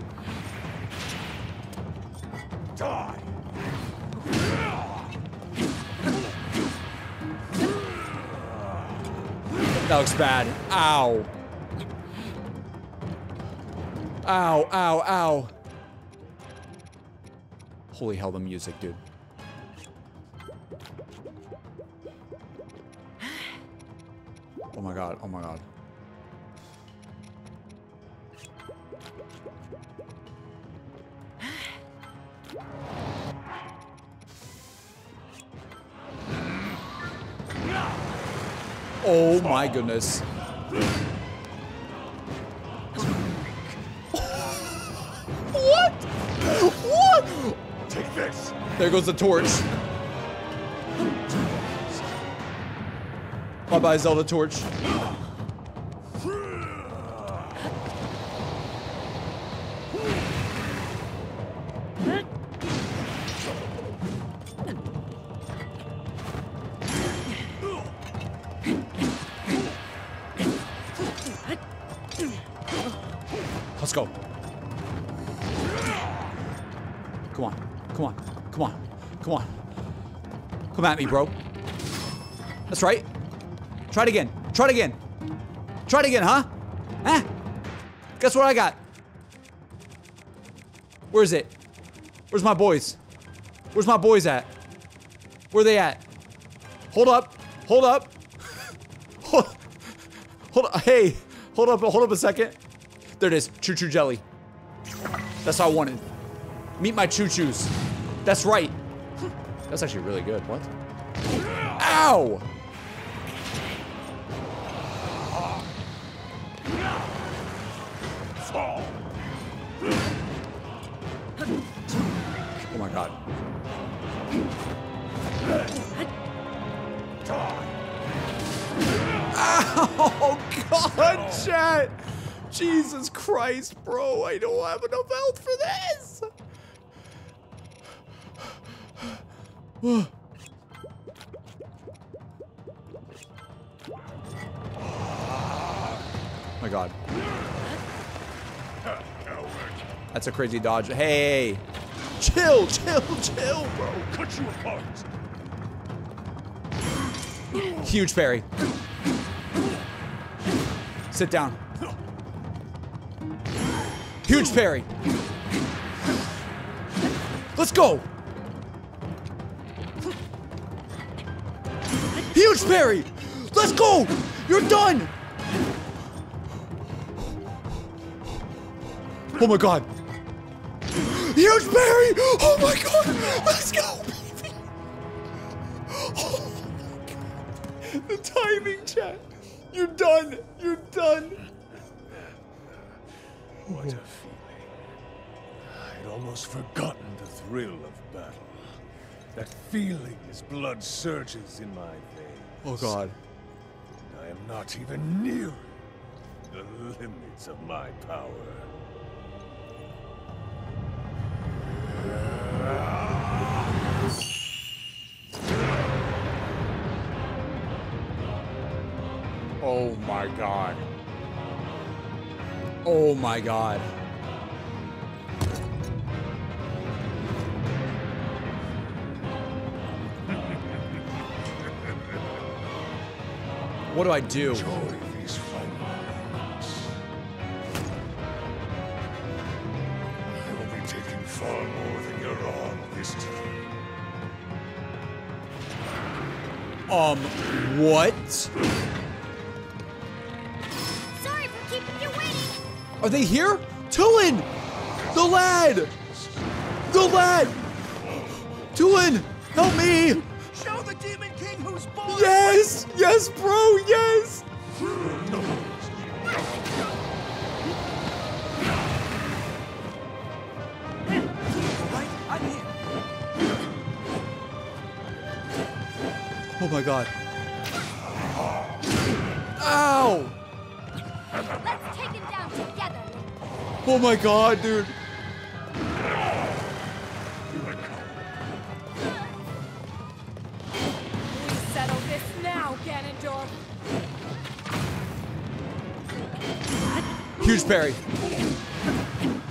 Die! That looks bad. Ow. Ow, ow, ow. Holy hell, the music, dude. Oh my god, oh my god. My goodness. what? What? Take this! There goes the torch. Bye bye, Zelda torch. At me, bro. That's right. Try it again. Try it again. Try it again, huh? Huh? Guess what I got? Where is it? Where's my boys? Where's my boys at? Where they at? Hold up. Hold up. *laughs* hold, hold up. Hey, hold up. Hold up a second. There it is. Chuchu Jelly. That's what I wanted. Meet my Chuchus. That's right. That's actually really good. What? Ow! Oh my god. Oh *laughs* god, chat! Jesus Christ, bro, I don't have enough health for That's a crazy dodge. Hey! Chill, chill, chill, bro! Cut you apart! Huge parry. Sit down. Huge parry. Let's go. Huge parry. Let's go. You're done. Oh my god. Huge parry. Oh my god. Let's go, baby. Oh my god. The timing, chat. You're done. You're done. What a feeling. I'd almost forgotten the thrill of battle. That feeling as blood surges in my veins. Oh god. I am not even near the limits of my power. Oh my god. Oh my god. *laughs* What do I do? Um, what? Sorry for keeping you waiting. Are they here? Tulin! The lad! The lad! Tulin! Help me! Show the Demon King who's boss! Yes! Yes, bro! Yes! Oh my god, dude. We settle this now, Ganondorf. Huge parry.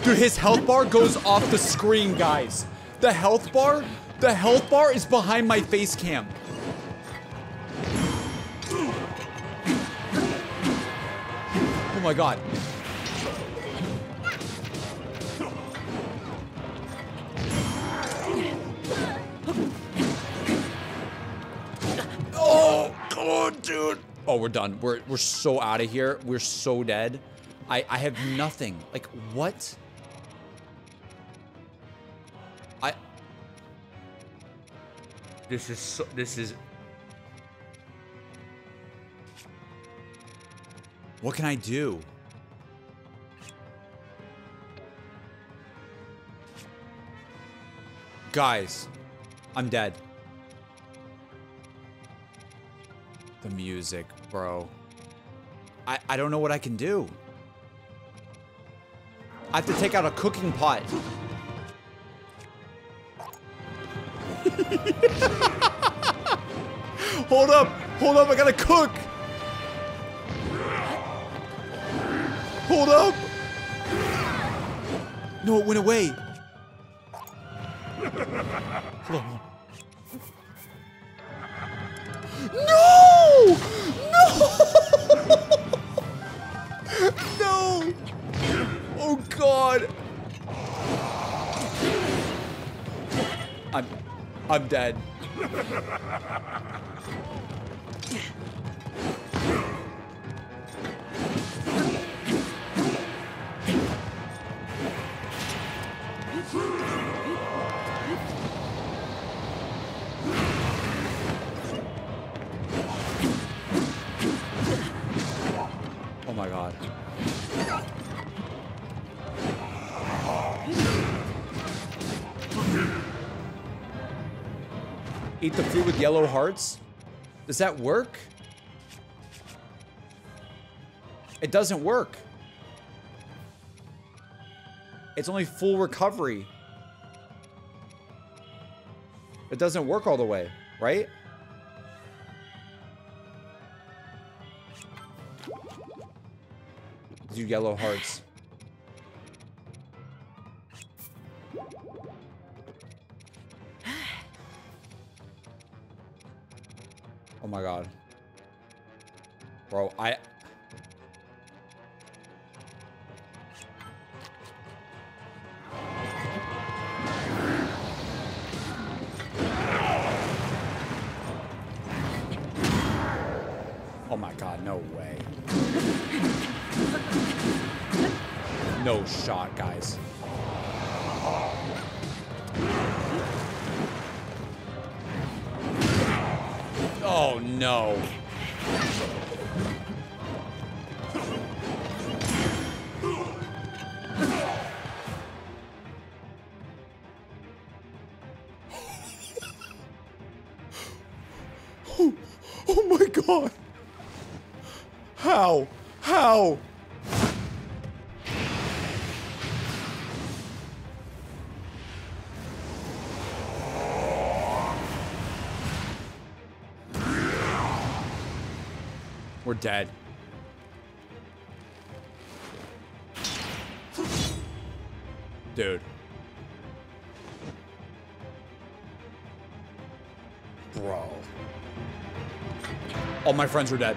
Dude, his health bar goes off the screen, guys. The health bar, the health bar is behind my face cam. Oh my god. Oh, we're done. We're we're so out of here. We're so dead. I I have nothing. Like what? I This is so this is What can I do? Guys, I'm dead. The music, bro. I, I don't know what I can do. I have to take out a cooking pot. *laughs* hold up, hold up, I gotta cook. Hold up. No, it went away. Hold on. No! *laughs* No! Oh god! I'm I'm dead. *laughs* my god. Eat the fruit with yellow hearts? Does that work? It doesn't work. It's only full recovery. It doesn't work all the way, right? Do yellow hearts. Oh my god. Bro, I... Oh my god, no way. *laughs* No shot, guys. Oh no. *laughs* Oh, oh my god. How? We're dead. Dude. Bro. All my friends are dead.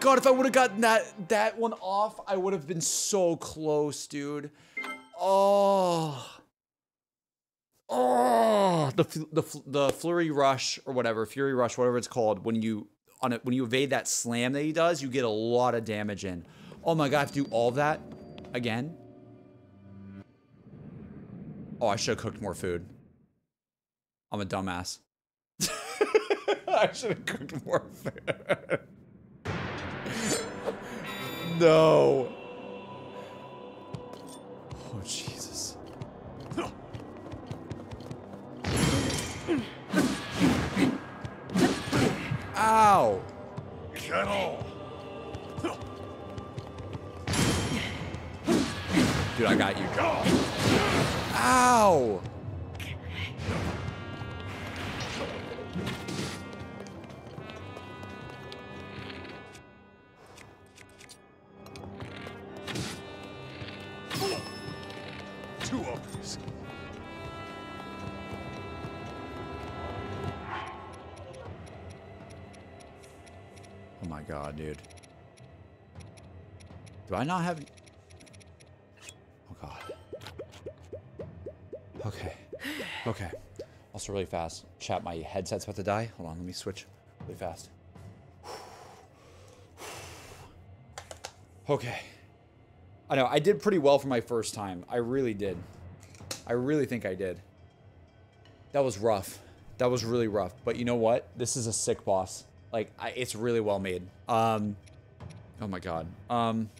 God, if I would have gotten that that one off, I would have been so close, dude. Oh. Oh, the the the flurry rush or whatever, fury rush, whatever it's called, when you on it when you evade that slam that he does, you get a lot of damage in. Oh my god, I have to do all that again. Oh, I should have cooked more food. I'm a dumbass. *laughs* I should have cooked more food. No. Oh Jesus. Ow. Kettle. Dude, I got you. Ow. Do I not have... Oh god. Okay. Okay. Also really fast. Chat, my headset's about to die. Hold on, let me switch really fast. *sighs* Okay. I know, I did pretty well for my first time. I really did. I really think I did. That was rough. That was really rough. But you know what? This is a sick boss. Like, I, it's really well made. Um, oh my god. Um,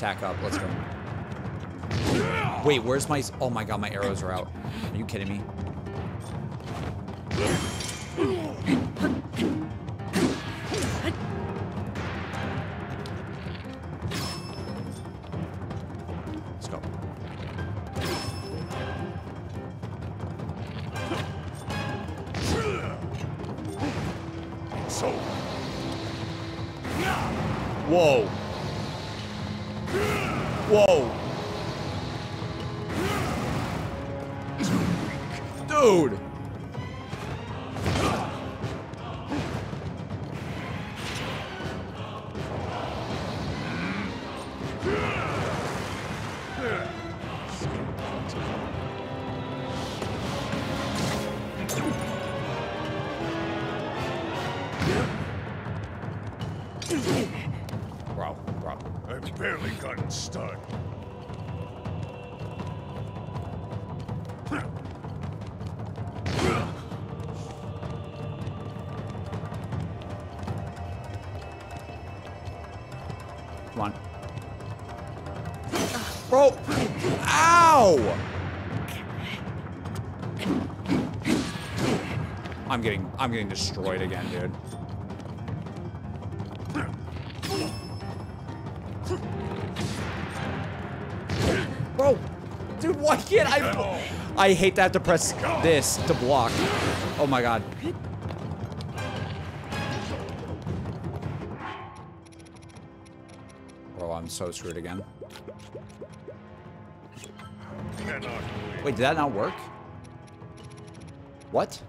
Attack up. Let's go. Wait, where's my... Oh my god, my arrows are out. Are you kidding me? I'm getting destroyed again, dude. Bro, dude, why can't I? I hate that to press this to block. Oh my god. Bro, I'm so screwed again. Wait, did that not work? What?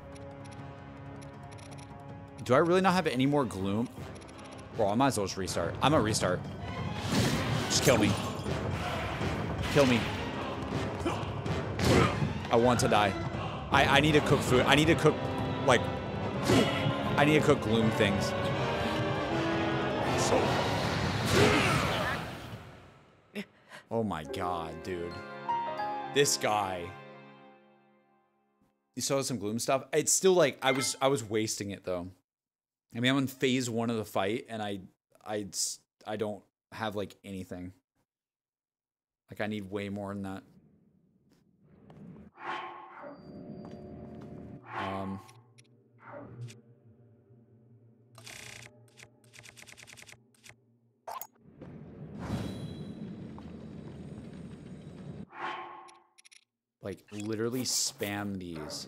Do I really not have any more gloom? Bro, I might as well just restart. I'm gonna restart. Just kill me. Kill me. I want to die. I, I need to cook food. I need to cook, like, I need to cook gloom things. Oh my god, dude. This guy. You saw some gloom stuff. It's still like I was I was wasting it though. I mean, I'm in phase one of the fight, and I, I, I don't have like anything. Like I need way more than that. Um. Like literally spam these.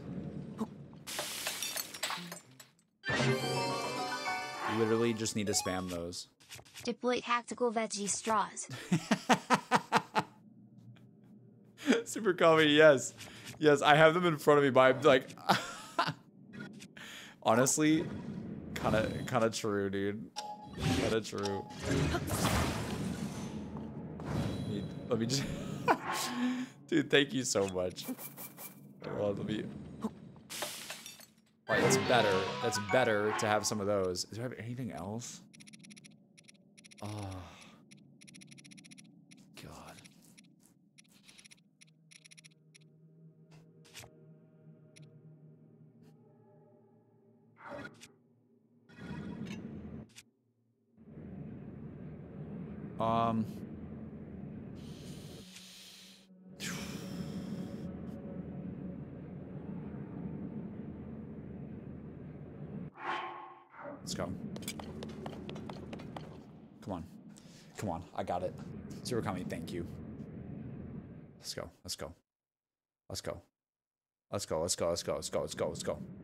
Literally just need to spam those. Deploy tactical veggie straws. *laughs* Super comedy, yes. Yes, I have them in front of me, but I'm like, *laughs* honestly, kind of, kind of true, dude. Kind of true. Let me, let me just, *laughs* dude. Thank you so much. Well, let me. That's better. That's better to have some of those. Is there anything else? Oh. Kami, thank you. Let's go. Let's go. Let's go. Let's go. Let's go. Let's go. Let's go. Let's go. Let's go.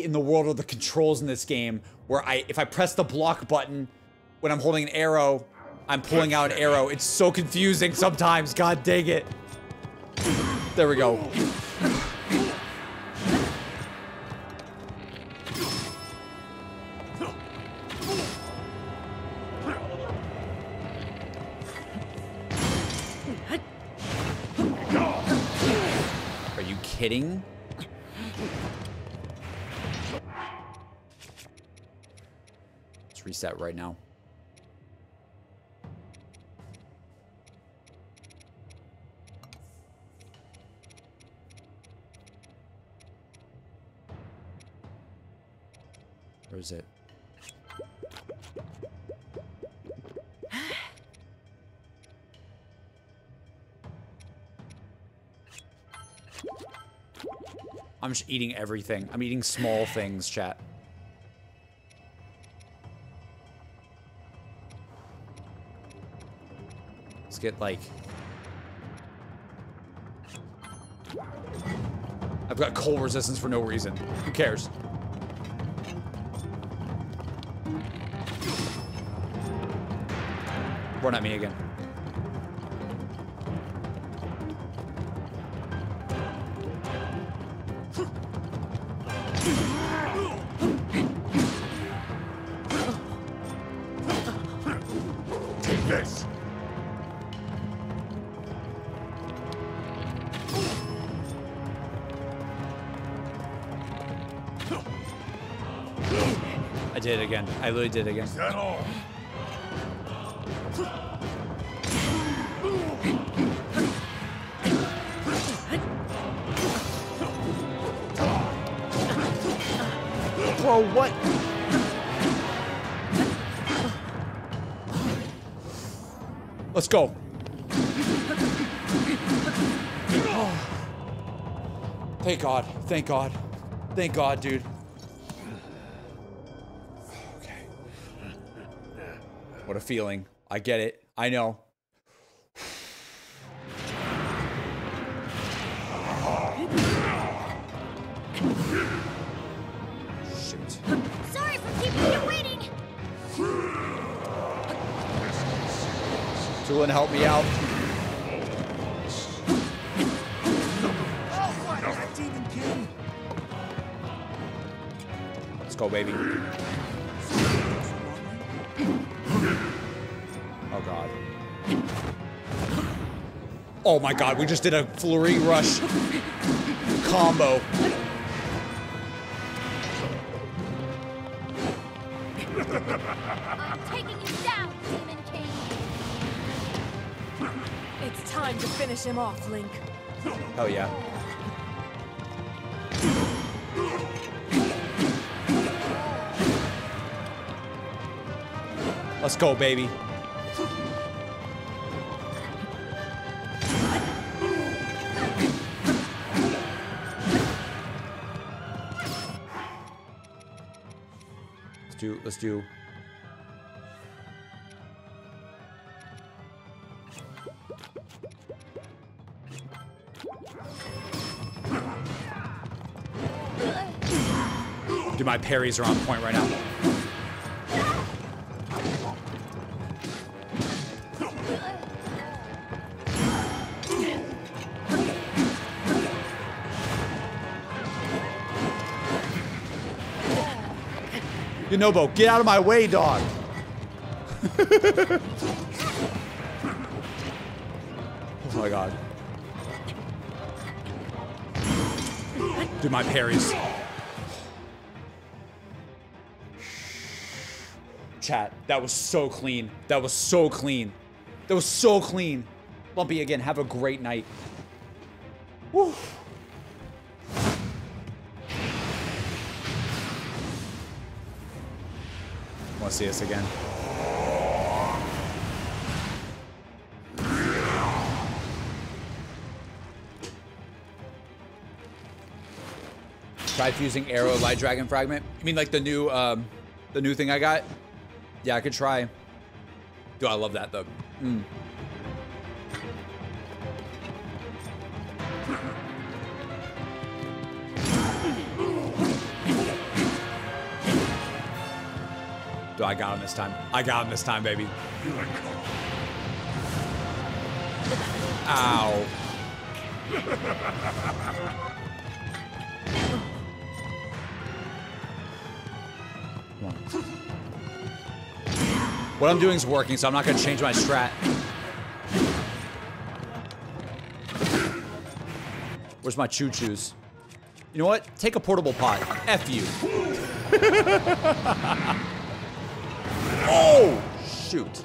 In the world are the controls in this game where I, if I press the block button when I'm holding an arrow, I'm pulling out an arrow? It's so confusing sometimes. God dang it. There we go. Are you kidding? Let's right now. Where is it? I'm just eating everything. I'm eating small things, chat. Get like... I've got cold resistance for no reason. Who cares? Run at me again. I literally did again. Is that all? Bro, what? Let's go. Oh. Thank God. Thank God. Thank God, dude. Feeling. I get it. I know. My God. We just did a flurry rush combo. I'm taking you down, Demon King. It's time to finish him off, Link. Oh, yeah. Let's go, baby. Do Dude, my parries are on point right now. Yunobo, get out of my way, dog. *laughs* oh my god. Dude, my parries. Chat, that was so clean. That was so clean. That was so clean. Lumpy again, have a great night. Woo. To see us again? Try fusing arrow light dragon fragment. You mean like the new um the new thing I got? Yeah, I could try. Dude, I love that though. Mm. This time. I got him this time, baby. Ow. What I'm doing is working, so I'm not going to change my strat. Where's my Chuchus? You know what? Take a portable pot. F you. *laughs* oh! Shoot.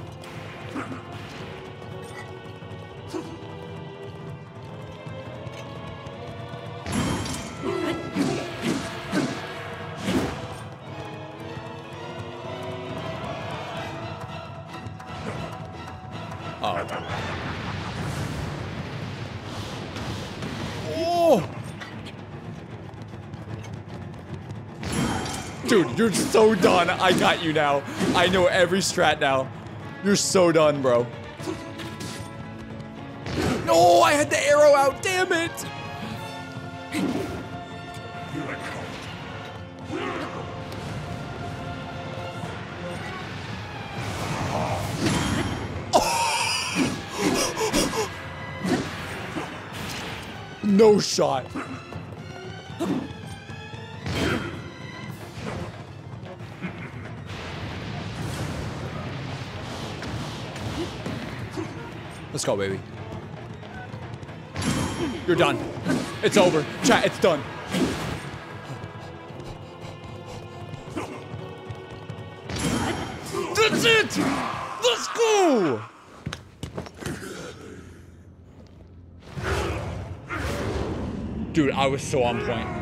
You're so done. I got you now. I know every strat now. You're so done, bro. No, I had the arrow out. Damn it. *laughs* No shot. Go, baby. You're done. It's over. Chat, it's done. That's it! Let's go! Dude, I was so on point.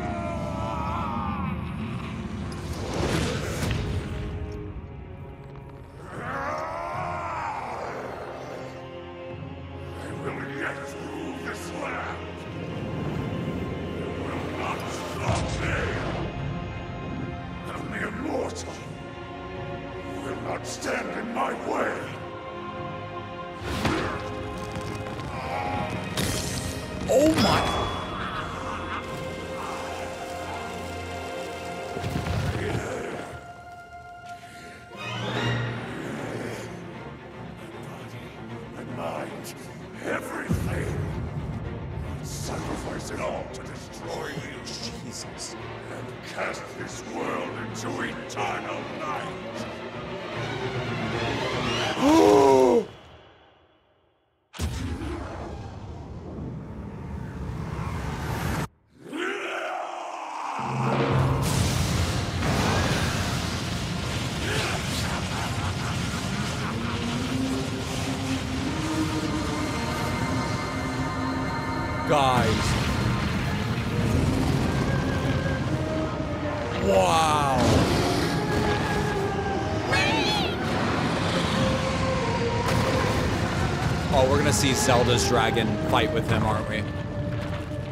See Zelda's dragon fight with him, aren't we?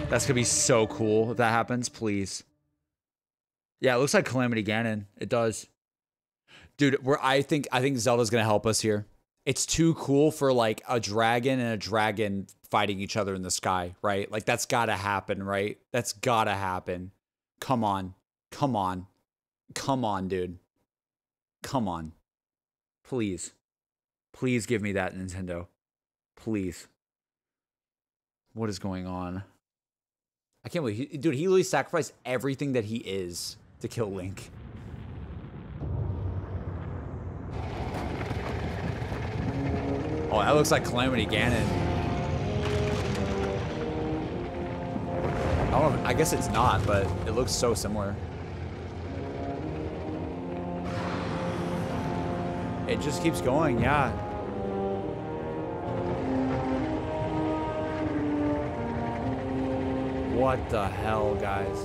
That's gonna be so cool if that happens, please. Yeah, it looks like Calamity Ganon. It does. Dude, we're I think I think Zelda's gonna help us here. It's too cool for like a dragon and a dragon fighting each other in the sky, right? Like that's gotta happen, right? That's gotta happen. Come on. Come on. Come on, dude. Come on. Please. Please give me that, Nintendo. Please. What is going on? I can't believe, he, dude. He literally sacrificed everything that he is to kill Link. Oh, that looks like Calamity Ganon. I don't know. I guess it's not, but it looks so similar. It just keeps going, yeah. What the hell, guys?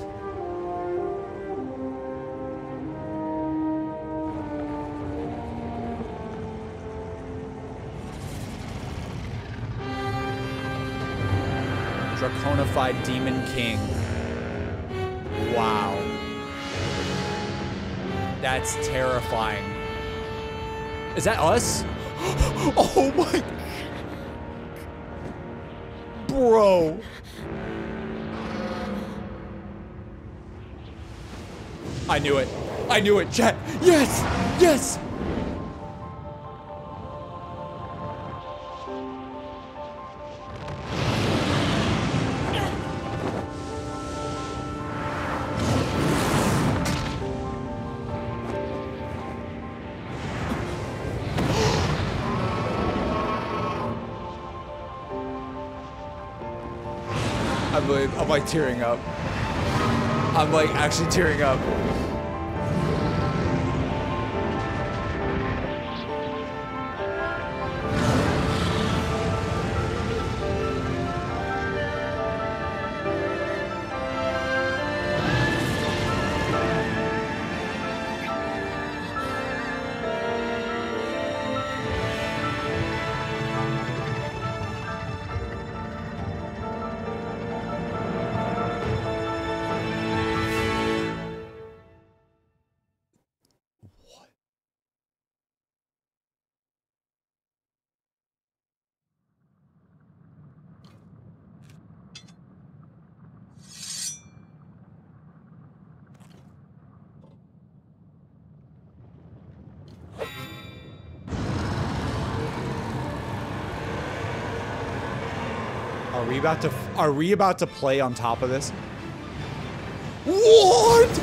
Draconified Demon King. Wow. That's terrifying. Is that us? *gasps* oh my. Bro. I knew it. I knew it, chat. Yes! Yes! I believe I'm like tearing up. I'm like actually tearing up. About to are we about to play on top of this? What?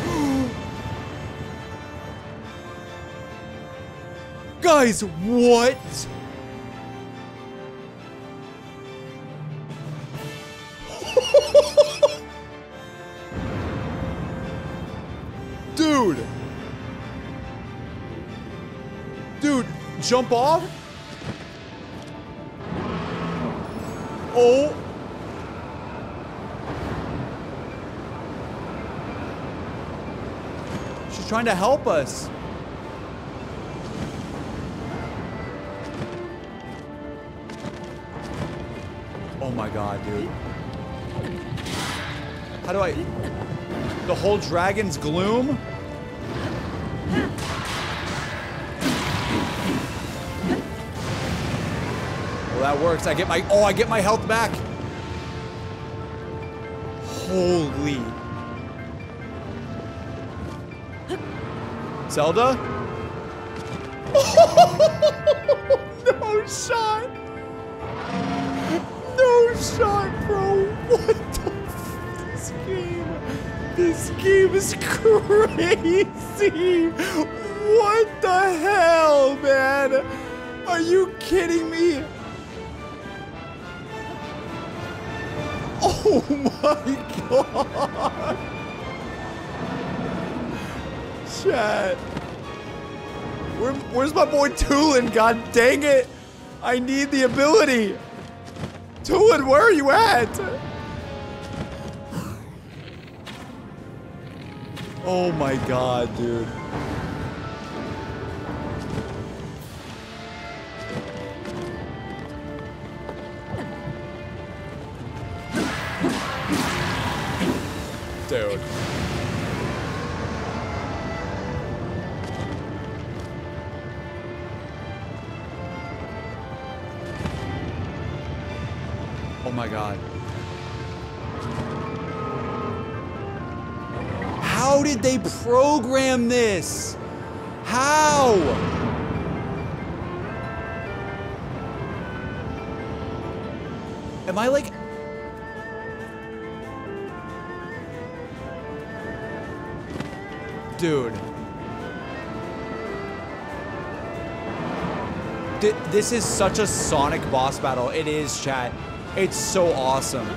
Guys, what? Dude. Dude, jump off? Oh. She's trying to help us. Oh my god, dude. How do I... The whole dragon's gloom? Well, that works. I get my... Oh, I get my health back. Holy. Zelda? *laughs* no shot. No shot, bro. What the This game. This game is *laughs* crazy. What the hell, man? Are you kidding me? Oh my *laughs* god! Chat. Where, where's my boy Tulin? God dang it! I need the ability! Tulin, where are you at? *sighs* Oh my god. Dude. They program this? How? Am I like Dude. Th- This is such a Sonic boss battle. It is, chat. It's so awesome.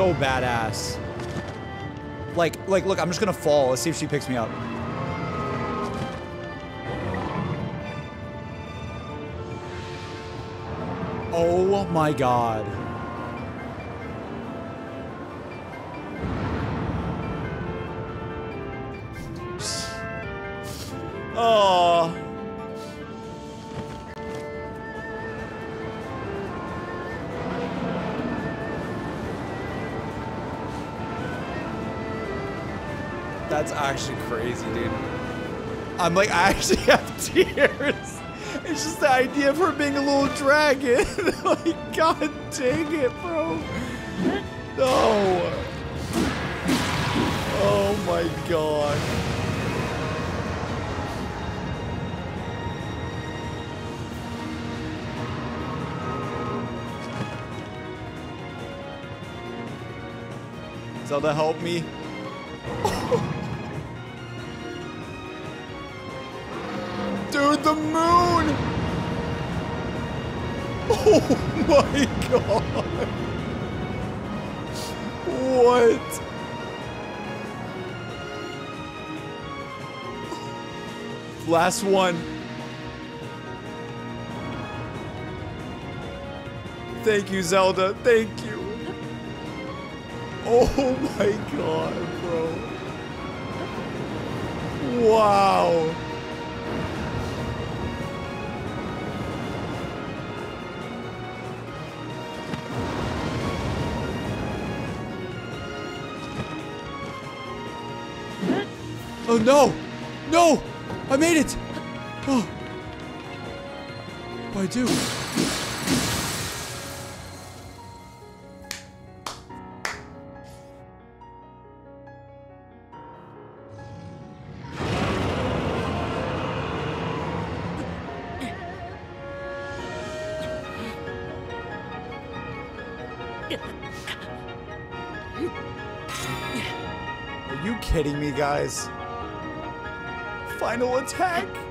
So badass. Like, like, look, I'm just gonna fall. Let's see if she picks me up. Oh my god. Actually crazy, dude. I'm like, I actually *laughs* have tears. It's just the idea of her being a little dragon. *laughs* like, god dang it, bro. No. Oh my god. Zelda, help me. My god! What? Last one. Thank you, Zelda. Thank you. Oh my god, bro. Wow. Oh no! No! I made it! Oh. What do I do? Are you kidding me, guys? Final attack?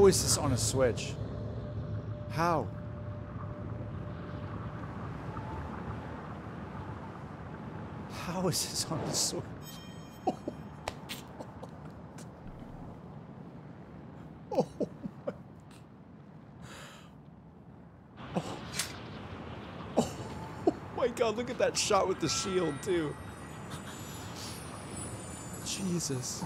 How is this on a Switch? How? How is this on a Switch? Oh my. Oh. Oh my god, look at that shot with the shield, too. Jesus.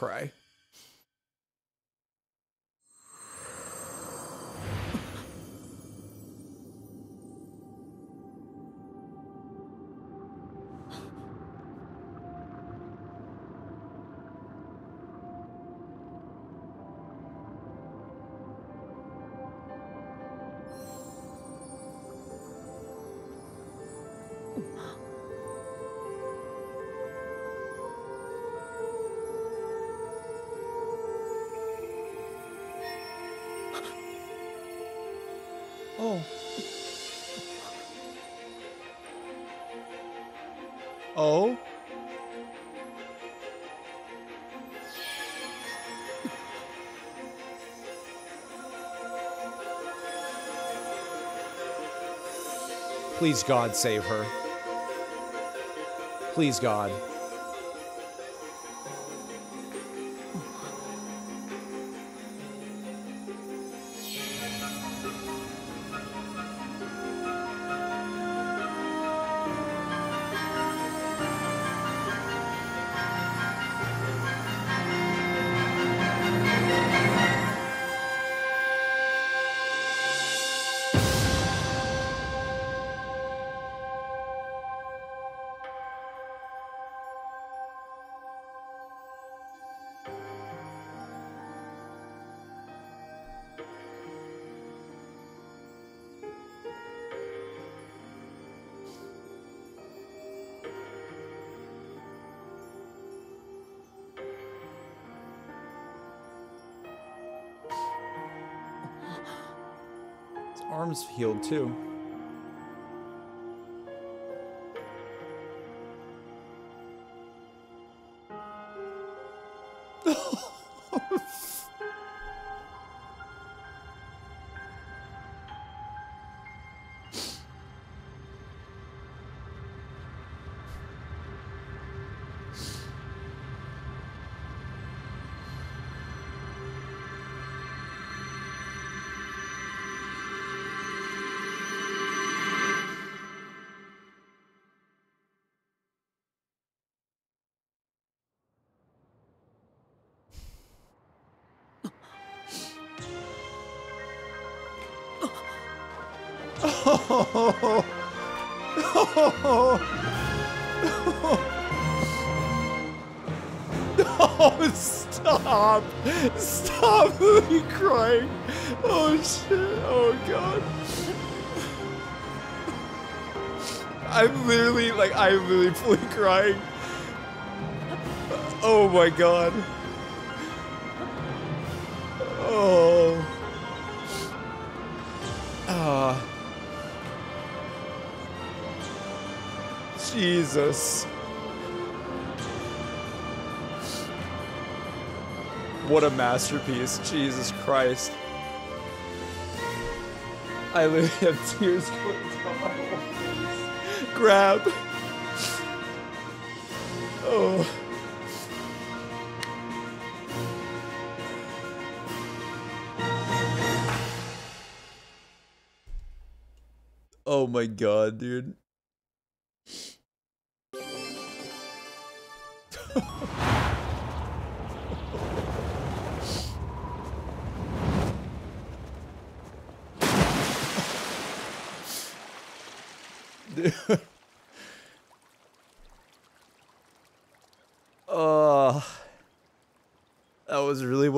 Cry. Please, God, save her. Please, God. Arm's healed too. Oh. *laughs* Oh, stop! Stop me crying! Oh shit! Oh god! I'm literally like I'm literally fully crying. Oh my god! Jesus. What a masterpiece. Jesus Christ. I literally have tears *laughs* going down my face. Grab. Oh. Oh my god, dude.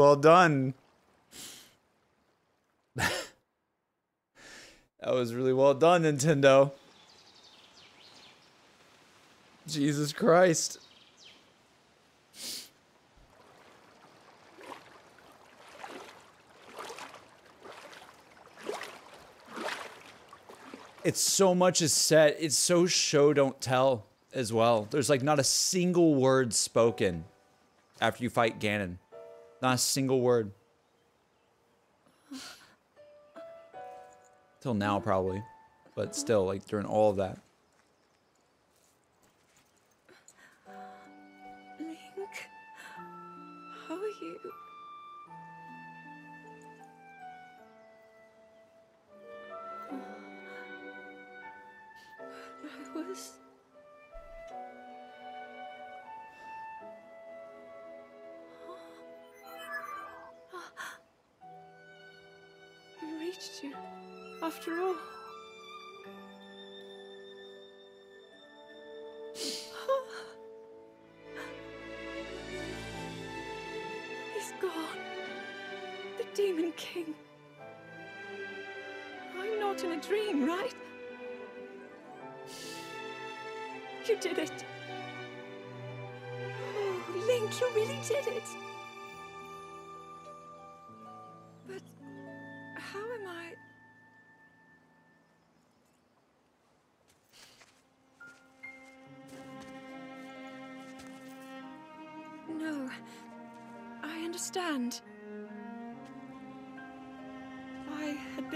Well done. *laughs* that was really well done, Nintendo. Jesus Christ. it's so much is set. It's so show don't tell as well. There's like not a single word spoken after you fight Ganon. Not a single word. Till now, probably. But still, like during all of that.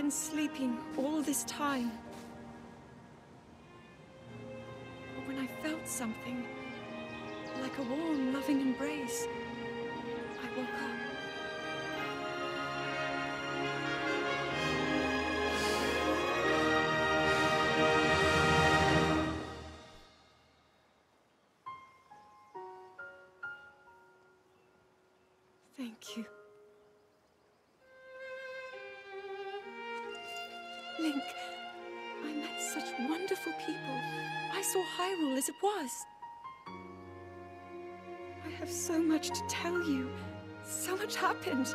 Been sleeping all this time. But when I felt something, like a warm, loving embrace, I woke up. Saw Hyrule as it was. I have so much to tell you. So much happened.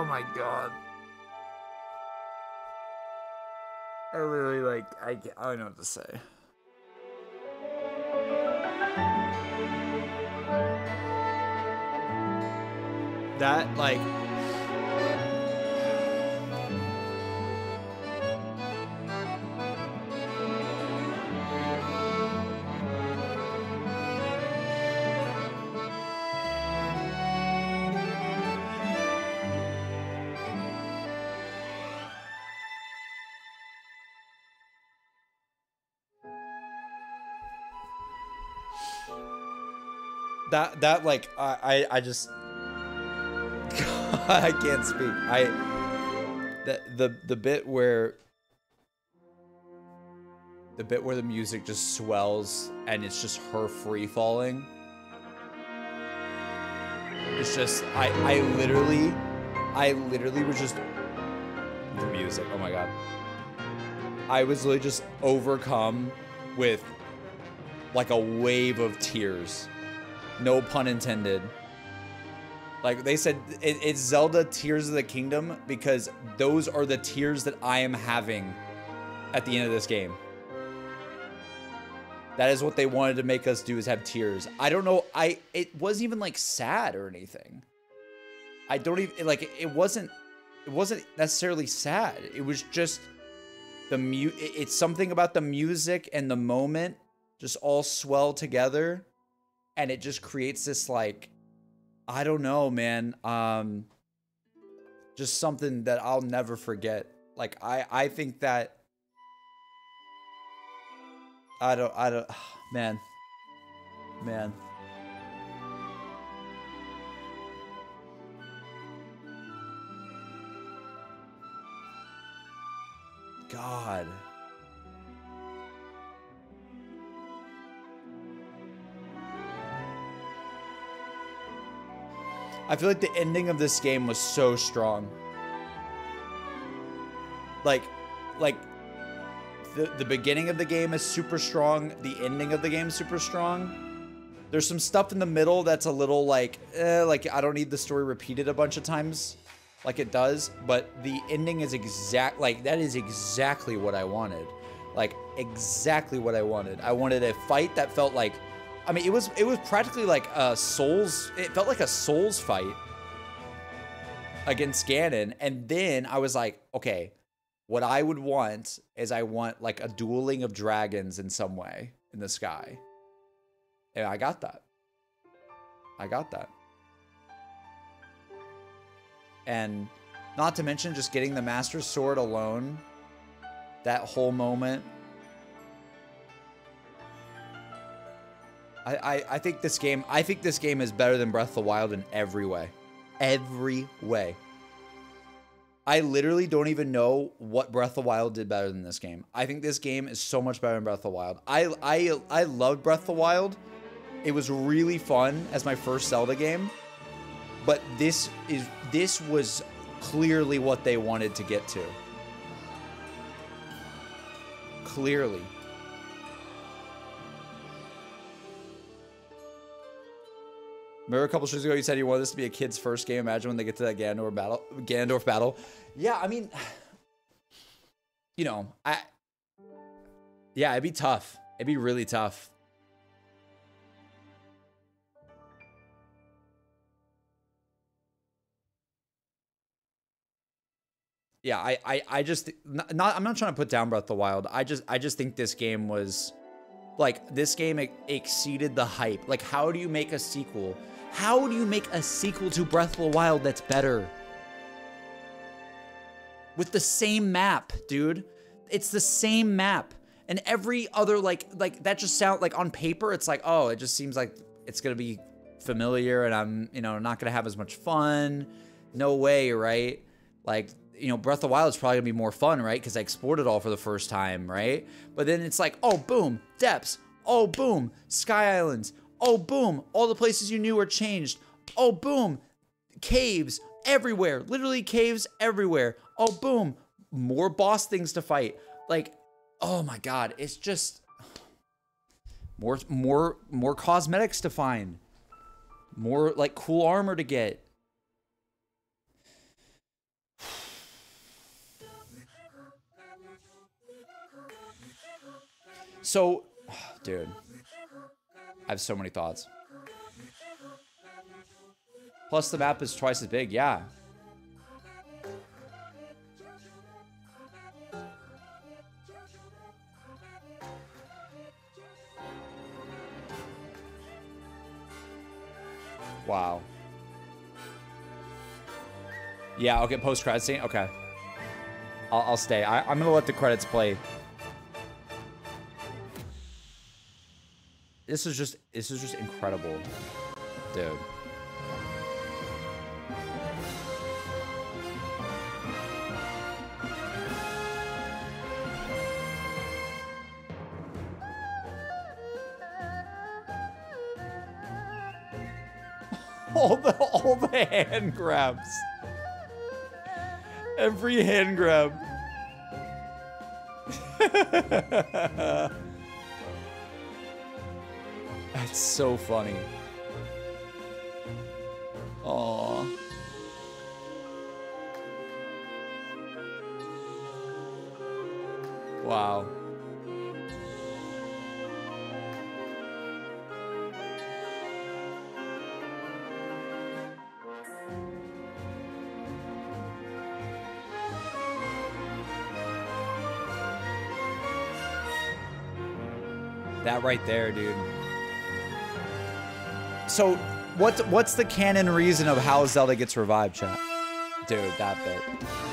Oh my god. I literally, like, I, I don't know what to say. That, like, that that like I I, I just *laughs* I can't speak. I the the the bit where the bit where the music just swells and it's just her free falling. It's just I I literally I literally was just the music. Oh my god. I was literally just overcome with like a wave of tears. No pun intended. Like they said, it, it's Zelda Tears of the Kingdom because those are the tears that I am having at the end of this game. That is what they wanted to make us do is have tears. I don't know. I it wasn't even like sad or anything. I don't even like it wasn't it wasn't necessarily sad. It was just the mu it's something about the music and the moment just all swell together and it just creates this like I don't know, man. Um just something that I'll never forget. Like I I think that I don't I don't *sighs* man. Man. God. I feel like the ending of this game was so strong. Like, like the the beginning of the game is super strong. The ending of the game is super strong. There's some stuff in the middle that's a little like, eh, like I don't need the story repeated a bunch of times, like it does. But the ending is exact, like that is exactly what I wanted, like exactly what I wanted. I wanted a fight that felt like I mean, it was it was practically like a Souls. It felt like a Souls fight against Ganon, and then I was like, okay, what I would want is I want like a dueling of dragons in some way in the sky, and I got that. I got that, and not to mention just getting the Master Sword alone. That whole moment I, I, I think this game I think this game is better than Breath of the Wild in every way. Every way. I literally don't even know what Breath of the Wild did better than this game. I think this game is so much better than Breath of the Wild. I I I loved Breath of the Wild. It was really fun as my first Zelda game. But this is this was clearly what they wanted to get to. Clearly. Remember a couple shows ago you said you wanted this to be a kid's first game. Imagine when they get to that Ganondorf battle. Ganondorf battle. Yeah, I mean, *sighs* you know, I. Yeah, it'd be tough. It'd be really tough. Yeah, I, I, I just not, not. I'm not trying to put down Breath of the Wild. I just, I just think this game was, like, this game exceeded the hype. Like, how do you make a sequel? How do you make a sequel to Breath of the Wild that's better? With the same map, dude. It's the same map. And every other, like, like that just sound like on paper, it's like, oh, it just seems like it's gonna be familiar and I'm, you know, not gonna have as much fun. No way, right? Like, you know, Breath of the Wild is probably gonna be more fun, right? Because I explored it all for the first time, right? But then it's like, oh, boom, depths. Oh, boom, Sky Islands. Oh, boom, all the places you knew are changed. Oh, boom, caves everywhere. Literally caves everywhere. Oh, boom, more boss things to fight. Like, oh my god, it's just more more more cosmetics to find. More like cool armor to get. So, *sighs* dude, I have so many thoughts. Plus the map is twice as big. Yeah. Wow. Yeah, okay, post credit scene. Okay. I'll, I'll stay. I, I'm gonna let the credits play. This is just this is just incredible, dude. *laughs* all the all the hand grabs. Every hand grab. *laughs* That's so funny. Aww. Wow. That right there, dude. So, what's what's the canon reason of how Zelda gets revived, chat? Dude, that bit.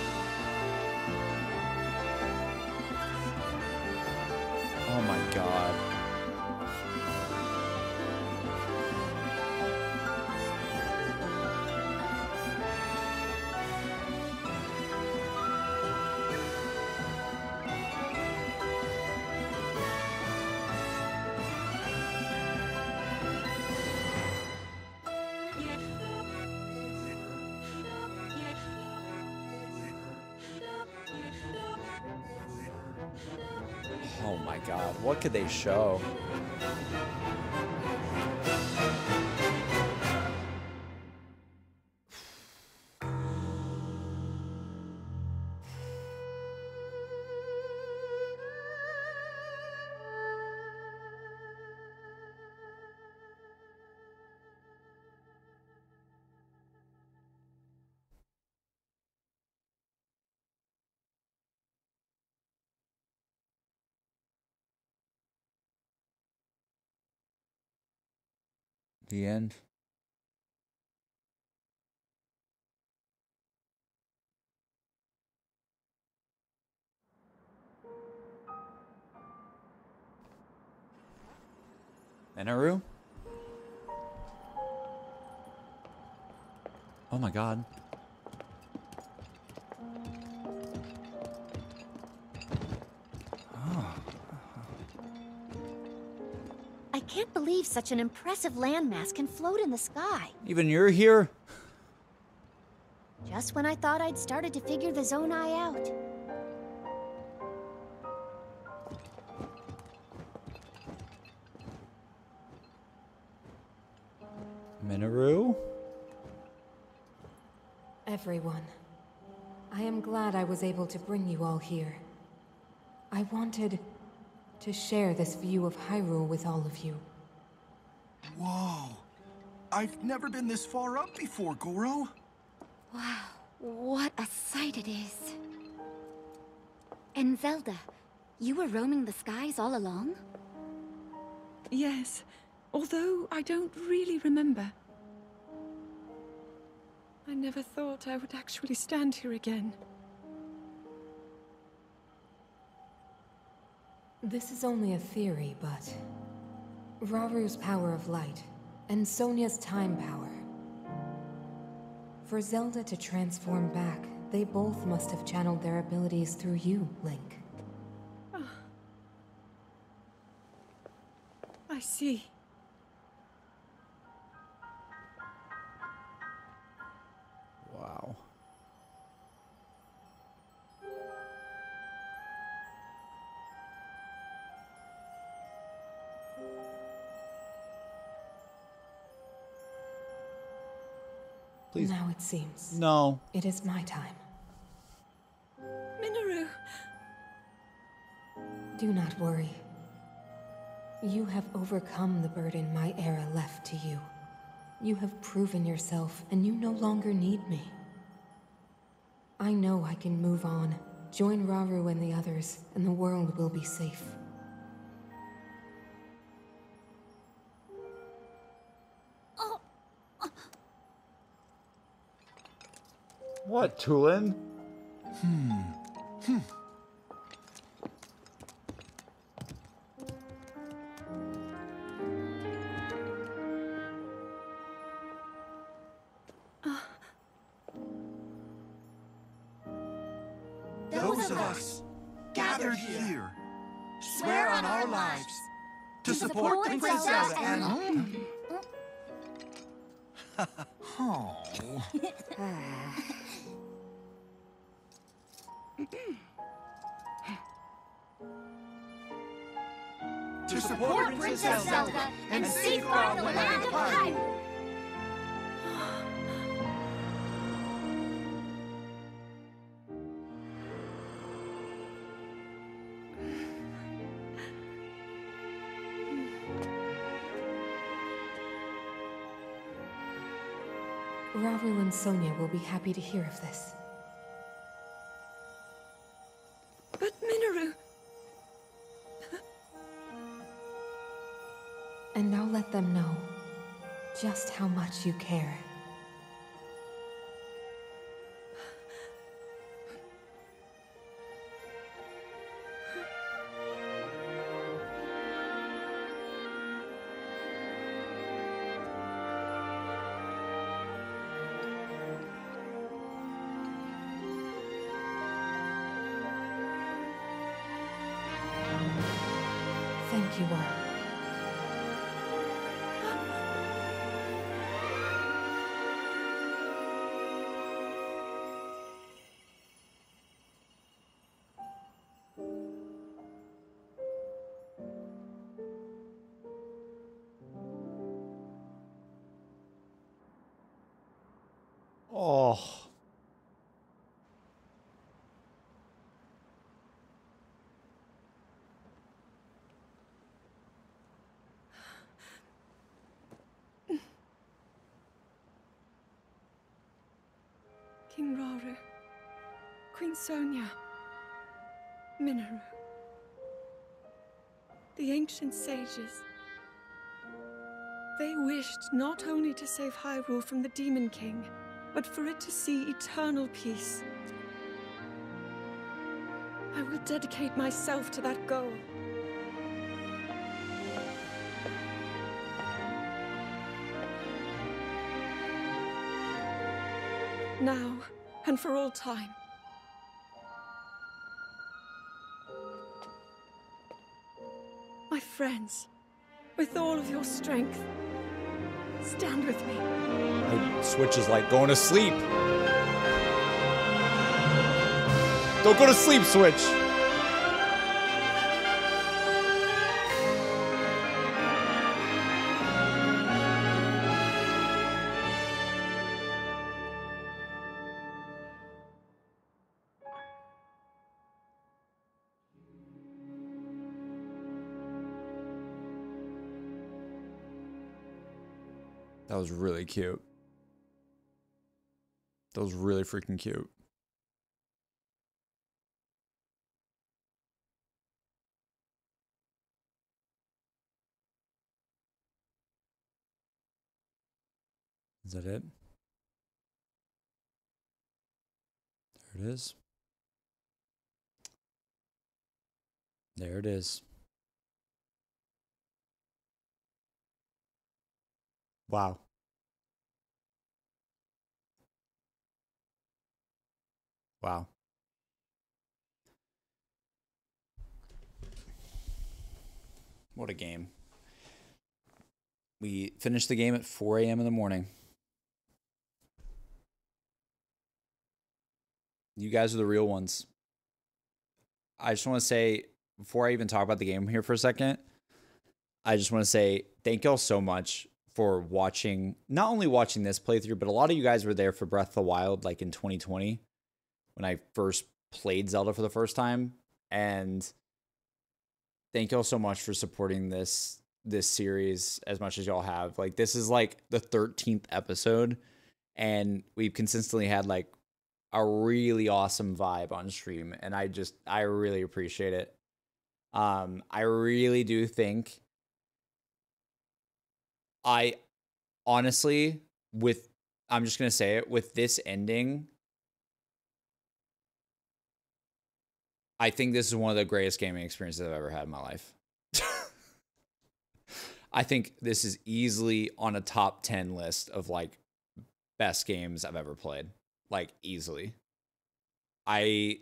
Show? The end. Mineru? Oh my god. Can't believe such an impressive landmass can float in the sky. Even you're here? Just when I thought I'd started to figure the Zonai out. Mineru? Everyone. I am glad I was able to bring you all here. I wanted to share this view of Hyrule with all of you. Whoa. I've never been this far up before, Goro. Wow, what a sight it is. And Zelda, you were roaming the skies all along? Yes, although I don't really remember. I never thought I would actually stand here again. This is only a theory, but... Rauru's power of light, and Sonia's time power. For Zelda to transform back, they both must have channeled their abilities through you, Link. Ah. I see. Now it seems. No. It is my time. Mineru! Do not worry. You have overcome the burden my era left to you. You have proven yourself, and you no longer need me. I know I can move on, join Rauru and the others, and the world will be safe. What, Tulin? Hmm. Hmm. Those of us gathered here swear on our lives to support Princess Zelda and. To support Princess Zelda and safeguard the land of Hyrule. Rauru and Sonia will be happy to hear of this. Just how much you care. King Rauru, Queen Sonia, Mineru, the ancient sages. They wished not only to save Hyrule from the Demon King, but for it to see eternal peace. I will dedicate myself to that goal. Now, and for all time. My friends, with all of your strength, stand with me. My Switch is like going to sleep. Don't go to sleep, Switch. Was really cute. That was really freaking cute. Is that it? There it is. There it is. Wow. Wow. What a game. We finished the game at 4 a.m. in the morning. You guys are the real ones. I just want to say, before I even talk about the game here for a second, I just want to say thank y'all so much for watching, not only watching this playthrough, but a lot of you guys were there for Breath of the Wild, like in 2020, when I first played Zelda for the first time. And thank y'all so much for supporting this this series as much as y'all have. Like this is like the 13th episode and we've consistently had like a really awesome vibe on stream and I just I really appreciate it. Um I really do think I honestly with I'm just going to say it with this ending I think this is one of the greatest gaming experiences I've ever had in my life. *laughs* I think this is easily on a top 10 list of like best games I've ever played. Like easily. I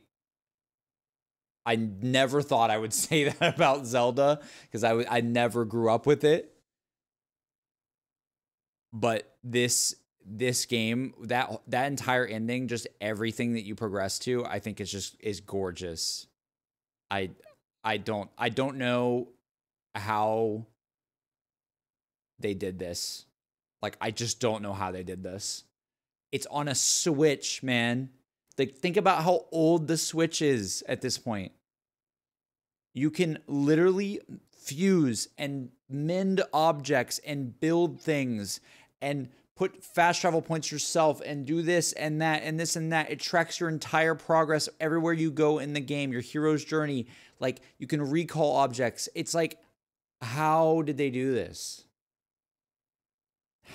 I never thought I would *laughs* say that about Zelda because I w- I never grew up with it. But this this game that that entire ending just everything that you progress to I think is just is gorgeous. I I don't I don't know how they did this. Like I just don't know how they did this. It's on a Switch, man. Like think about how old the Switch is at this point. You can literally fuse and mend objects and build things and put fast travel points yourself and do this and that and this and that. It tracks your entire progress everywhere you go in the game, your hero's journey. Like you can recall objects. It's like, how did they do this?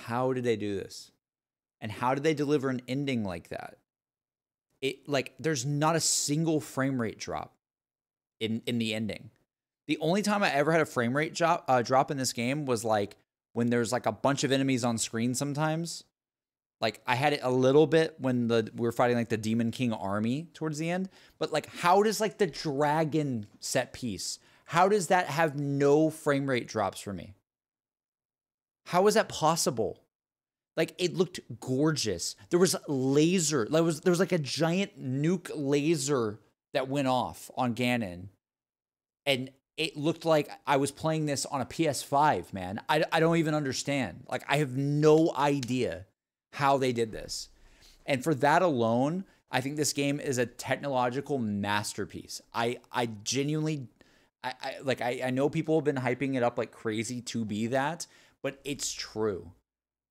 How did they do this? And how did they deliver an ending like that? It like there's not a single frame rate drop in in the ending. The only time I ever had a frame rate drop uh, drop in this game was like when there's like a bunch of enemies on screen sometimes. Like I had it a little bit when the we were fighting like the Demon King army towards the end, but like how does like the dragon set piece? How does that have no frame rate drops for me? How is that possible? Like it looked gorgeous. There was laser. There was there was like a giant nuke laser that went off on Ganon. And it looked like I was playing this on a PS5, man. I, I don't even understand. Like, I have no idea how they did this. And for that alone, I think this game is a technological masterpiece. I, I genuinely, I, I like, I, I know people have been hyping it up like crazy to be that, but it's true.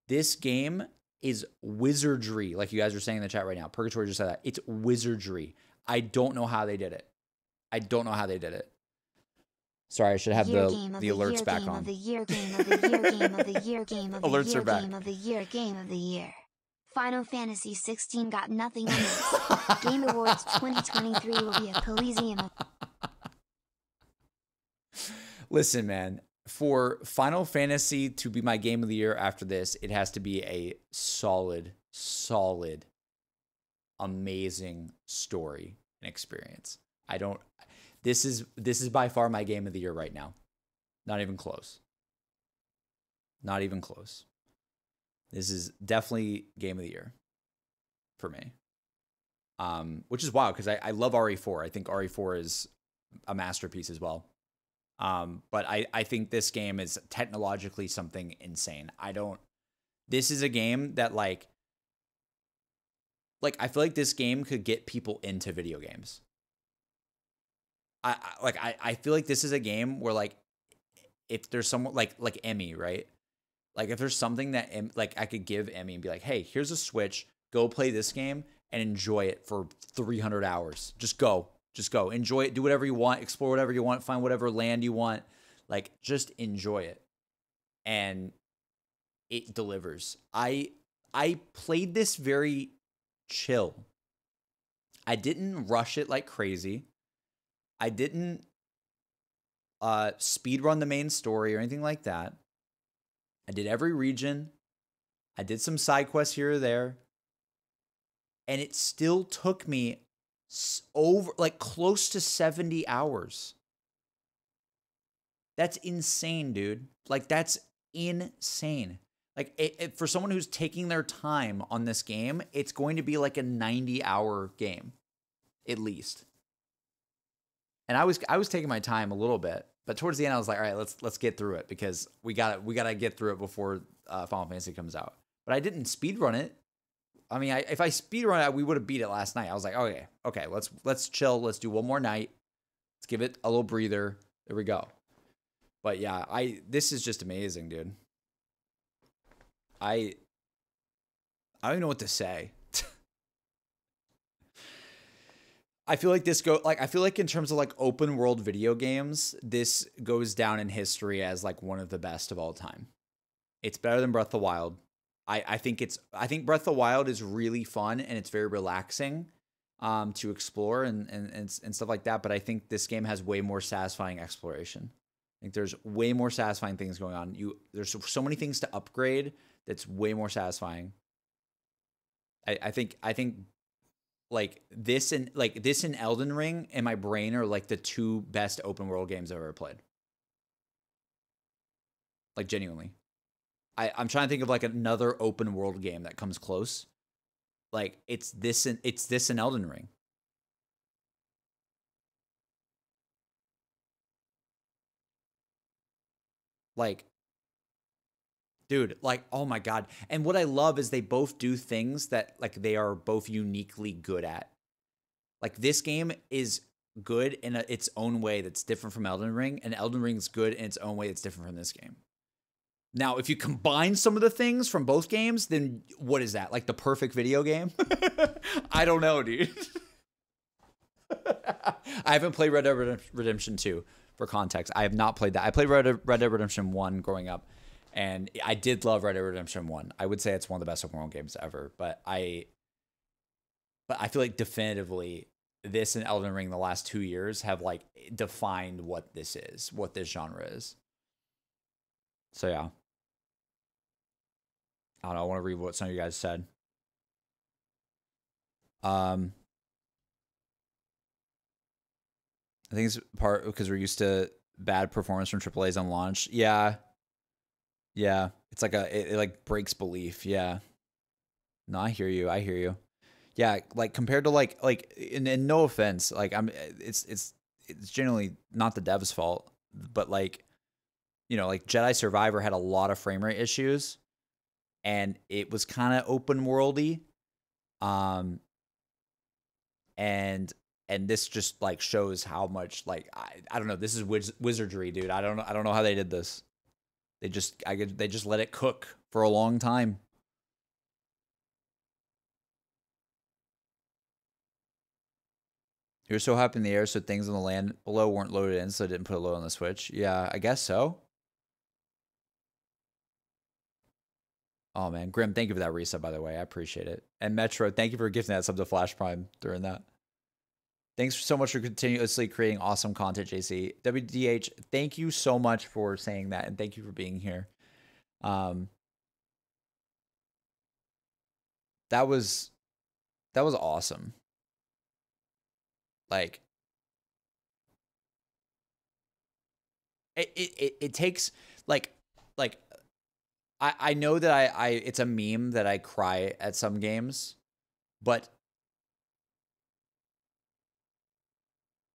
This game is wizardry, like you guys are saying in the chat right now. Purgatory just said that. It's wizardry. I don't know how they did it. I don't know how they did it. Sorry, I should have Year the the the alerts year, back on. Of the year, game of the year, game of the year, *laughs* game of the Alerts year, are back. game of the year, game of the year. Final Fantasy 16 got nothing on this. game Awards 2023 will be a coliseum *laughs* Listen, man, for Final Fantasy to be my game of the year after this, it has to be a solid, solid, amazing story and experience. I don't this is this is by far my game of the year right now. Not even close. Not even close. This is definitely game of the year for me. Um, which is wild because I, I love RE4. I think RE4 is a masterpiece as well. Um, but I, I think this game is technologically something insane. I don't. This is a game that like, like I feel like this game could get people into video games. I, I like I, I feel like this is a game where like, if there's someone like like Emmy right, like if there's something that like I could give Emmy and be like, hey, here's a Switch, go play this game and enjoy it for 300 hours. Just go, just go, enjoy it, do whatever you want, explore whatever you want, find whatever land you want, like just enjoy it, and it delivers. I I played this very chill. I didn't rush it like crazy. I didn't uh speed run the main story or anything like that. I did every region. I did some side quests here or there. And it still took me over like close to 70 hours. That's insane, dude. Like that's insane. Like it, it- for someone who's taking their time on this game, it's going to be like a 90 hour game at least. And I was I was taking my time a little bit, but towards the end I was like, all right, let's let's get through it because we got to we got to get through it before uh, Final Fantasy comes out. But I didn't speed run it. I mean, I, if I speed run it, we would have beat it last night. I was like, okay, okay, let's let's chill. Let's do one more night. Let's give it a little breather. There we go. But yeah, I this is just amazing, dude. I I don't know what to say. I feel like this go like I feel like in terms of like open world video games, this goes down in history as like one of the best of all time. It's better than Breath of the Wild. I I think it's I think Breath of the Wild is really fun and it's very relaxing um to explore and and and, and stuff like that, but I think this game has way more satisfying exploration. I think there's way more satisfying things going on. You there's so many things to upgrade that's way more satisfying. I, I think I think like this and like this and Elden Ring in my brain are like the two best open world games I've ever played. Like genuinely. I, I'm trying to think of like another open world game that comes close. Like it's this and it's this and Elden Ring. Like dude like oh my god. And what i love is they both do things that like they are both uniquely good at. Like this game is good in a, its own way that's different from elden ring and elden ring's good in its own way that's different from this game. Now if you combine some of the things from both games then what is that? Like the perfect video game? *laughs* I don't know dude. *laughs* I haven't played red dead redemption 2 for context. I have not played that. I played red dead redemption 1 growing up and I did love Red Dead Redemption 1. I would say it's one of the best open world games ever, but I but I feel like definitively this and Elden Ring the last 2 years have like defined what this is, what this genre is. So yeah. I don't know, I want to read what some of you guys said. Um I think it's part because we're used to bad performance from AAA's on launch. Yeah, yeah, it's like a it, it like breaks belief. Yeah. No, I hear you. I hear you. Yeah, like compared to like like and, and no offense, like I'm it's it's it's generally not the dev's fault, but like you know, like Jedi Survivor had a lot of frame rate issues and it was kind of open worldy. Um and and this just like shows how much like I, I don't know, this is wiz- wizardry, dude. I don't know I don't know how they did this. They just I they just let it cook for a long time. You're so high up in the air, so things on the land below weren't loaded in, so I didn't put a load on the Switch. Yeah, I guess so. Oh man, Grim, thank you for that reset, by the way. I appreciate it. And Metro, thank you for gifting that sub to Flash Prime during that. Thanks so much for continuously creating awesome content, JC. WDH, thank you so much for saying that and thank you for being here. Um That was that was awesome. Like it it it takes like like I I know that I I it's a meme that I cry at some games, but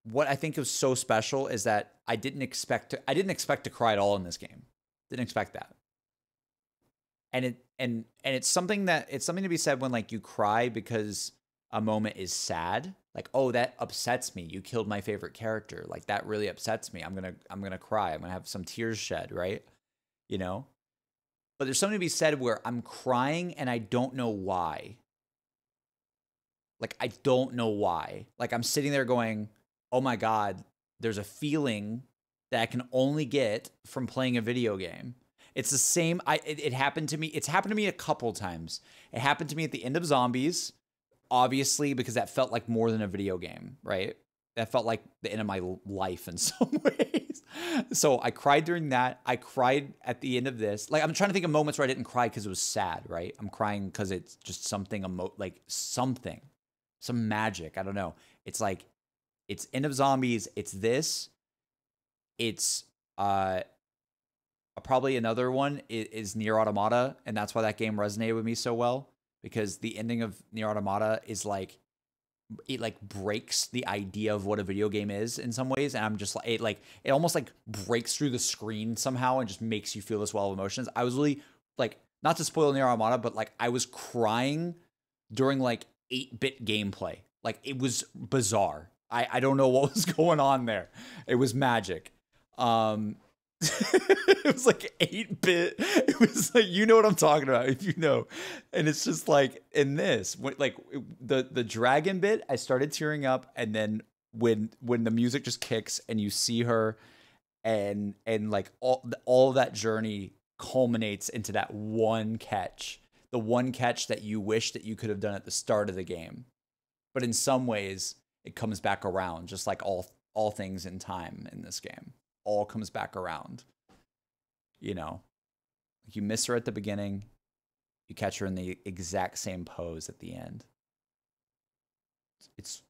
what I think is so special is that I didn't expect to I didn't expect to cry at all in this game. Didn't expect that. And it and and it's something that it's something to be said when like you cry because a moment is sad. Like, oh, that upsets me. You killed my favorite character. Like that really upsets me. I'm going to I'm going to cry. I'm going to have some tears shed, right? You know? But there's something to be said where I'm crying and I don't know why. Like I don't know why. Like I'm sitting there going, oh my God, there's a feeling that I can only get from playing a video game. It's the same. I it, it, happened to me. It's happened to me a couple times. It happened to me at the end of Zombies, obviously because that felt like more than a video game, right? That felt like the end of my life in *laughs* some ways. so I cried during that. I cried at the end of this. Like I'm trying to think of moments where I didn't cry because it was sad, right? I'm crying because it's just something emo- like something, some magic. I don't know. It's like it's End of Zombies, it's this, it's uh probably another one is, is NieR Automata, and that's why that game resonated with me so well because the ending of NieR Automata is like it like breaks the idea of what a video game is in some ways and i'm just like it like it almost like breaks through the screen somehow and just makes you feel this well of emotions. I was really like not to spoil NieR Automata but like i was crying during like 8-bit gameplay. Like it was bizarre I, I don't know what *laughs* was going on there. It was magic. Um, *laughs* it was like 8 bit. *laughs* It was like you know what I'm talking about if you know. And it's just like in this, like the the dragon bit, I started tearing up and then when when the music just kicks and you see her and and like all all that journey culminates into that one catch. The one catch that you wish that you could have done at the start of the game. But in some ways, it comes back around just like all all things in time in this game all comes back around. You know, you miss her at the beginning, you catch her in the exact same pose at the end. It's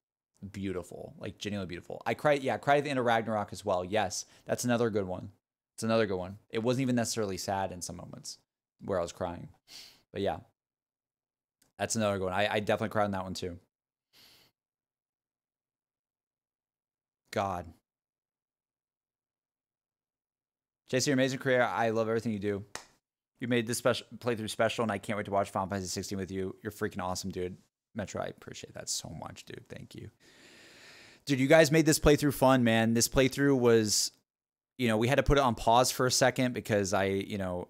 beautiful, like genuinely beautiful. I cried, yeah, I cried at the end of Ragnarok as well. Yes, that's another good one. It's another good one. It wasn't even necessarily sad in some moments where I was crying, but yeah, that's another good one. I, I definitely cried on that one too. God, JC, your amazing career. I love everything you do. You made this special playthrough special, and I can't wait to watch Final Fantasy 16 with you. You're freaking awesome, dude. Metro, I appreciate that so much, dude. Thank you. Dude, you guys made this playthrough fun, man. This playthrough was, you know, we had to put it on pause for a second because I, you know,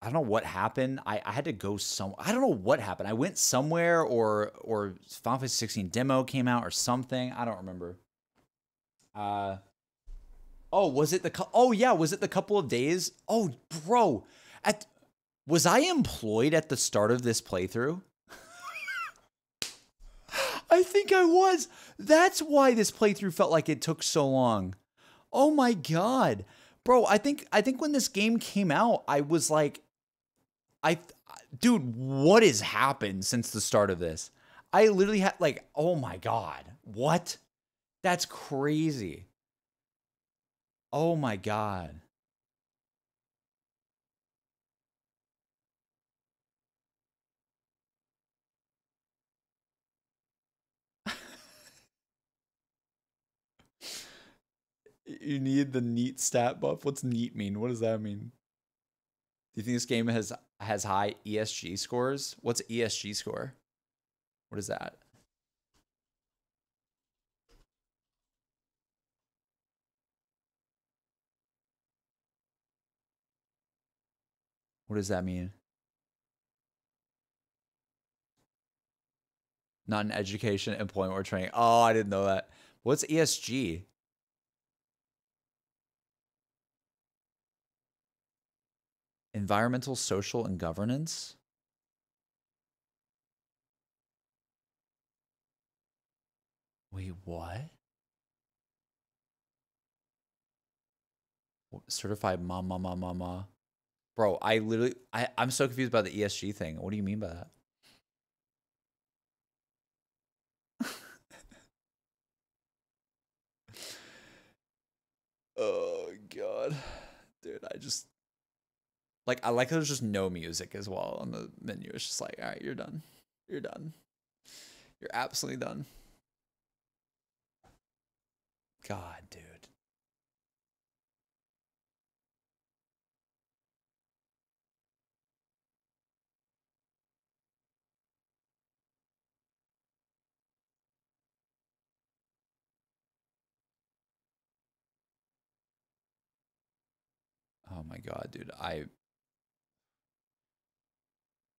I don't know what happened. I, I had to go some. I don't know what happened. I went somewhere, or or Final Fantasy 16 demo came out, or something. I don't remember. Uh, Oh, was it the oh yeah, was it the couple of days? Oh, bro. At was I employed at the start of this playthrough? I think I was. That's why this playthrough felt like it took so long. Oh my god. Bro, I think I think when this game came out, I was like I dude, what has happened since the start of this? I literally had like, oh my god. What? That's crazy. Oh my god. you need the NEET stat buff. What's NEET mean? What does that mean? Do you think this game has has high ESG scores? What's ESG score? What is that? What does that mean? Not in education, employment, or training. Oh, I didn't know that. What's ESG? Environmental, social, and governance? Wait, what? Certified mama mama mama. Bro, I literally I, I'm so confused about the ESG thing. What do you mean by that? *laughs* oh god. Dude, I just like I like there's just no music as well on the menu. It's just like, all right, you're done. You're done. You're absolutely done. God, dude. Oh my god, dude. I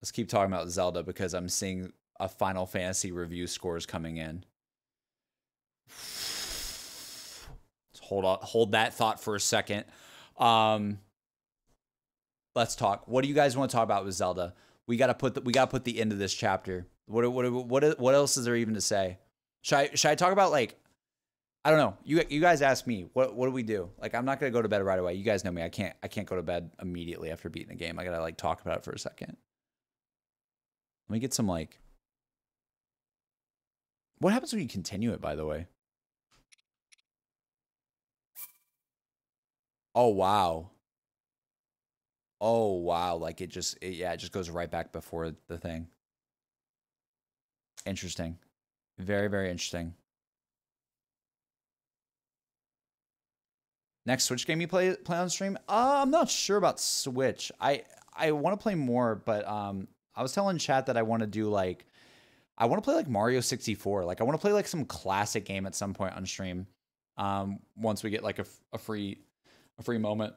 Let's keep talking about Zelda because I'm seeing a Final Fantasy review scores coming in. hold on, hold that thought for a second. Um let's talk. What do you guys want to talk about with Zelda? We got to put the, we got to put the end of this chapter. What what what what else is there even to say? Should I should I talk about like I don't know. You you guys ask me what what do we do? Like I'm not gonna go to bed right away. You guys know me. I can't I can't go to bed immediately after beating the game. I gotta like talk about it for a second. Let me get some like. What happens when you continue it? By the way. Oh wow. Oh wow! Like it just it, yeah, it just goes right back before the thing. Interesting. Very very interesting. Next Switch game you play play on stream? Uh, I'm not sure about Switch. I I want to play more, but um, I was telling chat that I want to do like, I want to play like Mario 64. Like I want to play like some classic game at some point on stream. Um, once we get like a, a free a free moment.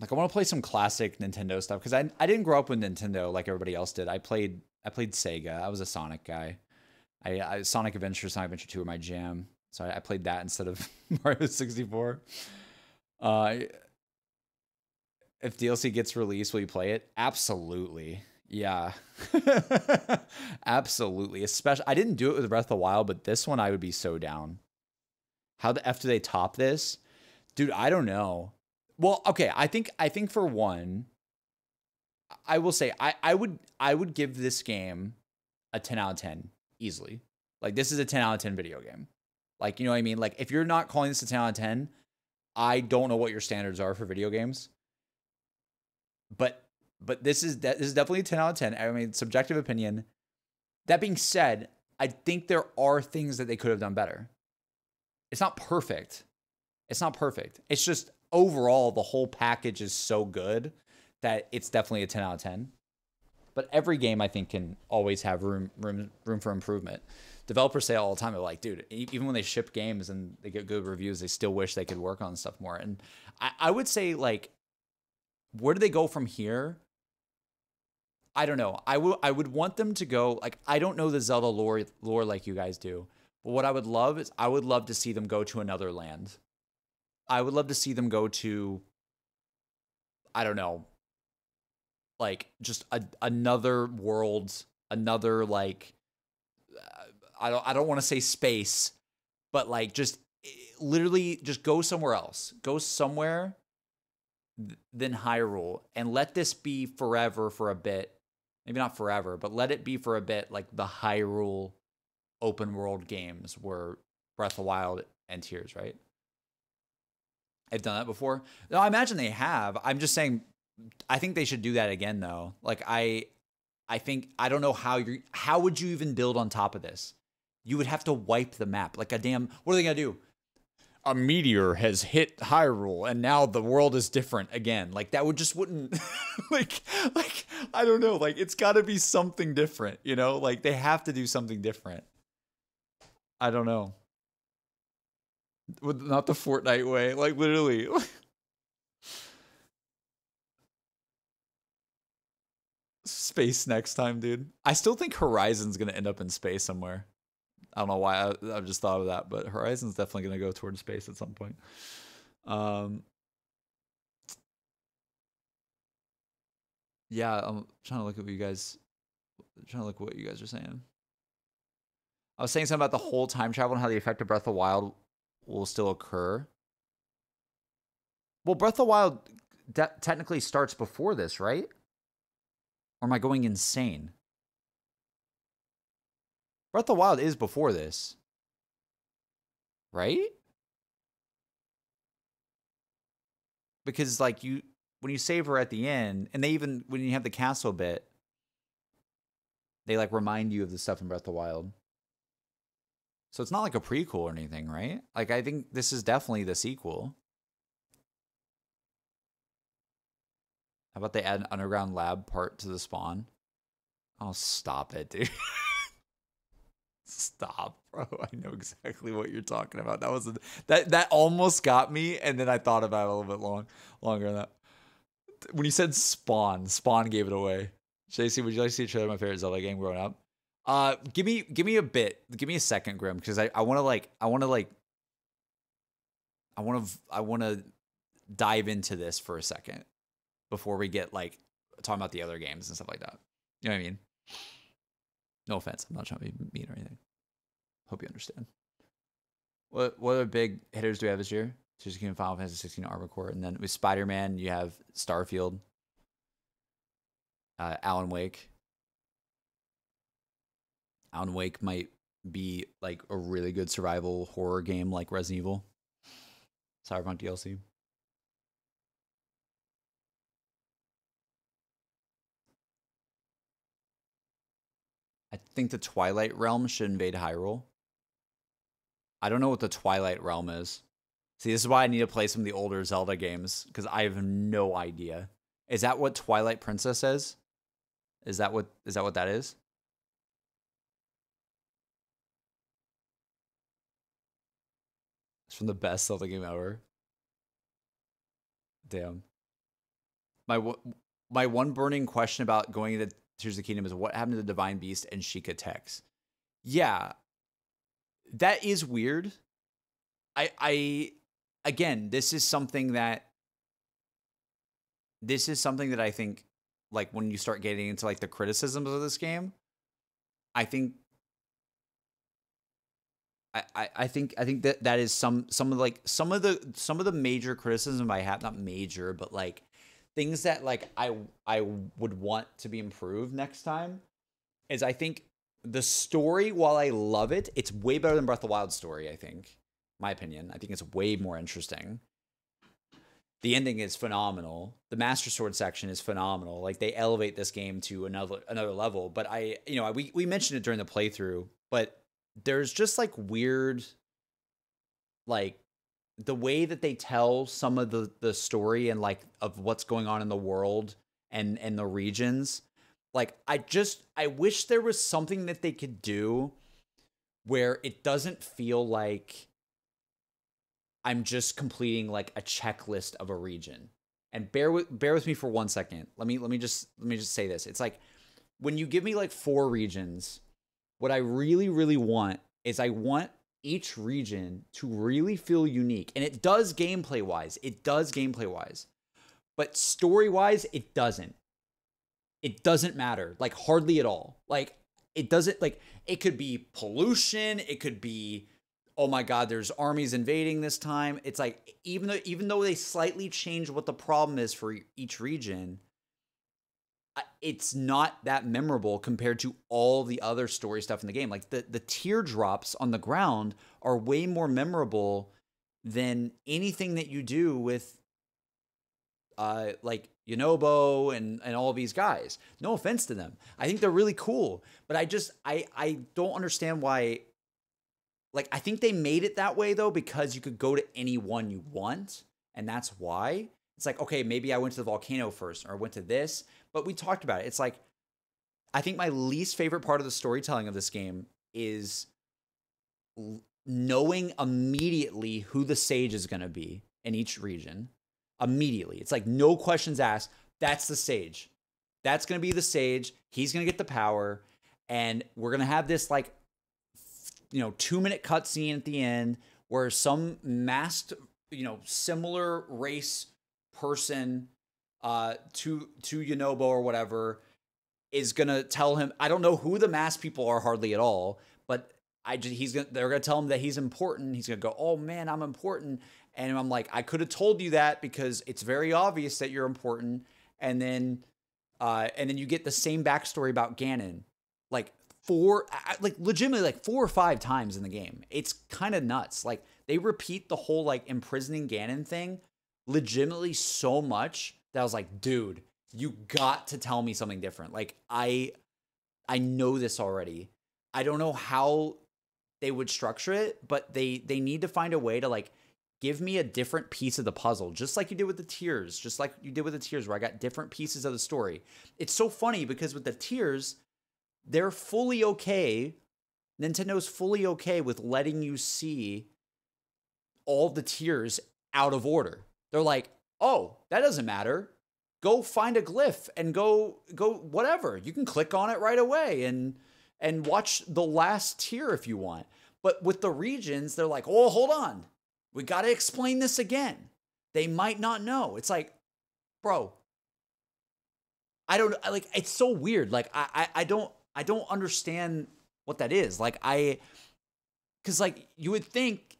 Like I want to play some classic Nintendo stuff because I I didn't grow up with Nintendo like everybody else did. I played I played Sega. I was a Sonic guy. I, I Sonic Adventure, Sonic Adventure Two were my jam. So I, I played that instead of *laughs* Mario sixty four. Uh, if DLC gets released, will you play it? Absolutely. Yeah. *laughs* Absolutely. Especially I didn't do it with Breath of the Wild, but this one I would be so down. How the F do they top this? Dude, I don't know. Well, okay, I think I think for one, I will say I, I would I would give this game a 10 out of 10 easily. Like this is a 10 out of 10 video game. Like, you know what I mean? Like if you're not calling this a 10 out of 10, I don't know what your standards are for video games. But but this is that this is definitely a 10 out of 10. I mean, subjective opinion. That being said, I think there are things that they could have done better. It's not perfect. It's not perfect. It's just overall the whole package is so good that it's definitely a 10 out of 10. But every game I think can always have room room room for improvement. Developers say all the time, they're like, dude, even when they ship games and they get good reviews, they still wish they could work on stuff more. And I, I would say like, where do they go from here? I don't know. I will. I would want them to go like I don't know the Zelda lore lore like you guys do. But what I would love is I would love to see them go to another land. I would love to see them go to I don't know. Like just a, another world, another like I don't I don't want to say space, but like just eh, literally just go somewhere else. Go somewhere th- than Hyrule and let this be forever for a bit. Maybe not forever, but let it be for a bit like the Hyrule open world games were Breath of the Wild and Tears, right? I've done that before. No, I imagine they have. I'm just saying I think they should do that again though. Like I I think I don't know how you how would you even build on top of this? You would have to wipe the map. Like a damn what are they to do? A meteor has hit Hyrule and now the world is different again. Like that would just wouldn't *laughs* like like I don't know, like it's got to be something different, you know? Like they have to do something different. I don't know. With not the Fortnite way, like literally. *laughs* space next time, dude. I still think Horizon's gonna end up in space somewhere. I don't know why I, I've just thought of that, but Horizon's definitely gonna go towards space at some point. Um, yeah, I'm trying to look at what you guys, trying to look at what you guys are saying. I was saying something about the whole time travel and how the effect of Breath of Wild will still occur. Well, Breath of Wild technically starts before this, right? Or am I going insane? Breath of the Wild is before this. Right? Because like you when you save her at the end, and they even when you have the castle bit, they like remind you of the stuff in Breath of the Wild. So it's not like a prequel or anything, right? Like I think this is definitely the sequel. How about they add an underground lab part to the spawn? Oh, stop it, dude. *laughs* stop, *laughs* bro. I know exactly what you're talking about. That was a, that that almost got me, and then I thought about it a little bit long longer than that. When you said spawn, spawn gave it away. JC, would you like to see trailer of my favorite Zelda game growing up? Uh, give me give me a bit. Give me a second, Grim, because I, I want to like I want to like I want to I want to dive into this for a second before we get like talking about the other games and stuff like that. You know what I mean? No offense. I'm not trying to be mean or anything. Hope you understand. What what other big hitters do we have this year? Tears Kingdom, Final Fantasy 16 Armored Core, and then with Spider Man, you have Starfield, uh, Alan Wake. Alan Wake might be like a really good survival horror game like Resident Evil. Cyberpunk DLC. Think the Twilight Realm should invade Hyrule. I don't know what the Twilight Realm is. See, this is why I need to play some of the older Zelda games because I have no idea. Is that what Twilight Princess is? Is that what is that what that is? It's from the best Zelda game ever. Damn. my my one burning question about going into Tears of the Kingdom is what happened to the Divine Beast and Sheikah tech. Yeah, that is weird. I I again, this is something that this is something that I think like when you start getting into like the criticisms of this game, I think I, I, I think I think that that is some some of like some of the some of the major criticism I have not major but like things that like I I would want to be improved next time is I think the story while I love it it's way better than Breath of the Wild story I think my opinion. I think it's way more interesting. The ending is phenomenal. The master sword section is phenomenal. Like they elevate this game to another another level. But I you know we we mentioned it during the playthrough but there's just like weird like the way that they tell some of the the story and like of what's going on in the world and and the regions like i just i wish there was something that they could do where it doesn't feel like i'm just completing like a checklist of a region. And bear with bear with me for one second. Let me let me just let me just say this. It's like when you give me like four regions what I really, really want is I want each region to really feel unique. And it does gameplay wise. It does gameplay wise. But story wise, it doesn't. It doesn't matter. Like hardly at all. Like it doesn't like it could be pollution, it could be oh my god, there's armies invading this time. It's like even though even though they slightly change what the problem is for each region, it's not that memorable compared to all the other story stuff in the game. Like the the teardrops on the ground are way more memorable than anything that you do with uh like Yunobo and and all these guys. No offense to them. I think they're really cool, but I just I I don't understand why like I think they made it that way though because you could go to any one you want and that's why. It's like okay, maybe I went to the volcano first or I went to this, but we talked about it. It's like I think my least favorite part of the storytelling of this game is knowing immediately who the sage is going to be in each region. Immediately. It's like no questions asked. That's the sage. That's going to be the sage. He's going to get the power and we're going to have this like you know, 2 minute cutscene at the end where some masked, you know, similar race person uh to to Yunobo or whatever is gonna tell him I don't know who the mass people are hardly at all, but I just he's gonna they're gonna tell him that he's important. He's gonna go, Oh man, I'm important. And I'm like, I could have told you that because it's very obvious that you're important. And then uh and then you get the same backstory about Ganon. Like four like legitimately like four or five times in the game. It's kind of nuts. Like they repeat the whole like imprisoning Ganon thing legitimately so much that I was like, dude, you got to tell me something different. Like I I know this already. I don't know how they would structure it, but they they need to find a way to like give me a different piece of the puzzle, just like you did with the tears, just like you did with the tears, where I got different pieces of the story. It's so funny because with the tears, they're fully okay. Nintendo's fully okay with letting you see all the tears out of order. They're like, oh, that doesn't matter. Go find a glyph and go go whatever. You can click on it right away and and watch the last tear if you want. But with the regions, they're like, oh, hold on. We got to explain this again. They might not know. It's like, bro, I don't like. It's so weird. Like I I, I don't I don't understand what that is. Like I, because like you would think,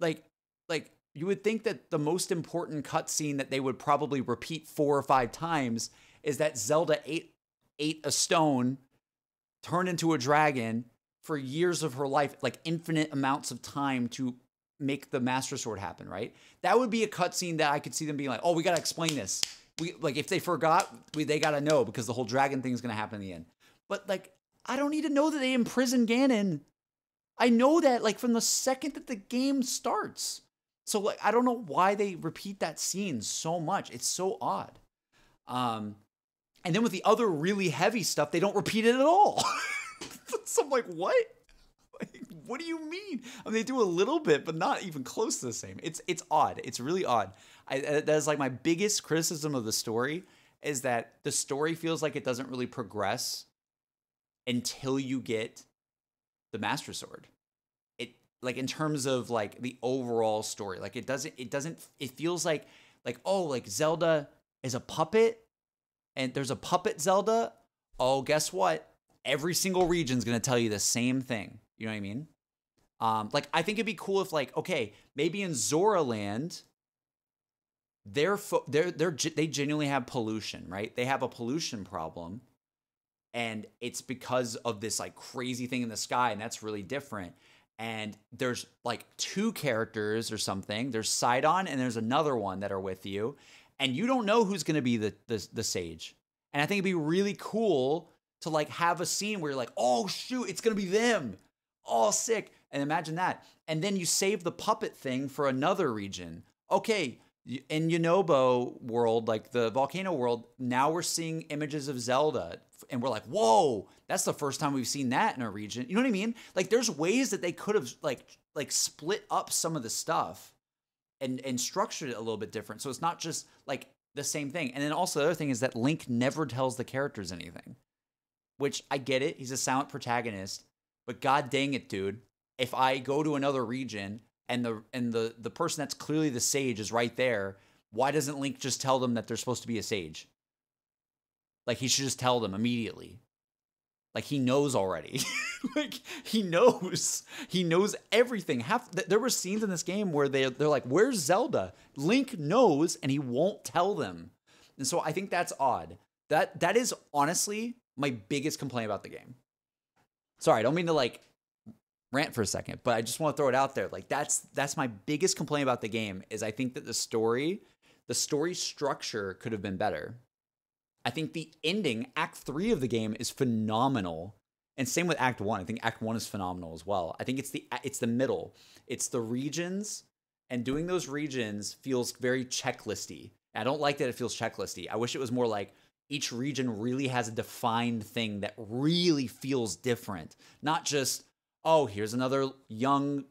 like like you would think that the most important cutscene that they would probably repeat four or five times is that Zelda ate ate a stone, turned into a dragon for years of her life, like infinite amounts of time to make the Master Sword happen, right? That would be a cutscene that I could see them being like, "Oh, we gotta explain this." We like if they forgot, we they gotta know because the whole dragon thing is gonna happen in the end. But like, I don't need to know that they imprison Ganon. I know that like from the second that the game starts. So like I don't know why they repeat that scene so much. It's so odd. Um and then with the other really heavy stuff, they don't repeat it at all. *laughs* so I'm like, what? Like, what do you mean? I mean, they do a little bit, but not even close to the same. It's it's odd. It's really odd. I, uh, that is like my biggest criticism of the story. is that the story feels like it doesn't really progress until you get the Master Sword. Like in terms of like the overall story, like it doesn't it doesn't it feels like like oh like Zelda is a puppet and there's a puppet Zelda. Oh, guess what? Every single region's gonna tell you the same thing. You know what I mean? Um, like I think it'd be cool if like okay maybe in Zora Land they're fo- they're they're they genuinely have pollution, right? They have a pollution problem, and it's because of this like crazy thing in the sky, and that's really different. And there's like two characters or something. There's Sidon and there's another one that are with you, and you don't know who's gonna be the the, the sage. And I think it'd be really cool to like have a scene where you're like, oh shoot, it's gonna be them. Oh, sick. And imagine that. And then you save the puppet thing for another region. Okay, in Yunobo world, like the volcano world, now we're seeing images of Zelda. And we're like, whoa, that's the first time we've seen that in a region. You know what I mean? Like there's ways that they could have like like split up some of the stuff and and structured it a little bit different. So it's not just like the same thing. And then also the other thing is that Link never tells the characters anything. Which I get it, he's a silent protagonist, but god dang it, dude. If I go to another region and the and the the person that's clearly the sage is right there, why doesn't Link just tell them that they're supposed to be a sage? Like he should just tell them immediately. Like he knows already. *laughs* like he knows. He knows everything. Half th- there were scenes in this game where they they're like, "Where's Zelda?" Link knows and he won't tell them. And so I think that's odd. That that is honestly my biggest complaint about the game. Sorry, I don't mean to like rant for a second, but I just want to throw it out there. Like that's that's my biggest complaint about the game is I think that the story, the story structure could have been better. I think the ending, Act Three of the game, is phenomenal, and same with Act One. I think Act One is phenomenal as well. I think it's the it's the middle, it's the regions, and doing those regions feels very checklisty. I don't like that it feels checklisty. I wish it was more like each region really has a defined thing that really feels different, not just oh here's another young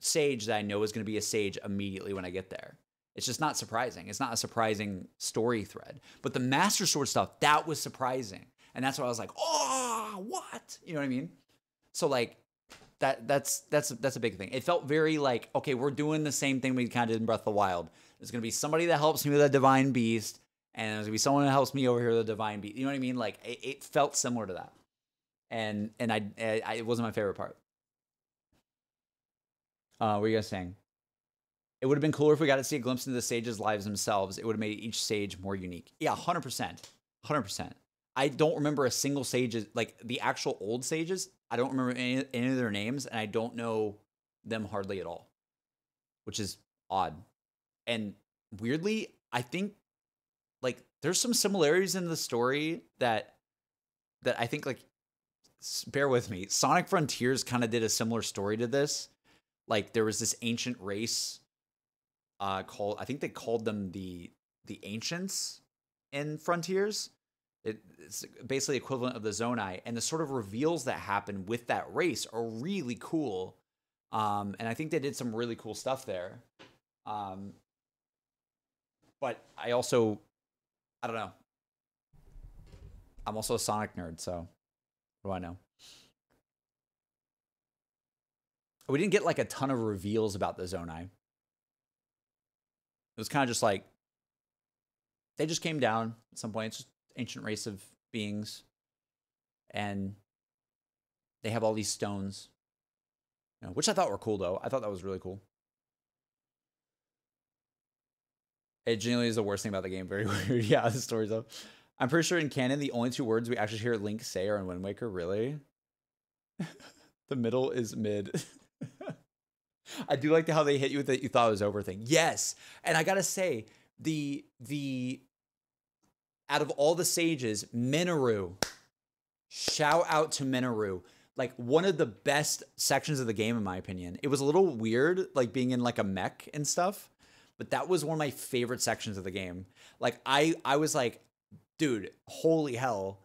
sage that I know is going to be a sage immediately when I get there. It's just not surprising. It's not a surprising story thread. But the Master Sword stuff, that was surprising. And that's why I was like, oh, what? You know what I mean? So like that that's that's that's a big thing. It felt very like, okay, we're doing the same thing we kind of did in Breath of the Wild. There's gonna be somebody that helps me with a divine beast, and there's gonna be someone that helps me over here with a divine beast. You know what I mean? Like it, it felt similar to that. And and I, I it wasn't my favorite part. Uh, what were you guys saying? It would have been cooler if we got to see a glimpse into the sages' lives themselves. It would have made each sage more unique. Yeah, hundred percent, hundred percent. I don't remember a single sage like the actual old sages. I don't remember any, any of their names, and I don't know them hardly at all, which is odd. And weirdly, I think like there's some similarities in the story that that I think like bear with me. Sonic Frontiers kind of did a similar story to this. Like there was this ancient race uh called I think they called them the the ancients in Frontiers. It, it's basically equivalent of the Zonai, and the sort of reveals that happen with that race are really cool. Um, and I think they did some really cool stuff there. Um, but I also, I don't know. I'm also a Sonic nerd, so what do I know? We didn't get like a ton of reveals about the Zonai. It was kind of just like they just came down at some point. It's just ancient race of beings, and they have all these stones, you know, which I thought were cool though. I thought that was really cool. It genuinely is the worst thing about the game. *laughs* Very weird. yeah, the story's up. I'm pretty sure in canon, the only two words we actually hear Link say are in Wind Waker. Really? *laughs* the middle is mid. *laughs* I do like how they hit you with the you thought it was over thing. Yes, and I gotta say the the out of all the sages, Mineru. Shout out to Mineru. Like one of the best sections of the game, in my opinion. It was a little weird, like being in like a mech and stuff, but that was one of my favorite sections of the game. Like I, I was like, dude, holy hell!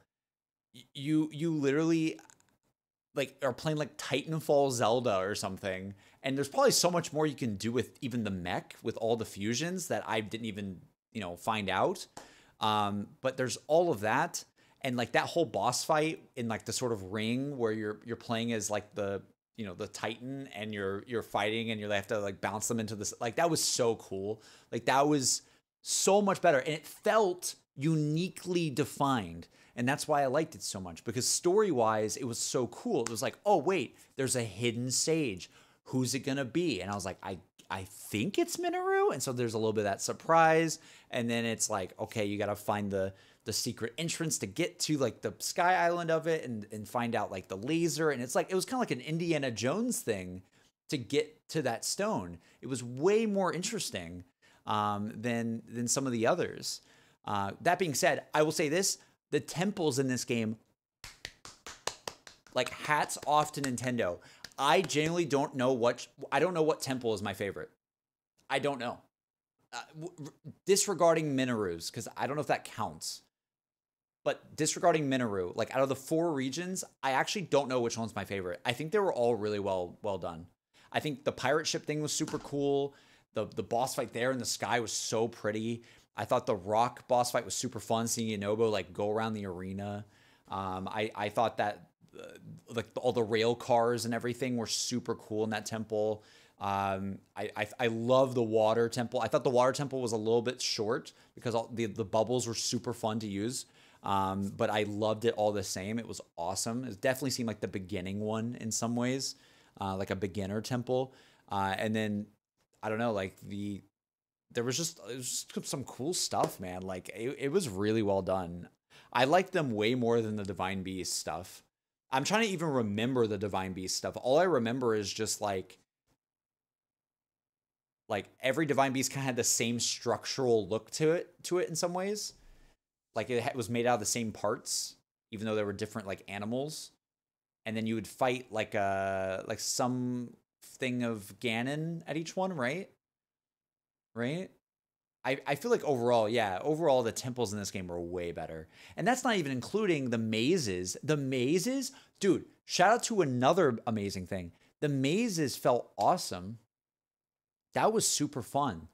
You, you literally like are playing like Titanfall Zelda or something. And there's probably so much more you can do with even the mech with all the fusions that I didn't even, you know, find out. Um, but there's all of that, and like that whole boss fight in like the sort of ring where you're you're playing as like the you know the titan and you're you're fighting and you have to like bounce them into this like that was so cool. Like that was so much better. And it felt uniquely defined. And that's why i liked it so much because story wise it was so cool. It was like oh wait there's a hidden sage who's it gonna be and i was like i i think it's mineru and so there's a little bit of that surprise and then it's like okay you gotta find the the secret entrance to get to like the sky island of it and and find out like the laser and it's like it was kind of like an Indiana Jones thing to get to that stone. It was way more interesting um, than than some of the others. Uh, that being said, I will say this: the temples in this game, like hats off to Nintendo. I genuinely don't know what I don't know what temple is my favorite. I don't know. Uh, disregarding Mineru's because I don't know if that counts. But disregarding Minoru, like out of the four regions, I actually don't know which one's my favorite. I think they were all really well well done. I think the pirate ship thing was super cool. The the boss fight there in the sky was so pretty. I thought the rock boss fight was super fun seeing Yunobo like go around the arena. Um, I I thought that like all the rail cars and everything were super cool in that temple. Um, I, I I love the water temple. I thought the water temple was a little bit short because all the the bubbles were super fun to use. Um, but I loved it all the same. It was awesome. It definitely seemed like the beginning one in some ways, uh, like a beginner temple. Uh, and then I don't know, like the there was just, was just some cool stuff, man. Like it, it was really well done. I liked them way more than the Divine Beast stuff. I'm trying to even remember the Divine Beast stuff. All I remember is just like like every Divine Beast kind of had the same structural look to it to it in some ways. Like it was made out of the same parts even though there were different like animals. And then you would fight like a like some thing of ganon at each one right? Right I, I feel like overall, yeah, overall the temples in this game were way better. And that's not even including the mazes. The mazes, dude, shout out to another amazing thing. The mazes felt awesome. That was super fun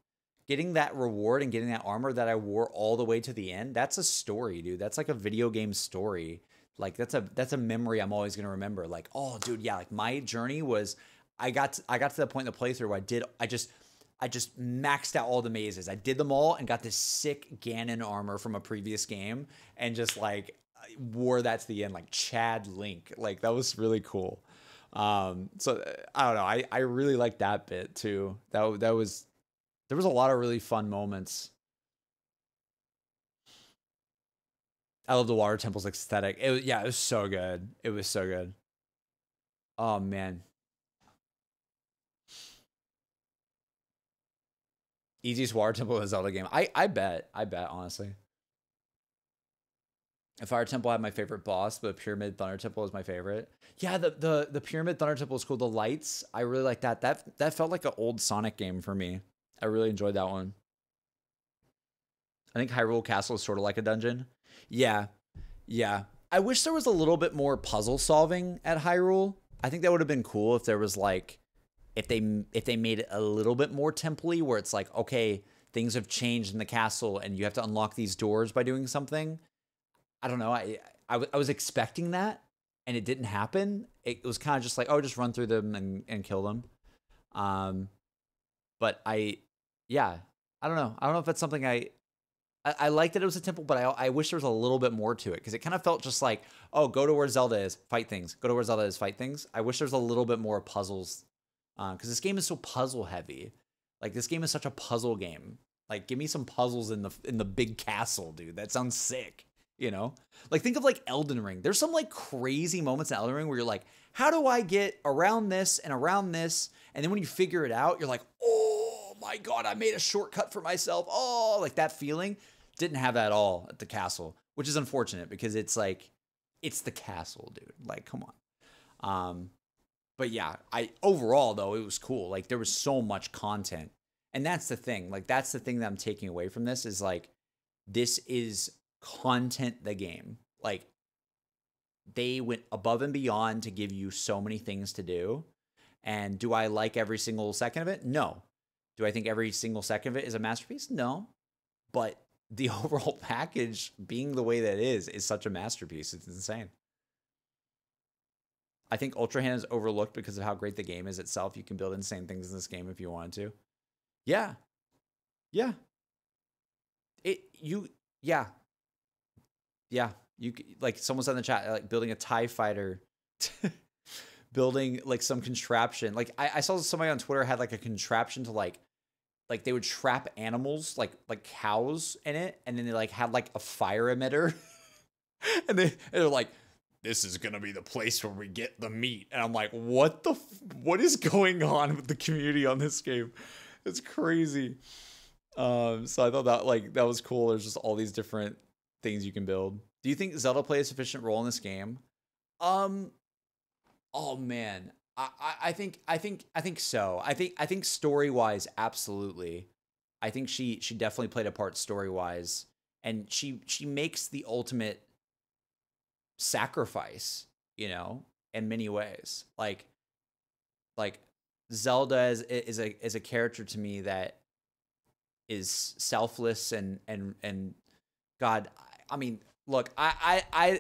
getting that reward and getting that armor that I wore all the way to the end, that's a story, dude. That's like a video game story. Like that's a that's a memory I'm always gonna remember. Like, oh, dude, yeah. Like my journey was, I got to, I got to the point in the playthrough where I did, I just, I just maxed out all the mazes. I did them all and got this sick Ganon armor from a previous game, and just like wore that to the end, like Chad Link. Like that was really cool. Um, so I don't know. I I really like that bit too. That that was there was a lot of really fun moments. I love the water temple's aesthetic. It was, yeah, it was so good. It was so good. Oh man. Easiest water temple in a Zelda game. I I bet. I bet honestly. The Fire Temple had my favorite boss, but Pyramid Thunder Temple is my favorite. Yeah, the the the Pyramid Thunder Temple is cool. The lights, I really like that. That that felt like an old Sonic game for me. I really enjoyed that one. I think Hyrule Castle is sort of like a dungeon. Yeah. Yeah. I wish there was a little bit more puzzle solving at Hyrule. I think that would have been cool if there was like if they if they made it a little bit more templey where it's like okay, things have changed in the castle and you have to unlock these doors by doing something. I don't know. I I, I was expecting that and it didn't happen. It was kind of just like, oh, just run through them and, and kill them. Um, but I yeah, I don't know. I don't know if that's something I I, I like that it was a temple, but I I wish there was a little bit more to it because it kind of felt just like, oh, go to where Zelda is, fight things. Go to where Zelda is, fight things. I wish there was a little bit more puzzles, because uh, this game is so puzzle heavy. Like this game is such a puzzle game. Like, give me some puzzles in the in the big castle, dude. That sounds sick. You know, like think of like Elden Ring. There's some like crazy moments in Elden Ring where you're like, how do I get around this and around this? And then when you figure it out, you're like, oh my God, I made a shortcut for myself. Oh, like that feeling. Didn't have that at all at the castle, which is unfortunate because it's like, it's the castle, dude. Like, come on. Um, but yeah, I overall though it was cool. Like there was so much content, and that's the thing. Like that's the thing that I'm taking away from this is like, this is content the game. Like they went above and beyond to give you so many things to do. And do I like every single second of it? No. Do I think every single second of it is a masterpiece? No. But the *laughs* overall package being the way that it is is such a masterpiece. It's insane. I think Ultra Hand is overlooked because of how great the game is itself. You can build insane things in this game if you wanted to. Yeah. Yeah. It you yeah. Yeah. You like someone said in the chat uh, like building a TIE fighter *laughs* building like some contraption. Like I, I saw somebody on Twitter had like a contraption to like like they would trap animals like like cows in it and then they like had like a fire emitter *laughs* and they and they're like this is gonna be the place where we get the meat. And i'm like what the what is going on with the community on this game? It's crazy. Um so i thought that like that was cool. There's just all these different things you can build. Do you think zelda played a sufficient role in this game? Um oh man. I, I I think I think I think so. I think I think story wise, absolutely. I think she she definitely played a part story wise, and she she makes the ultimate sacrifice, you know, in many ways. Like like Zelda is is a is a character to me that is selfless and and and God, I mean, look, I I I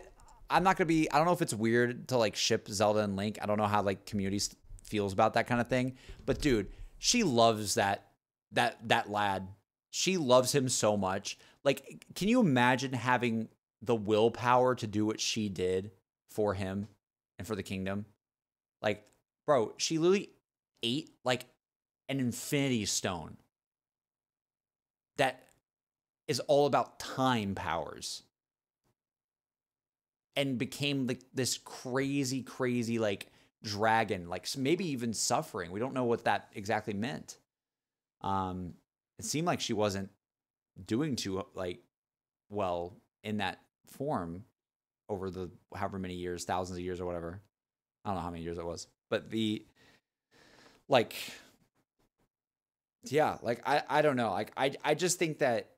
I'm not gonna be. I don't know if it's weird to like ship Zelda and Link. I don't know how like community feels about that kind of thing. But dude, she loves that that that lad. She loves him so much. Like, can you imagine having the willpower to do what she did for him and for the kingdom? Like, bro, she literally ate like an infinity stone that is all about time powers and became like this crazy, crazy like dragon, like maybe even suffering. We don't know what that exactly meant. Um, it seemed like she wasn't doing too like well in that form over the however many years, thousands of years or whatever. I don't know how many years it was, but the like, yeah, like I I don't know, like I I just think that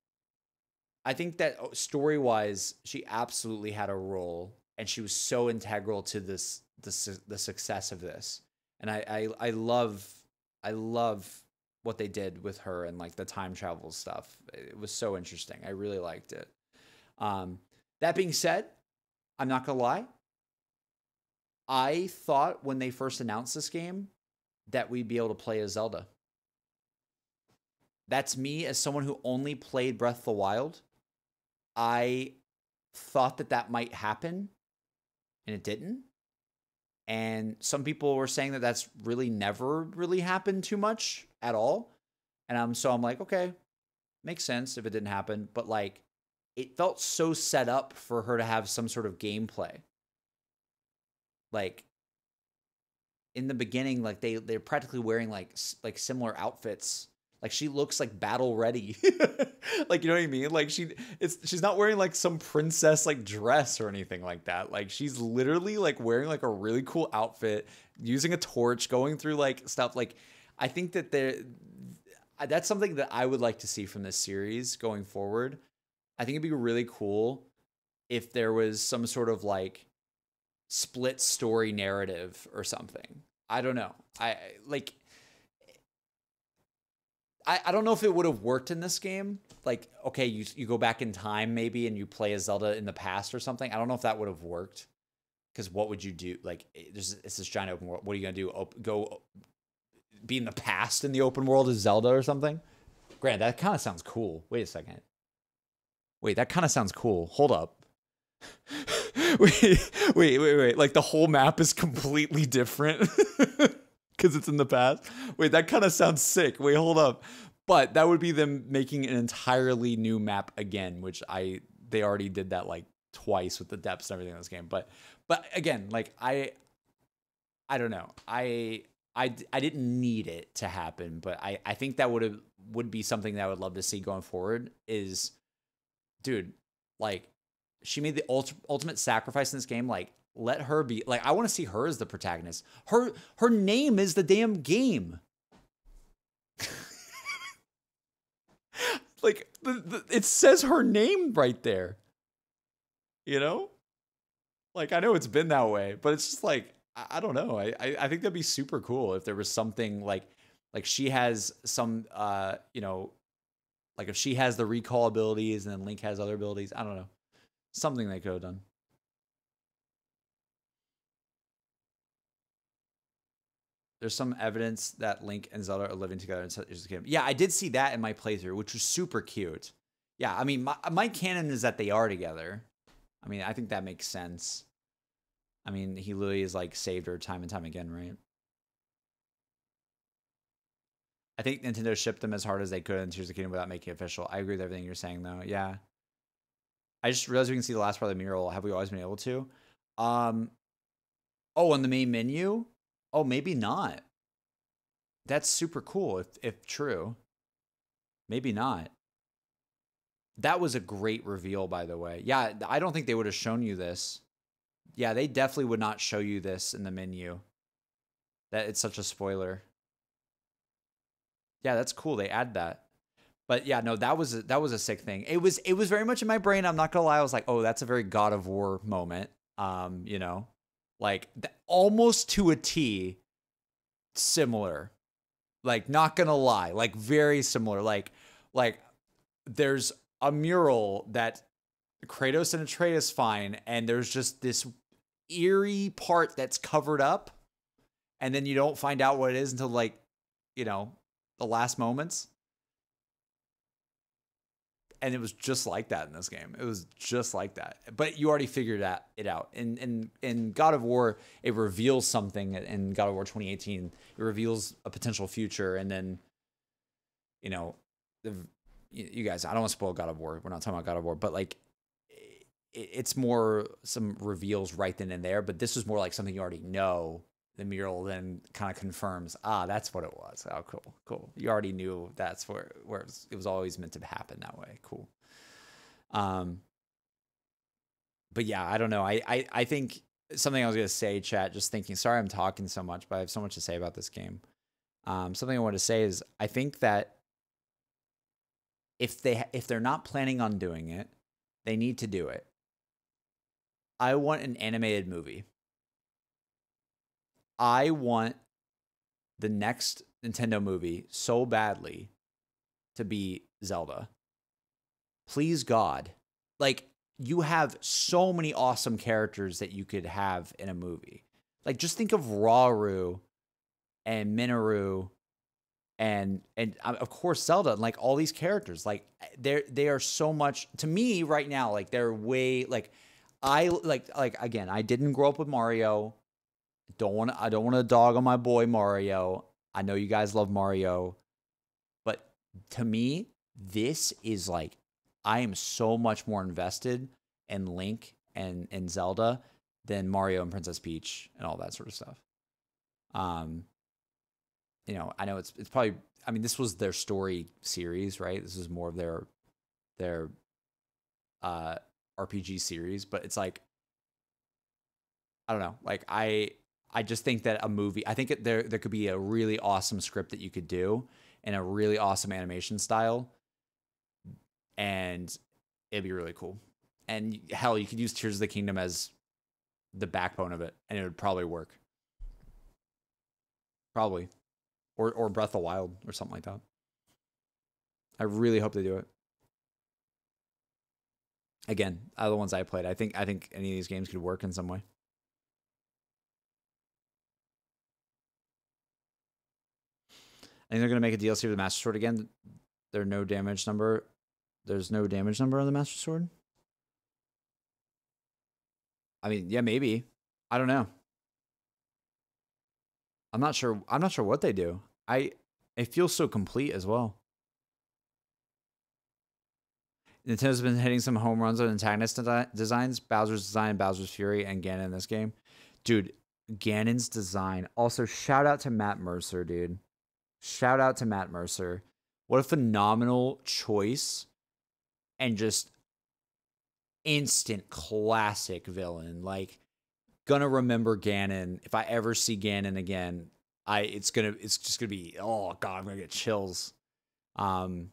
I think that story wise, she absolutely had a role, and she was so integral to this the the success of this. And I, I I love I love what they did with her and like the time travel stuff. It was so interesting. I really liked it. Um, that being said, I'm not gonna lie. I thought when they first announced this game that we'd be able to play as Zelda. That's me as someone who only played Breath of the Wild. I thought that that might happen, and it didn't. And some people were saying that that's really never really happened too much at all. And I'm so I'm like, okay, makes sense if it didn't happen. But like, it felt so set up for her to have some sort of gameplay. Like in the beginning, like they they're practically wearing like like similar outfits. Like she looks like battle ready. *laughs* like you know what I mean? Like she it's she's not wearing like some princess like dress or anything like that. Like she's literally like wearing like a really cool outfit, using a torch, going through like stuff like I think that there that's something that I would like to see from this series going forward. I think it'd be really cool if there was some sort of like split story narrative or something. I don't know. I like I, I don't know if it would have worked in this game. Like, okay, you you go back in time maybe and you play as Zelda in the past or something. I don't know if that would have worked. Because what would you do? Like, there's it's this giant open world. What are you gonna do? Op- go be in the past in the open world as Zelda or something? Grant, that kind of sounds cool. Wait a second. Wait, that kind of sounds cool. Hold up. *laughs* wait, wait, wait, wait. Like the whole map is completely different *laughs* because it's in the past. Wait, that kind of sounds sick. Wait, hold up. But that would be them making an entirely new map again, which I they already did that like twice with the depths and everything in this game. But but again, like I I don't know. I I, I didn't need it to happen, but I I think that would have would be something that I would love to see going forward is dude, like she made the ult- ultimate sacrifice in this game like let her be like I want to see her as the protagonist. Her her name is the damn game. *laughs* like the, the, it says her name right there. You know? Like I know it's been that way, but it's just like I, I don't know. I, I I think that'd be super cool if there was something like like she has some uh you know Like if she has the recall abilities and then Link has other abilities, I don't know. Something they could have done. There's some evidence that Link and Zelda are living together in the Kingdom. Yeah, I did see that in my playthrough, which was super cute. Yeah, I mean, my, my canon is that they are together. I mean, I think that makes sense. I mean, he literally is like saved her time and time again, right? I think Nintendo shipped them as hard as they could in Tears of the Kingdom without making it official. I agree with everything you're saying, though. Yeah. I just realized we can see the last part of the mural. Have we always been able to? Um. Oh, on the main menu? Oh, maybe not. That's super cool if if true. Maybe not. That was a great reveal, by the way. Yeah, I don't think they would have shown you this. Yeah, they definitely would not show you this in the menu. That it's such a spoiler. Yeah, that's cool. They add that. But yeah, no, that was that was a sick thing. It was it was very much in my brain. I'm not gonna lie. I was like, oh, that's a very God of War moment. Um, you know, like th- almost to a T, similar. Like, not gonna lie, like very similar. Like, like there's a mural that Kratos and Atreus find, and there's just this eerie part that's covered up, and then you don't find out what it is until like, you know, the last moments. And it was just like that in this game. It was just like that. But you already figured that it out. In in in God of War, it reveals something in God of War 2018. It reveals a potential future, and then, you know, the you guys. I don't want to spoil God of War. We're not talking about God of War, but like it's more some reveals right then and there, but this was more like something you already know. The mural then kind of confirms, ah, that's what it was. Oh, cool, cool. You already knew that's where where it was, it was always meant to happen that way. Cool. Um, but yeah, I don't know. I I I think something I was gonna say, chat. Just thinking. Sorry, I'm talking so much, but I have so much to say about this game. Um, something I want to say is I think that if they if they're not planning on doing it, they need to do it. I want an animated movie. I want the next Nintendo movie so badly to be Zelda. Please God. Like you have so many awesome characters that you could have in a movie. Like just think of Rauru and Mineru and and uh, of course Zelda and like all these characters like they're they are so much to me right now like they're way like I like like again I didn't grow up with Mario don't want I don't want to dog on my boy Mario I know you guys love Mario but to me this is like I am so much more invested in Link and and Zelda than Mario and Princess Peach and all that sort of stuff um you know, I know it's it's probably I mean, this was their story series, right? This is more of their their uh RPG series, but it's like I don't know. Like I I just think that a movie, I think it, there there could be a really awesome script that you could do and a really awesome animation style and it'd be really cool. And hell, you could use Tears of the Kingdom as the backbone of it and it would probably work. Probably or or Breath of the Wild or something like that. I really hope they do it. Again, other ones I played, I think I think any of these games could work in some way. I think they're gonna make a DLC for the Master Sword again. There's no damage number. There's no damage number on the Master Sword. I mean, yeah, maybe. I don't know. I'm not sure. I'm not sure what they do. I it feels so complete as well. Nintendo's been hitting some home runs on antagonist de- designs, Bowser's design, Bowser's Fury, and Ganon in this game. Dude, Ganon's design. Also, shout out to Matt Mercer, dude. Shout out to Matt Mercer. What a phenomenal choice and just instant classic villain. Like, gonna remember Ganon. If I ever see Ganon again, I it's gonna it's just gonna be oh god, I'm gonna get chills. Um,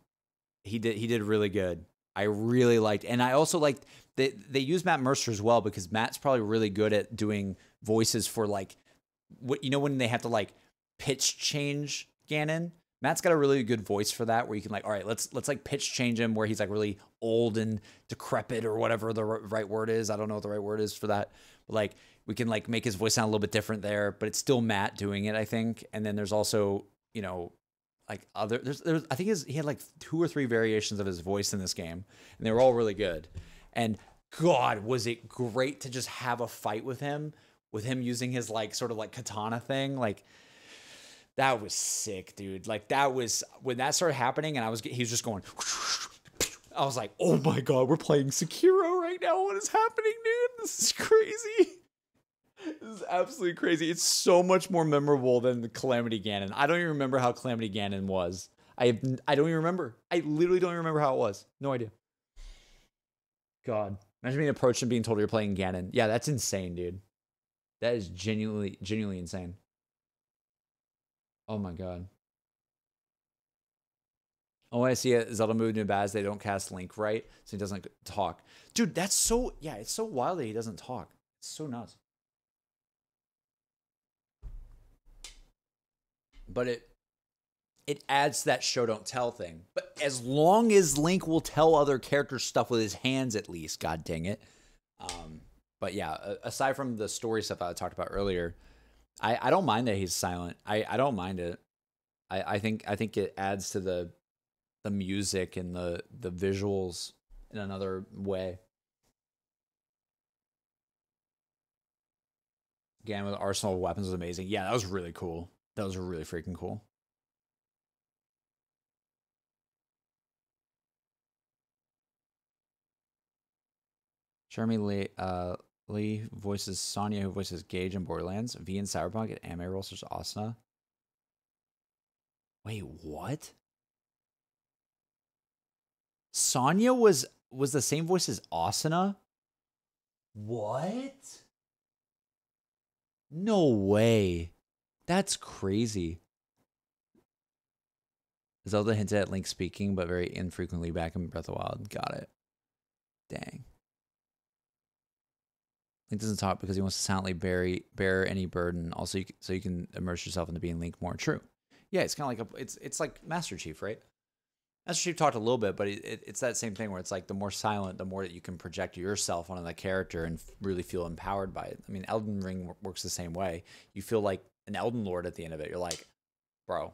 he did he did really good. I really liked, and I also liked they they use Matt Mercer as well because Matt's probably really good at doing voices for like what you know when they have to like pitch change Ganon. Matt's got a really good voice for that, where you can like, all right, let's let's like pitch change him where he's like really old and decrepit or whatever the right word is. I don't know what the right word is for that, but like we can like make his voice sound a little bit different there, but it's still Matt doing it, I think. And then there's also you know like other there's there's I think his, he had like two or three variations of his voice in this game, and they were all really good. And God, was it great to just have a fight with him, with him using his like sort of like katana thing, like that was sick, dude. Like that was when that started happening, and I was he was just going. *laughs* I was like, oh my god, we're playing Sekiro right now. What is happening, dude? This is crazy. *laughs* This is absolutely crazy. It's so much more memorable than the Calamity Ganon. I don't even remember how Calamity Ganon was. I have, I don't even remember. I literally don't even remember how it was. No idea. God, imagine being approached and being told you're playing Ganon. Yeah, that's insane, dude. That is genuinely, genuinely insane. Oh my god. Oh, I see it. Zelda moved into Baz. They don't cast Link right, so he doesn't talk. Dude, that's so yeah. It's so wild that he doesn't talk. It's so nuts. But it it adds to that show don't tell thing. But as long as Link will tell other characters stuff with his hands, at least, god dang it. Um, but yeah, aside from the story stuff I talked about earlier, I, I don't mind that he's silent. I, I don't mind it. I, I think I think it adds to the the music and the the visuals in another way. Again, with Arsenal Weapons was amazing. Yeah, that was really cool. That was really freaking cool. Cherami Leigh, uh, Leigh voices Sonia, who voices Gaige in Borderlands. V in Cyberpunk and Anime Rollsters Asuna. Wait, what? Sonia was was the same voice as Asuna? What? No way. That's crazy. Zelda hinted at Link speaking, but very infrequently back in Breath of the Wild. Got it. Dang. Doesn't talk because he wants to silently bear, bear any burden. Also, you, so you can immerse yourself into being Link more. True. Yeah, it's kind of like a, it's it's like Master Chief, right? Master Chief talked a little bit, but it, it, it's that same thing where it's like the more silent, the more that you can project yourself onto the character and really feel empowered by it. I mean, Elden Ring works the same way. You feel like an Elden Lord at the end of it. You're like, bro,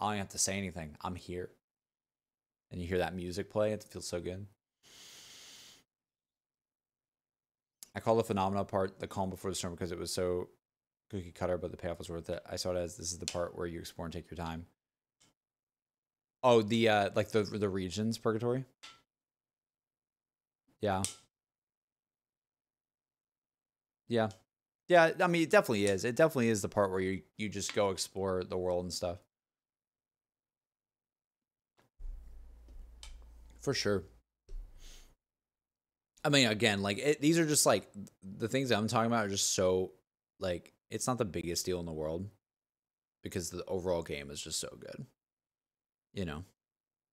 I don't have to say anything. I'm here. And you hear that music play. It feels so good. I call the phenomena part the calm before the storm because it was so cookie cutter, but the payoff was worth it. I saw it as this is the part where you explore and take your time. Oh, the uh like the the regions purgatory. Yeah. Yeah. Yeah, I mean it definitely is. It definitely is the part where you you just go explore the world and stuff. For sure. I mean, again, like it, these are just like the things I'm talking about are just so like it's not the biggest deal in the world because the overall game is just so good. You know,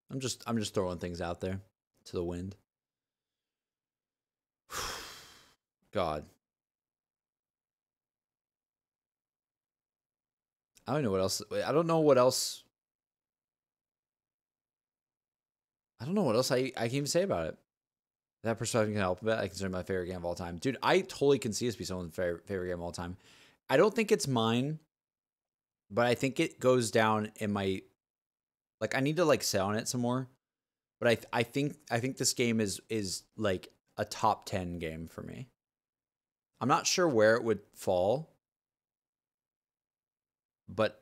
I'm just I'm just throwing things out there to the wind. *sighs* God, I don't know what else. I don't know what else. I don't know what else I I can even say about it that perspective can help a bit. I consider my favorite game of all time, dude. I totally can see this be someone's favorite game of all time. I don't think it's mine, but I think it goes down in my like. I need to like sit on it some more, but I I think I think this game is is like a top ten game for me. I'm not sure where it would fall, but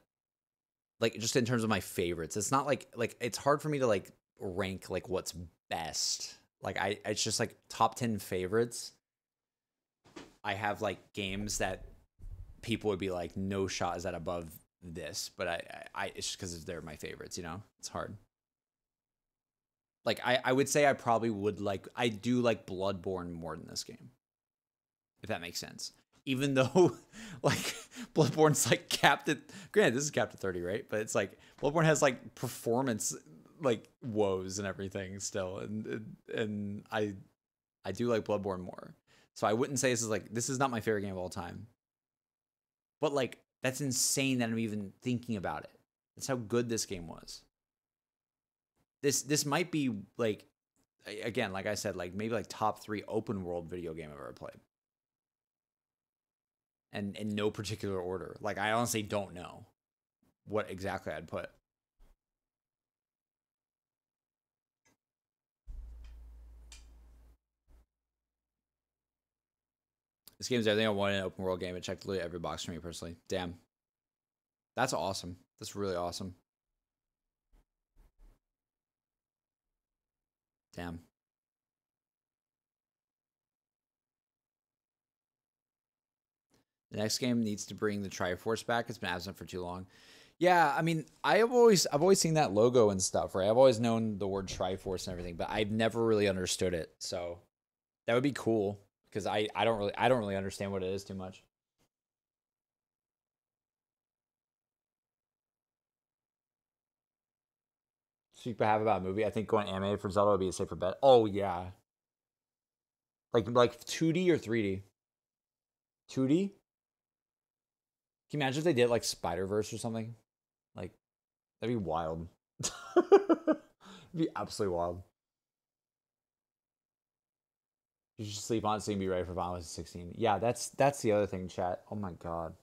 like just in terms of my favorites, it's not like like it's hard for me to like rank like what's best like I, it's just like top ten favorites. I have like games that people would be like, no shot is that above this, but I, I, it's just because they're my favorites. You know, it's hard. Like I, I would say I probably would like I do like Bloodborne more than this game, if that makes sense. Even *laughs* though, like Bloodborne's like capped at granted this is capped at thirty, right? But it's like Bloodborne has like performance like woes and everything still and, and i i do like bloodborne more so i wouldn't say this is like this is not my favorite game of all time but like that's insane that i'm even thinking about it That's how good this game was. This this might be like again, like I said, like maybe like top three open world video game I've ever played. And in no particular order. Like I honestly don't know what exactly I'd put. This game's everything I want in an open world game. It checked literally every box for me personally. Damn. That's awesome. That's really awesome. Damn. The next game needs to bring the Triforce back. It's been absent for too long. Yeah, I mean, I have always I've always seen that logo and stuff, right? I've always known the word Triforce and everything, but I've never really understood it. So that would be cool because I I don't really I don't really understand what it is too much. Super have about a movie. I think going anime for Zelda would be a safer bet. Oh yeah. Like like 2D or 3D? 2D? Can you imagine if they did like Spider Verse or something? Like that'd be wild. *laughs* it'd be absolutely wild. You should sleep on it so you can be ready for Final Fantasy 16. Yeah, that's that's the other thing, chat. Oh my god.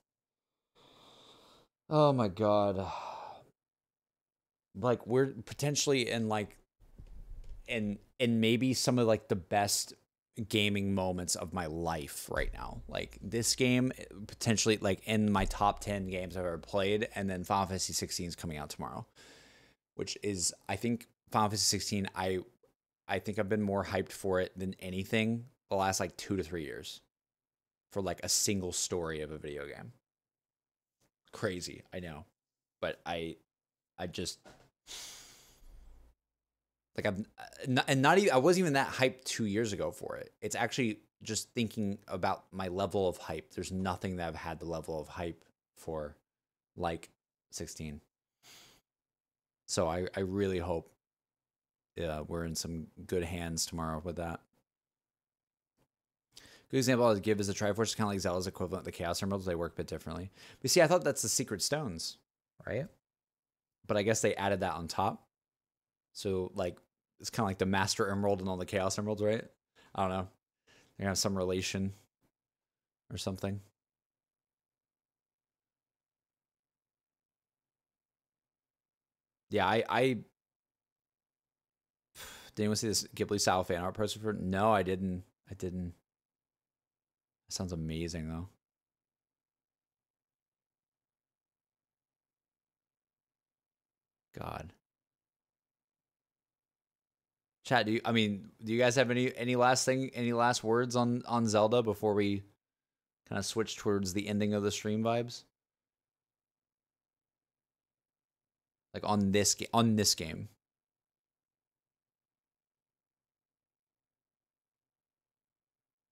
Oh my god. Like we're potentially in like in in maybe some of like the best gaming moments of my life right now. Like this game potentially like in my top 10 games I've ever played and then Final Fantasy 16 is coming out tomorrow, which is I think Final Fantasy 16 I I think I've been more hyped for it than anything the last like 2 to 3 years for like a single story of a video game. Crazy, I know. But I I just like I'm uh, not, and not even I wasn't even that hyped 2 years ago for it. It's actually just thinking about my level of hype. There's nothing that I've had the level of hype for like 16. So I I really hope yeah, we're in some good hands tomorrow with that. Good example I would give is the Triforce kind of like Zelda's equivalent to the Chaos Emeralds. They work a bit differently. But see, I thought that's the Secret Stones, right? But I guess they added that on top. So like it's kind of like the Master Emerald and all the Chaos Emeralds, right? I don't know. They have some relation or something. Yeah, I, I did anyone see this Ghibli style fan art poster for? No, I didn't. I didn't. That sounds amazing though. God. Chat, do you I mean, do you guys have any any last thing any last words on on Zelda before we kind of switch towards the ending of the stream vibes? Like on this game on this game.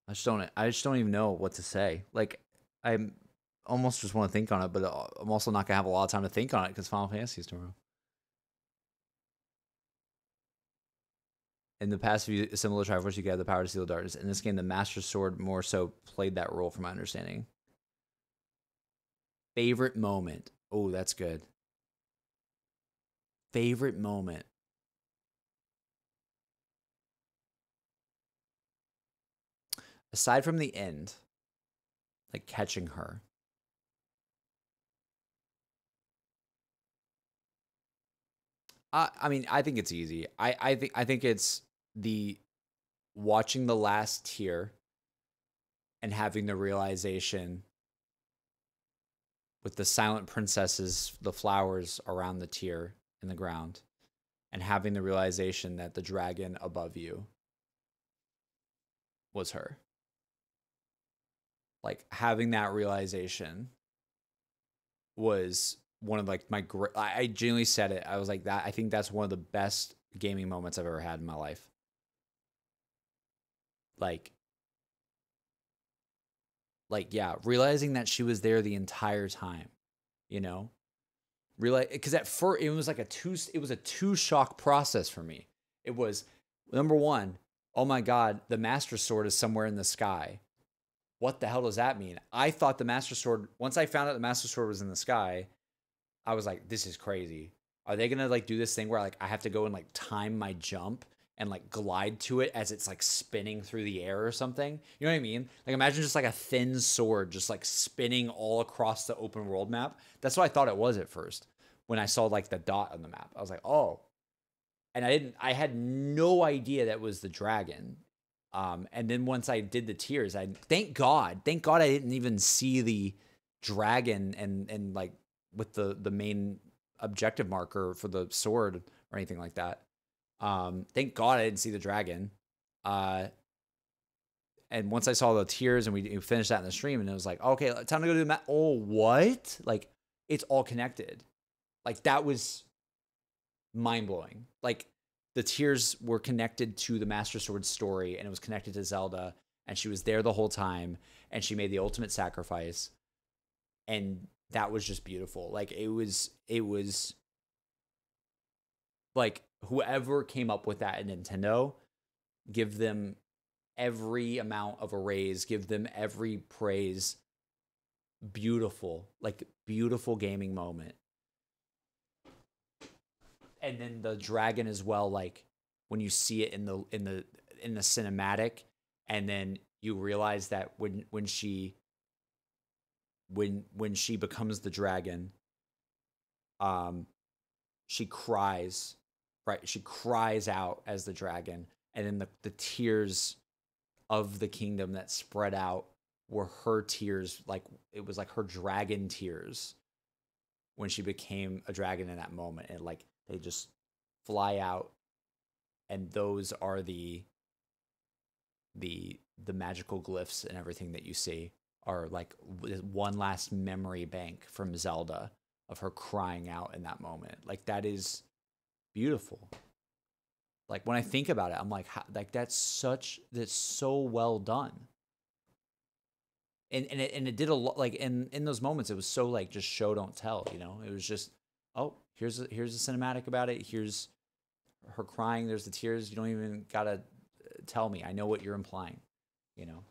I just don't. I just don't even know what to say. Like, I'm almost just want to think on it, but uh, I'm also not gonna have a lot of time to think on it because Final Fantasy is tomorrow. In the past, if you assemble the Triforce, you get the power to seal the darkness. In this game, the Master Sword more so played that role, from my understanding. Favorite moment. Oh, that's good. Favorite moment. Aside from the end, like catching her, I I mean, I think it's easy. I I think I think it's the watching the last tear and having the realization with the silent princesses, the flowers around the tear in the ground, and having the realization that the dragon above you was her like having that realization was one of like my great I, genuinely said it. I was like that i think that's one of the best gaming moments i've ever had in my life. Like like yeah realizing that she was there the entire time you know? Realize because at first it was like a two it was a two shock process for me. It was number one oh my god the master sword is somewhere in the sky what the hell does that mean? I thought the Master Sword, once I found out the Master Sword was in the sky, I was like, this is crazy. Are they gonna like do this thing where like I have to go and like time my jump and like glide to it as it's like spinning through the air or something? You know what I mean? Like imagine just like a thin sword just like spinning all across the open world map. That's what I thought it was at first when I saw like the dot on the map. I was like, oh. And I didn't I had no idea that was the dragon. Um, and then once I did the tears, I thank God, thank God I didn't even see the dragon and and like with the the main objective marker for the sword or anything like that. Um, thank God I didn't see the dragon. Uh, and once I saw the tears and we, finished that in the stream, and it was like, okay, time to go to the map. Oh, what? Like, it's all connected. Like that was mind blowing. Like the tears were connected to the Master Sword story, and it was connected to Zelda, and she was there the whole time, and she made the ultimate sacrifice, and that was just beautiful. Like it was, it was like whoever came up with that at Nintendo, give them every amount of a raise, give them every praise. Beautiful, like beautiful gaming moment. And then the dragon as well, like when you see it in the in the in the cinematic, and then you realize that when when she when when she becomes the dragon, um, she cries right? She cries out as the dragon, and then the, the tears of the kingdom that spread out were her tears, like it was like her dragon tears when she became a dragon in that moment, and like they just fly out, and those are the the the magical glyphs and everything that you see are like one last memory bank from Zelda of her crying out in that moment. Like that is beautiful. Like when I think about it, I'm like, how, like that's such that's so well done. And and it, and it did a lot. Like in in those moments, it was so like just show don't tell. You know, it was just oh here's a, here's a cinematic about it. Here's her crying. There's the tears. You don't even gotta uh, tell me. I know what you're implying. You know.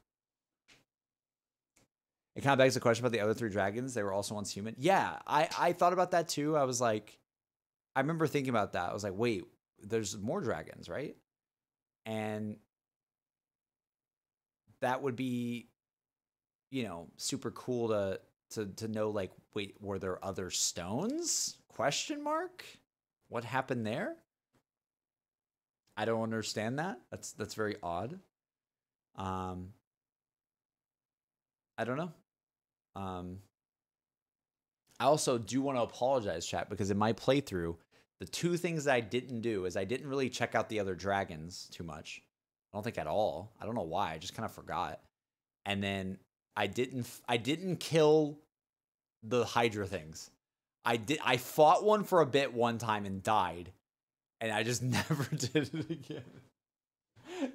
It kind of begs the question about the other three dragons. They were also once human. Yeah, I I thought about that too. I was like, I remember thinking about that. I was like, wait, there's more dragons, right? And that would be, you know, super cool to to to know. Like, wait, were there other stones? Question mark. What happened there? I don't understand that. That's that's very odd. Um, I don't know. Um, I also do want to apologize, chat, because in my playthrough, the two things I didn't do is I didn't really check out the other dragons too much. I don't think at all. I don't know why. I just kind of forgot. And then I didn't I didn't kill the Hydra things. I did I fought one for a bit one time and died. And I just *laughs* never did it again.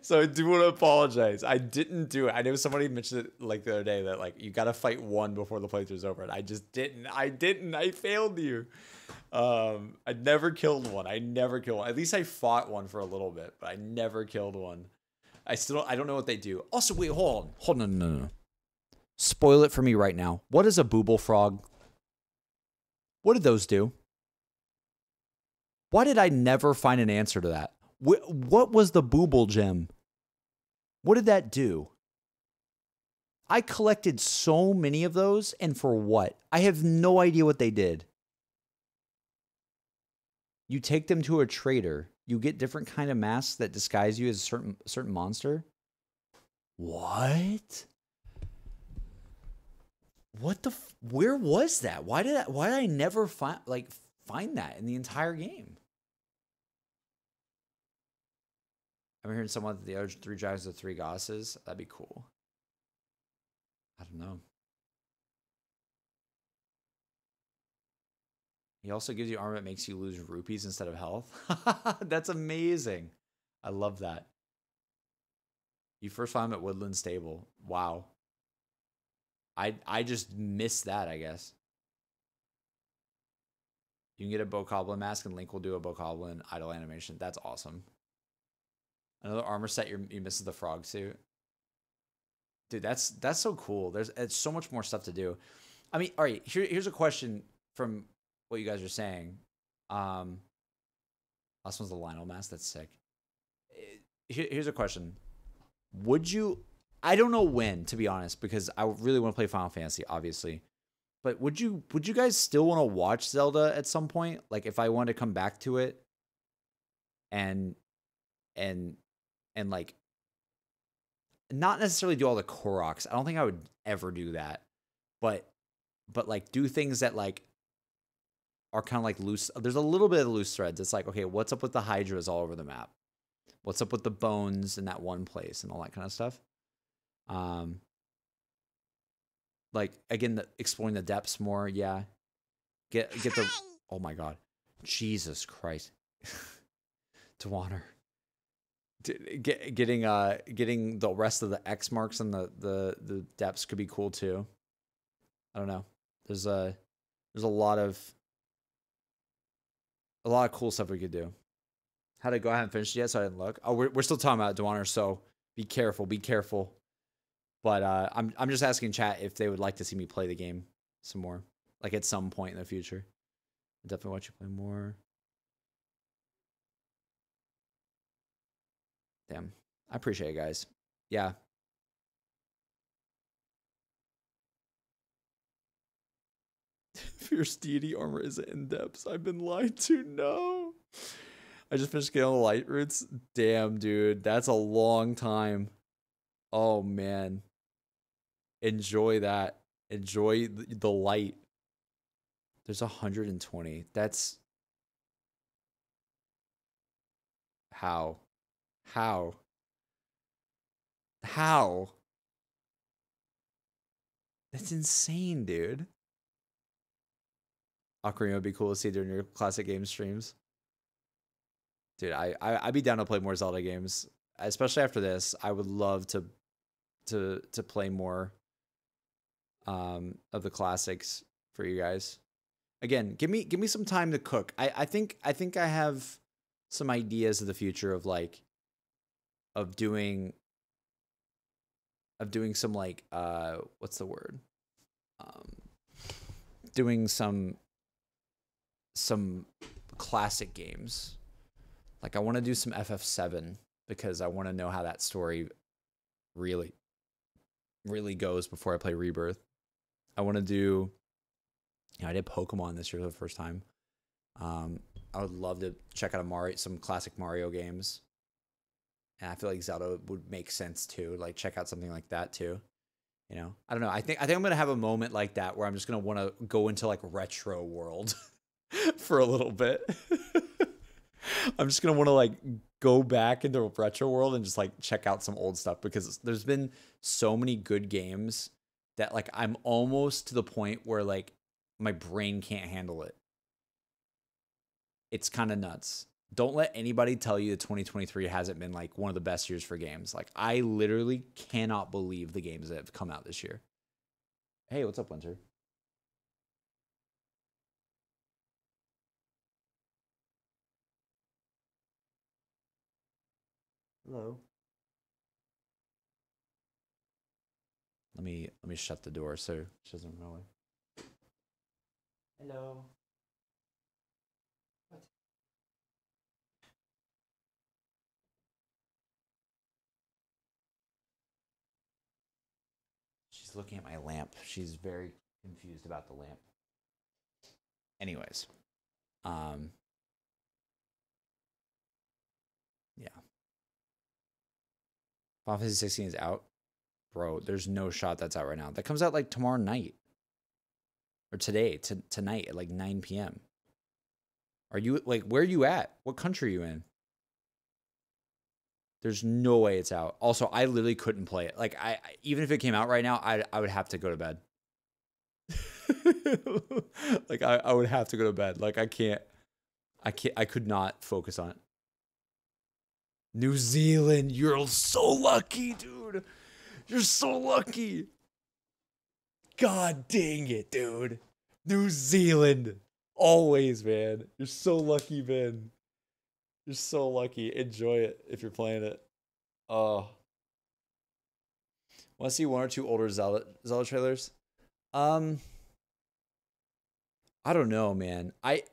So I do want to apologize. I didn't do it. I know somebody mentioned it like the other day that like you got to fight one before the playthrough's over, and I just didn't. I didn't. I failed you. Um, I never killed one. I never killed one. At least I fought one for a little bit, but I never killed one. I still I don't know what they do. Also, wait, hold on. Hold on, no, no, no. Spoil it for me right now. What is a Bubbulfrog? What did those do? Why did I never find an answer to that? Wh- what was the Bubbul Gem? What did that do? I collected so many of those, and for what? I have no idea what they did. You take them to a trader. You get different kind of masks that disguise you as a certain certain monster. What? What the? F- where was that? Why did I, why did I never find like find that in the entire game? I'm hearing someone the other three dragons are three goddesses. That'd be cool. I don't know. He also gives you armor that makes you lose rupees instead of health. *laughs* That's amazing. I love that. You first find him at Woodland Stable. Wow. I I just miss that, I guess. You can get a Bokoblin mask and Link will do a Bokoblin idle animation. That's awesome. Another armor set you're, you miss the frog suit. Dude, that's that's so cool. There's it's so much more stuff to do. I mean, all right, here, here's a question from what you guys are saying. Um, last one's the Lynel mask. That's sick. Eh, Here, here's a question: Would you? I don't know when, to be honest, because I really want to play Final Fantasy, obviously. But would you? Would you guys still want to watch Zelda at some point? Like, if I wanted to come back to it, and and and like not necessarily do all the Koroks. I don't think I would ever do that. But but like do things that like are kind of like loose. There's a little bit of loose threads. It's like, okay, what's up with the Hydras all over the map? What's up with the bones in that one place and all that kind of stuff? Um like again the, exploring the depths more, yeah. Get get the Oh my god. Jesus Christ. *laughs* Dwaner d- get, getting uh getting the rest of the X marks and the the the depths could be cool too. I don't know. There's a there's a lot of a lot of cool stuff we could do. How to go ahead and finish it yet? So I didn't look. Oh, we're we're still talking about Dwaner, so be careful, be careful. But uh, I'm I'm just asking chat if they would like to see me play the game some more, like at some point in the future. I'll definitely watch you play more. Damn. I appreciate it, guys. Yeah. *laughs* Fierce deity armor is in depths. I've been lied to. No. I just finished getting the light roots. Damn, dude. That's a long time. Oh, man. Enjoy that. Enjoy the light. There's 120. That's. How? How? How? That's insane, dude. Ocarina would be cool to see during your classic game streams. Dude, I, I I'd be down to play more Zelda games, especially after this. I would love to to to play more um of the classics for you guys. Again, give me give me some time to cook. I I think I think I have some ideas of the future of like of doing of doing some like uh what's the word um doing some some classic games like i want to do some ff7 because i want to know how that story really really goes before i play rebirth i want to do you know, i did pokemon this year for the first time um i would love to check out a mario some classic mario games and I feel like Zelda would make sense too. Like check out something like that too. You know, I don't know. I think I think I'm gonna have a moment like that where I'm just gonna want to go into like retro world *laughs* for a little bit. *laughs* I'm just gonna want to like go back into retro world and just like check out some old stuff because there's been so many good games that like I'm almost to the point where like my brain can't handle it. It's kind of nuts don't let anybody tell you that 2023 hasn't been like one of the best years for games. Like I literally cannot believe the games that have come out this year. Hey, what's up, Winter? Hello. Let me let me shut the door so she doesn't away. Hello. She's looking at my lamp. She's very confused about the lamp. Anyways, um, yeah. Final Fantasy 16 is out, bro. There's no shot that's out right now. That comes out like tomorrow night or today, to, tonight at like 9 p.m. Are you like where are you at? What country are you in? There's no way it's out. Also, I literally couldn't play it. Like I, even if it came out right now, I I would have to go to bed. *laughs* like I, I would have to go to bed. Like I can't I can't I could not focus on it. New Zealand, you're so lucky, dude. You're so lucky. God dang it, dude. New Zealand. Always, man. You're so lucky, man. You're so lucky. Enjoy it if you're playing it. Oh. Want to see one or two older Zelda, Zelda trailers? Um, I don't know, man. I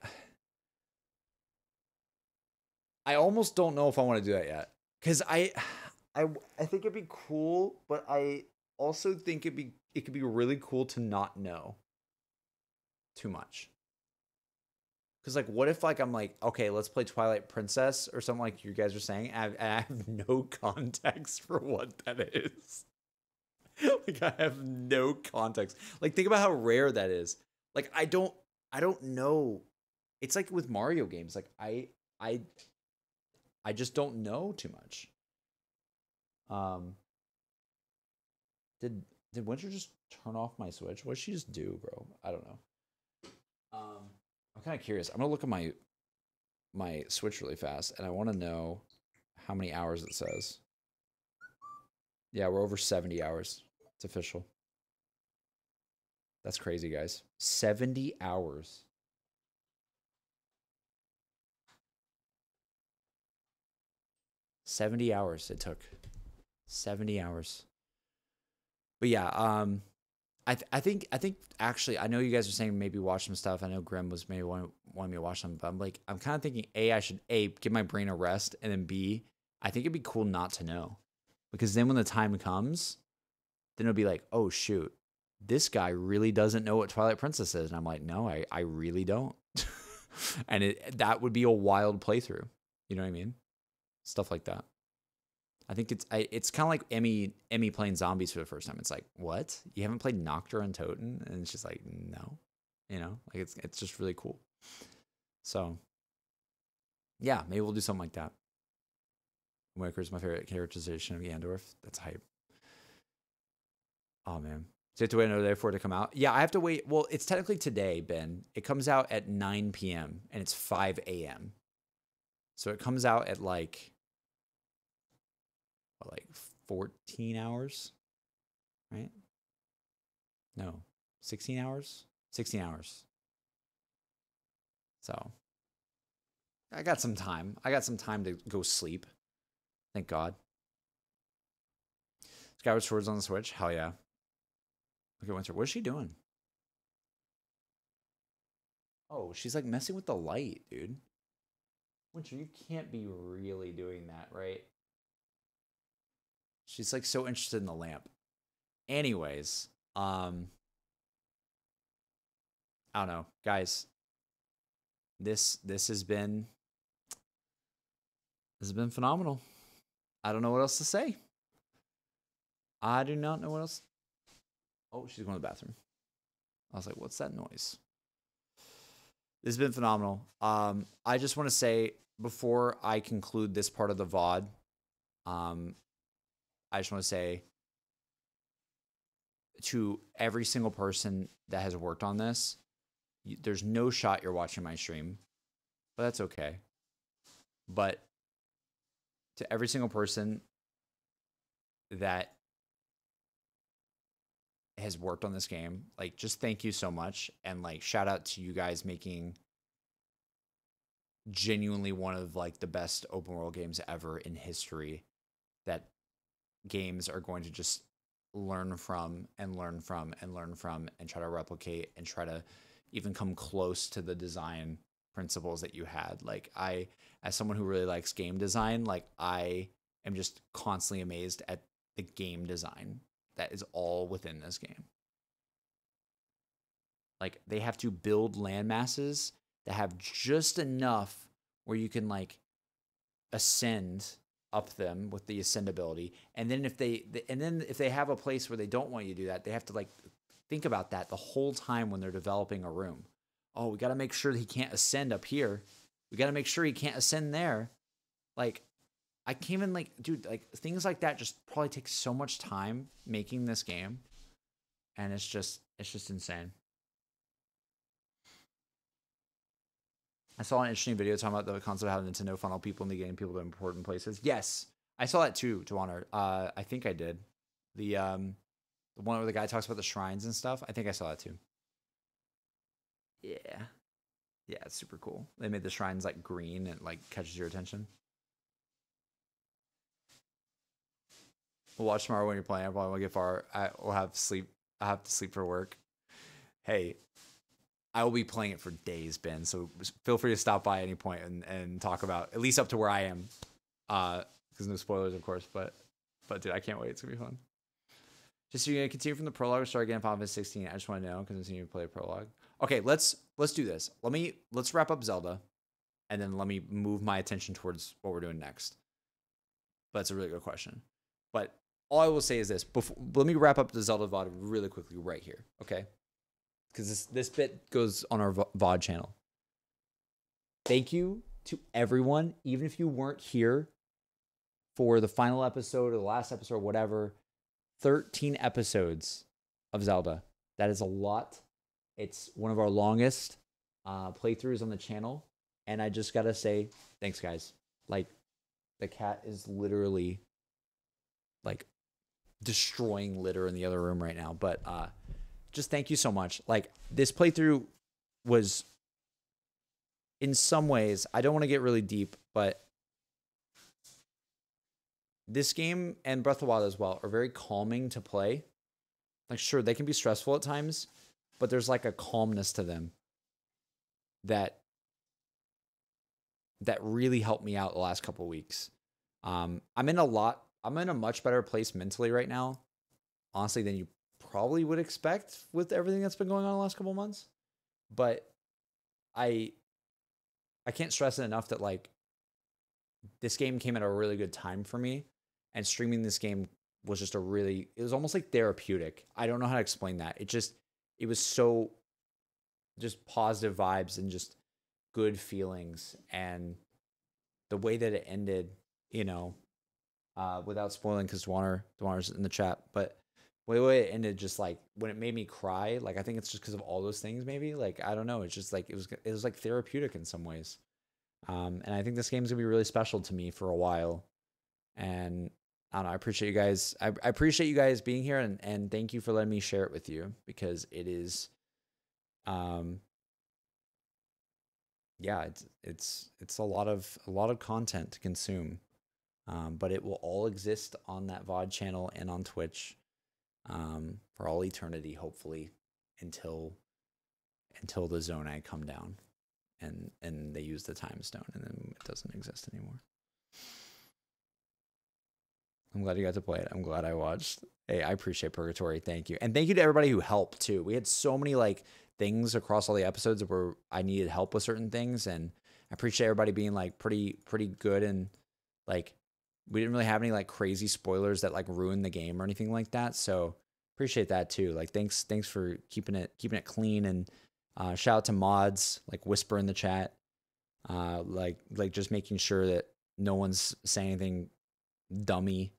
I almost don't know if I want to do that yet cuz I I I think it'd be cool, but I also think it'd be it could be really cool to not know too much. Cuz like what if like I'm like, okay, let's play Twilight Princess or something like you guys are saying. I have, I have no *laughs* context for what that is. *laughs* like I have no context. Like think about how rare that is. Like I don't I don't know. It's like with Mario games. Like I I I just don't know too much. Um did did Winter just turn off my Switch? What did she just do, bro? I don't know. Um I'm kind of curious. I'm gonna look at my my Switch really fast and I want to know how many hours it says. Yeah, we're over 70 hours. It's official. That's crazy, guys. 70 hours. Seventy hours it took. Seventy hours. But yeah, um, I th- I think I think actually I know you guys are saying maybe watch some stuff. I know Grim was maybe wanting, wanting me to watch some, but I'm like I'm kind of thinking a I should a give my brain a rest, and then b I think it'd be cool not to know, because then when the time comes, then it'll be like oh shoot, this guy really doesn't know what Twilight Princess is, and I'm like no I I really don't, *laughs* and it that would be a wild playthrough. You know what I mean? Stuff like that. I think it's I, it's kind of like Emmy Emmy playing zombies for the first time. It's like, what? You haven't played Nocturne Toten? And it's just like, no. You know, like it's it's just really cool. So yeah, maybe we'll do something like that. Waker's my favorite characterization of Ganondorf. That's hype. Oh man. So you have to wait another day for it to come out? Yeah, I have to wait. Well, it's technically today, Ben. It comes out at 9 p.m. and it's 5 a.m. So it comes out at like what, like 14 hours, right? No, 16 hours? 16 hours. So I got some time. I got some time to go sleep. Thank God. Skyward Sword's on the Switch? Hell yeah. Look at Winter. What is she doing? Oh, she's like messing with the light, dude. Winter, you can't be really doing that, right? She's like so interested in the lamp. Anyways, um I don't know, guys. This this has been this has been phenomenal. I don't know what else to say. I do not know what else. Oh, she's going to the bathroom. I was like, what's that noise? This has been phenomenal. Um, I just want to say before I conclude this part of the VOD, um, I just want to say to every single person that has worked on this, you, there's no shot you're watching my stream, but that's okay. But to every single person that has worked on this game, like just thank you so much and like shout out to you guys making genuinely one of like the best open world games ever in history that games are going to just learn from and learn from and learn from and try to replicate and try to even come close to the design principles that you had. Like I as someone who really likes game design, like I am just constantly amazed at the game design that is all within this game. Like they have to build land masses that have just enough where you can like ascend up them with the ascendability. And then if they and then if they have a place where they don't want you to do that, they have to like think about that the whole time when they're developing a room. Oh, we got to make sure he can't ascend up here. We got to make sure he can't ascend there. Like I can't even like dude, like things like that just probably take so much time making this game. And it's just it's just insane. I saw an interesting video talking about the concept of how Nintendo funnel people into getting people to important places. Yes, I saw that too, to honor. Uh, I think I did. The um, the one where the guy talks about the shrines and stuff. I think I saw that too. Yeah, yeah, it's super cool. They made the shrines like green and like catches your attention. We'll watch tomorrow when you're playing. I probably won't get far. I will have sleep. I have to sleep for work. Hey, I will be playing it for days, Ben. So feel free to stop by any point and, and talk about at least up to where I am. Uh, because no spoilers, of course. But but dude, I can't wait. It's gonna be fun. Just so you're gonna continue from the prologue or start again Final Fantasy 16. I just want to know because I'm continuing to play a prologue. Okay, let's let's do this. Let me let's wrap up Zelda, and then let me move my attention towards what we're doing next. But it's a really good question. But all I will say is this: before, let me wrap up the Zelda VOD really quickly right here, okay? Because this this bit goes on our VOD channel. Thank you to everyone, even if you weren't here for the final episode or the last episode or whatever. 13 episodes of Zelda. That is a lot. It's one of our longest uh, playthroughs on the channel. And I just got to say, thanks, guys. Like, the cat is literally like destroying litter in the other room right now. But uh, just thank you so much. Like, this playthrough was, in some ways, I don't want to get really deep, but this game and Breath of Wild as well are very calming to play. Like, sure, they can be stressful at times, but there's like a calmness to them that that really helped me out the last couple weeks. Um, I'm in a lot. I'm in a much better place mentally right now, honestly, than you probably would expect with everything that's been going on the last couple months. But I I can't stress it enough that like this game came at a really good time for me and streaming this game was just a really it was almost like therapeutic i don't know how to explain that it just it was so just positive vibes and just good feelings and the way that it ended you know uh without spoiling because Dwaner Dwaner's in the chat but way it ended just like when it made me cry like i think it's just because of all those things maybe like i don't know it's just like it was it was like therapeutic in some ways um and i think this game's gonna be really special to me for a while and I don't know. I appreciate you guys. I, I appreciate you guys being here and, and thank you for letting me share it with you because it is, um, yeah, it's, it's, it's a lot of, a lot of content to consume. Um, but it will all exist on that VOD channel and on Twitch, um, for all eternity, hopefully until, until the Zonai come down and, and they use the time stone and then it doesn't exist anymore. I'm glad you got to play it. I'm glad I watched. Hey, I appreciate Purgatory. Thank you. And thank you to everybody who helped too. We had so many like things across all the episodes where I needed help with certain things and I appreciate everybody being like pretty pretty good and like we didn't really have any like crazy spoilers that like ruined the game or anything like that. So appreciate that too. Like thanks thanks for keeping it keeping it clean and uh, shout out to mods like whisper in the chat. Uh, like like just making sure that no one's saying anything dummy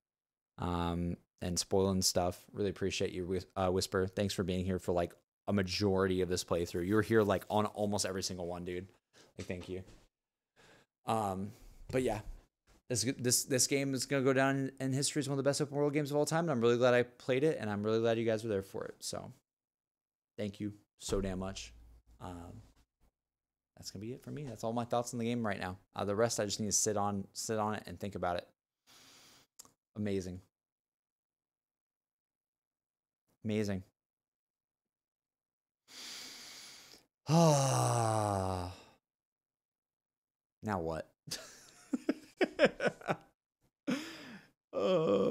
um, and spoiling stuff. Really appreciate you, uh, Whisper. Thanks for being here for like a majority of this playthrough. You were here like on almost every single one, dude. Like, thank you. Um, but yeah, this this this game is gonna go down in history as one of the best open world games of all time. And I'm really glad I played it, and I'm really glad you guys were there for it. So, thank you so damn much. Um, that's gonna be it for me. That's all my thoughts on the game right now. Uh, the rest I just need to sit on sit on it and think about it. Amazing. Amazing. Ah. *sighs* now what? *laughs* uh. *laughs*